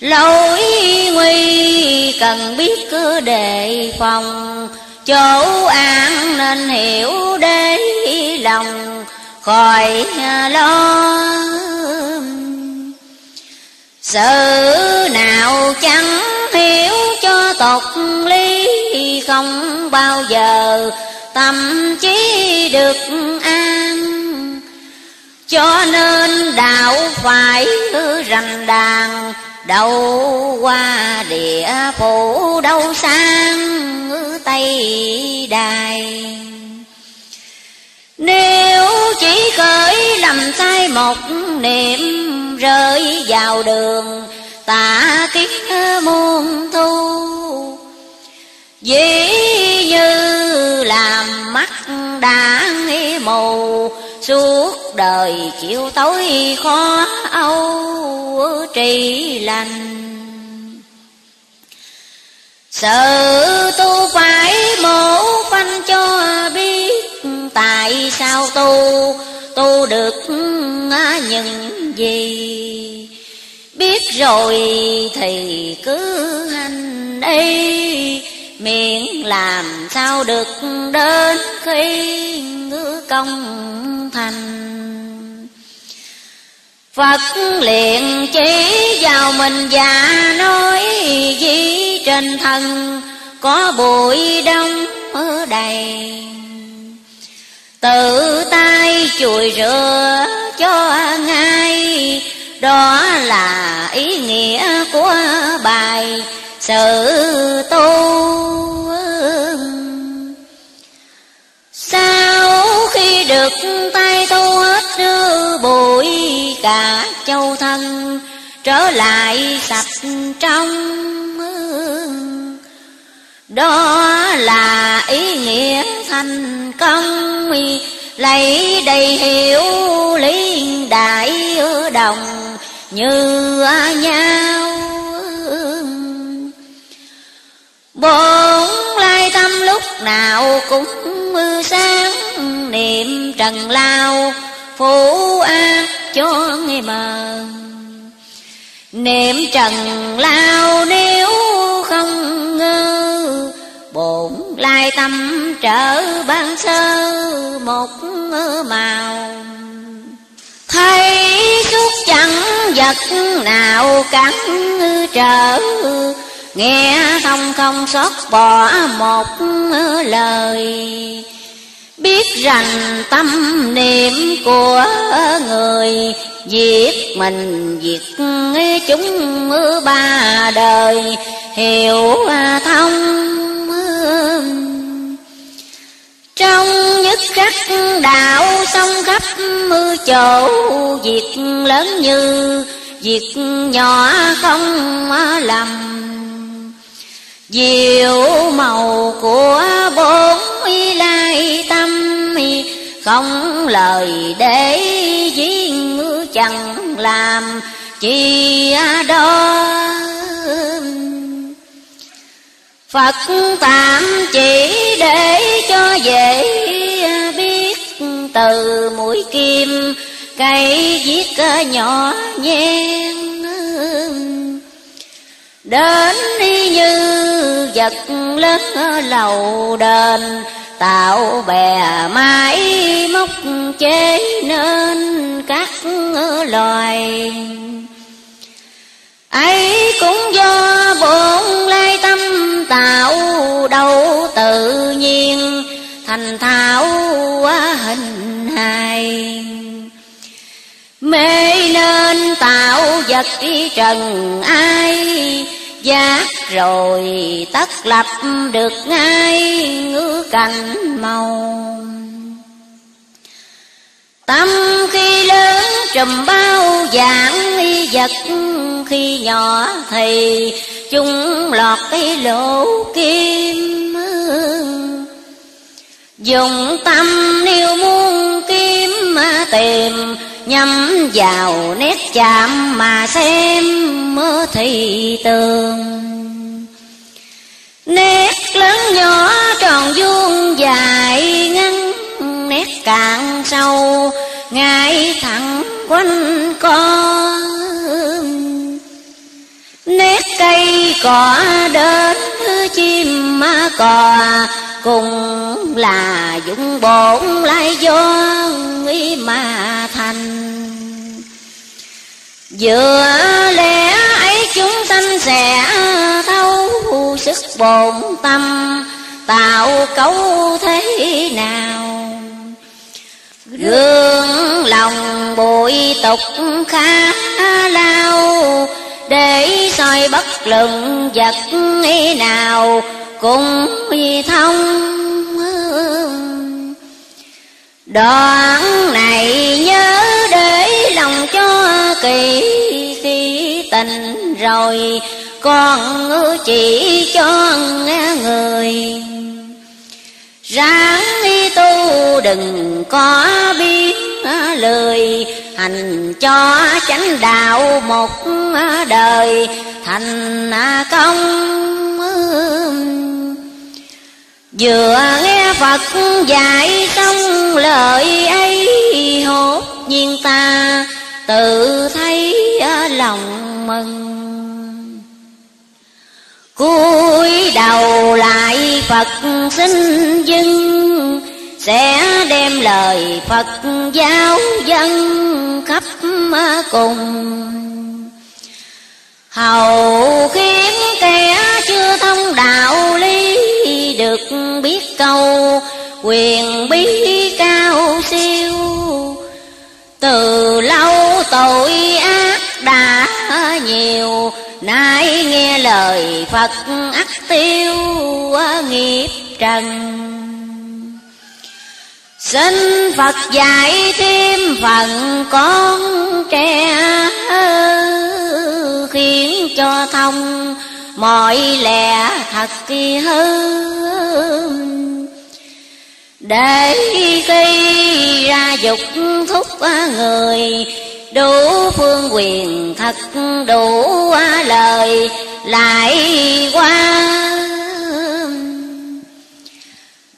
lỗi nguy cần biết cứ đề phòng, chỗ an nên hiểu để lòng, khỏi lo sự nào chẳng hiểu một lý ly không bao giờ tâm trí được an. Cho nên đạo phải rành đàn đâu qua địa phủ đâu sang tây đài. Nếu chỉ khởi lầm sai một niệm rơi vào đường tạ kiến muôn thu dĩ như làm mắt đã mù suốt đời chịu tối khó âu trì lành. Sự tu phải mổ phanh cho biết tại sao tu tu được những gì biết rồi thì cứ hành đi. Miệng làm sao được đến khi ngữ công thành. Phật liền chỉ vào mình và nói gì trên thân có bụi đông ở đầy Tự tay chùi rửa cho ngay đó là ý nghĩa của bài sự tu Sau khi được tay tu hết bụi cả châu thân, Trở lại sạch trong Đó là ý nghĩa thành công, Lấy đầy hiểu lý đại đồng như nhau. Bốn lai tâm lúc nào cũng mưa sáng, Niệm trần lao phủ ác cho người mờ. Niệm trần lao nếu không ngơ Bổn lai tâm trở ban sơ một màu Thấy vật nào cắn trở. Nghe không không xót bỏ một lời. Biết rằng tâm niệm của người Giết mình, giết chúng ba đời. Hiểu thông trong nhất khắc đạo sông khắp mưa chỗ, Việc lớn như việc nhỏ không lầm. Diệu màu của bốn lai tâm, Không lời để duyên chẳng làm chi đó Phật tạm chỉ để cho dễ biết. Từ mũi kim, cây viết nhỏ nhen Đến như vật lớn lầu đền, Tạo bè mái móc chế nên các loài. Ấy cũng do bổn tạo đâu tự nhiên, thành thảo quá hình hài. Mê nên tạo vật trần ai, giác rồi tất lập được ngay ngữ cảnh màu tâm khi lớn trùm bao dạng y vật, khi nhỏ thì chúng lọt cái lỗ kim. Dùng tâm nếu muốn kiếm mà tìm, nhắm vào nét chạm mà xem mơ thì tường. Nét lớn nhỏ tròn vuông dài càng sâu, ngài thẳng quanh con nét cây cỏ đến chim ma cò, cùng là dụng bổn lai do ý mà thành. Giữa lẽ ấy chúng sanh sẽ thấu sức bổn tâm, tạo cấu thế nào? Gương lòng bụi tục khá lao, để soi bất luận vật nào cùng thông. Đoạn này nhớ để lòng cho kỳ khi tình rồi con chỉ cho nghe người ráng tu đừng có biết lời, hành cho chánh đạo một đời, thành công. Vừa nghe phật dạy xong lời ấy, hốt nhiên ta tự thấy lòng mừng. Cúi đầu lại phật xin dưng, sẽ đem lời phật giáo dân khắp cùng. Hầu khiến kẻ chưa thông đạo lý được biết câu, quyền bí cao siêu. Từ lâu tội ác đã nhiều, nay nghe lời phật ắt tiêu nghiệp trần. Xin phật dạy thêm phần con trẻ, khiến cho thông mọi lẽ thật kỳ hơn. Để khi ra dục thúc người đủ phương quyền thật đủ lời, lại qua.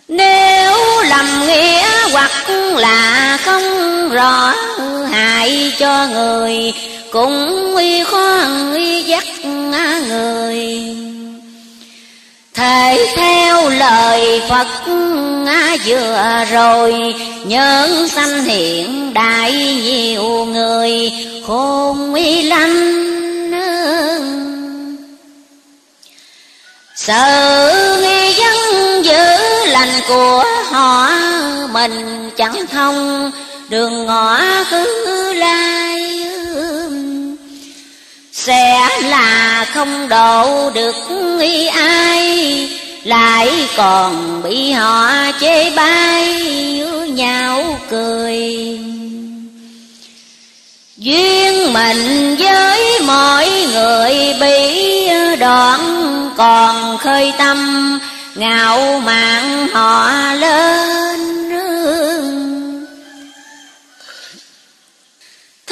Nếu lầm nghĩa hoặc là không rõ, hại cho người cũng uy khoan uy dắt người. Thể theo lời Phật vừa rồi Nhân sanh hiện đại nhiều người, khôn uy lanh Sự nghi dân giữ lành của họ, Mình chẳng thông, đường ngõ cứ lai sẽ là không độ được nghi ai, lại còn bị họ chê bai nhau cười. Duyên mình với mọi người bị đoạn còn khơi tâm, ngạo mạn họ lên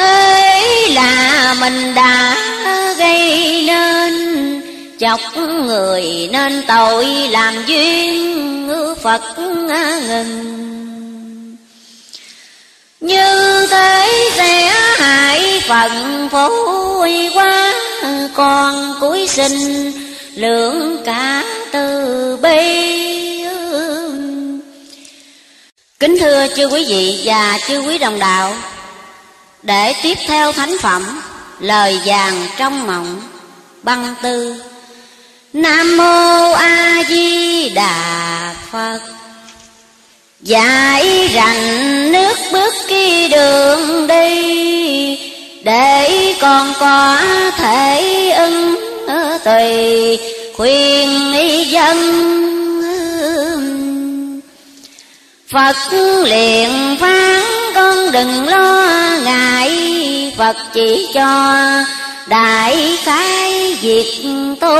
thế là mình đã gây nên chọc người nên tội làm duyên Phật ngừng. Như thế sẽ hại phận phối quá, còn cuối sinh lượng cả từ bi kính thưa chư quý vị và chư quý đồng đạo, để tiếp theo thánh phẩm lời vàng trong mộng, băng tư. Nam mô a di đà phật. Dạy rành nước bước khi đường đi, Để con có thể ưng tùy khuyên dân. Phật liền phán con đừng lo Phật chỉ cho đại cái việc tu.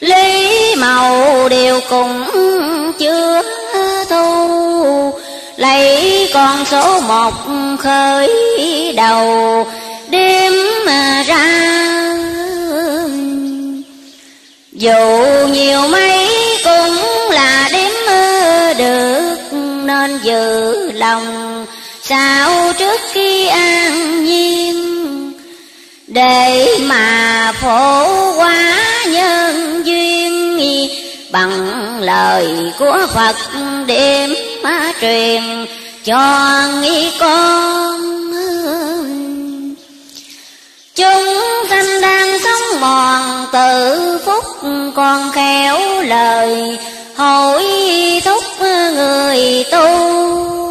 Lý màu đều cùng chưa thu. Lấy con số một khởi đầu đêm mà ra. Dù nhiều mấy cũng là đếm được Nên giữ lòng sao trước khi an nhiên, Để mà phổ quá nhân duyên, Bằng lời của Phật đêm truyền cho nghi con Chúng sanh đang sống mòn tự phúc, còn khéo lời hỏi thúc người tu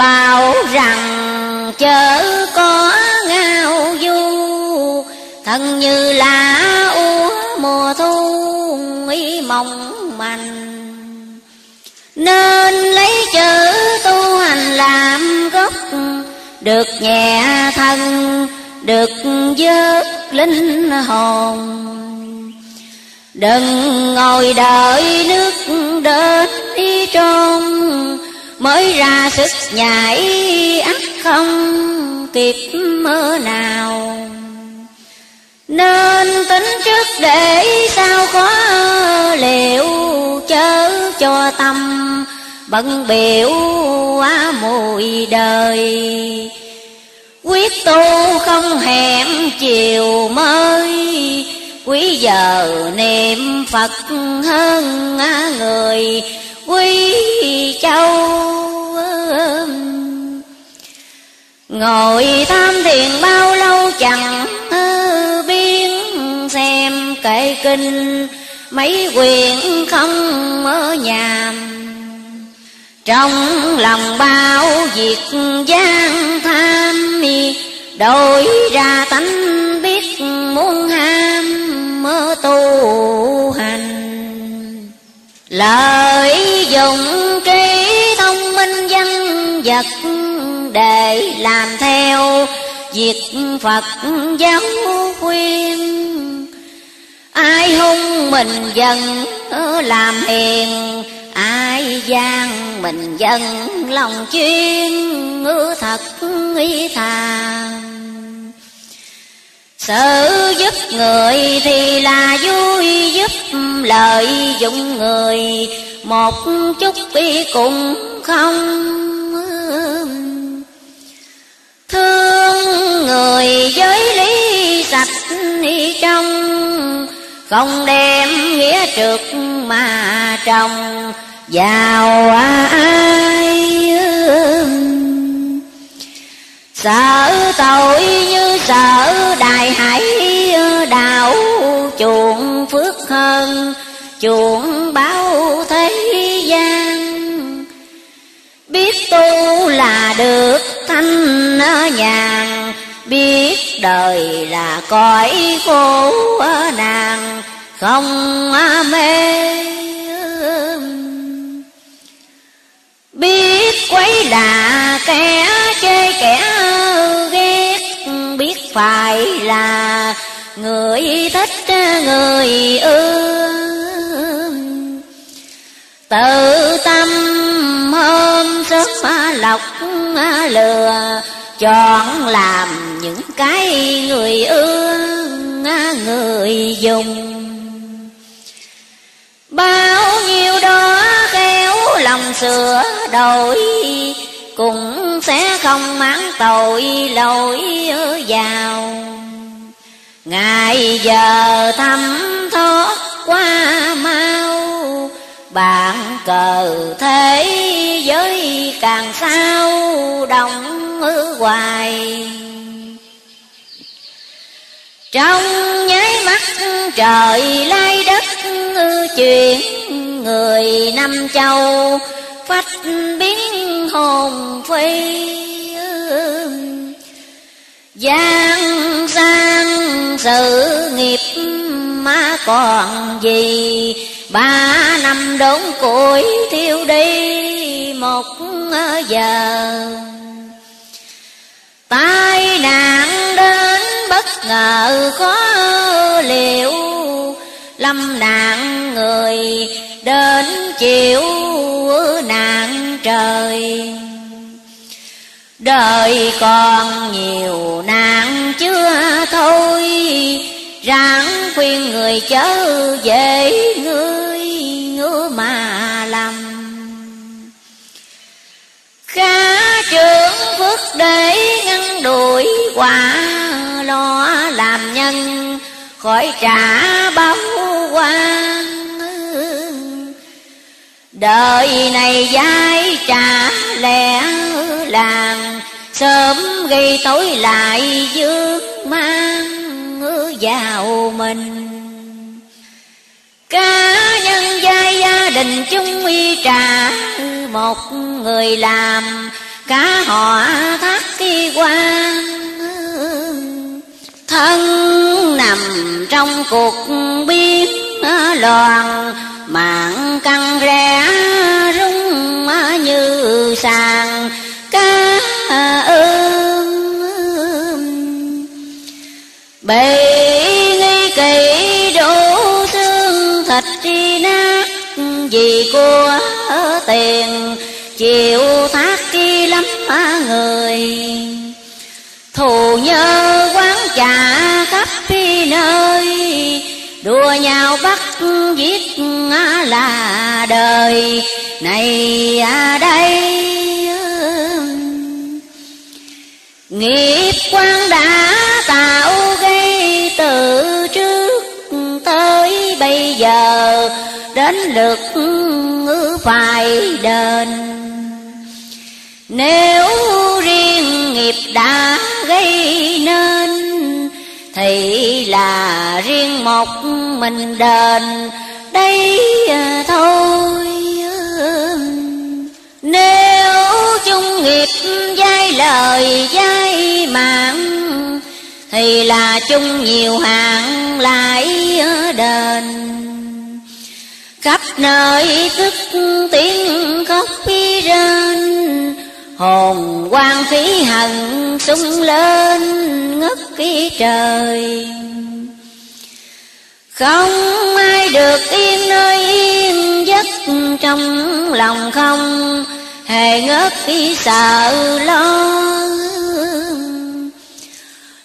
bảo rằng chớ có ngao du, thân như lá úa mùa thu ý mong manh nên lấy chữ tu hành làm gốc, được nhẹ thân, được vớt linh hồn. Đừng ngồi đợi nước đến đi trong mới ra sức nhảy, ắt không kịp mơ nào. Nên tính trước để sao có liệu chớ cho tâm, bận biểu quá mùi đời. Quyết tu không hẹn chiều mới, quý giờ niệm phật hơn người quý châu ngồi tham thiền bao lâu chẳng biến xem kệ kinh, mấy quyền không mơ nhàm. Trong lòng bao việc gian tham, đổi ra tánh biết muốn ham mơ tu hành. Lời dùng trí thông minh danh vật để làm theo việc Phật giáo khuyên. Ai hung mình dân ờ, làm hiền. Ai gian mình dân lòng chuyên ngữ thật ý thà sự giúp người thì là vui, giúp lợi dụng người một chút đi cũng không thương người giới lý sạch đi trong, không đem nghĩa trượt mà trồng vào ai sợ tội như sợ đại hải đạo chuộng phước hơn, chuộng được thanh nhàn, biết đời là cõi khổ nàng, không mê biết quấy là kẻ chê kẻ ghét, biết phải là người thích người ưa tự tâm hôm sớm lọc lừa, chọn làm những cái người ưa người dùng. Bao nhiêu đó kéo lòng sửa đổi, cũng sẽ không mang tội lỗi vào. Ngày giờ thăm thoát qua mau bạn cờ thế giới càng sao đông ư hoài. Trong nháy mắt trời lai đất chuyển, người năm châu phách biến hồn phi giang sang sự nghiệp mà còn gì? Ba năm đốn củi thiêu đi một giờ. Tai nạn đến bất ngờ khó liệu. Lâm nạn người đến chịu nạn trời đời còn nhiều nạn chưa thôi ráng khuyên người chớ về ngươi, ngứa mà lầm. khá trưởng phước để ngăn đuổi quả lo làm nhân, khỏi trả báo quan đời này dai trả lẽ làng sớm gây tối lại dương mang vào mình. Cá nhân gia gia đình chung y trà một người làm, cả họ thác kỳ quan. Thân nằm trong cuộc biến loạn, mạng căng rẽ rung như sàn ca ơn bầy nghi kỳ đổ xương thịt tri nát, vì của tiền chịu thác chi lắm người. Thù nhớ quán trả khắp nơi đua nhau bắt giết là đời. Này à đây nghiệp quan đã tạo gây từ trước tới bây giờ, đến lượt phải đền. Nếu riêng nghiệp đã gây nên, thì là riêng một mình đền. Đây thôi nếu chung nghiệp dai lời dai mạng, thì là chung nhiều hạng lại đền. Khắp nơi thức tiếng khóc phi rên hồn quan khí hận sung lên ngất cái trời. Không ai được yên nơi yên giấc trong lòng không hề ngớp khi sợ lo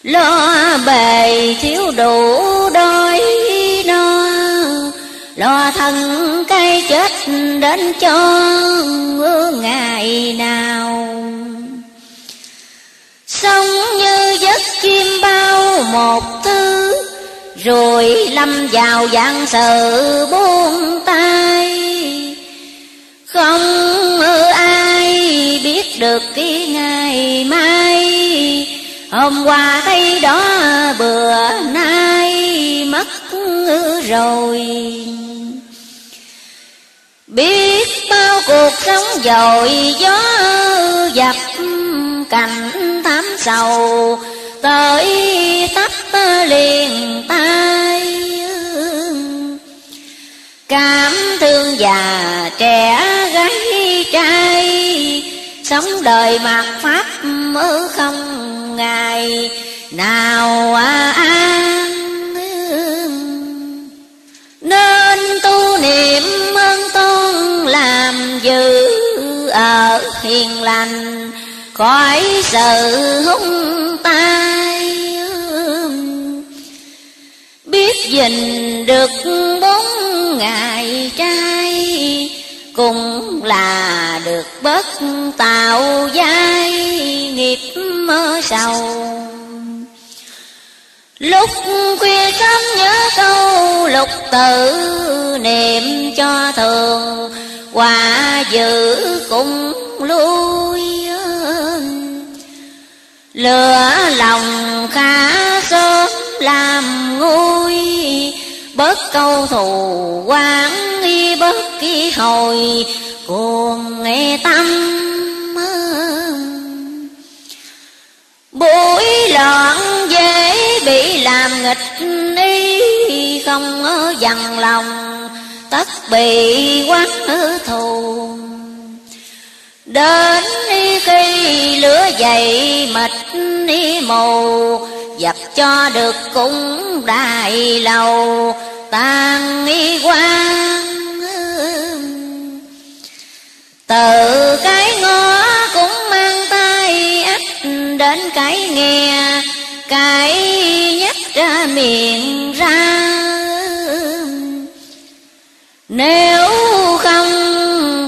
lo bề thiếu đủ đôi no, lo thân cây chết đến cho ngày nào. Sống như giấc chim bao một thứ, rồi lâm vào dạng sự buông tay. Không ai được cái ngày mai. Hôm qua thấy đó bữa nay, mất rồi. Biết bao cuộc sống dội gió dập cảnh thám sầu, tới tấp liền tay. Cảm thương già trẻ gái trai sống đời mạt pháp mơ không ngày nào à, an nên tu niệm ơn tôn làm dư ở hiền lành, khỏi sự hung tai biết gìn được bốn ngày trai cũng là được bớt tạo giai nghiệp mơ sầu. Lúc khuya sớm nhớ câu lục tự niệm cho thường, quả dữ cũng lui lửa lòng khá sớm làm nguôi, bớt câu thù quán y bớt hồi cuồng nghe tâm buổi loạn dễ bị làm nghịch ý không dằn lòng, tất bị quán thù. Đến khi lửa dậy mệt mù dập cho được cũng đại lầu tan y quang từ cái ngõ cũng mang tay ách đến cái nghe, cái nhắc ra miệng ra. Nếu không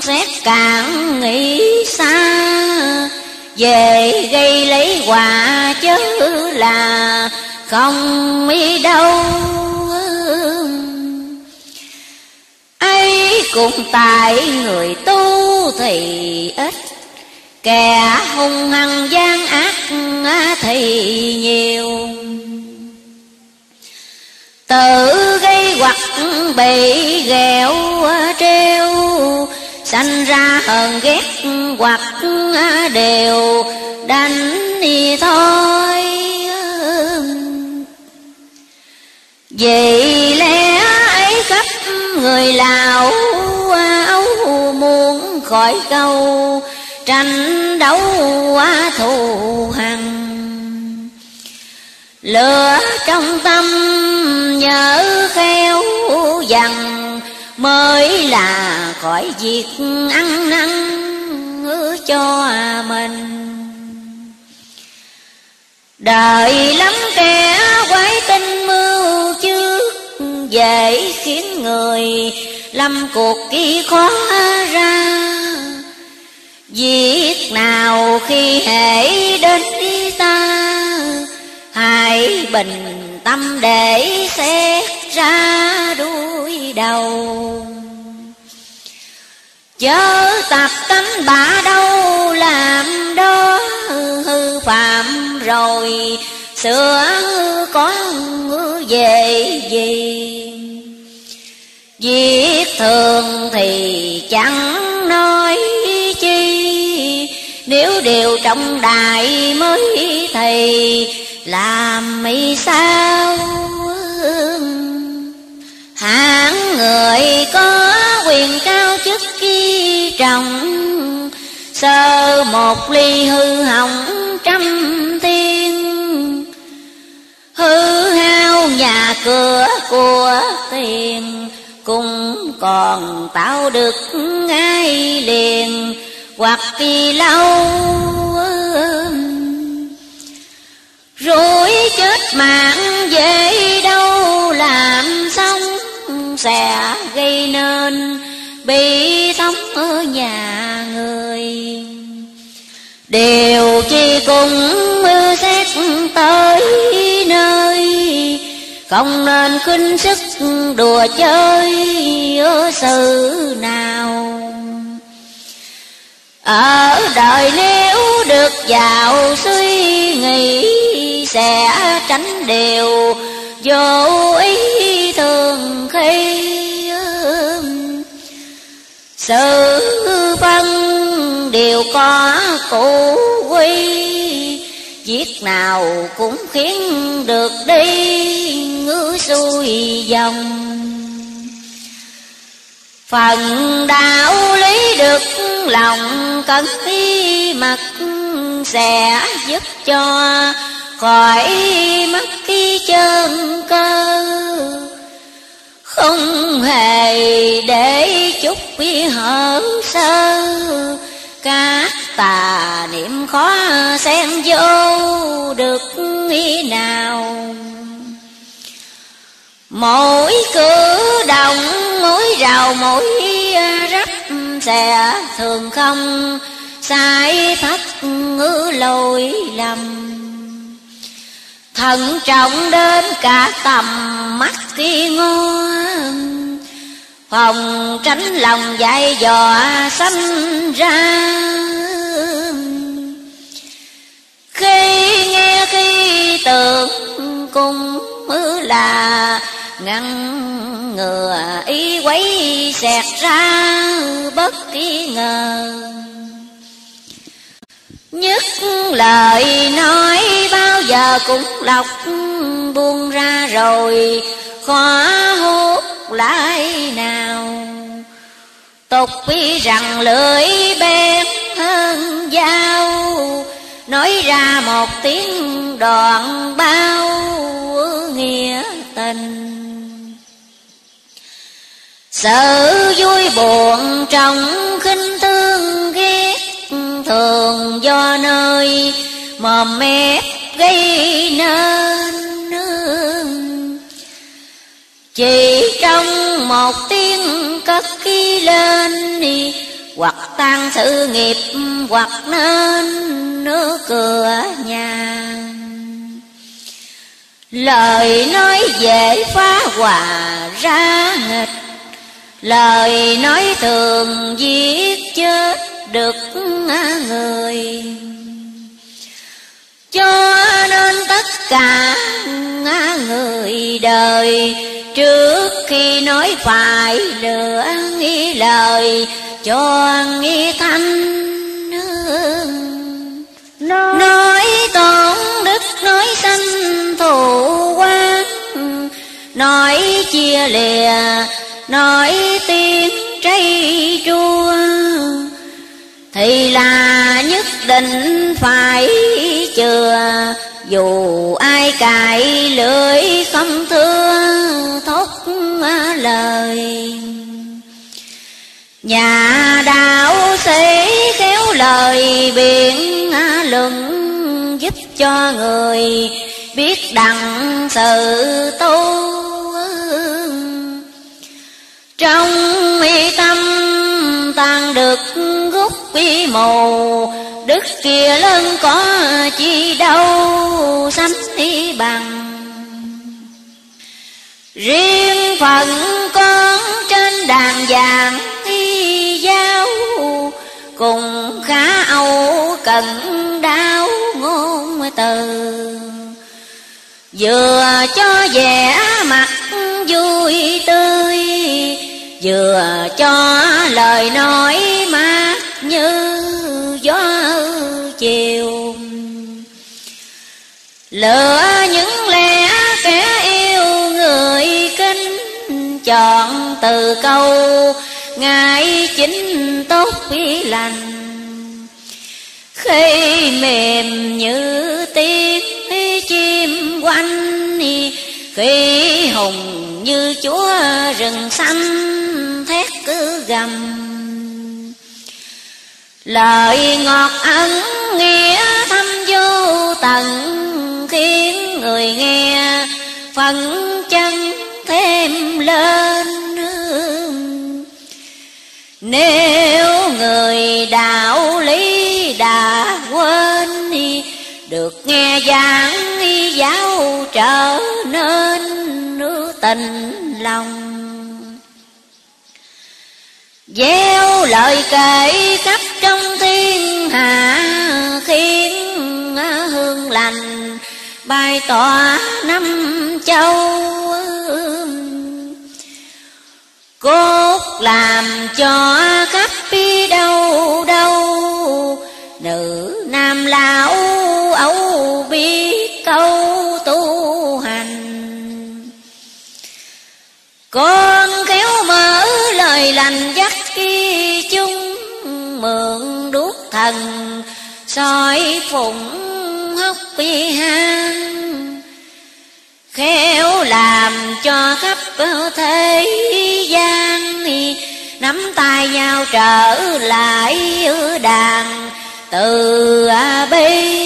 xét cạn nghĩ xa về gây lấy quả chứ là không đi đâu. Cũng tại người tu thì ít. Kẻ hung hăng gian ác thì nhiều. Tự gây hoặc bị ghẹo treo sanh ra hờn ghét hoặc đều. Đánh thì thôi vì lẽ ấy khắp người lào khỏi câu, tranh đấu thù hằn. Lửa trong tâm nhớ khéo dằn, mới là khỏi việc ăn năn cho mình. Đời lắm kẻ quái tinh mưu trước, dễ khiến người lâm cuộc kỳ khó ra. Việc nào khi hệ đến đi ta Hãy bình tâm để xét ra đuôi đầu. Chớ tập cánh bả đâu làm đó hư phạm, rồi Sửa có về gì? Việc thường thì chẳng nói nếu điều trọng đại mới thầy, làm mi sao hạng người có quyền cao chức khi trọng sơ một ly hư hỏng trăm thiên. Hư hao nhà cửa của tiền, cũng còn tạo được ngay liền hoặc kỳ lâu rồi chết mạng dễ đâu làm xong, sẽ gây nên bị sống ở nhà người. Điều chi cùng xét tới nơi, Không nên khinh sức đùa chơi ở sự nào. Ở đời nếu được giàu suy nghĩ sẽ tránh đều vô ý thường khi sự phân đều có cụ quy Việc nào cũng khiến được đi ngứa xuôi dòng. Phần đạo lý được lòng cần thi mặt Sẽ giúp cho khỏi mất cái chân cơ. Không hề để chút bi hở sơ. Các tà niệm khó xem vô được ý nào. Mỗi cử động đầu mũi mỗi rắp thường không, sai thất ngữ lỗi lầm. Thận trọng đến cả tầm mắt kia ngon Phòng tránh lòng dại dò sanh ra. Khi tượng cung mới là ngăn ngừa ý quấy xẹt ra bất kỳ ngờ. Nhất lời nói bao giờ cũng lọc buông ra rồi, khó hút lại nào. Tục biết rằng lưỡi bén hơn dao nói ra một tiếng đoạn bao nghĩa tình. Sự vui buồn trong khinh thương ghét, thường do nơi mồm mép gây nên chỉ trong một tiếng cất khi lên đi hoặc tan sự nghiệp, hoặc nên nước cửa nhà. Lời nói dễ phá hòa ra nghịch, lời nói thường giết chết được người cho nên tất cả người đời. Trước khi nói phải lựa nghĩ lời, cho nghĩ thanh nói tổn đức, nói sanh thù quan nói chia lìa, nói tiếng trái chua thì là nhất định phải chưa? Dù ai cài lưỡi không thưa, thốt lời. Nhà đạo sĩ khéo lời, biện luận giúp cho người biết đặng sự tu trong mi tâm tan được gút màu. Đức kia lớn có chi đâu, sánh đi bằng. Riêng phận con trên đàn vàng y giáo, cùng khá âu cần đau ngôn từ. Vừa cho vẻ mặt vui tươi, vừa cho lời nói như gió chiều. Lựa những lẽ kẻ yêu người kinh chọn từ câu, ngài chính tốt ý lành. Khi mềm như tiếng chim quanh, khi hùng như chúa rừng xanh, thét cứ gầm lời ngọt ân nghĩa thâm vô tận khiến người nghe, phần chân thêm lên nếu người đạo lý đã quên được nghe giảng giáo trở nên nữ tình lòng. Gieo lời kể khắp hạ khiến hương lành bài tỏa năm châu. Cốt làm cho khắp bi đâu đâu, nữ nam lão âu biết câu tu hành. Con khéo mở lời lành dắt khi chung mượn thần, soi phụng hốc bi hang, khéo làm cho khắp thế gian nắm tay nhau trở lại đàn từ bi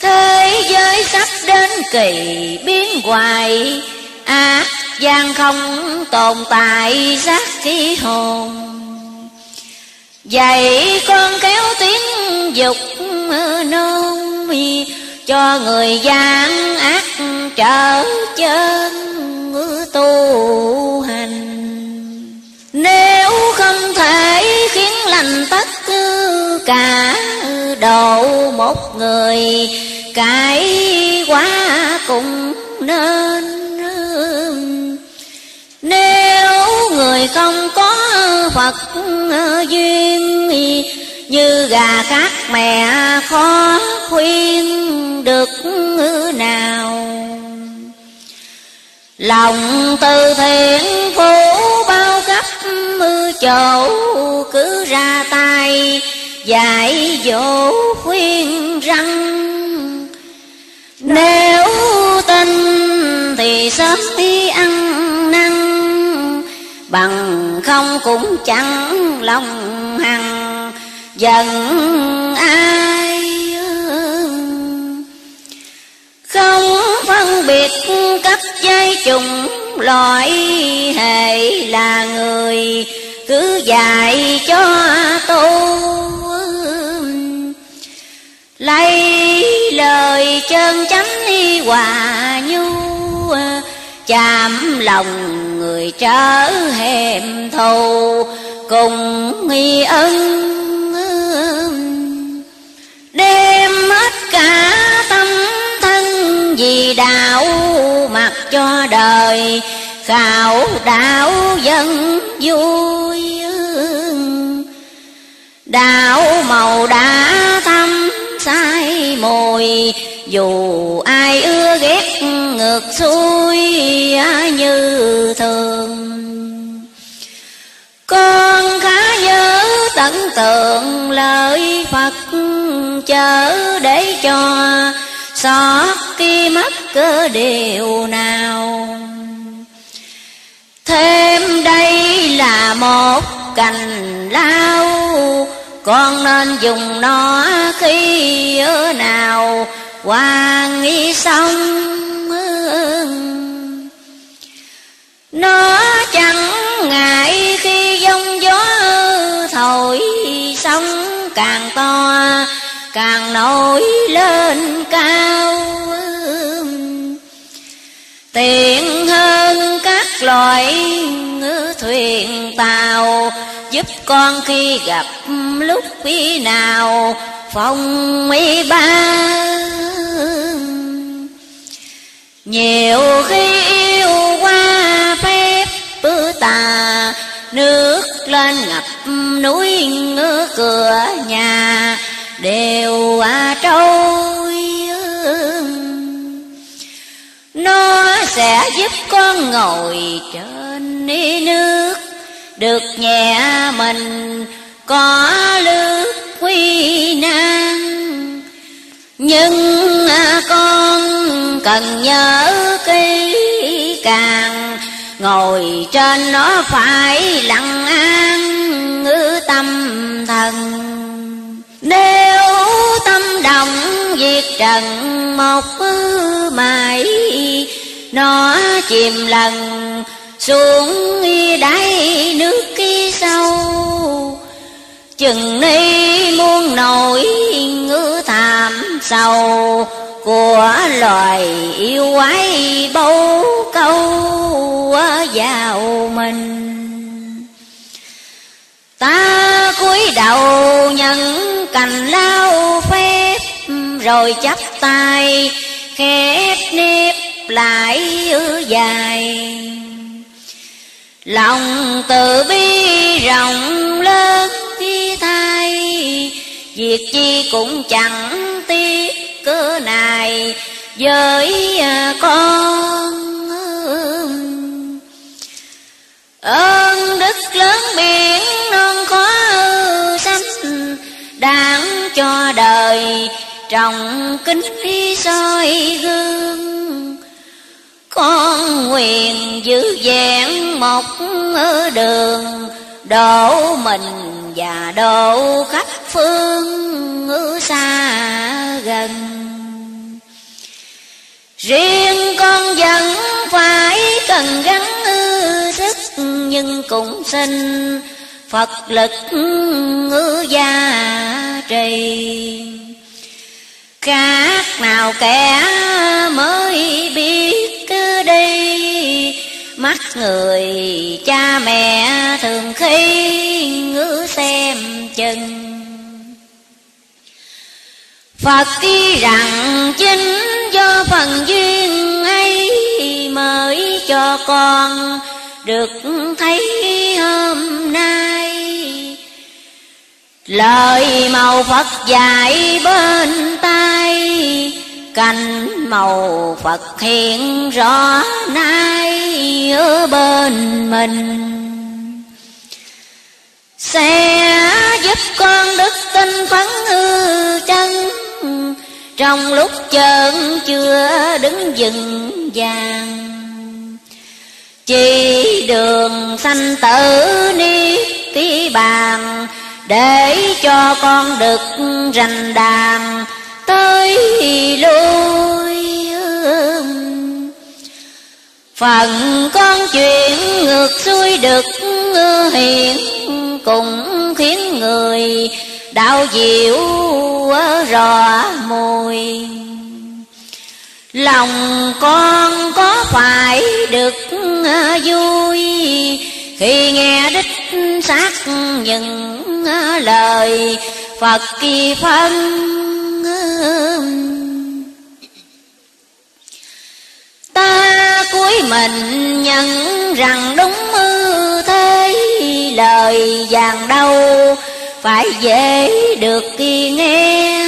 thế giới sắp đến kỳ biến hoài, ác gian không tồn tại, xác khí hồn. Dạy con kéo tiếng dục nôn cho người gian ác trở chân tu hành. Nếu không thể khiến lành tất cả độ một người, cải quá cũng nên người không có Phật ờ, duyên Như gà cát mẹ khó khuyên được nào. Lòng từ thiện phú bao khắp chỗ cứ ra tay, dạy dỗ khuyên răng. Nếu tin thì sớm đi ăn bằng không cũng chẳng lòng hằng. Giận ai không phân biệt cấp dây trùng loại hệ là người. Cứ dạy cho tu lấy lời chân chánh hòa nhu chạm lòng người trở hèm thù, cùng nghi ân đem hết cả tâm thân vì đạo mặc cho đời, khảo đạo dân vui đạo màu đã thăm sai mùi dù ai ưa ghét ngược xuôi như thường. Con khá nhớ tận tượng lời Phật chớ để cho xót khi mất cơ điều nào. Thêm đây là một cành lao Con nên dùng nó khi ở nào. Hoàng nghi xong Nó chẳng ngại khi giông gió thổi, sóng càng to, càng nổi lên cao tiện hơn các loại thuyền tàu giúp con khi gặp lúc khi nào, phong mỹ ba. Nhiều khi yêu qua phép bư tà, nước lên ngập núi ngứa cửa nhà, đều à trôi nó sẽ giúp con ngồi trên nước được nhẹ mình, có lướt quy nan nhưng à, con cần nhớ kỹ càng, ngồi trên nó phải lặng an, ngữ tâm thần. Nếu tâm đồng diệt trần một mãi nó chìm lần xuống đáy nước kia sâu. Chừng ni muôn nổi ngữ thảm sầu của loài yêu quái bấu câu vào mình. Ta cúi đầu nhận cành lao phép, rồi chắp tay khép nếp lại ư dài lòng từ bi rộng lớn chi thay, việc chi cũng chẳng tiếc cơ này với à, con ơn đức lớn biển non khó sanh đáng cho đời, trọng kính soi gương con nguyện giữ vẹn một đường. Độ mình và độ khắp phương xa gần. Riêng con vẫn phải cần gắng sức, nhưng cũng xin phật lực ngữ gia trì. Khác nào kẻ mới biết mắt người cha mẹ thường khi ngữ xem chừng. Phật khi rằng chính do phần duyên ấy mới cho con được thấy hôm nay. Lời màu phật dạy bên tay canh màu phật hiện rõ nay ở bên mình. Sẽ giúp con đức tin phấn hư chân. Trong lúc chân chưa đứng dừng vàng, chỉ đường sanh tử ni tí bàn để cho con được rành đàn tới lui phần con chuyện ngược xuôi được hiện cũng khiến người đạo diệu rò mùi lòng con có phải được vui khi nghe đích xác những lời Phật kỳ phân? Ta cuối mình nhận rằng đúng ư thế, lời vàng đâu phải dễ được kỳ nghe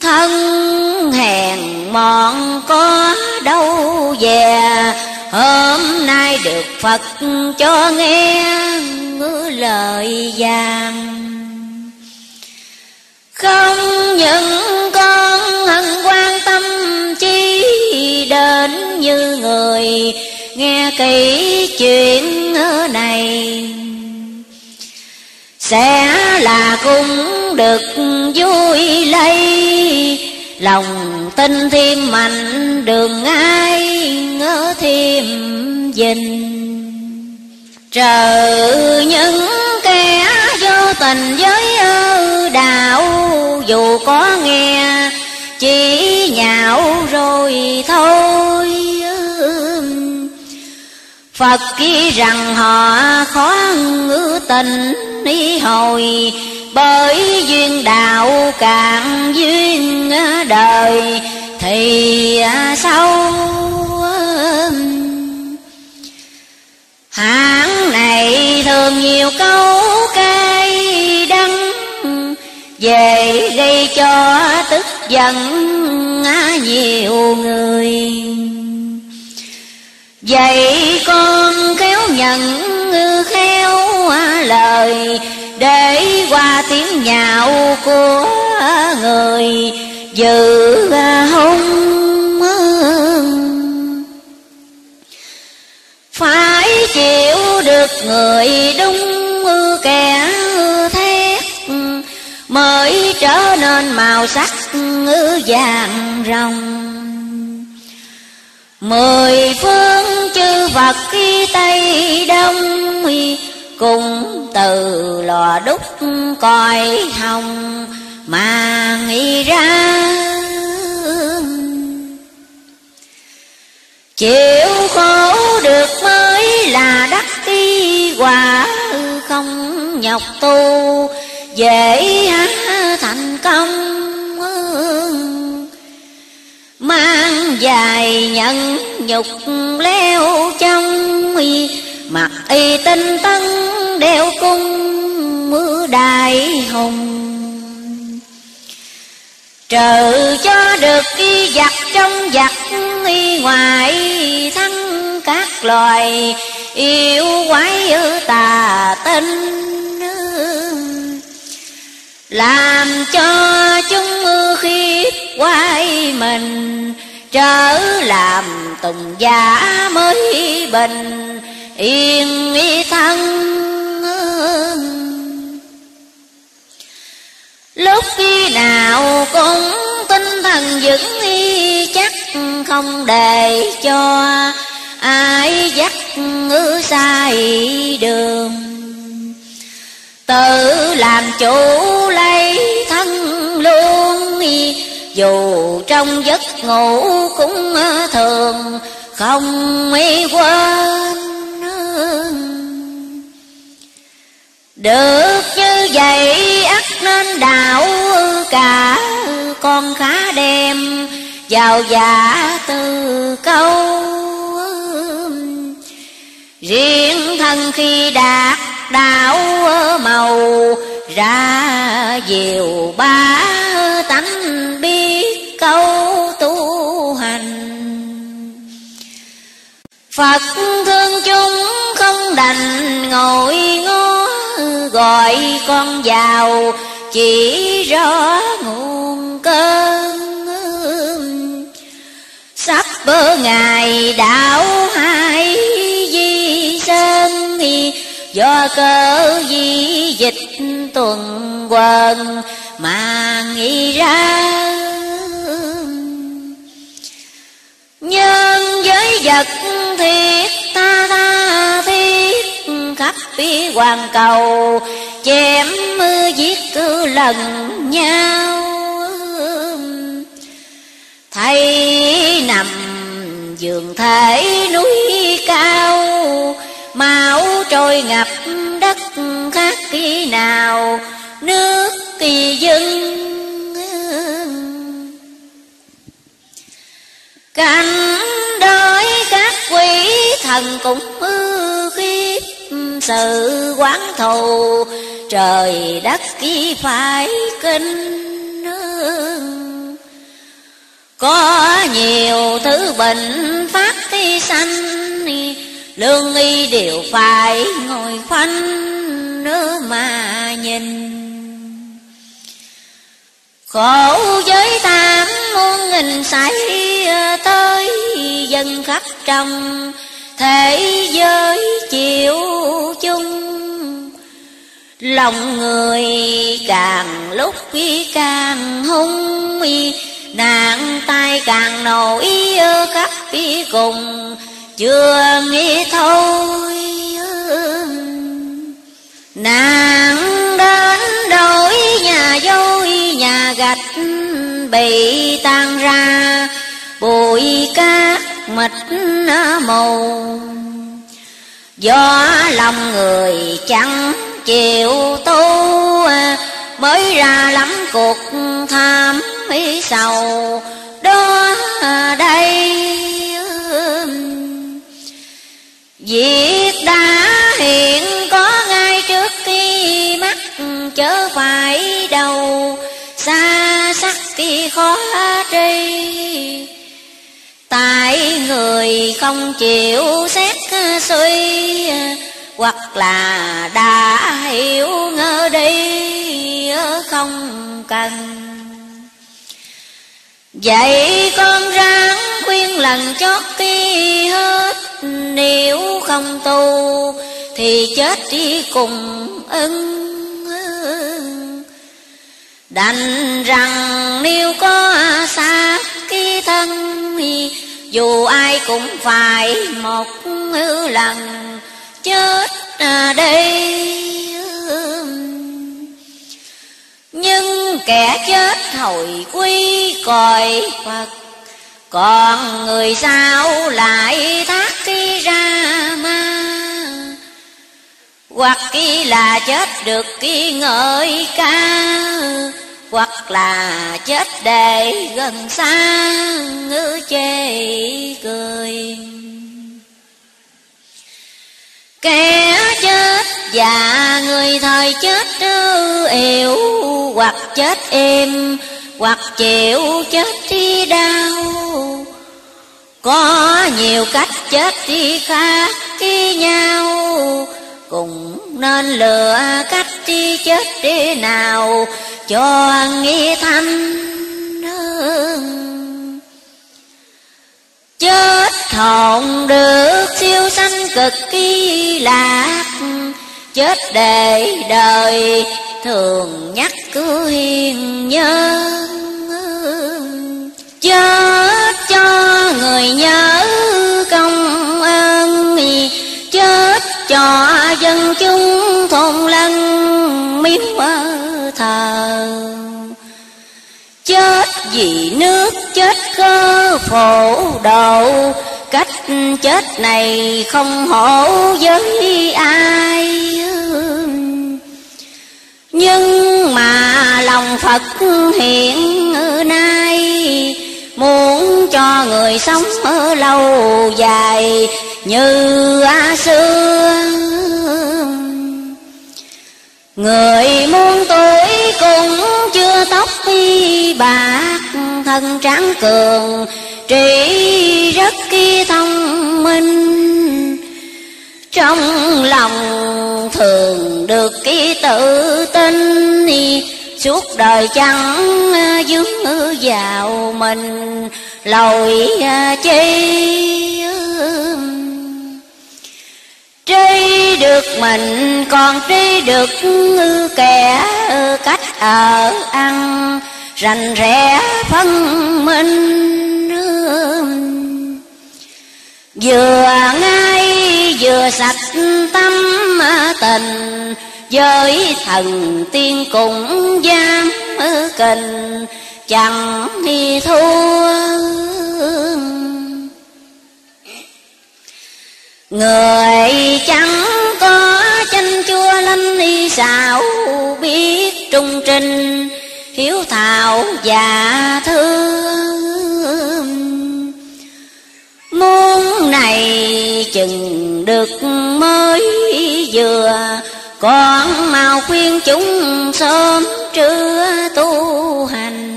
thân hèn mọn có đâu về, hôm nay được phật cho nghe lời vàng không những con hân quan tâm chi đến như người, nghe kỹ chuyện này, sẽ là cũng được vui lây. Lòng tin thêm mạnh, đường ai ngỡ thêm dình. Trừ những kẻ vô tình với đạo dù có nghe, chỉ nhạo rồi thôi. Phật ghi rằng họ khó ngữ tình đi hồi, Bởi duyên đạo càng duyên đời, Thì à, sâu Hãng này thường nhiều câu ca về gây cho tức giận nhiều người. Vậy con khéo nhận khéo lời, Để qua tiếng nhạo của người dự hung Phải chịu được người đúng kẻ Mới trở nên màu sắc vàng rồng Mười phương chư Phật khi Tây Đông Cùng từ lò đúc coi hồng Mà nghĩ ra. Chịu khổ được mới là đắc kỳ quả Không nhọc tu dễ thành công. Mang dài nhận nhục leo trong, mặc y tinh tấn đeo cung mưa đại hùng trợ cho được y giặc trong giặc, y ngoài thân các loài yêu quái tà tinh làm cho chúng khi quay mình, trở làm tùng giả mới bình, yên y thân lúc khi nào cũng tinh thần vững y, chắc không để cho ai dắt ngư sai đường tự làm chủ lấy thân luôn dù trong giấc ngủ cũng thường không quên được như vậy, ắt nên đạo cả con khá đẹp vào giả từ câu riêng thân khi đạt đạo màu, ra diệu ba tánh biết câu tu hành. Phật thương chúng không đành ngồi ngó, Gọi con vào chỉ rõ nguồn cơn Sắp bơ ngày đạo hai Do cơ di dịch tuần quần, mà nghĩ ra Nhân giới vật thiết ta ta thiết khắp phía hoàn cầu, chém mưa giết cứ lần nhau. Thấy nằm giường thể núi cao máu trôi ngập đất khác khi nào? Nước kỳ dân cảnh đói các quỷ thần cũng ư khiếp sự quán thù. Trời đất khi phải kinh có nhiều thứ bệnh phát thi sanh lương y đều phải ngồi khoanh nữa mà nhìn. Khổ giới tam muôn nghìn xảy tới dân khắp trong thế giới chịu chung. Lòng người càng lúc càng hung nạn tai càng nổi, khắp phía cùng chưa nghĩ thôi nàng đến đổi nhà dối nhà gạch bị tan ra, bụi cát mịt mù. Do lòng người chẳng chịu tu, mới ra lắm cuộc tham ý sầu. Đó đây việc đã hiện có ngay trước khi mắt chớ phải đầu. Xa sắc khi khó tri. Tại người không chịu xét suy, hoặc là đã hiểu ngơ đi, không cần. Vậy con ráng khuyên lần chót đi hết. Nếu không tu, thì chết đi cùng ưng đành rằng nếu có xa ký thân, dù ai cũng phải một lần chết đây. Nhưng kẻ chết hồi quy còi Phật còn người sao lại thác khi ra ma? Hoặc khi là chết được khi ngợi ca, Hoặc là chết để gần xa ngữ chê cười. Kẻ chết và người thời chết yếu Hoặc chết êm hoặc chịu chết đi đau. Có nhiều cách chết đi khác khi nhau Cùng nên lựa cách đi chết đi nào Cho nghi thanh Chết hồn được siêu sanh cực kỳ lạc Chết để đời, thường nhắc cứ hiền nhân. Chết cho người nhớ công ơn, Chết cho dân chúng thôn lăng miếu thờ. Chết vì nước chết cơ phổ độ, Cách chết này không hổ với ai Nhưng mà lòng Phật hiện nay, Muốn cho người sống ở lâu dài như xưa. Người muốn tuổi cũng chưa tóc y bạc, Thân trắng cường trí rất kỳ thông minh. Trong lòng thường được ký tự tin, Suốt đời chẳng dướng vào mình lội chi trí được mình, còn trí được kẻ cách ở ăn. Rành rẽ phân minh Vừa ngay, vừa sạch tâm tình, Với thần tiên cũng dám kình, Chẳng thì thua. Người chẳng có chanh chua lanh đi sao biết trung trình, hiếu thảo và thương. Muốn này chừng được mới vừa Con mau khuyên chúng sớm trưa tu hành.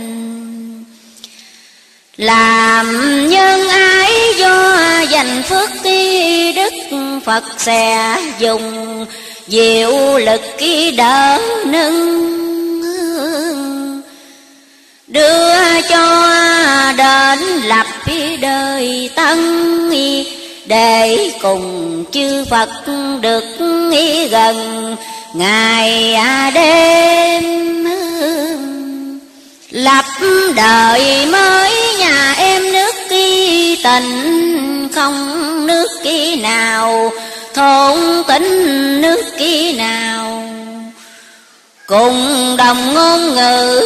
Làm nhân ái do dành phước ký đức Phật sẽ dùng diệu lực ký đỡ nâng Đưa cho đến lập đời tân Để cùng chư Phật được gần ngày đêm Lập đời mới nhà em nước kỳ tình không nước ký nào thôn tính nước ký nào. Cùng đồng ngôn ngữ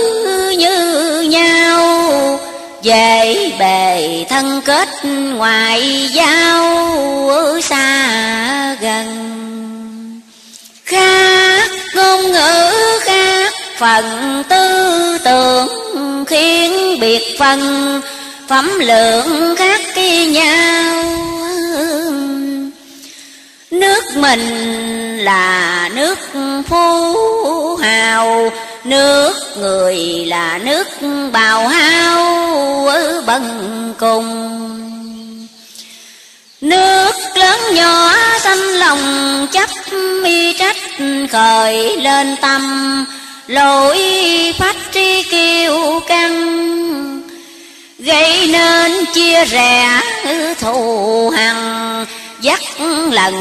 như nhau Về bề thân kết ngoại giao xa gần. Khác ngôn ngữ, khác phần tư tưởng, khiến biệt phần phẩm lượng khác kia nhau. Nước mình là nước phú hào, nước người là nước bào hao ở bần cùng. Nước lớn nhỏ xanh lòng chấp mi trách khởi lên tâm lỗi phát tri kiêu căng gây nên chia rẽ thù hằn, dắt lần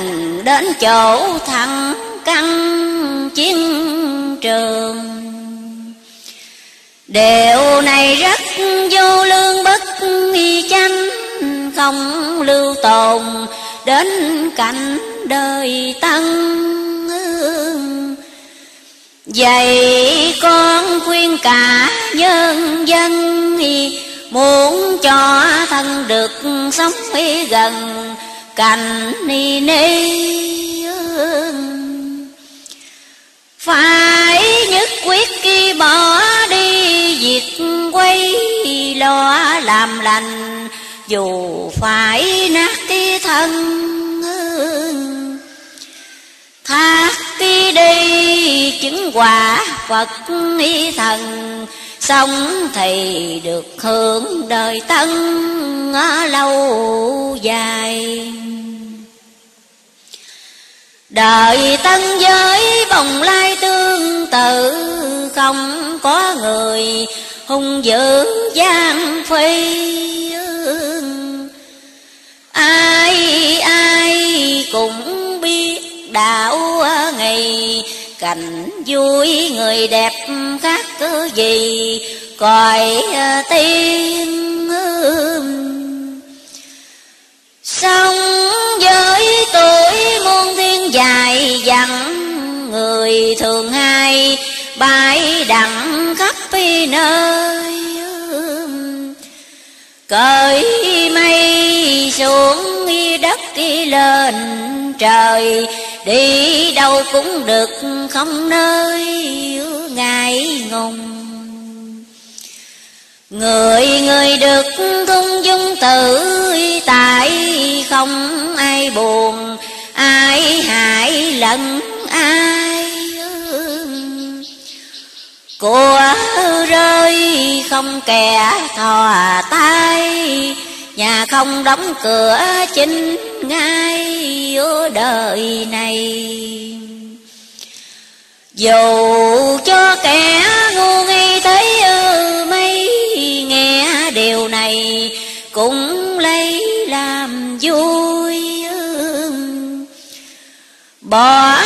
đến chỗ thăng căn chiến trường. Điều này rất vô lương bất nghi chánh, không lưu tồn đến cảnh đời tân Vậy con khuyên cả nhân dân Muốn cho thân được sống gần, cành ni ni Phải nhất quyết khi bỏ đi Việc quay lo làm lành, Dù phải nát cái thân Thác đi đi chứng quả Phật ý thần Sống thì được hưởng đời tân lâu dài. Đời tân giới bồng lai tương tự, Không có người hung dữ gian phi Ai ai cũng biết đạo ngày cảnh vui, người đẹp khác cứ gì coi ờ, tiên sống với tuổi muôn thiên dài dặn, người thường hay bãi đặng khắp nơi cởi mây xuống đất lên trời, Đi đâu cũng được không nơi ngại ngùng. Người người được cung dung tự tại, không ai buồn, ai hại lẫn ai của rơi không kẻ thò tay nhà không đóng cửa chính ngay ở đời này. Dù cho kẻ ngu nghi thấy mấy nghe điều này cũng lấy làm vui bỏ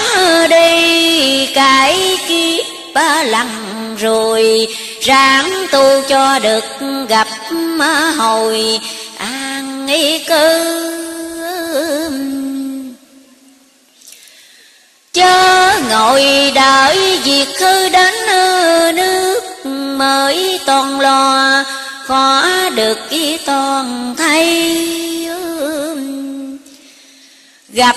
đi cái kiếp lặng rồi, ráng tu cho được gặp hồi nghi cư chớ ngồi đợi việc khư đến nước mới toàn lo, khó được ý toàn thay. Gặp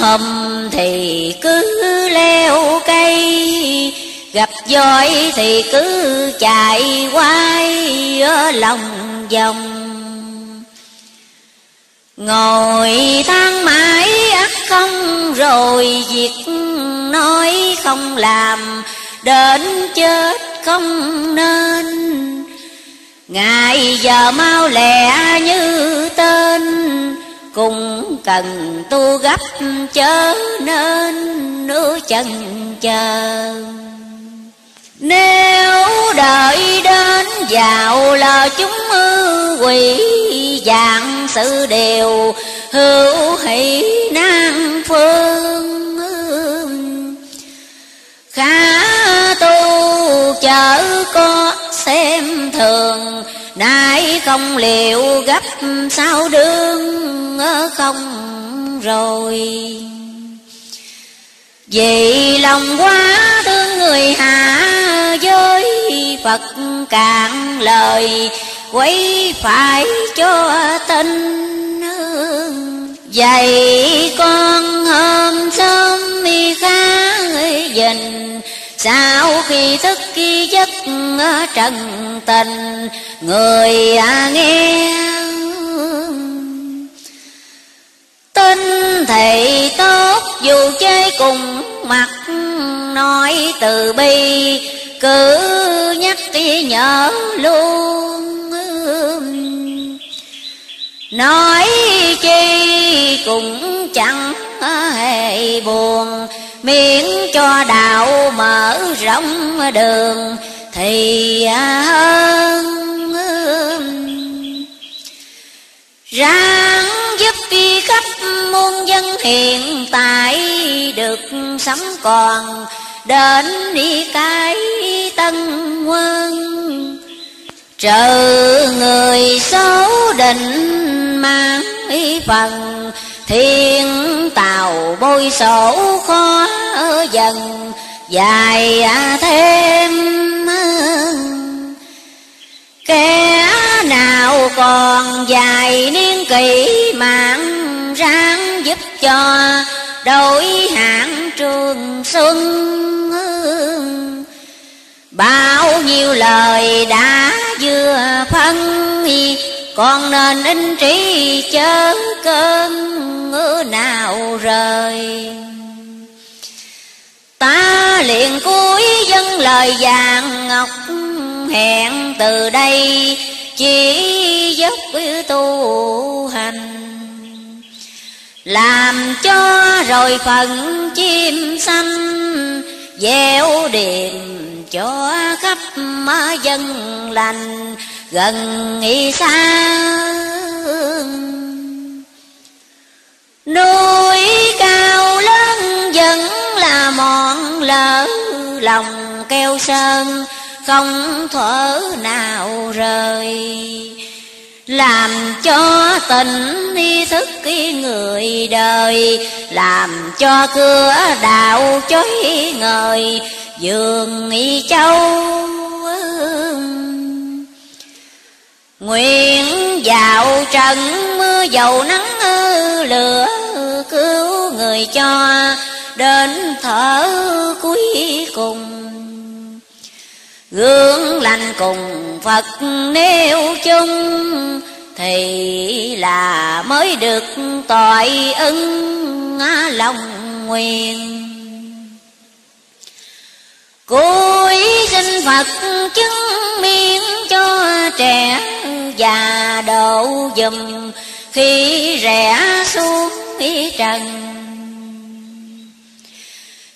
hầm thì cứ leo cây, gặp giỏi thì cứ chạy quay ở lòng vòng. Ngồi than mãi ắt không rồi Việc nói không làm, Đến chết không nên. Ngày giờ mau lẹ như tên, Cũng cần tu gấp chớ nên nửa chân chờ. Nếu đợi đến vào là chúng quỷ, dạng sự đều hữu hỷ nan phương. Khá tu chở có xem thường nay không liệu gấp sao đương không rồi. Vì lòng quá thương người hạ giới Phật cạn lời, quấy phải cho tinh Vậy con hôm sớm mi khá dình, Sau khi thức khi giấc trần tình, Người à nghe Tin thầy tốt dù chơi cùng mặt Nói từ bi, cứ nhắc đi nhớ luôn. Nói chi cũng chẳng hề buồn, Miễn cho đạo mở rộng đường Thì hơn. Ráng muôn dân hiện tại Được sống còn, đến đi cái tân quân. Trừ người xấu định mang ý phần, Thiên tàu bôi sổ khó dần, dài à thêm. Kẻ nào còn dài niên kỷ mạng ráng cho đổi hạng trường xuân Bao nhiêu lời đã vừa phân, Còn nên in trí chớ cơn ngứa nào rời. Ta liền cuối dân lời vàng ngọc Hẹn, từ đây chỉ dốc tu hành. Làm cho rồi phần chim xanh, Gieo điềm cho khắp dân lành, gần y xa núi cao lớn vẫn là mòn lỡ lòng keo sơn, không thở nào rời làm cho tình ý thức cái người đời. Làm cho cửa đạo chói ngời. Dường y châu nguyện vào trần mưa dầu nắng lửa cứu người cho. Đến thở cuối cùng Gương lành cùng Phật nêu chung, Thì là mới được tội ứng lòng nguyện. Cuối xin Phật chứng miên cho trẻ già độ dùm, Khi rẽ xuống ý trần.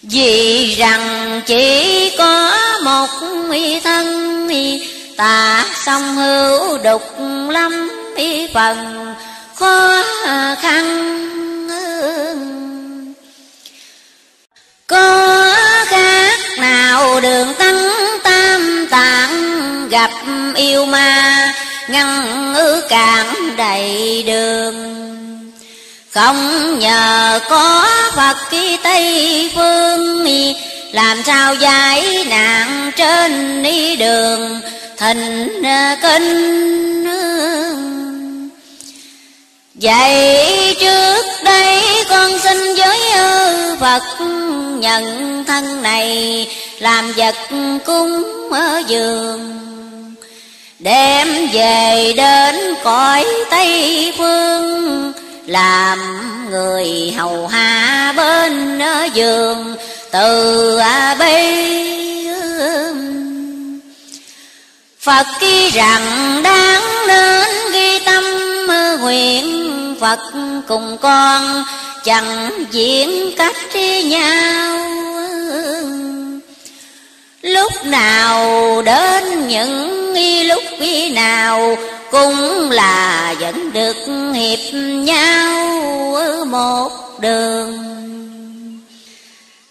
Vì rằng chỉ có một thân Tà song hữu đục lắm phần, khó khăn Có khác nào đường tăng tam tạng Gặp yêu ma, ngăn ư cản đầy đường? Không nhờ có Phật ký Tây Phương làm sao giải nạn trên đi đường thành à, kinh à. Vậy trước đây con xin với Phật nhận thân này Làm vật cung ở giường. Đem về đến cõi Tây Phương, Làm người hầu hạ bên ở giường. Từ bi Phật khi rằng đáng nên ghi tâm nguyện. Phật cùng con chẳng diễn cách nhau. Lúc nào đến những lúc khi nào Cũng là vẫn được hiệp nhau một đường.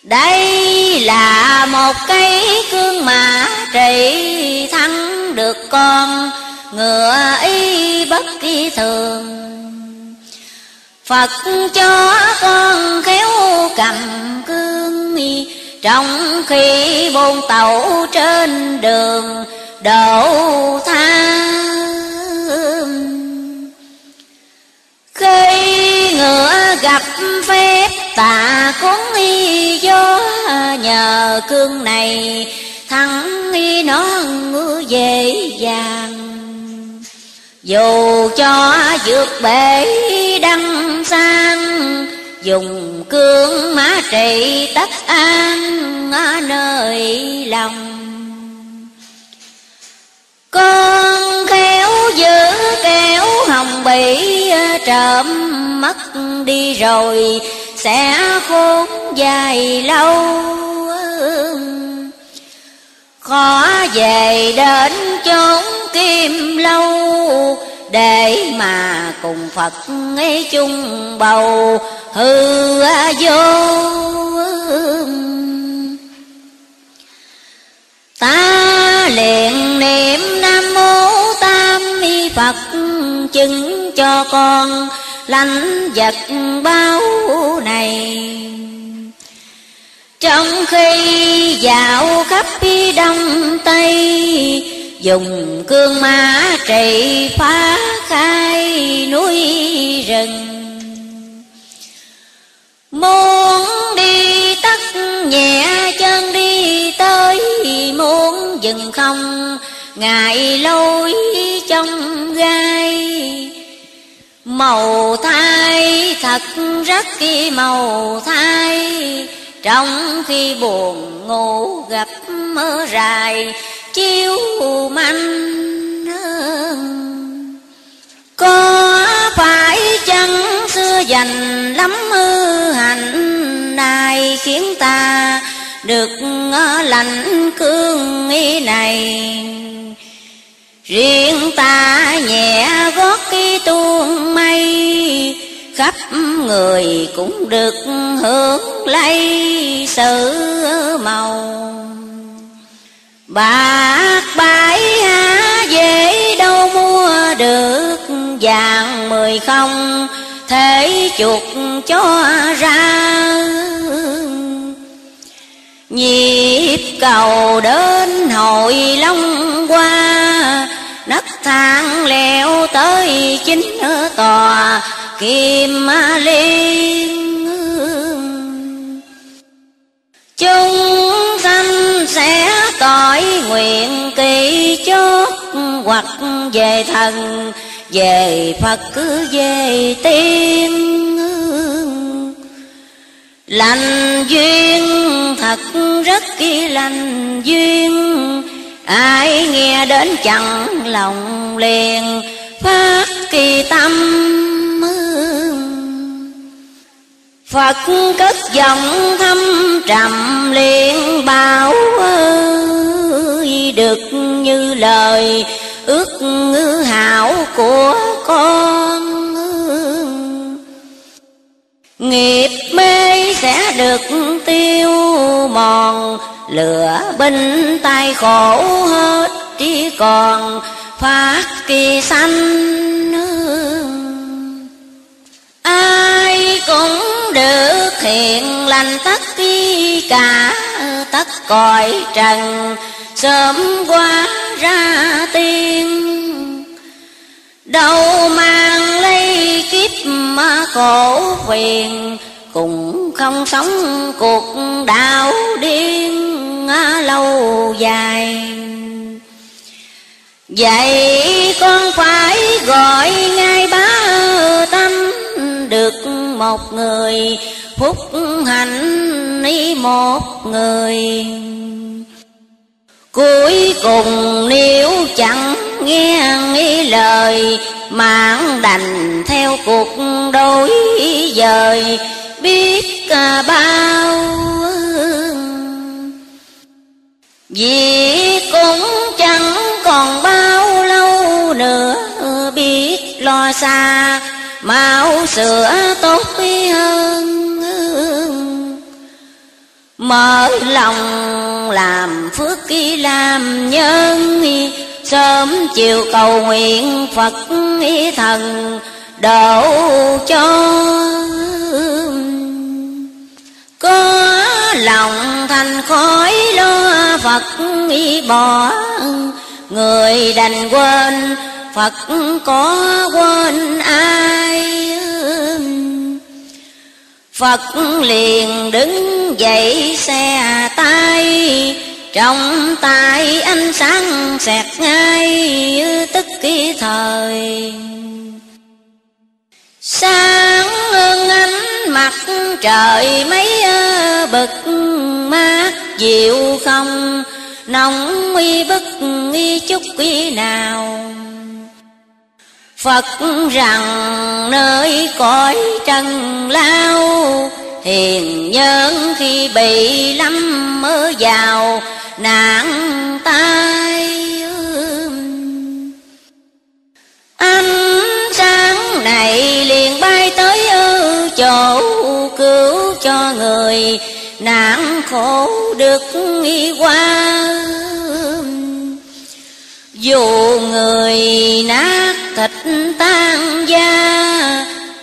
Đây là một cây cương mã trị thắng được con Ngựa y bất kỳ thường. Phật cho con khéo cầm cương mi, trong khi bôn tàu trên đường đậu tha khi ngựa gặp phép tạ khốn y gió nhờ cương này, thắng y nó ngứa dễ dàng. Dù cho vượt bể đăng sang, dùng cương má trị tất an ở nơi lòng. Con giữ kéo hồng bị ờ, trộm mất đi rồi sẽ khốn dài lâu. Khó về đến chốn kim lâu, để mà cùng Phật ấy chung bầu hư vô ta liền niệm nam Phật chứng cho con lãnh vật bao này. Trong khi dạo khắp phía đông tây, dùng cương mã trị phá khai núi rừng. Muốn đi tắt nhẹ chân đi tới, muốn dừng không ngài lối trong gai. Màu thai thật rất kỳ màu thai. Trong khi buồn ngủ gặp mơ dài chiếu manh có phải chăng xưa dành lắm ư hạnh này khiến ta được lành cương ý này? Riêng ta nhẹ gót cái tuôn mây, khắp người cũng được hưởng lấy sự màu. Bạc bãi há dễ đâu mua được vàng mười không thể chuột cho ra. Nhịp cầu đến hội long qua đất thang leo tới chính tòa, kim liên chúng sanh sẽ tòa cõi nguyện kỳ chốt, hoặc về thần, về phật cứ về tiên lành duyên thật rất kỳ lành duyên ai nghe đến chẳng lòng liền, phát kỳ tâm Phật cất giọng thâm trầm liền bảo ơi, Được như lời ước ngư hảo của con Nghiệp mê sẽ được tiêu mòn Lửa binh tay khổ hết, chỉ còn phát kỳ sanh Ai cũng được hiện lành, tất cả tất cõi trần, sớm qua ra tiên. Đâu mang lấy kiếp mà khổ phiền cùng không sống cuộc đạo điên lâu dài. Vậy con phải gọi ngay bá tâm được một người, phúc hạnh ý một người. Cuối cùng nếu chẳng nghe ý lời, mạng đành theo cuộc đối dời, biết bao vì cũng chẳng còn bao lâu nữa, biết lo xa, mau sửa tốt hơn. Mở lòng làm phước ký làm nhân, sớm chiều cầu nguyện phật ý thần độ cho có lòng thành khói lo phật y bỏ người đành quên, phật có quên ai? Phật liền đứng dậy xe tay, Trong tay ánh sáng xẹt ngay tức kỳ thời. Sáng hơn anh mặt trời mấy ờ, bực mát. Dịu không, Nóng uy bức uy chút uy nào. Phật rằng nơi cõi trần lao, Hiền nhân khi bị lắm mơ vào, nạn tai Ánh sáng này chỗ cứu cho người nạn khổ được nghi qua. Dù người nát thịt tan da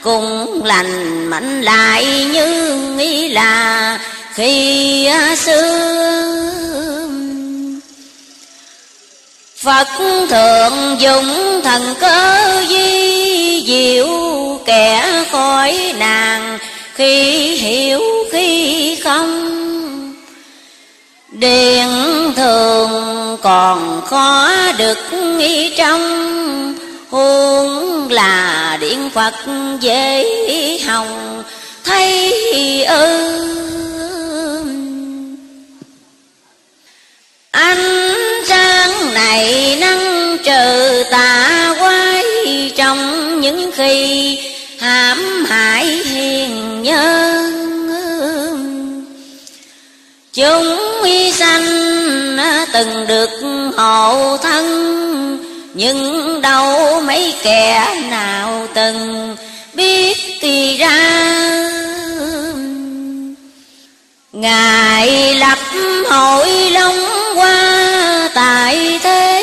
Cùng lành mạnh lại như nghĩ là khi xưa. Phật thượng dùng thần cơ di diệu kẻ khỏi nàng, Khi hiểu khi không. Điện thường còn khó được nghĩ trong, Huống là điện Phật dễ hồng, thấy ư. Ánh sáng này năng trừ tà trong những khi hãm hại hiền nhân. Chúng huy sanh từng được hộ thân, Nhưng đâu mấy kẻ nào từng biết thì ra. Ngài lập hội long qua tại thế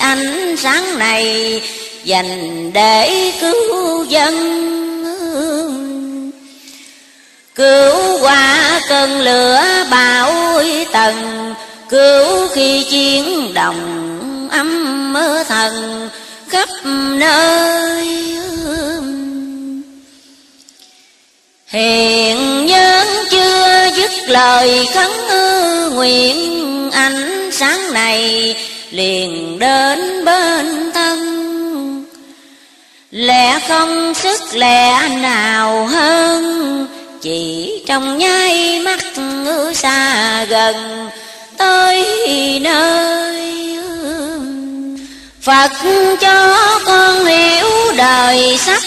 ánh sáng này Dành để cứu dân. Cứu qua cơn lửa bão tầng Cứu khi chiến đồng âm mơ thần khắp nơi. Hiện nhân chưa dứt lời khấn nguyện Ánh sáng này liền đến bên thân lẽ không sức lẽ nào hơn, chỉ trong nháy mắt xa gần tới nơi Phật cho con hiểu đời sắp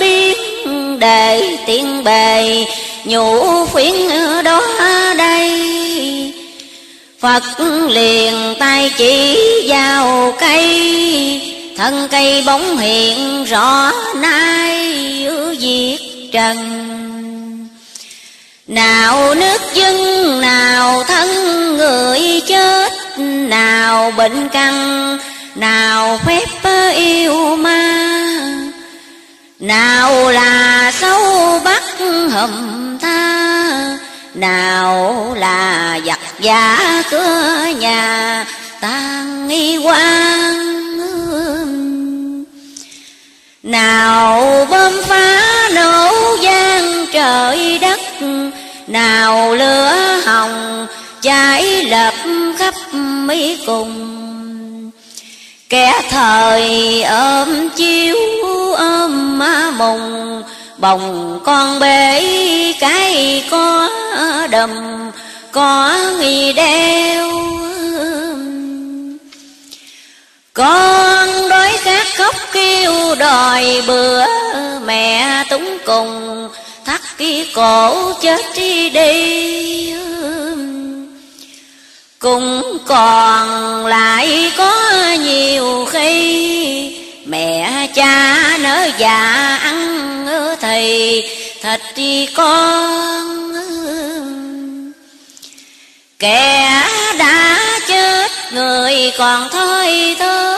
biến, để tiên bề nhủ khuyến đó đây. Phật liền tay chỉ vào cây Thân cây bóng hiện rõ nay diệt trần. Nào nước dân nào thân người chết, Nào bệnh căn, nào phép yêu ma. Nào là sâu bắt hầm tha, nào là giặc giả cửa nhà tan nghi quan nào bom phá nổ gian trời đất, nào lửa hồng cháy lập khắp mỹ cùng. Kẻ thời ôm chiếu ôm má mùng, Bồng con bể cái có đầm, có nghi đeo Con đói kêu đòi bữa Mẹ túng cùng thắt cái cổ chết đi đi. Cũng còn lại có nhiều khi mẹ cha nỡ già ăn thì thịt đi con. Kẻ đã chết, người còn thôi thôi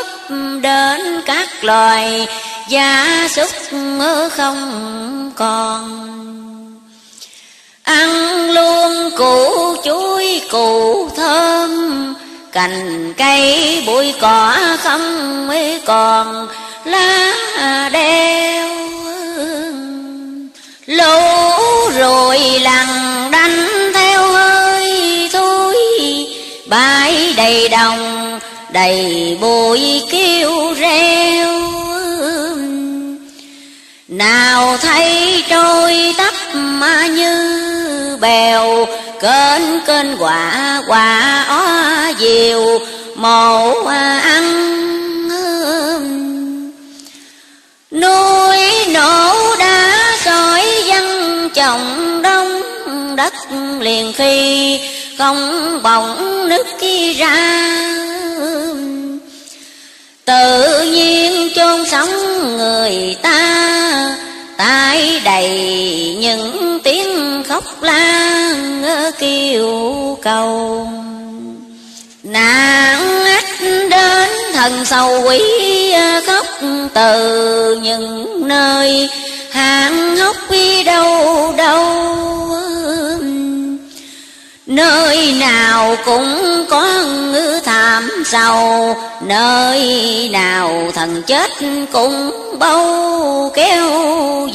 đến các loài gia súc không còn. Ăn luôn củ chuối, củ thơm, cành cây, bụi cỏ không mới còn. Lá đeo lũ rồi lằn đánh theo hơi thôi bãi đầy đồng đầy bụi kêu reo. Nào thấy trôi tấp mà như bèo kênh kênh quả quả ó diều mồ ăn núi nổ đá sỏi dân trồng đông đất liền khi không bỗng nước kia ra. Tự nhiên chôn sống người ta tai đầy những tiếng khóc la kêu cầu. Nạn ách đến thần sầu quỷ à, khóc từ những nơi hàng hốc đi đâu đâu. Nơi nào cũng có ngư thảm sầu, Nơi nào thần chết cũng bâu kéo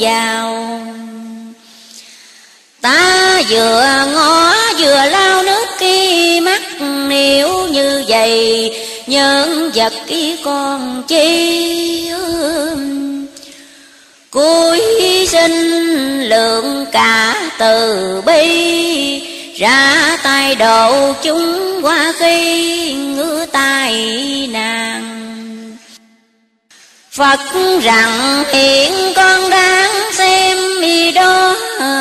vào. Ta vừa ngó vừa lao nước kia mắt Nếu như vậy nhân vật kia con chi Cuối sinh lượng cả từ bi ra tay độ chúng qua khi ngứa tai nàng. Phật rằng hiện con đáng xem mi đó,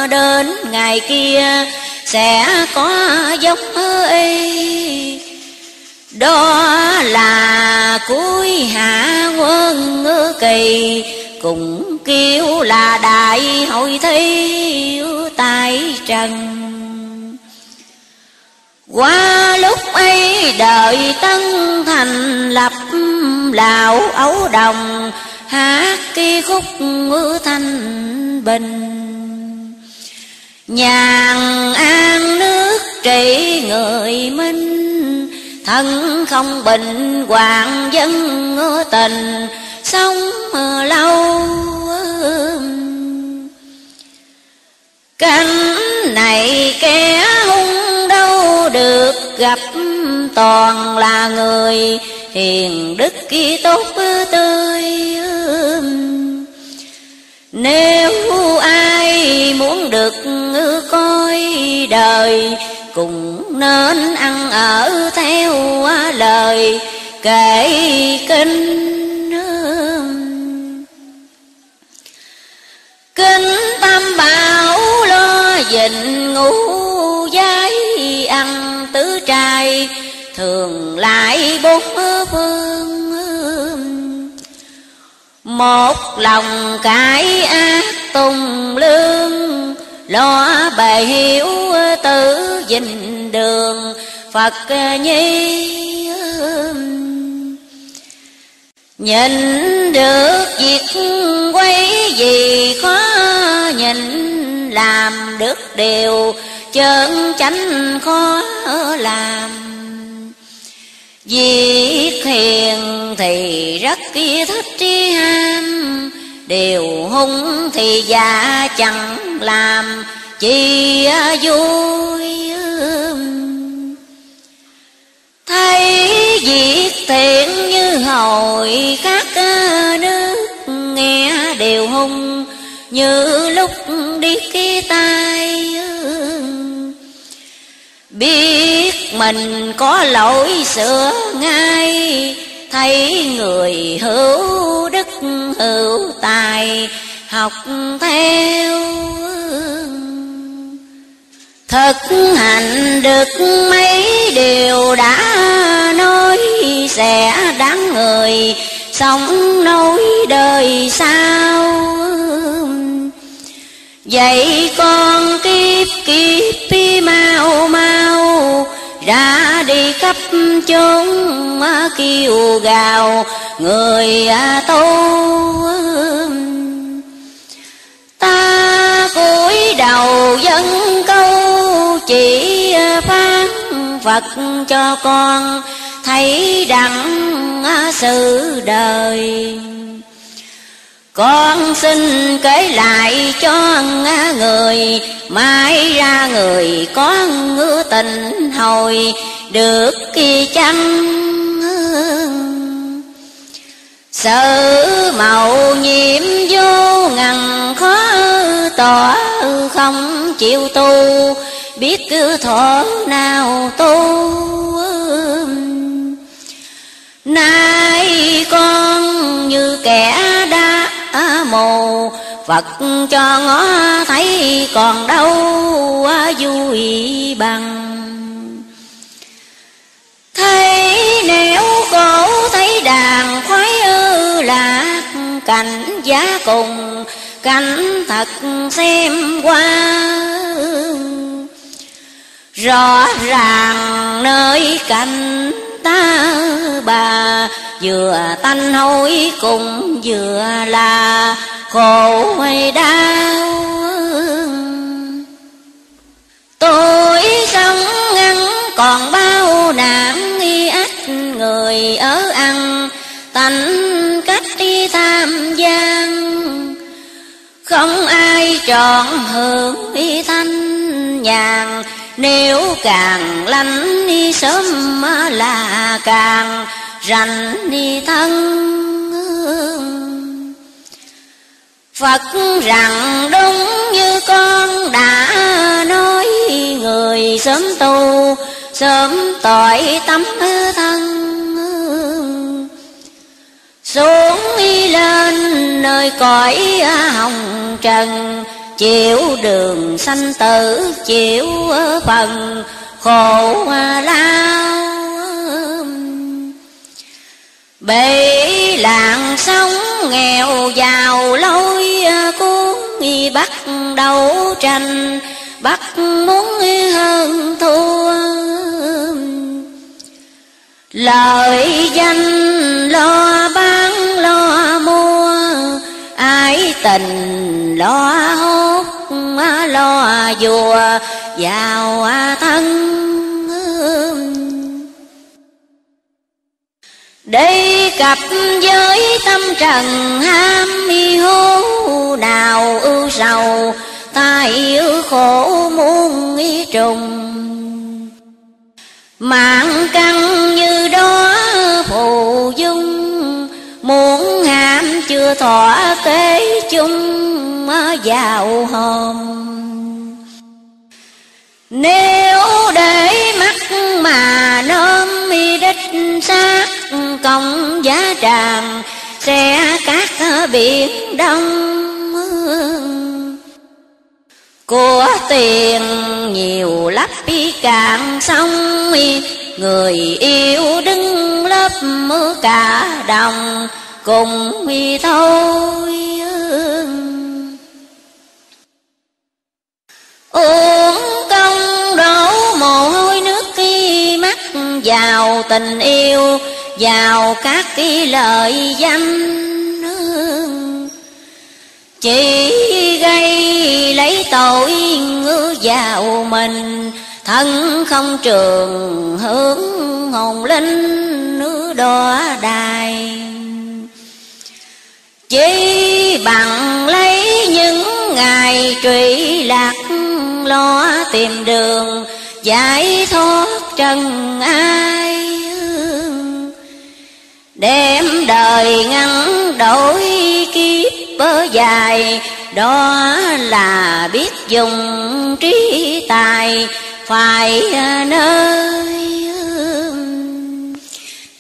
đến ngày kia sẽ có giống y. Đó là cuối hạ quân ngư kỳ, cũng kêu là đại hội thi tại trần qua lúc ấy đời tân thành lập, lão ấu đồng, hát kỳ khúc ngữ thanh bình. Nhàn an nước trị người minh, thân không bình hoàng dân tình, sống lâu cảnh này kẻ hung gặp toàn là người hiền đức kia tốt tươi. Nếu ai muốn được coi đời cùng nên ăn ở theo lời kể kinh. Kinh tâm bảo lo dịnh ngủ thường lại bốn phương. Một lòng cải ác tùng lương, lo bề hiểu tử dình đường, phật nhi. Nhìn được việc quay gì khó, nhìn làm được điều chân chánh khó làm viết thiền thì rất kia thích tri ham Điều hung thì già chẳng làm chi vui Thấy việc thiện như hồi các nước Nghe điều hung, như lúc đi kia tay Biết mình có lỗi sửa ngay Thấy người hữu đức hữu tài Học theo Thực hành được mấy điều đã nói Sẽ đáng người sống nối đời sau Vậy con kiếp kiếp mau mau ra đi khắp chốn kêu gào, người à tu Ta cúi đầu dân câu chỉ phán Phật cho con, thấy đặng à sự đời con xin kể lại cho người Mãi ra người có ngứa tình hồi, Được kỳ chăng Sự màu nhiễm vô ngần khó tỏ, Không chịu tu, biết cứ thọ nào tu Nay con như kẻ đã Phật cho ngó thấy còn đâu vui bằng. Thấy nếu cổ thấy đàn khoái ư lạc, Cảnh giá cùng, cảnh thật xem qua. Rõ ràng nơi cảnh ta bà, vừa tanh hối cùng vừa là khổ hay đau. Tôi sống ngắn còn bao nạn nghi ách người ở ăn tánh cách đi tham gian. Không ai chọn hưởng y thanh nhàn nếu càng lánh đi sớm là càng rành đi thân Phật rằng đúng như con đã nói, Người sớm tu, sớm tội tấm thân Xuống đi lên nơi cõi hồng trần chịu đường sanh tử, chịu phần khổ à, lao bể làng sống nghèo giàu, lối à, cuốn bắt đầu tranh, bắt muốn hơn thua. Lời danh lo bán, lo mua, ái tình lo lo vùa vào thân để cặp với tâm trần ham mi hố Nào ưu sầu tai ưu khổ muôn ý trùng. Mạng căn như đó phù dung chưa thỏa kế chung vào hòm. Nếu để mắt mà nôm mi đích xác Công giá tràng sẽ cát biển đông của tiền nhiều lắm đi cạn sông, người yêu đứng lớp mưa cả đồng cùng mi thôi uống công đổ mồ hôi nước khi mắt vào tình yêu, vào các cái lời danh chỉ gây lấy tội ngứa vào mình, thân không trường hướng hồn linh nữ đỏ đài chỉ bằng lấy những ngày trụy lạc, lo tìm đường, giải thoát trần ai đem đời ngăn đổi kiếp bơ dài, đó là biết dùng trí tài, phải nơi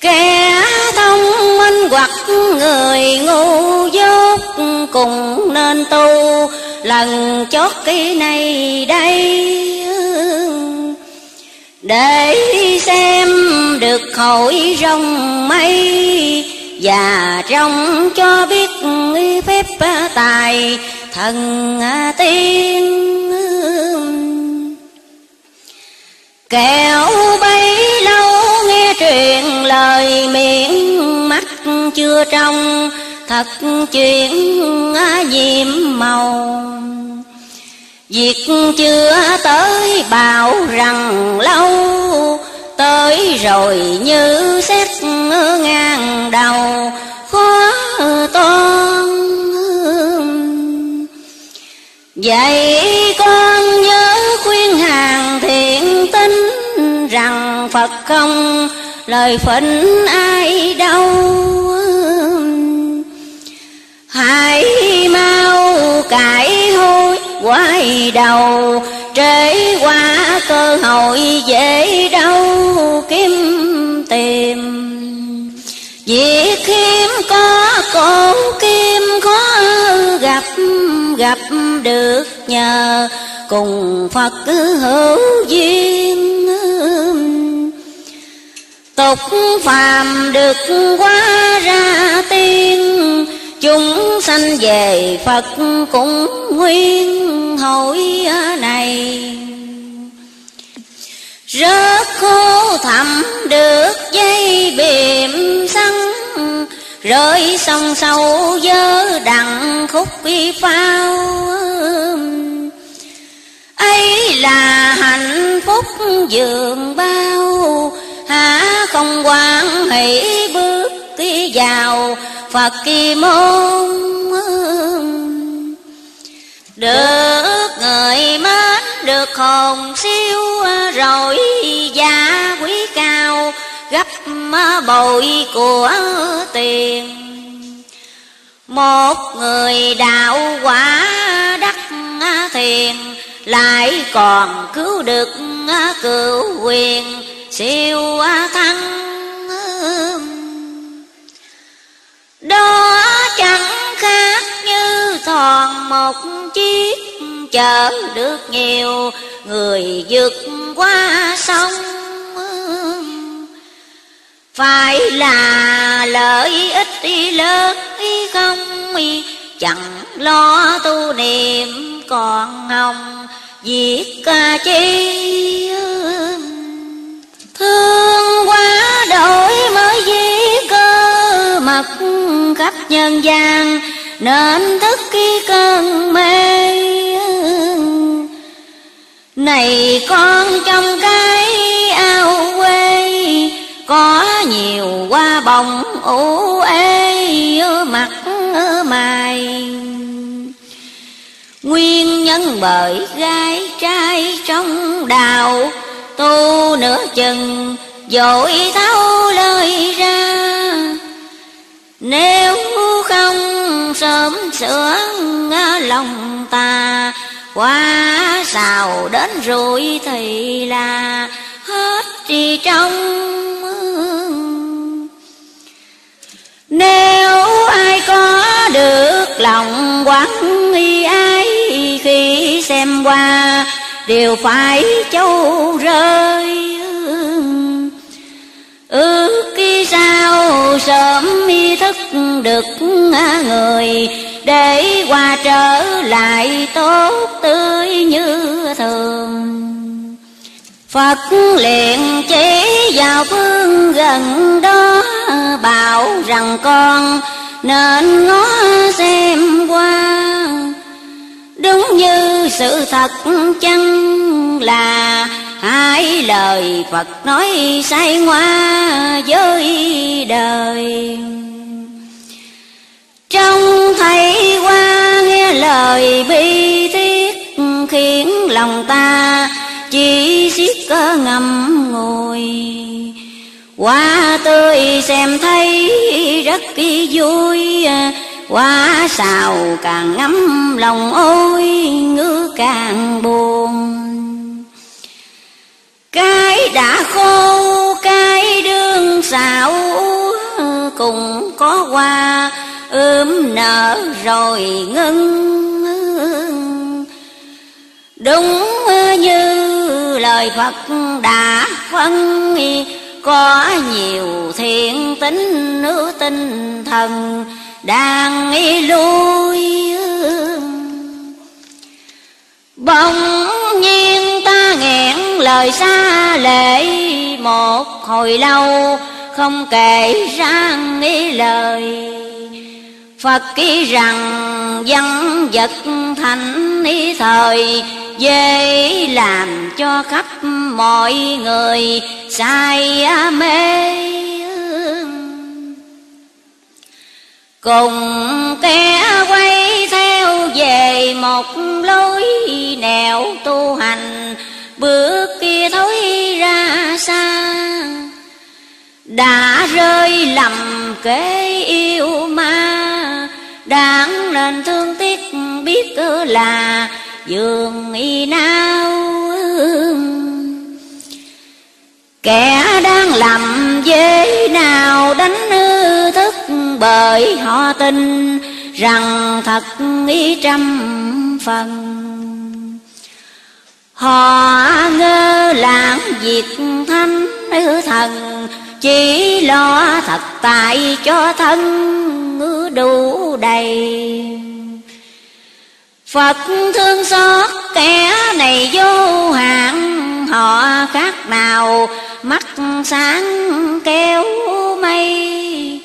kẻ thông hoặc người ngu dốt cùng nên tu. Lần chót cái này đây, để xem được khỏi rong mây. Và trong cho biết phép tài, thần tiên. Kẻo bấy lâu nghe truyền lời miệng chưa trong, thật chuyện diệm màu. Việc chưa tới bảo rằng lâu, Tới rồi như xét ngang đầu, khó toan. Vậy con nhớ khuyên hàng thiện tính Rằng Phật không lời phỉnh ai đâu Hãy mau cải hối quay đầu, trễ qua cơ hội dễ đâu kiếm tìm. Việc khiêm có cổ kim khó gặp gặp được nhờ cùng Phật hữu duyên tục phàm được quá ra tiên. Chúng sanh về Phật cũng nguyên hội này. Rất khô thẳm được dây bìm xăng, rơi sông sâu dơ đặng khúc vi phao. Ấy là hạnh phúc dường bao há, không quan hỷ bước đi vào Phật kỳ môn. Được người mến, được hồn siêu, Rồi giá quý cao, gấp bội của tiền. Một người đạo quả đắc thiền, Lại còn cứu được cửu quyền siêu thăng đó chẳng khác như toàn một chiếc chở được nhiều người vượt qua sông phải là lợi ích lớn không chẳng lo tu niệm còn hồng việc ca chi thương quá đổi mới vì cơ mặt khắp nhân gian, nên thức khi cơn mê. Này con trong cái ao quê, có nhiều hoa bồng ủ ê mặt mày nguyên nhân bởi gái trai trong đào tu nửa chừng, dội tháo lời ra. Nếu không sớm sửa lòng ta, quá xào đến rồi thì là hết thì trong nếu ai có được lòng quán y ai khi xem qua đều phải châu rơi. Ước khi sao sớm mi thức được người để qua trở lại tốt tươi như thường. Phật liền chỉ vào phương gần đó, Bảo rằng con nên ngó xem qua. Đúng như sự thật chăng là Hai lời Phật nói sai ngoa với đời? Trong thấy qua nghe lời bi thiết, Khiến lòng ta chỉ xiết cơ ngầm ngồi Hoa tươi xem thấy rất kỳ vui Quá sao càng ngắm lòng ôi, ngứa càng buồn. Cái đã khô, cái đương xạo Cùng có hoa ươm nở rồi ngưng. Đúng như lời Phật đã phân, Có nhiều thiện tính, nữ tinh thần đang lui Bỗng nhiên ta nghẹn lời xa lệ, Một hồi lâu không kể ra nghĩ lời. Phật ký rằng văn vật thành ý thời, Dễ làm cho khắp mọi người say mê. Cùng kẻ quay theo về một lối nẻo tu hành, Bước kia thối ra xa. Đã rơi lầm kế yêu ma, Đáng nên thương tiếc biết là giường y nao Kẻ đang làm dễ nào đánh bởi họ tin rằng thật ý trăm phần. Họ ngơ lãng thánh thanh thần, Chỉ lo thật tại cho thân đủ đầy. Phật thương xót kẻ này vô hạn, Họ khác nào, mắt sáng kéo mây.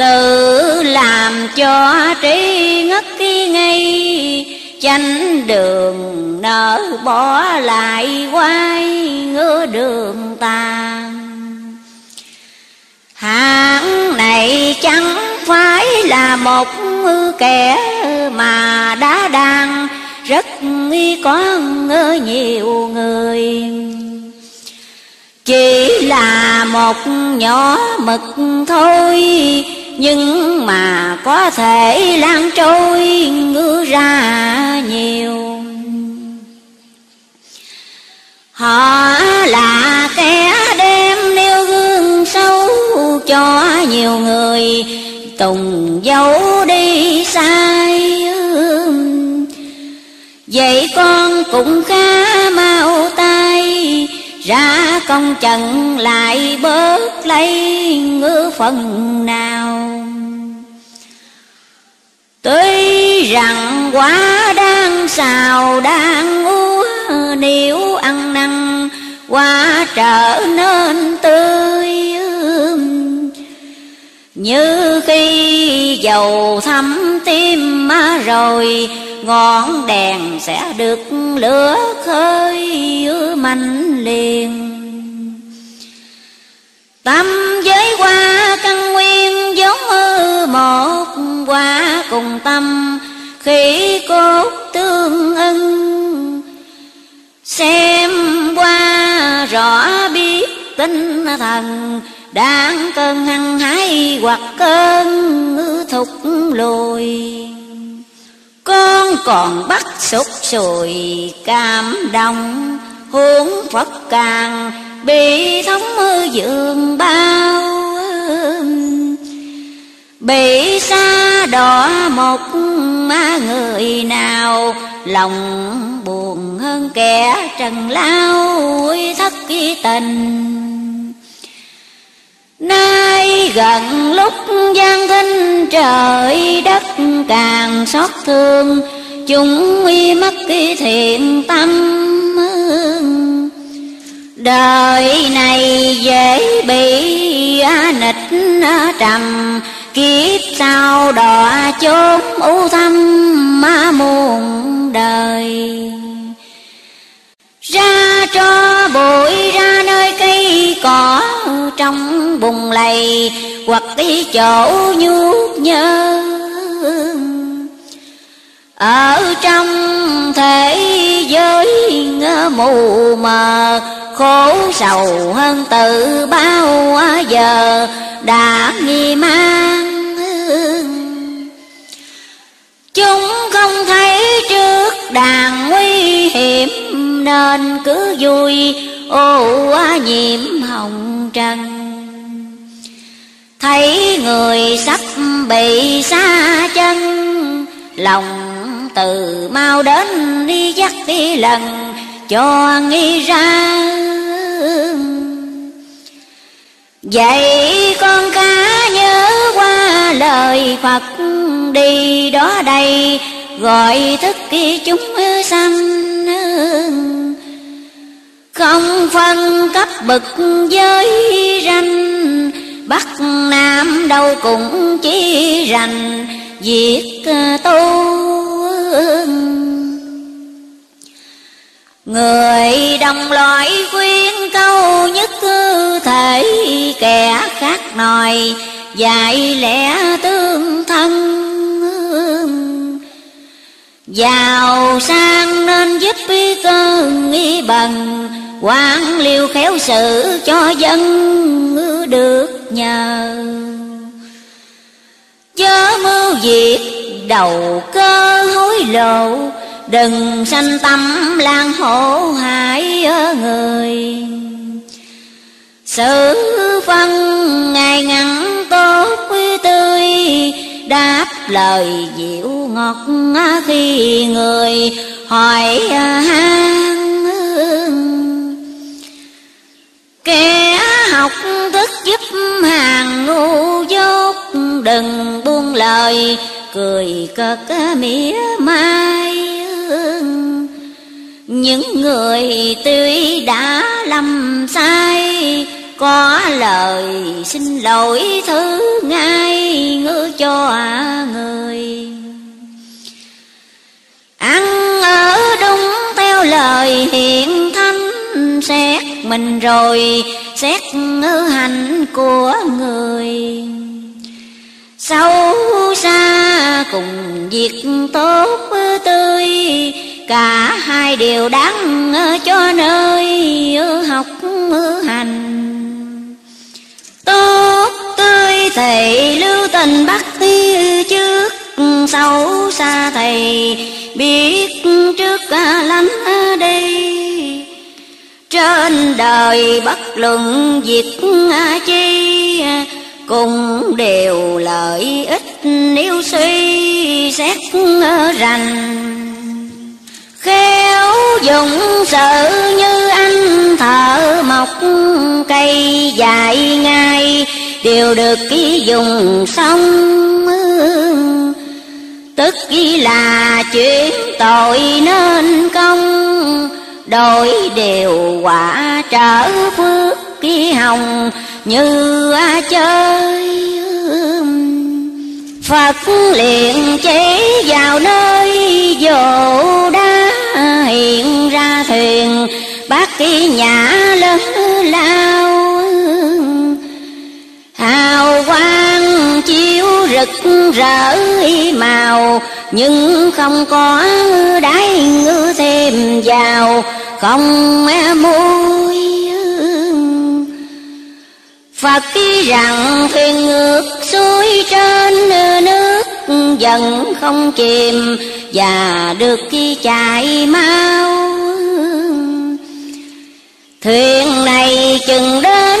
Tự làm cho trí ngất khi ngay Chánh đường nở bỏ lại quay ngứa đường tàn. Hạng này chẳng phải là một kẻ mà đã đang rất nghi có nhiều người. Chỉ là một nhỏ mực thôi nhưng mà có thể lan trôi ngứa ra nhiều. Họ là kẻ đem nêu gương xấu cho nhiều người, tùng dấu đi sai vậy con cũng khá mau ra công trần lại bớt lấy ngư phần nào. Tuy rằng quá đang xào, đang úa, nếu ăn năn quá trở nên tươi như khi dầu thấm tim rồi, ngọn đèn sẽ được lửa khơi mạnh liền. Tâm giới qua căn nguyên giống như một quả cùng tâm khi cốt tương ưng. Xem qua rõ biết tinh thần đang cơn hăng hái hoặc cơn thục lùi con còn bắt sụt sùi cảm động, huống phật càng bị thống dường bao bị xa đỏ một má người nào, lòng buồn hơn kẻ trần lao thất kỳ tình gần lúc gian thinh trời đất càng xót thương. Chúng uy mất cái thiện tâm Đời này dễ bị nịch trầm. Kiếp sau đọa chốn u thâm ma muôn đời. Ra cho bụi ra nơi cây cỏ Trong bùng lầy, Hoặc cái chỗ nhuốc nhớ Ở trong thế giới mù mờ, Khổ sầu hơn từ bao giờ, đã nghi mang. Chúng không thấy trước đàn nguy hiểm nên cứ vui, ô nhiễm hồng trần. Thấy người sắp bị xa chân, Lòng từ mau đến đi dắt đi lần, Cho nghi ra. Vậy con cá nhớ qua lời Phật đi đó đây Gọi thức kia chúng sanh. Không phân cấp bậc giới ranh, Bắc Nam đâu cũng chỉ rành Việc tu. Người đồng loại khuyên câu nhất thể, Kẻ khác nòi dạy lẽ tương thân. Giàu sang nên giúp cơ nghi bằng quan liêu khéo sự cho dân được nhờ. Chớ mưu việc đầu cơ hối lộ, Đừng sanh tâm lan hổ hại ở người. Sự phân ngày ngắn tốt Đáp lời dịu ngọt khi người hỏi han Kẻ học thức giúp hàng ngu dốt, Đừng buông lời, cười cợt mỉa mai những người tuy đã lầm sai có lời xin lỗi thứ ngay ngư cho người. Ăn ở đúng theo lời hiện thanh xét mình rồi, xét ngư hành của người. Sâu xa cùng việc tốt tươi, Cả hai đều đáng cho nơi học hành. Tốt tươi thầy lưu tình bắt trước Sâu xa thầy, biết trước à, lánh à, đây Trên đời bất luận việc à, chi cùng đều lợi ích nếu suy xét rành khéo dùng sợ như anh thợ mọc, cây dài ngay, đều được ký dùng xong. Tức là chuyện tội nên công, đổi đều quả trở phước ký hồng như chơi. Phật liền chế vào nơi dồ đá hiện ra thuyền. Bác kỳ nhã lớn lao. Hào quang chiếu rực rỡ màu, nhưng không có đáy ngư thêm vào. Không e muối Phật khi rằng thuyền ngược xuôi trên nước dần không chìm và được khi chạy mau. Thuyền này chừng đến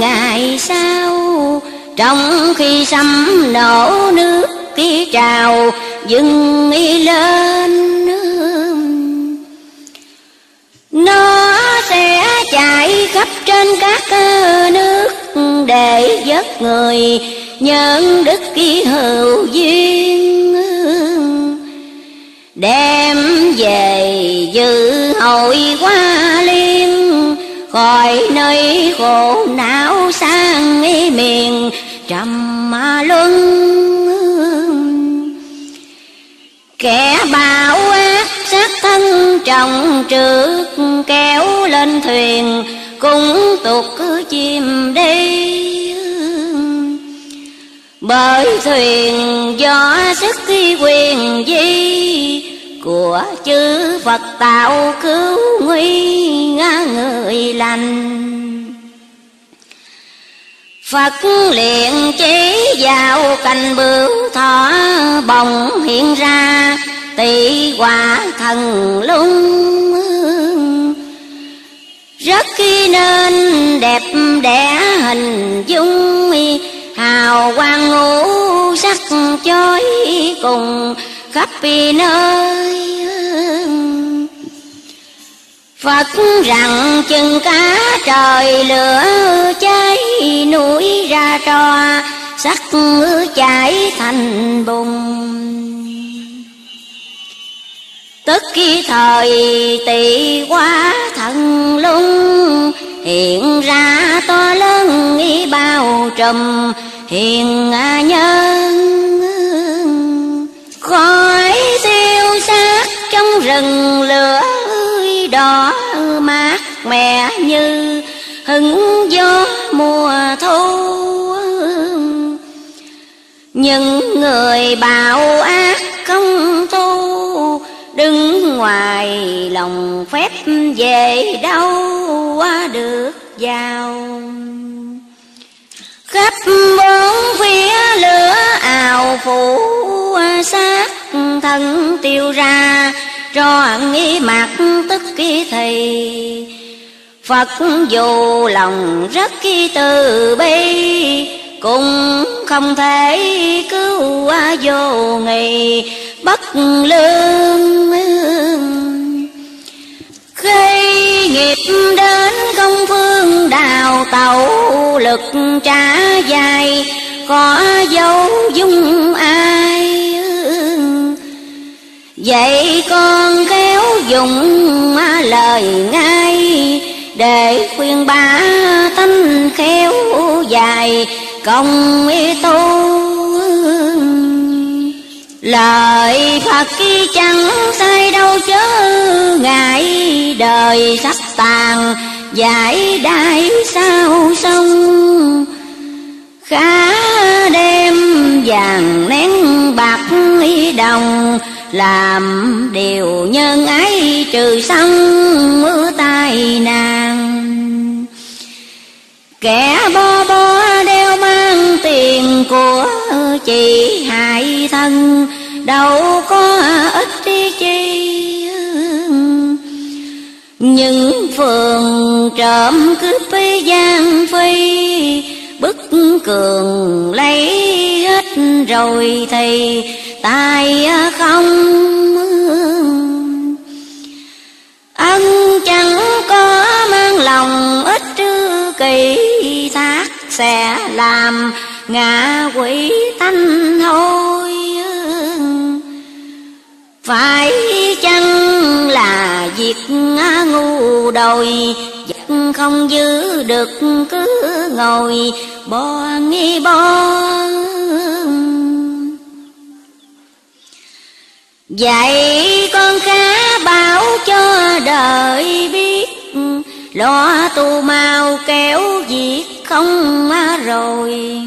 ngày sau, trong khi sấm nổ nước kia trào, dừng y lên nó sẽ chạy khắp trên các nước để giấc người nhân đức ký hữu duyên. Đem về dự hội qua liên, khỏi nơi khổ não sang miền, trầm luân. Kẻ bạo ác sát thân, trọng trước kéo lên thuyền cũng tục cứ chim đi. Bởi thuyền do sức thi quyền di, của chư Phật tạo cứu nguy ngã người lành. Phật liền chế vào cành bướu thọ bồng hiện ra tỷ quả thần lung rất khi nên đẹp đẽ hình dung, hào quang ngũ sắc chói cùng khắp nơi Phật rằng chừng cá trời lửa cháy, núi ra trò sắc chảy thành bùng Tức khi thời tỳ quá thần lung, Hiện ra to lớn ý bao trùm, hiền nhân Khói tiêu sát trong rừng lửa đỏ mát mẻ như hứng gió mùa thu. Những người bạo ác không tu đứng ngoài lòng phép về đâu qua được vào. Khắp bốn phía lửa ào phủ sát thân tiêu ra, cho nghi mặt tức kỳ thầy Phật dù lòng rất kỳ từ bi cũng không thể cứu vô ngày bất lương. Khi nghiệp đến công phương đào tẩu lực trả dài, Có dấu dung ai Vậy con khéo dùng lời ngay Để khuyên bà tánh khéo dài công tu Lời Phật khi chẳng sai đâu chớ ngại đời sắp tàn, giải đại sao sông. Khá đêm vàng nén bạc y đồng, làm điều nhân ấy trừ xong mưa tai nạn. Kẻ bo bo của chị hại thân, đâu có ít chi những phường trộm cướp gian phi, bức cường lấy hết rồi thì tài không ân chẳng có mang lòng ít trư kỳ, thác sẽ làm ngạ quỷ tanh hôi phải chăng là việc ngu đồi giặc không giữ được cứ ngồi bo nghi bo Vậy con khá bảo cho đời biết, Lo tu mau kéo việc không rồi.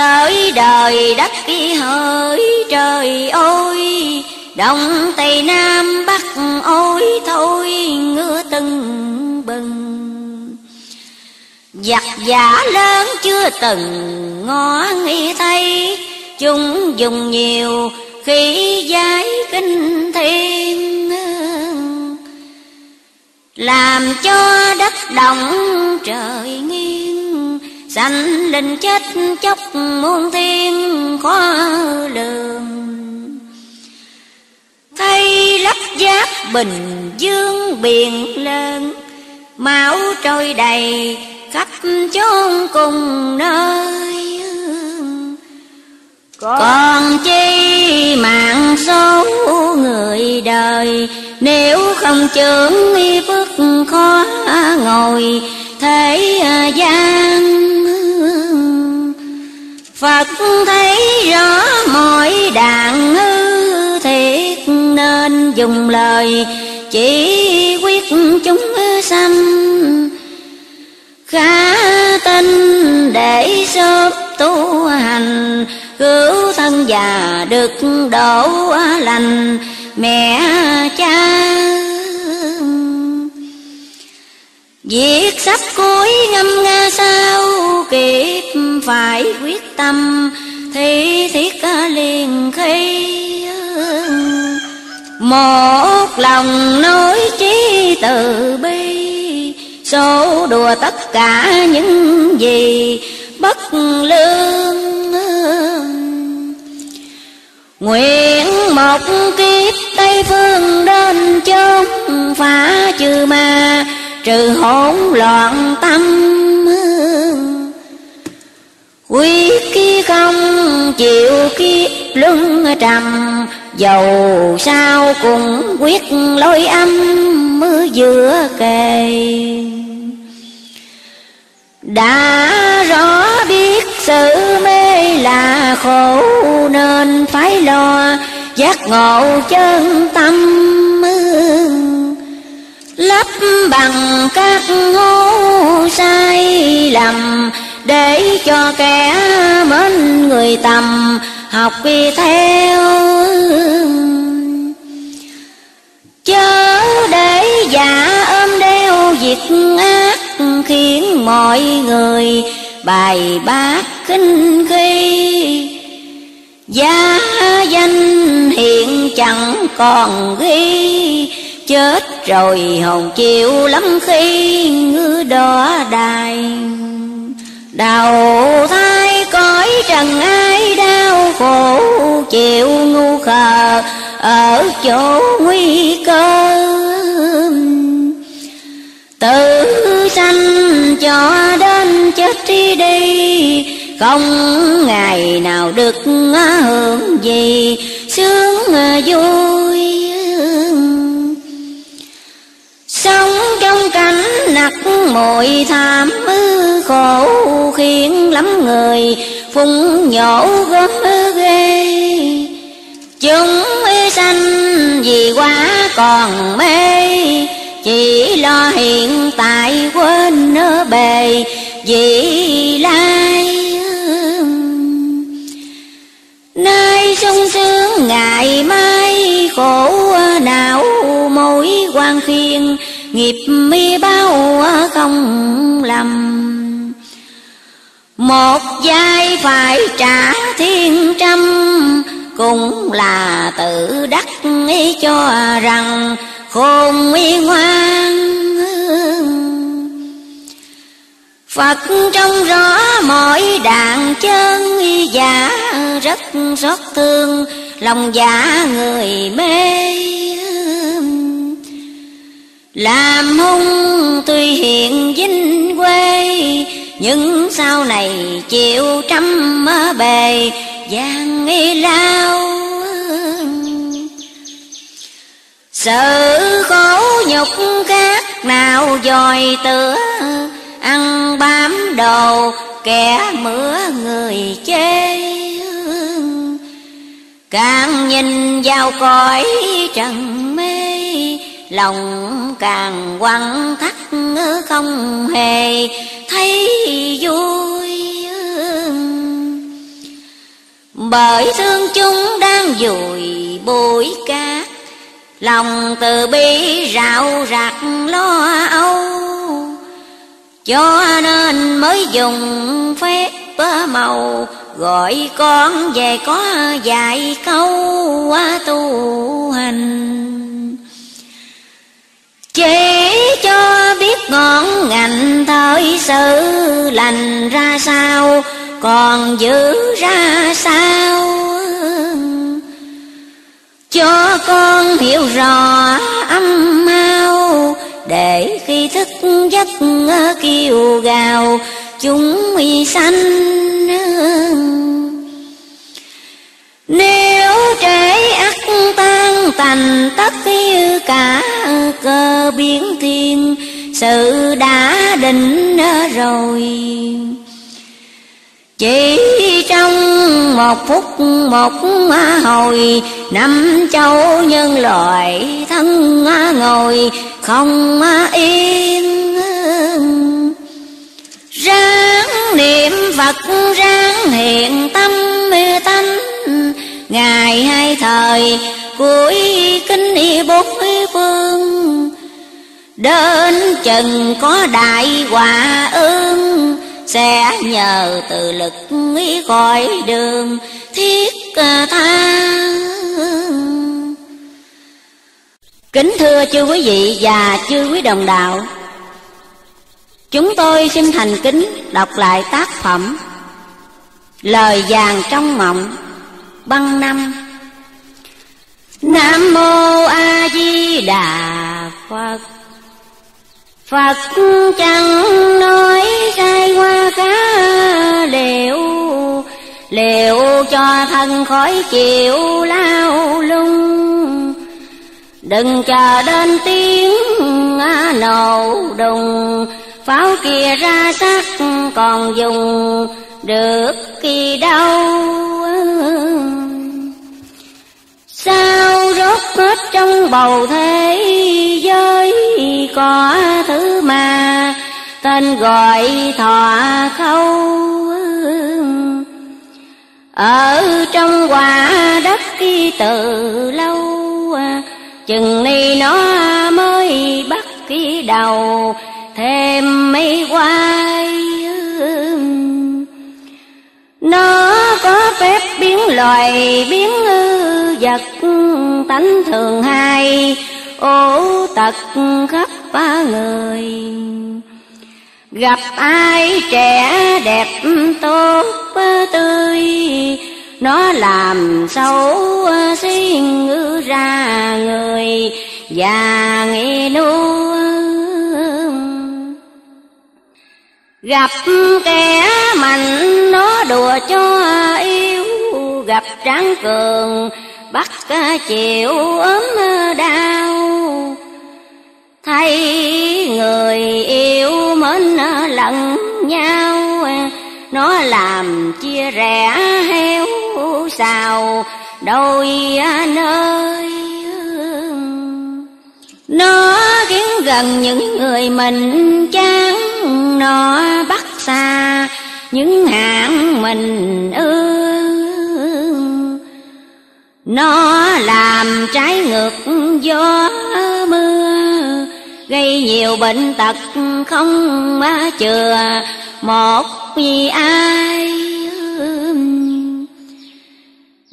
Tới đời đất kia hỡi trời ơi. Đông Tây Nam Bắc ôi, thôi ngứa từng bừng. Giặc giả lớn chưa từng ngó nghĩ thấy, Chúng dùng nhiều khi giải kinh thiên Làm cho đất động trời nghiêng. Sanh linh chết chóc muôn thiên khó lường. Thay lấp giáp bình dương biển lớn, Máu trôi đầy khắp chốn cùng nơi còn chi mạng số người đời, Nếu không trưởng phước khó ngồi thế gian. Phật thấy rõ mọi đàn hư thiệt Nên dùng lời chỉ quyết chúng sanh. Khá tin để sớm tu hành, cứu thân già được độ lành, mẹ cha Việc sắp cuối ngâm nga sao kịp phải quyết tâm Thì thiết liền khi Một lòng nói chí từ bi, Số đùa tất cả những gì bất lương Nguyện một kiếp Tây Phương đến chốn phá trừ ma Trừ hỗn loạn tâm. Quy khi không chịu kiếp luân trầm, Dầu sao cũng quyết lối âm mưa giữa kề. Đã rõ biết sự mê là khổ, Nên phải lo giác ngộ chân tâm. Lấp bằng các ngô sai lầm, Để cho kẻ mến người tầm học đi theo Chớ để giả ôm đeo việc ác khiến mọi người bài bác khinh khi. Giá danh hiện chẳng còn ghi Chết rồi hồn chịu lắm khi ngư đỏ đài. Đầu thai cõi trần ai đau khổ Chịu ngu khờ ở chỗ nguy cơ. Từ sanh cho đến chết đi đi, Không ngày nào được hưởng gì. Mồi tham ư khổ Khiến lắm người phung nhổ gớm ghê. Chúng sanh vì quá còn mê, chỉ lo hiện tại quên nơ bề vị lai Nay sung sướng ngày mai khổ não mỗi quan phiền Nghiệp mi bao không lầm. Một giai phải trả thiên trăm, Cũng là tự đắc ý cho rằng khôn uy ngoan Phật trong rõ mọi đàn chân, giả rất xót thương, lòng giả người mê làm hung tuy hiện vinh quê, nhưng sau này chịu trăm bề gian lao sự khổ nhục khác nào dòi tựa, ăn bám đồ kẻ mửa người chê càng nhìn vào cõi trần lòng càng quăng thắt không hề thấy vui bởi thương chúng đang dùi bụi cát, Lòng từ bi rạo rạc lo âu. Cho nên mới dùng phép màu, Gọi con về có vài câu tu hành. Chỉ cho biết ngọn ngành thời sự lành ra sao, Còn giữ ra sao? Cho con hiểu rõ âm mau Để khi thức giấc kêu gào, chúng sanh. Nếu trễ ắt tành tất như cả cơ biến thiên, sự đã định rồi. Chỉ trong một phút một hồi, năm châu nhân loại thân ngồi, không yên ráng niệm phật, ráng hiện tâm tánh ngày hai thời, cuối kinh bốn phương đến chừng có đại quả ương, sẽ nhờ từ lực ý khỏi đường thiết tha. Kính thưa chư quý vị và chư quý đồng đạo, Chúng tôi xin thành kính đọc lại tác phẩm Lời vàng trong mộng. Băng năm. Nam Mô A Di Đà Phật. Phật chẳng nói sai qua cá liệu Liệu cho thân khỏi chịu lao lung. Đừng chờ đến tiếng nổ đùng, pháo kia ra sắc còn dùng được kỳ đâu sao rốt hết trong bầu thế giới có thứ mà tên gọi thọ khâu? Ở trong quả đất khi từ lâu, chừng ni nó mới bắt cái đầu, thêm mấy quay nó có phép biến loài, biến vật tánh thường hay. Ố tật khắp ba người. Gặp ai trẻ đẹp tốt tươi, nó làm xấu xin ra người và nghi nuôi. Gặp kẻ mạnh, nó đùa cho yêu Gặp tráng cường, bắt chịu ốm đau. Thấy người yêu mến lẫn nhau, Nó làm chia rẽ heo xào đôi nơi. Nó khiến gần những người mình chán nó bắt xa, những hạng mình ưa nó làm trái ngược gió mưa, gây nhiều bệnh tật không chừa, một vì ai.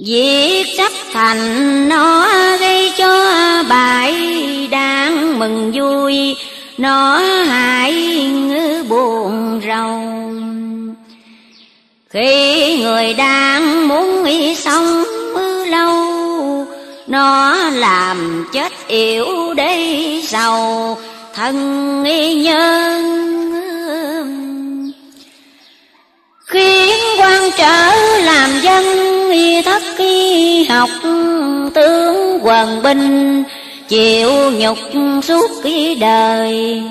Việc sắp thành nó gây cho bại đang mừng vui, nó hại buồn rầu khi người đang muốn nghĩ sống lâu, nó làm chết yếu để sầu thân nghi nhân khiến quan trở làm dân, y thất y học, tướng quần binh chịu nhục suốt cái đời.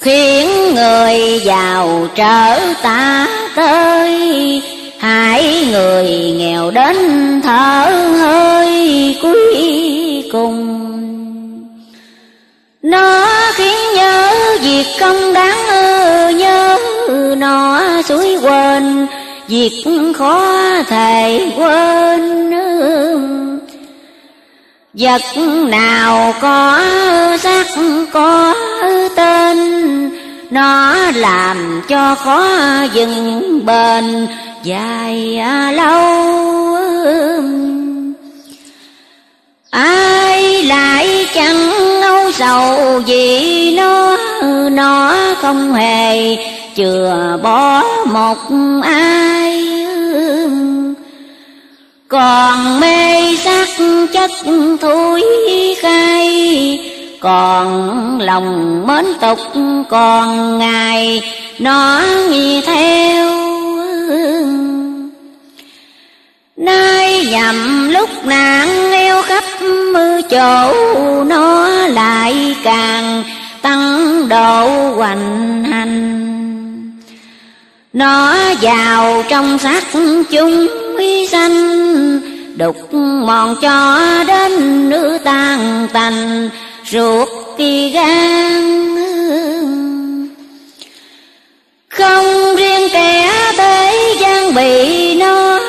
Khiến người giàu trở ta tới, hại người nghèo đến thở hơi cuối cùng. Nó khiến nhớ việc công đáng nó suối quên, việc khó thể quên. Vật nào có sắc có tên, Nó làm cho khó dừng bền dài lâu. Ai lại chẳng âu sầu vì nó nó không hề chừa bỏ một ai. Còn mê sắc chất thúi khai, còn lòng mến tục, còn ngài nó nghi theo. Nay nhầm lúc nạn eo khắp mưa chỗ, nó lại càng tăng độ hoành hành nó vào trong xác chúng quý sanh đục mòn cho đến nữ tan tành, ruột kỳ gan. Không riêng kẻ thế gian bị nó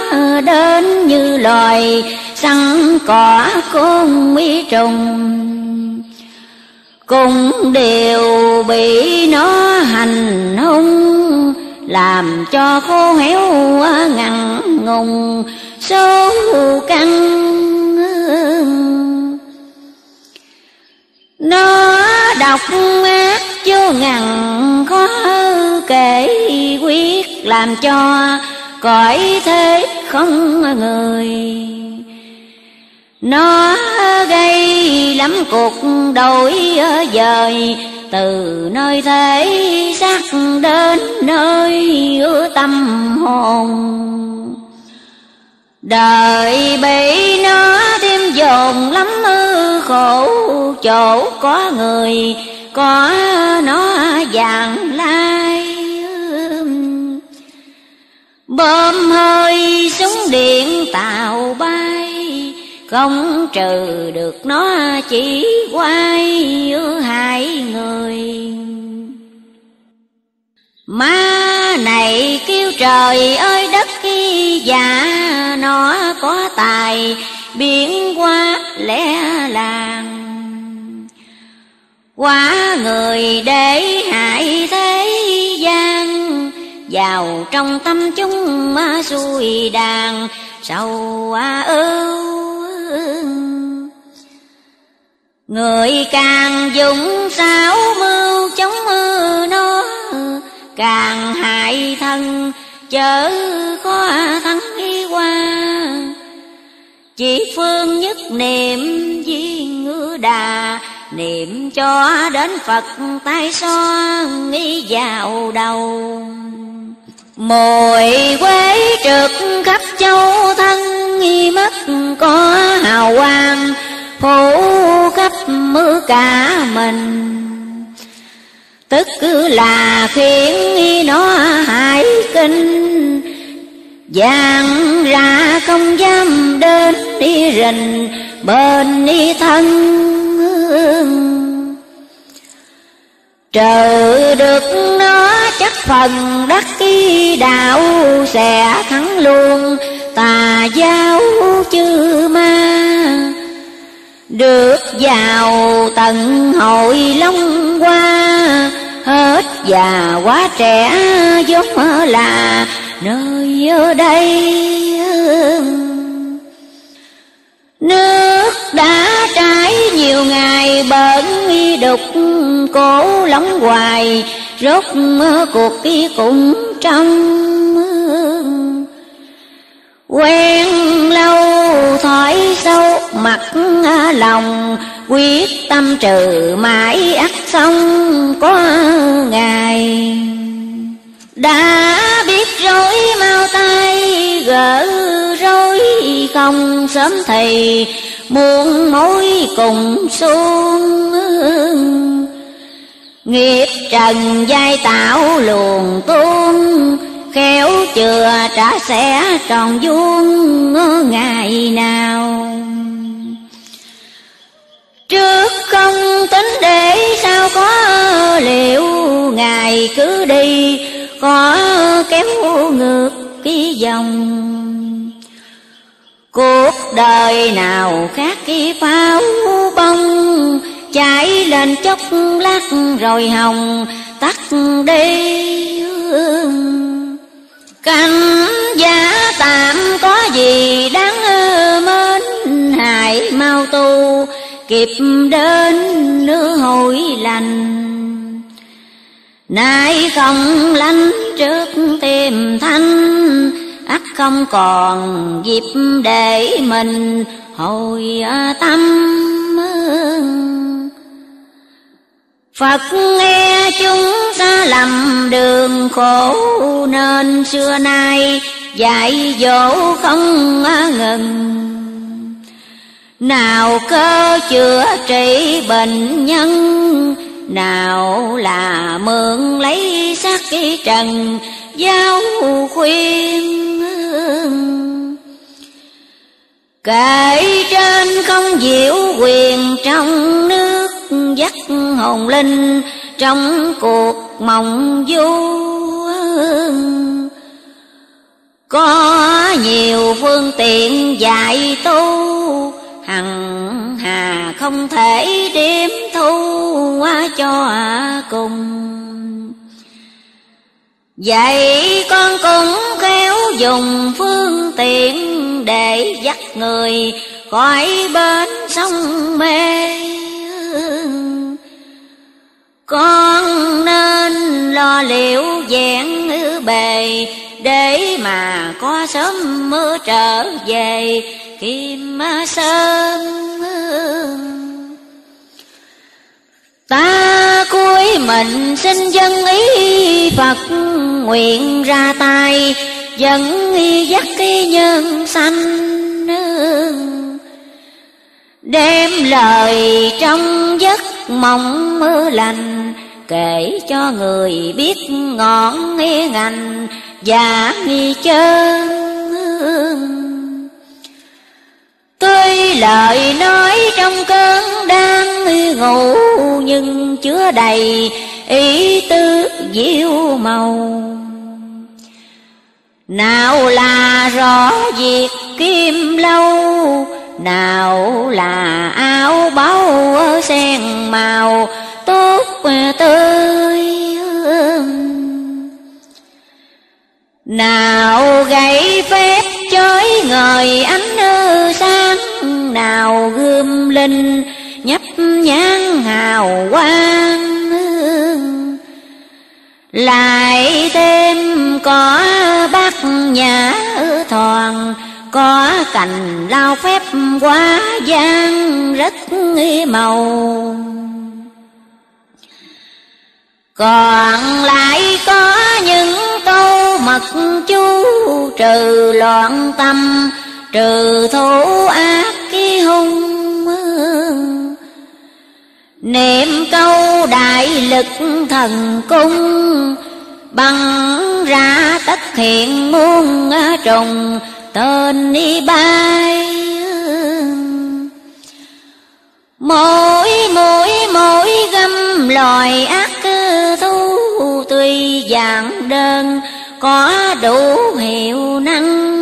đến như loài săn cỏ côn mỹ trùng cũng đều bị nó hành hung làm cho khô héo ngằn ngùng số căn nó độc ác vô ngàn khó kể, quyết làm cho cõi thế không người. Nó gây lắm cuộc đổi dời từ nơi thế xác đến nơi tâm hồn. Đời bị nó thêm dồn lắm ư khổ, chỗ có người, có nó vàng lai bơm hơi súng điện tàu bay không trừ được nó, chỉ quay giữa hai người. Ma này kêu trời ơi, đất khi già Nó có tài biến qua lẽ làng. Quá người để hại thế gian, Vào trong tâm chúng ma xuôi đàn, Sầu ưu. Người càng dùng sáu mưu chống mưa nó, Càng hại thân, chớ có thắng đi qua. Chỉ phương nhất niệm viên ngư đà, Niệm cho đến Phật tay xoan nghĩ vào đầu. Mồi quế trực khắp châu thân, nghi mất có hào quang phủ khắp mưa cả mình. Tức cứ là khiến nó hại kinh. Giang ra không dám đến đi rình, bên đi thân Trừ được nó chắc phần đất kỳ đạo sẽ thắng luôn, tà giáo chư ma được vào tận hội long qua hết già quá trẻ giống là nơi ở đây. Nước đã trải nhiều ngày bận đục cổ lóng hoài, rốt cuộc kia cũng trong quen lâu thoải sâu mặt lòng, quyết tâm trừ mãi ắt xong có ngày. Đã biết rối mau tay, gỡ rối không sớm thì, muôn mối cùng xuống nghiệp trần dây tạo luồn tuôn, khéo chừa trả sẽ tròn vuông ngày nào trước không tính để sao có liệu ngài cứ đi, có kéo ngược cái dòng. Cuộc đời nào khác cái pháo bông Chạy lên chốc lát rồi hồng tắt đi Cảnh giá tạm có gì đáng mến Hãy mau tu kịp đến nửa hồi lành. Nay không lánh trước tìm thanh, ắt không còn dịp để mình hồi tâm. Phật nghe chúng ta lầm đường khổ Nên xưa nay dạy dỗ không ngừng. Nào cơ chữa trị bệnh nhân, Nào là mượn lấy sắc trần, giáo khuyên Kể trên không diệu quyền trong nước, Dắt hồn linh trong cuộc mộng du Có nhiều phương tiện dạy tu Hằng hà không thể điểm thu cho cùng. Vậy con cũng khéo dùng phương tiện Để dắt người khỏi bến sông mê Con nên lo liệu vẹn bề Để mà có sớm mưa trở về. Kim sơn. Ta cuối mình xin dân ý Phật, nguyện ra tay, Dẫn dắt cái nhân sanh. Đem lời trong giấc mộng mơ lành, Kể cho người biết ngọn nghe ngành Và nghi chân. Tuy lời nói trong cơn đang ngủ, Nhưng chứa đầy ý tứ diệu màu. Nào là rõ việc kim lâu, Nào là áo báu sen màu, tốt tươi Nào gậy phép chơi ngời ánh sáng Nào gươm linh nhấp nhán hào quang Lại thêm có bát nhã thoàn Có cành lao phép quá gian rất màu. Còn lại có những câu mật chú trừ loạn tâm, trừ thủ ác ký hung niệm câu đại lực thần cung, bằng ra tất hiện muôn trùng, tên đi bay mỗi mỗi mỗi găm loài ác thú tuy dạng đơn, có đủ hiệu năng.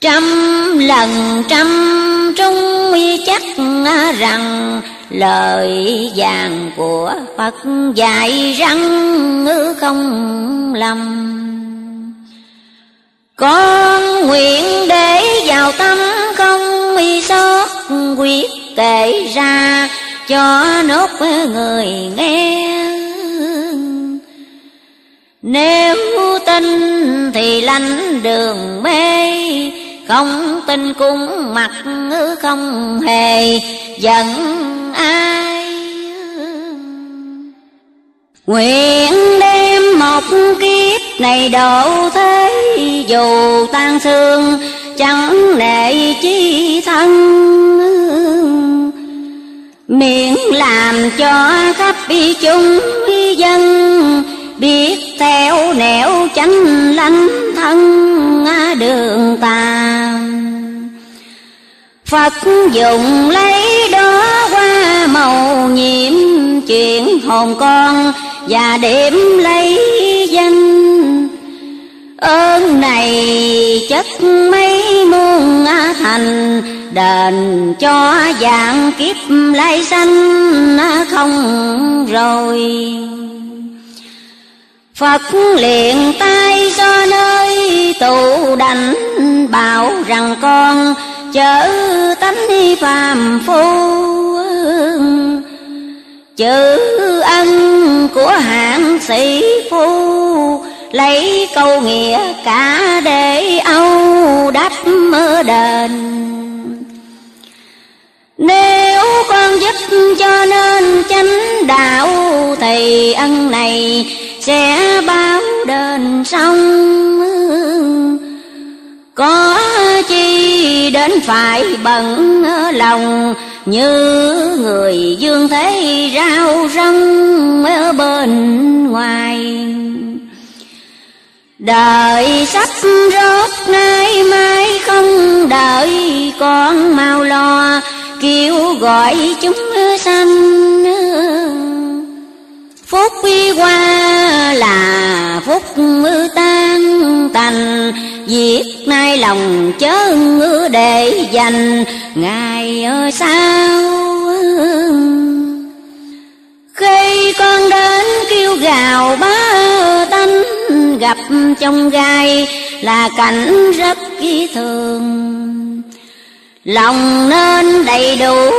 Trăm lần trăm trung chắc rằng lời vàng của Phật dạy răng không lầm. Con nguyện để vào tâm không y xót quyết kể ra cho nốt người nghe nếu tin thì lánh đường mê, không tin cũng mặc không hề giận ai. Nguyện đêm một kiếp này độ thế, Dù tan xương, chẳng nệ chi thân. Miệng làm cho khắp chúng dân, Biết theo nẻo chánh lánh thân đường tà Phật dùng lấy đó qua màu nhiệm chuyện hồn con Và điểm lấy danh ơn này chất mấy muôn thành, đền cho dạng kiếp lai sanh không rồi. Phật liền tay cho nơi tụ đảnh, bảo rằng con chớ tánh phàm phu. Chữ ân của hạng sĩ phu lấy câu nghĩa cả để âu đắp mơ đền. Nếu con giúp cho nên chánh đạo, thì ân này sẽ báo đền xong. Có chi đến phải bận lòng, như người dương thế rau răng ở bên ngoài. Đời sắp rốt nay mai không đợi con mau lo kêu gọi chúng sanh. Phúc quy qua là phúc tan tành. Việc nay lòng chớ để dành. Ngày sau Khi con đến kêu gào bá tánh Gặp trong gai là cảnh rất kỳ thường. Lòng nên đầy đủ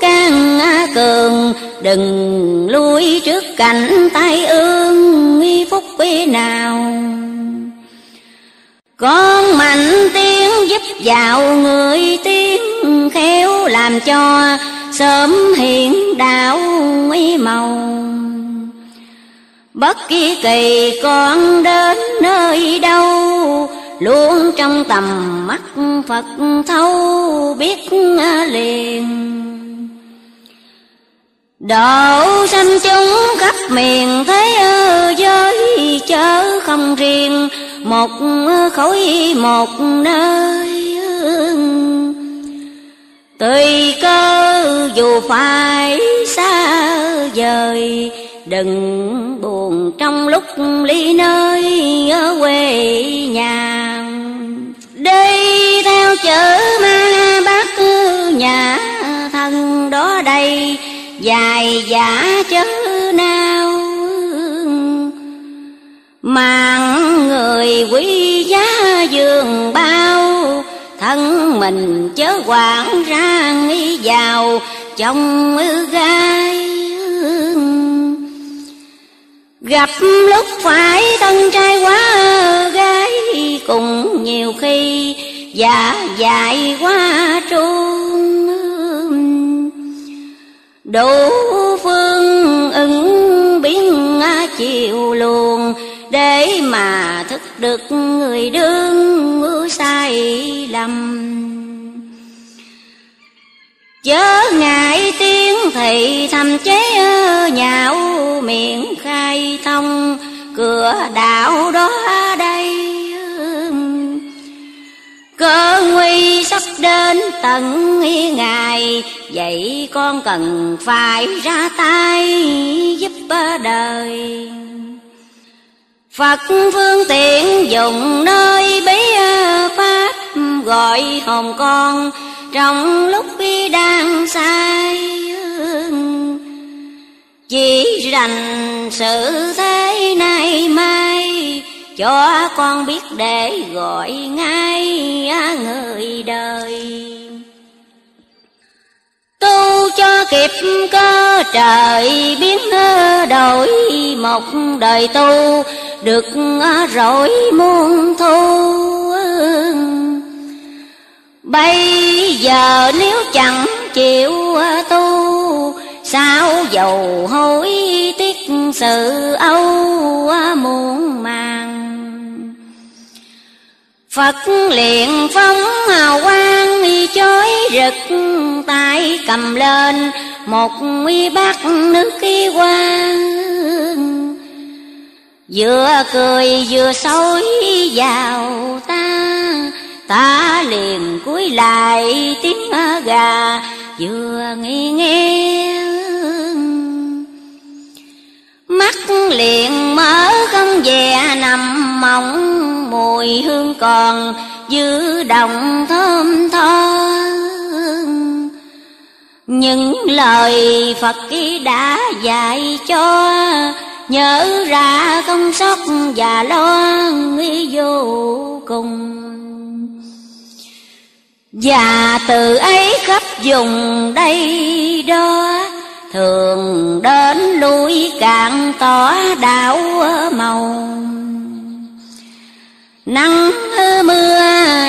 can cường, Đừng lui trước cảnh tai ương phúc quý nào. Con mạnh tiếng giúp dạo người tiếng khéo, Làm cho sớm hiện đạo màu. Bất kỳ kỳ con đến nơi đâu, luôn trong tầm mắt Phật thâu biết liền. Độ sanh chúng khắp miền thế giới, chớ không riêng một khối, một nơi. Tùy cơ dù phải xa vời Đừng buồn trong lúc ly nơi ở quê nhà. Đi theo chữ ma bác nhà thân đó đây Dài giả chớ nào. Mang người quý giá giường bao, Thân mình chớ quản ra nghĩ vào trong gai. Gặp lúc phải thân trai quá, gái Cùng nhiều khi giả dại quá trung Đủ phương ứng biến chiều luồng, Để mà thức được người đương sai lầm. Chớ ngại tiếng thì thầm chế nhạo miệng khai thông, cửa đạo đó đây Cơ nguy sắp đến tận ngày Vậy con cần phải ra tay giúp đời. Phật phương tiện dùng nơi bí pháp, Gọi hồn con trong lúc bi đang sai chỉ rành sự thế này mai, cho con biết để gọi ngay người đời. Tu cho kịp cơ trời biến đổi, một đời tu được rồi muôn thu Bây giờ nếu chẳng chịu tu Sao dầu hối tiếc sự âu muôn màng? Phật liền phóng hào quang chói rực, tay cầm lên một nguy bát nước khi quang. Vừa cười vừa xối vào ta ta liền cúi lại tiếng gà vừa nghe nghe mắt liền mở không về, nằm mộng mùi hương còn giữ đồng thơm tho những lời Phật ký đã dạy cho, Nhớ ra không sót và lo nghĩ vô cùng. Và từ ấy khắp vùng đây đó, Thường đến lui cạn tỏ đảo màu. Nắng mưa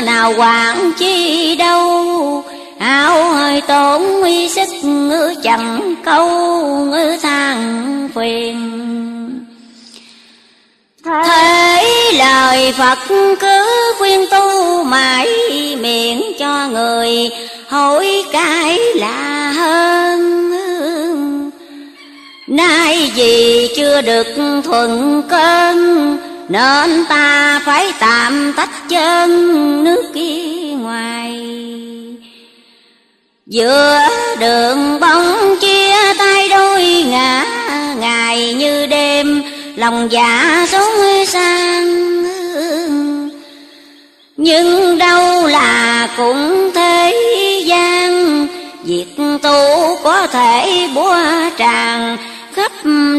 nào quản chi đâu, áo hơi tổn uy sức ngư chẳng câu ngư than phiền. Thấy lời Phật cứ khuyên tu mãi miệng cho người hối cải là hơn. Nay vì chưa được thuận cơn, Nên ta phải tạm tách chân nước kia ngoài. Giữa đường bóng chia tay đôi ngã, Ngày như đêm lòng dạ sống sang Nhưng đâu là cũng thế gian. Việc tu có thể búa tràn khắp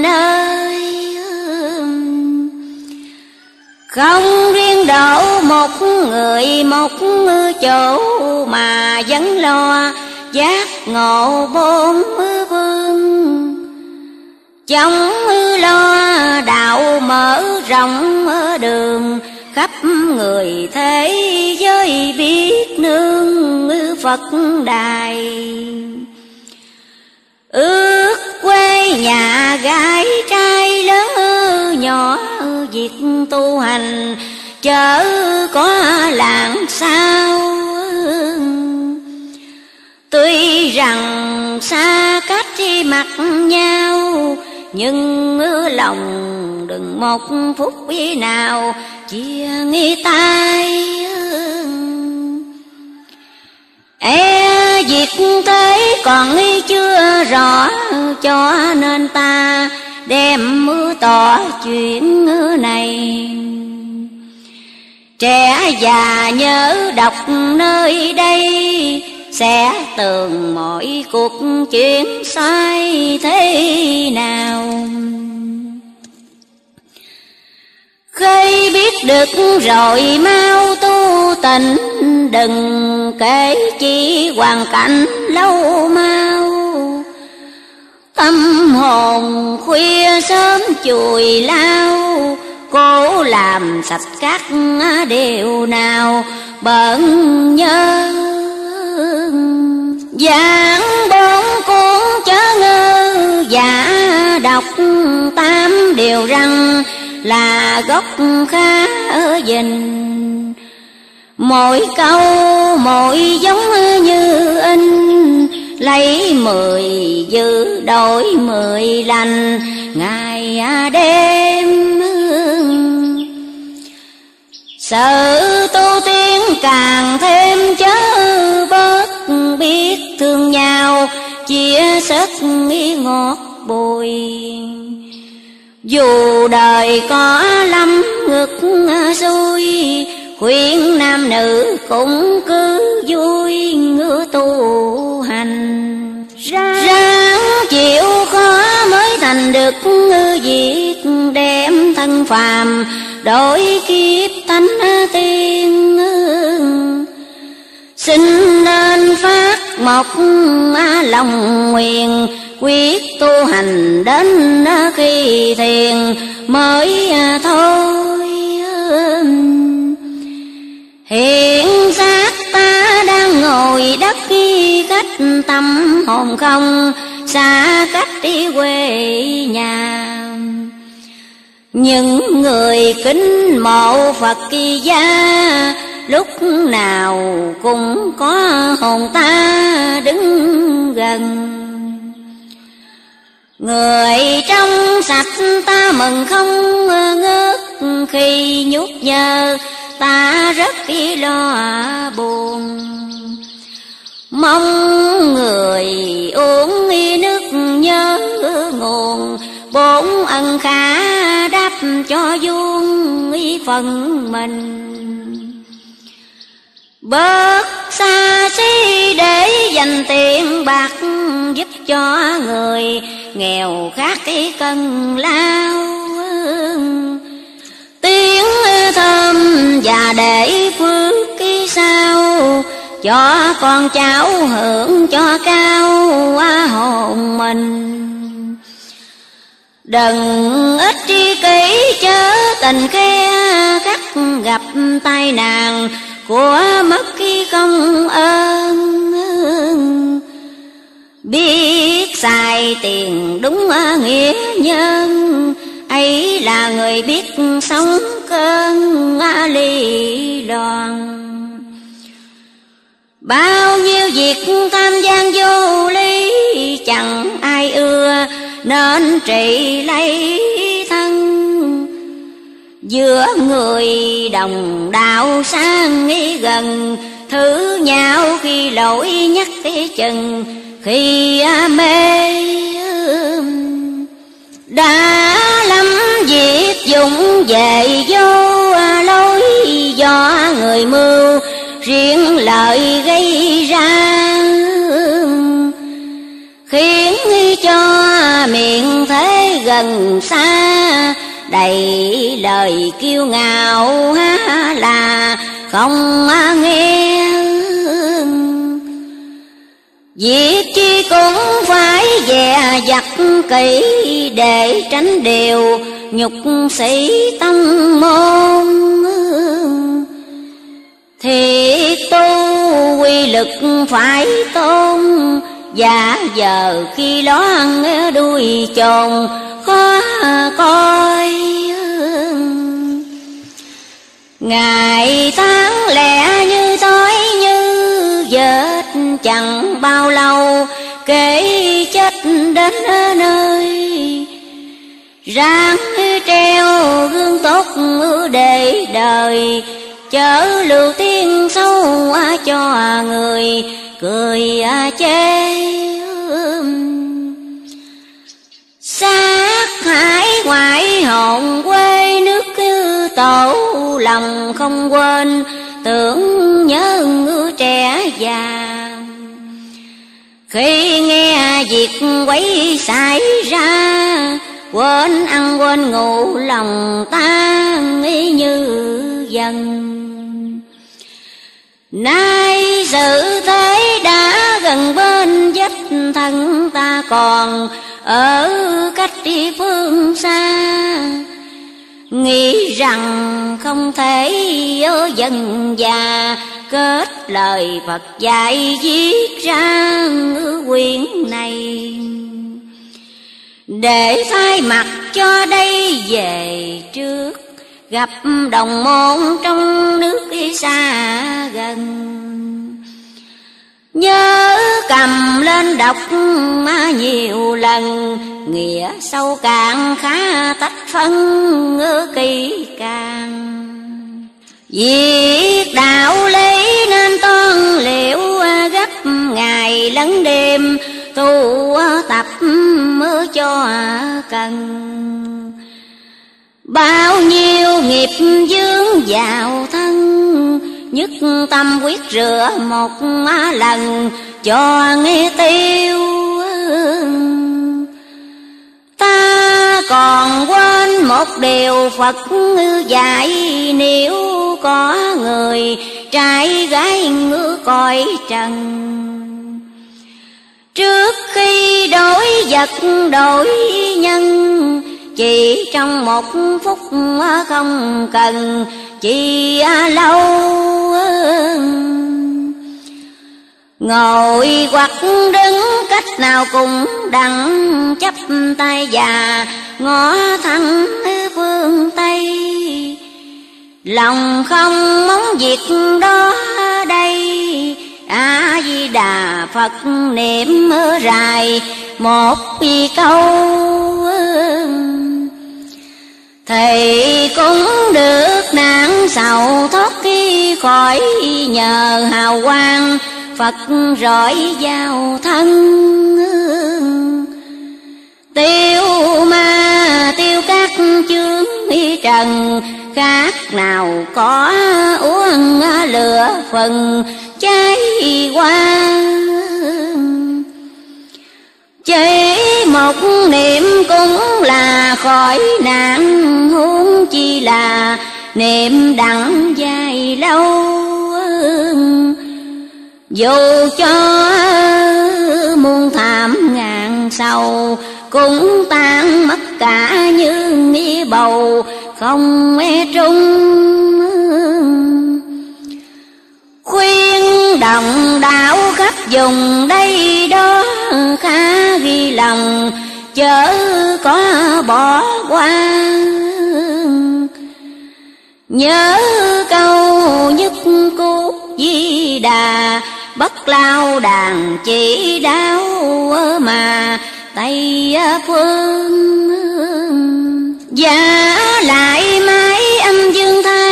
nơi. Không riêng đổ một người một chỗ Mà vẫn lo giác ngộ bốn phương Chống lo đạo mở rộng đường, Khắp người thế giới biết nương Phật đài. Ước quê nhà gái trai lớn nhỏ Việc tu hành, chớ có làng sao Tuy rằng xa cách đi mặt nhau nhưng lòng đừng một phút ý nào Chia nghi tay. E việc thế còn nghi chưa rõ, Cho nên ta đem mưa tỏ chuyện này. Trẻ già nhớ đọc nơi đây sẽ tường mọi cuộc chuyện sai thế nào? Khi biết được rồi mau tu tình Đừng kể chi hoàn cảnh lâu mau. Tâm hồn khuya sớm chùi lao, Cố làm sạch các điều nào bận nhớ. Giảng bốn cuốn chớ ngư Giả đọc tám điều răng Là gốc khá ở dình. Mỗi câu mỗi giống như in, Lấy mười giữ đổi mười lành, Ngày à đêm Sự tu tiên càng thêm chớ bớt biết thương nhau, chia sớt nghi ngọt bồi. Dù đời có lắm ngực xuôi khuyên nam nữ cũng cứ vui ngứa tu hành. Ráng chịu khó mới thành được việc đem thân phàm đổi kiếp thánh tiên xin nên phát một lòng nguyện, quyết tu hành đến khi thiền. Mới à, thôi hiện xác ta đang ngồi đất khi cách tâm hồn không, xa cách đi quê nhà. Những người kính mộ Phật kỳ gia Lúc nào cũng có hồn ta đứng gần. Người trong sạch ta mừng không ngớt, Khi nhút nhơ ta rất lo buồn. Mong người uống nước nhớ nguồn Bốn ân khả đáp cho vuông phần mình. Bớt xa xí để dành tiền bạc Giúp cho người nghèo khát cái cân lao. Tiếng thơm và để phước cái sao, Cho con cháu hưởng cho cao hồn mình. Đừng ít tri kỷ chớ tình khe khắc gặp tai nạn của mất khi công ơn. Biết xài tiền đúng nghĩa nhân. Ấy là người biết sống cơn ly đoàn. Bao nhiêu việc tham gian vô lý chẳng ai ưa. Nên trị lấy giữa người đồng đạo sang nghĩ gần, thứ nhau khi lỗi nhắc cái chừng, khi mê đã lắm việc dụng về vô lối, do người mưu riêng lợi gây ra khiến cho miệng thế gần xa đầy lời kiêu ngạo là không nghe. Việc chi cũng phải dè dặt kỹ để tránh điều nhục sĩ tâm môn. Thiệt tu quy lực phải tôn và giờ khi loan ờ, đuôi chồng khó coi ờ. Ngày tháng lẻ như tối, như vết chẳng bao lâu, Kể chết đến ờ, nơi. Ráng treo gương tốt để đời Chở lưu tiên sâu cho người cười à chê Sát hải ngoại hồn quê nước cứ tổ lòng không quên, tưởng nhớ ngư trẻ già. Khi nghe việc quấy xảy ra, quên ăn quên ngủ lòng ta nghĩ như dần nay sự thế đã gần bên dứt thân ta còn ở cách đi phương xa. Nghĩ rằng không thể ở dần già, kết lời Phật dạy viết ra quyển này. Để thay mặt cho đây về trước gặp đồng môn trong nước xa gần. Nhớ cầm lên đọc mà nhiều lần, Nghĩa sâu càng khá tách phân kỳ càng. Việc đạo lý nên toan liệu, gấp ngày lẫn đêm, Tu tập mới cho cần. Bao nhiêu nghiệp dướng vào thân, nhất tâm quyết rửa một lần, cho nghe tiêu ta còn quên một điều Phật dạy, nếu có người trai gái ngư cõi trần. Trước khi đổi vật đổi nhân chỉ trong một phút không cần chi lâu. Ngồi hoặc đứng cách nào cũng đặng chấp tay già ngó thẳng phương tây. Lòng không mong việc đó đây, a di đà phật niệm dài một câu. Thầy cũng được nạn sầu thoát khi khỏi nhờ hào quang, Phật rọi vào thân. Tiêu ma, tiêu các chướng trần, Khác nào có uống lửa phần cháy qua chế một niệm cũng là khỏi nạn, huống chi là niệm đặng dài lâu. Dù cho muôn thảm ngàn sầu, cũng tan mất cả như nghĩa bầu, không e trung khuyên đồng đạo khắp vùng đây đó khá ghi lòng, chớ có bỏ qua. Nhớ câu nhất cốt di đà, bất lao đàn chỉ đau mà tây phương. Và lại mãi âm dương thay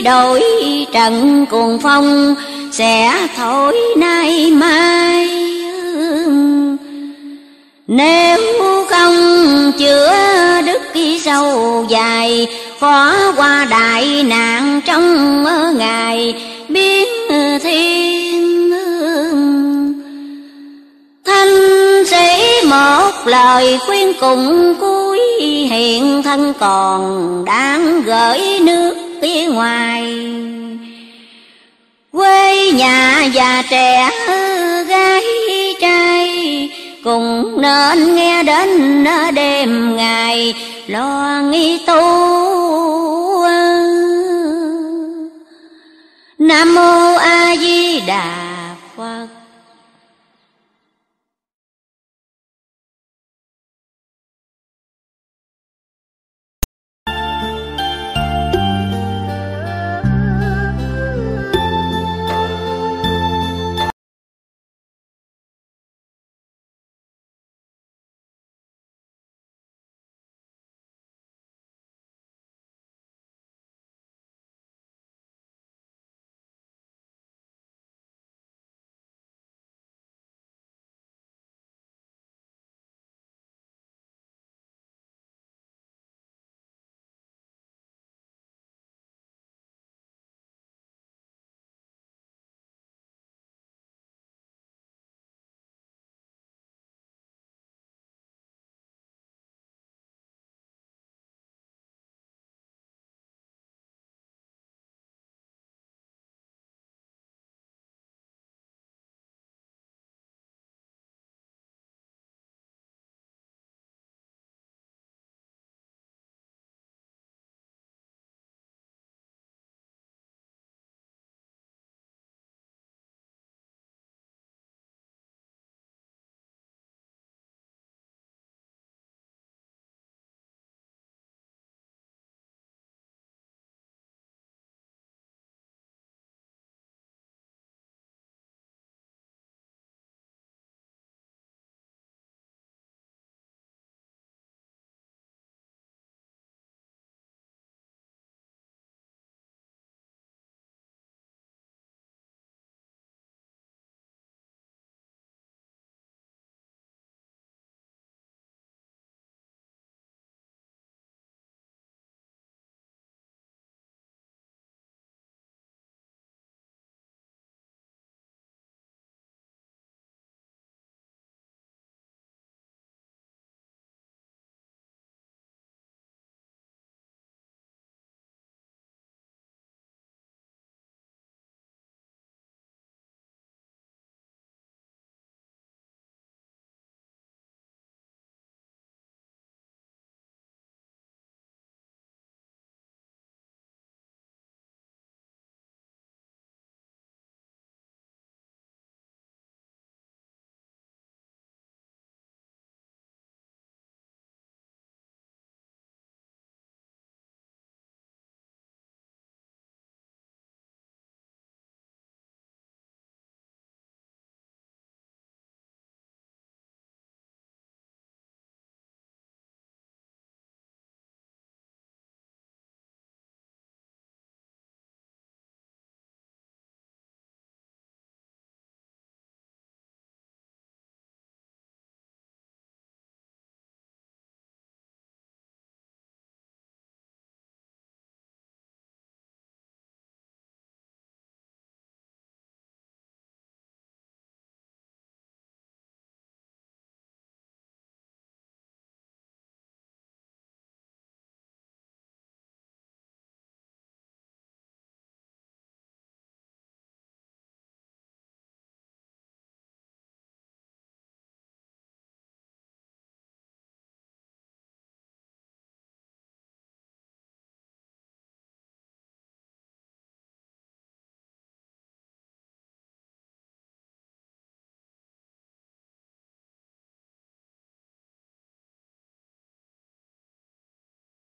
đổi trần cuồng phong, sẽ thổi nay mai nếu không chữa đức sâu dài khó qua đại nạn trong ngày biến thiên thanh sĩ một lời khuyên cùng cuối, hiện thân còn đang gửi nước phía ngoài quê nhà già trẻ gái trai cùng nên nghe đến đêm ngày lo nghi tu nam mô a di đà Phật.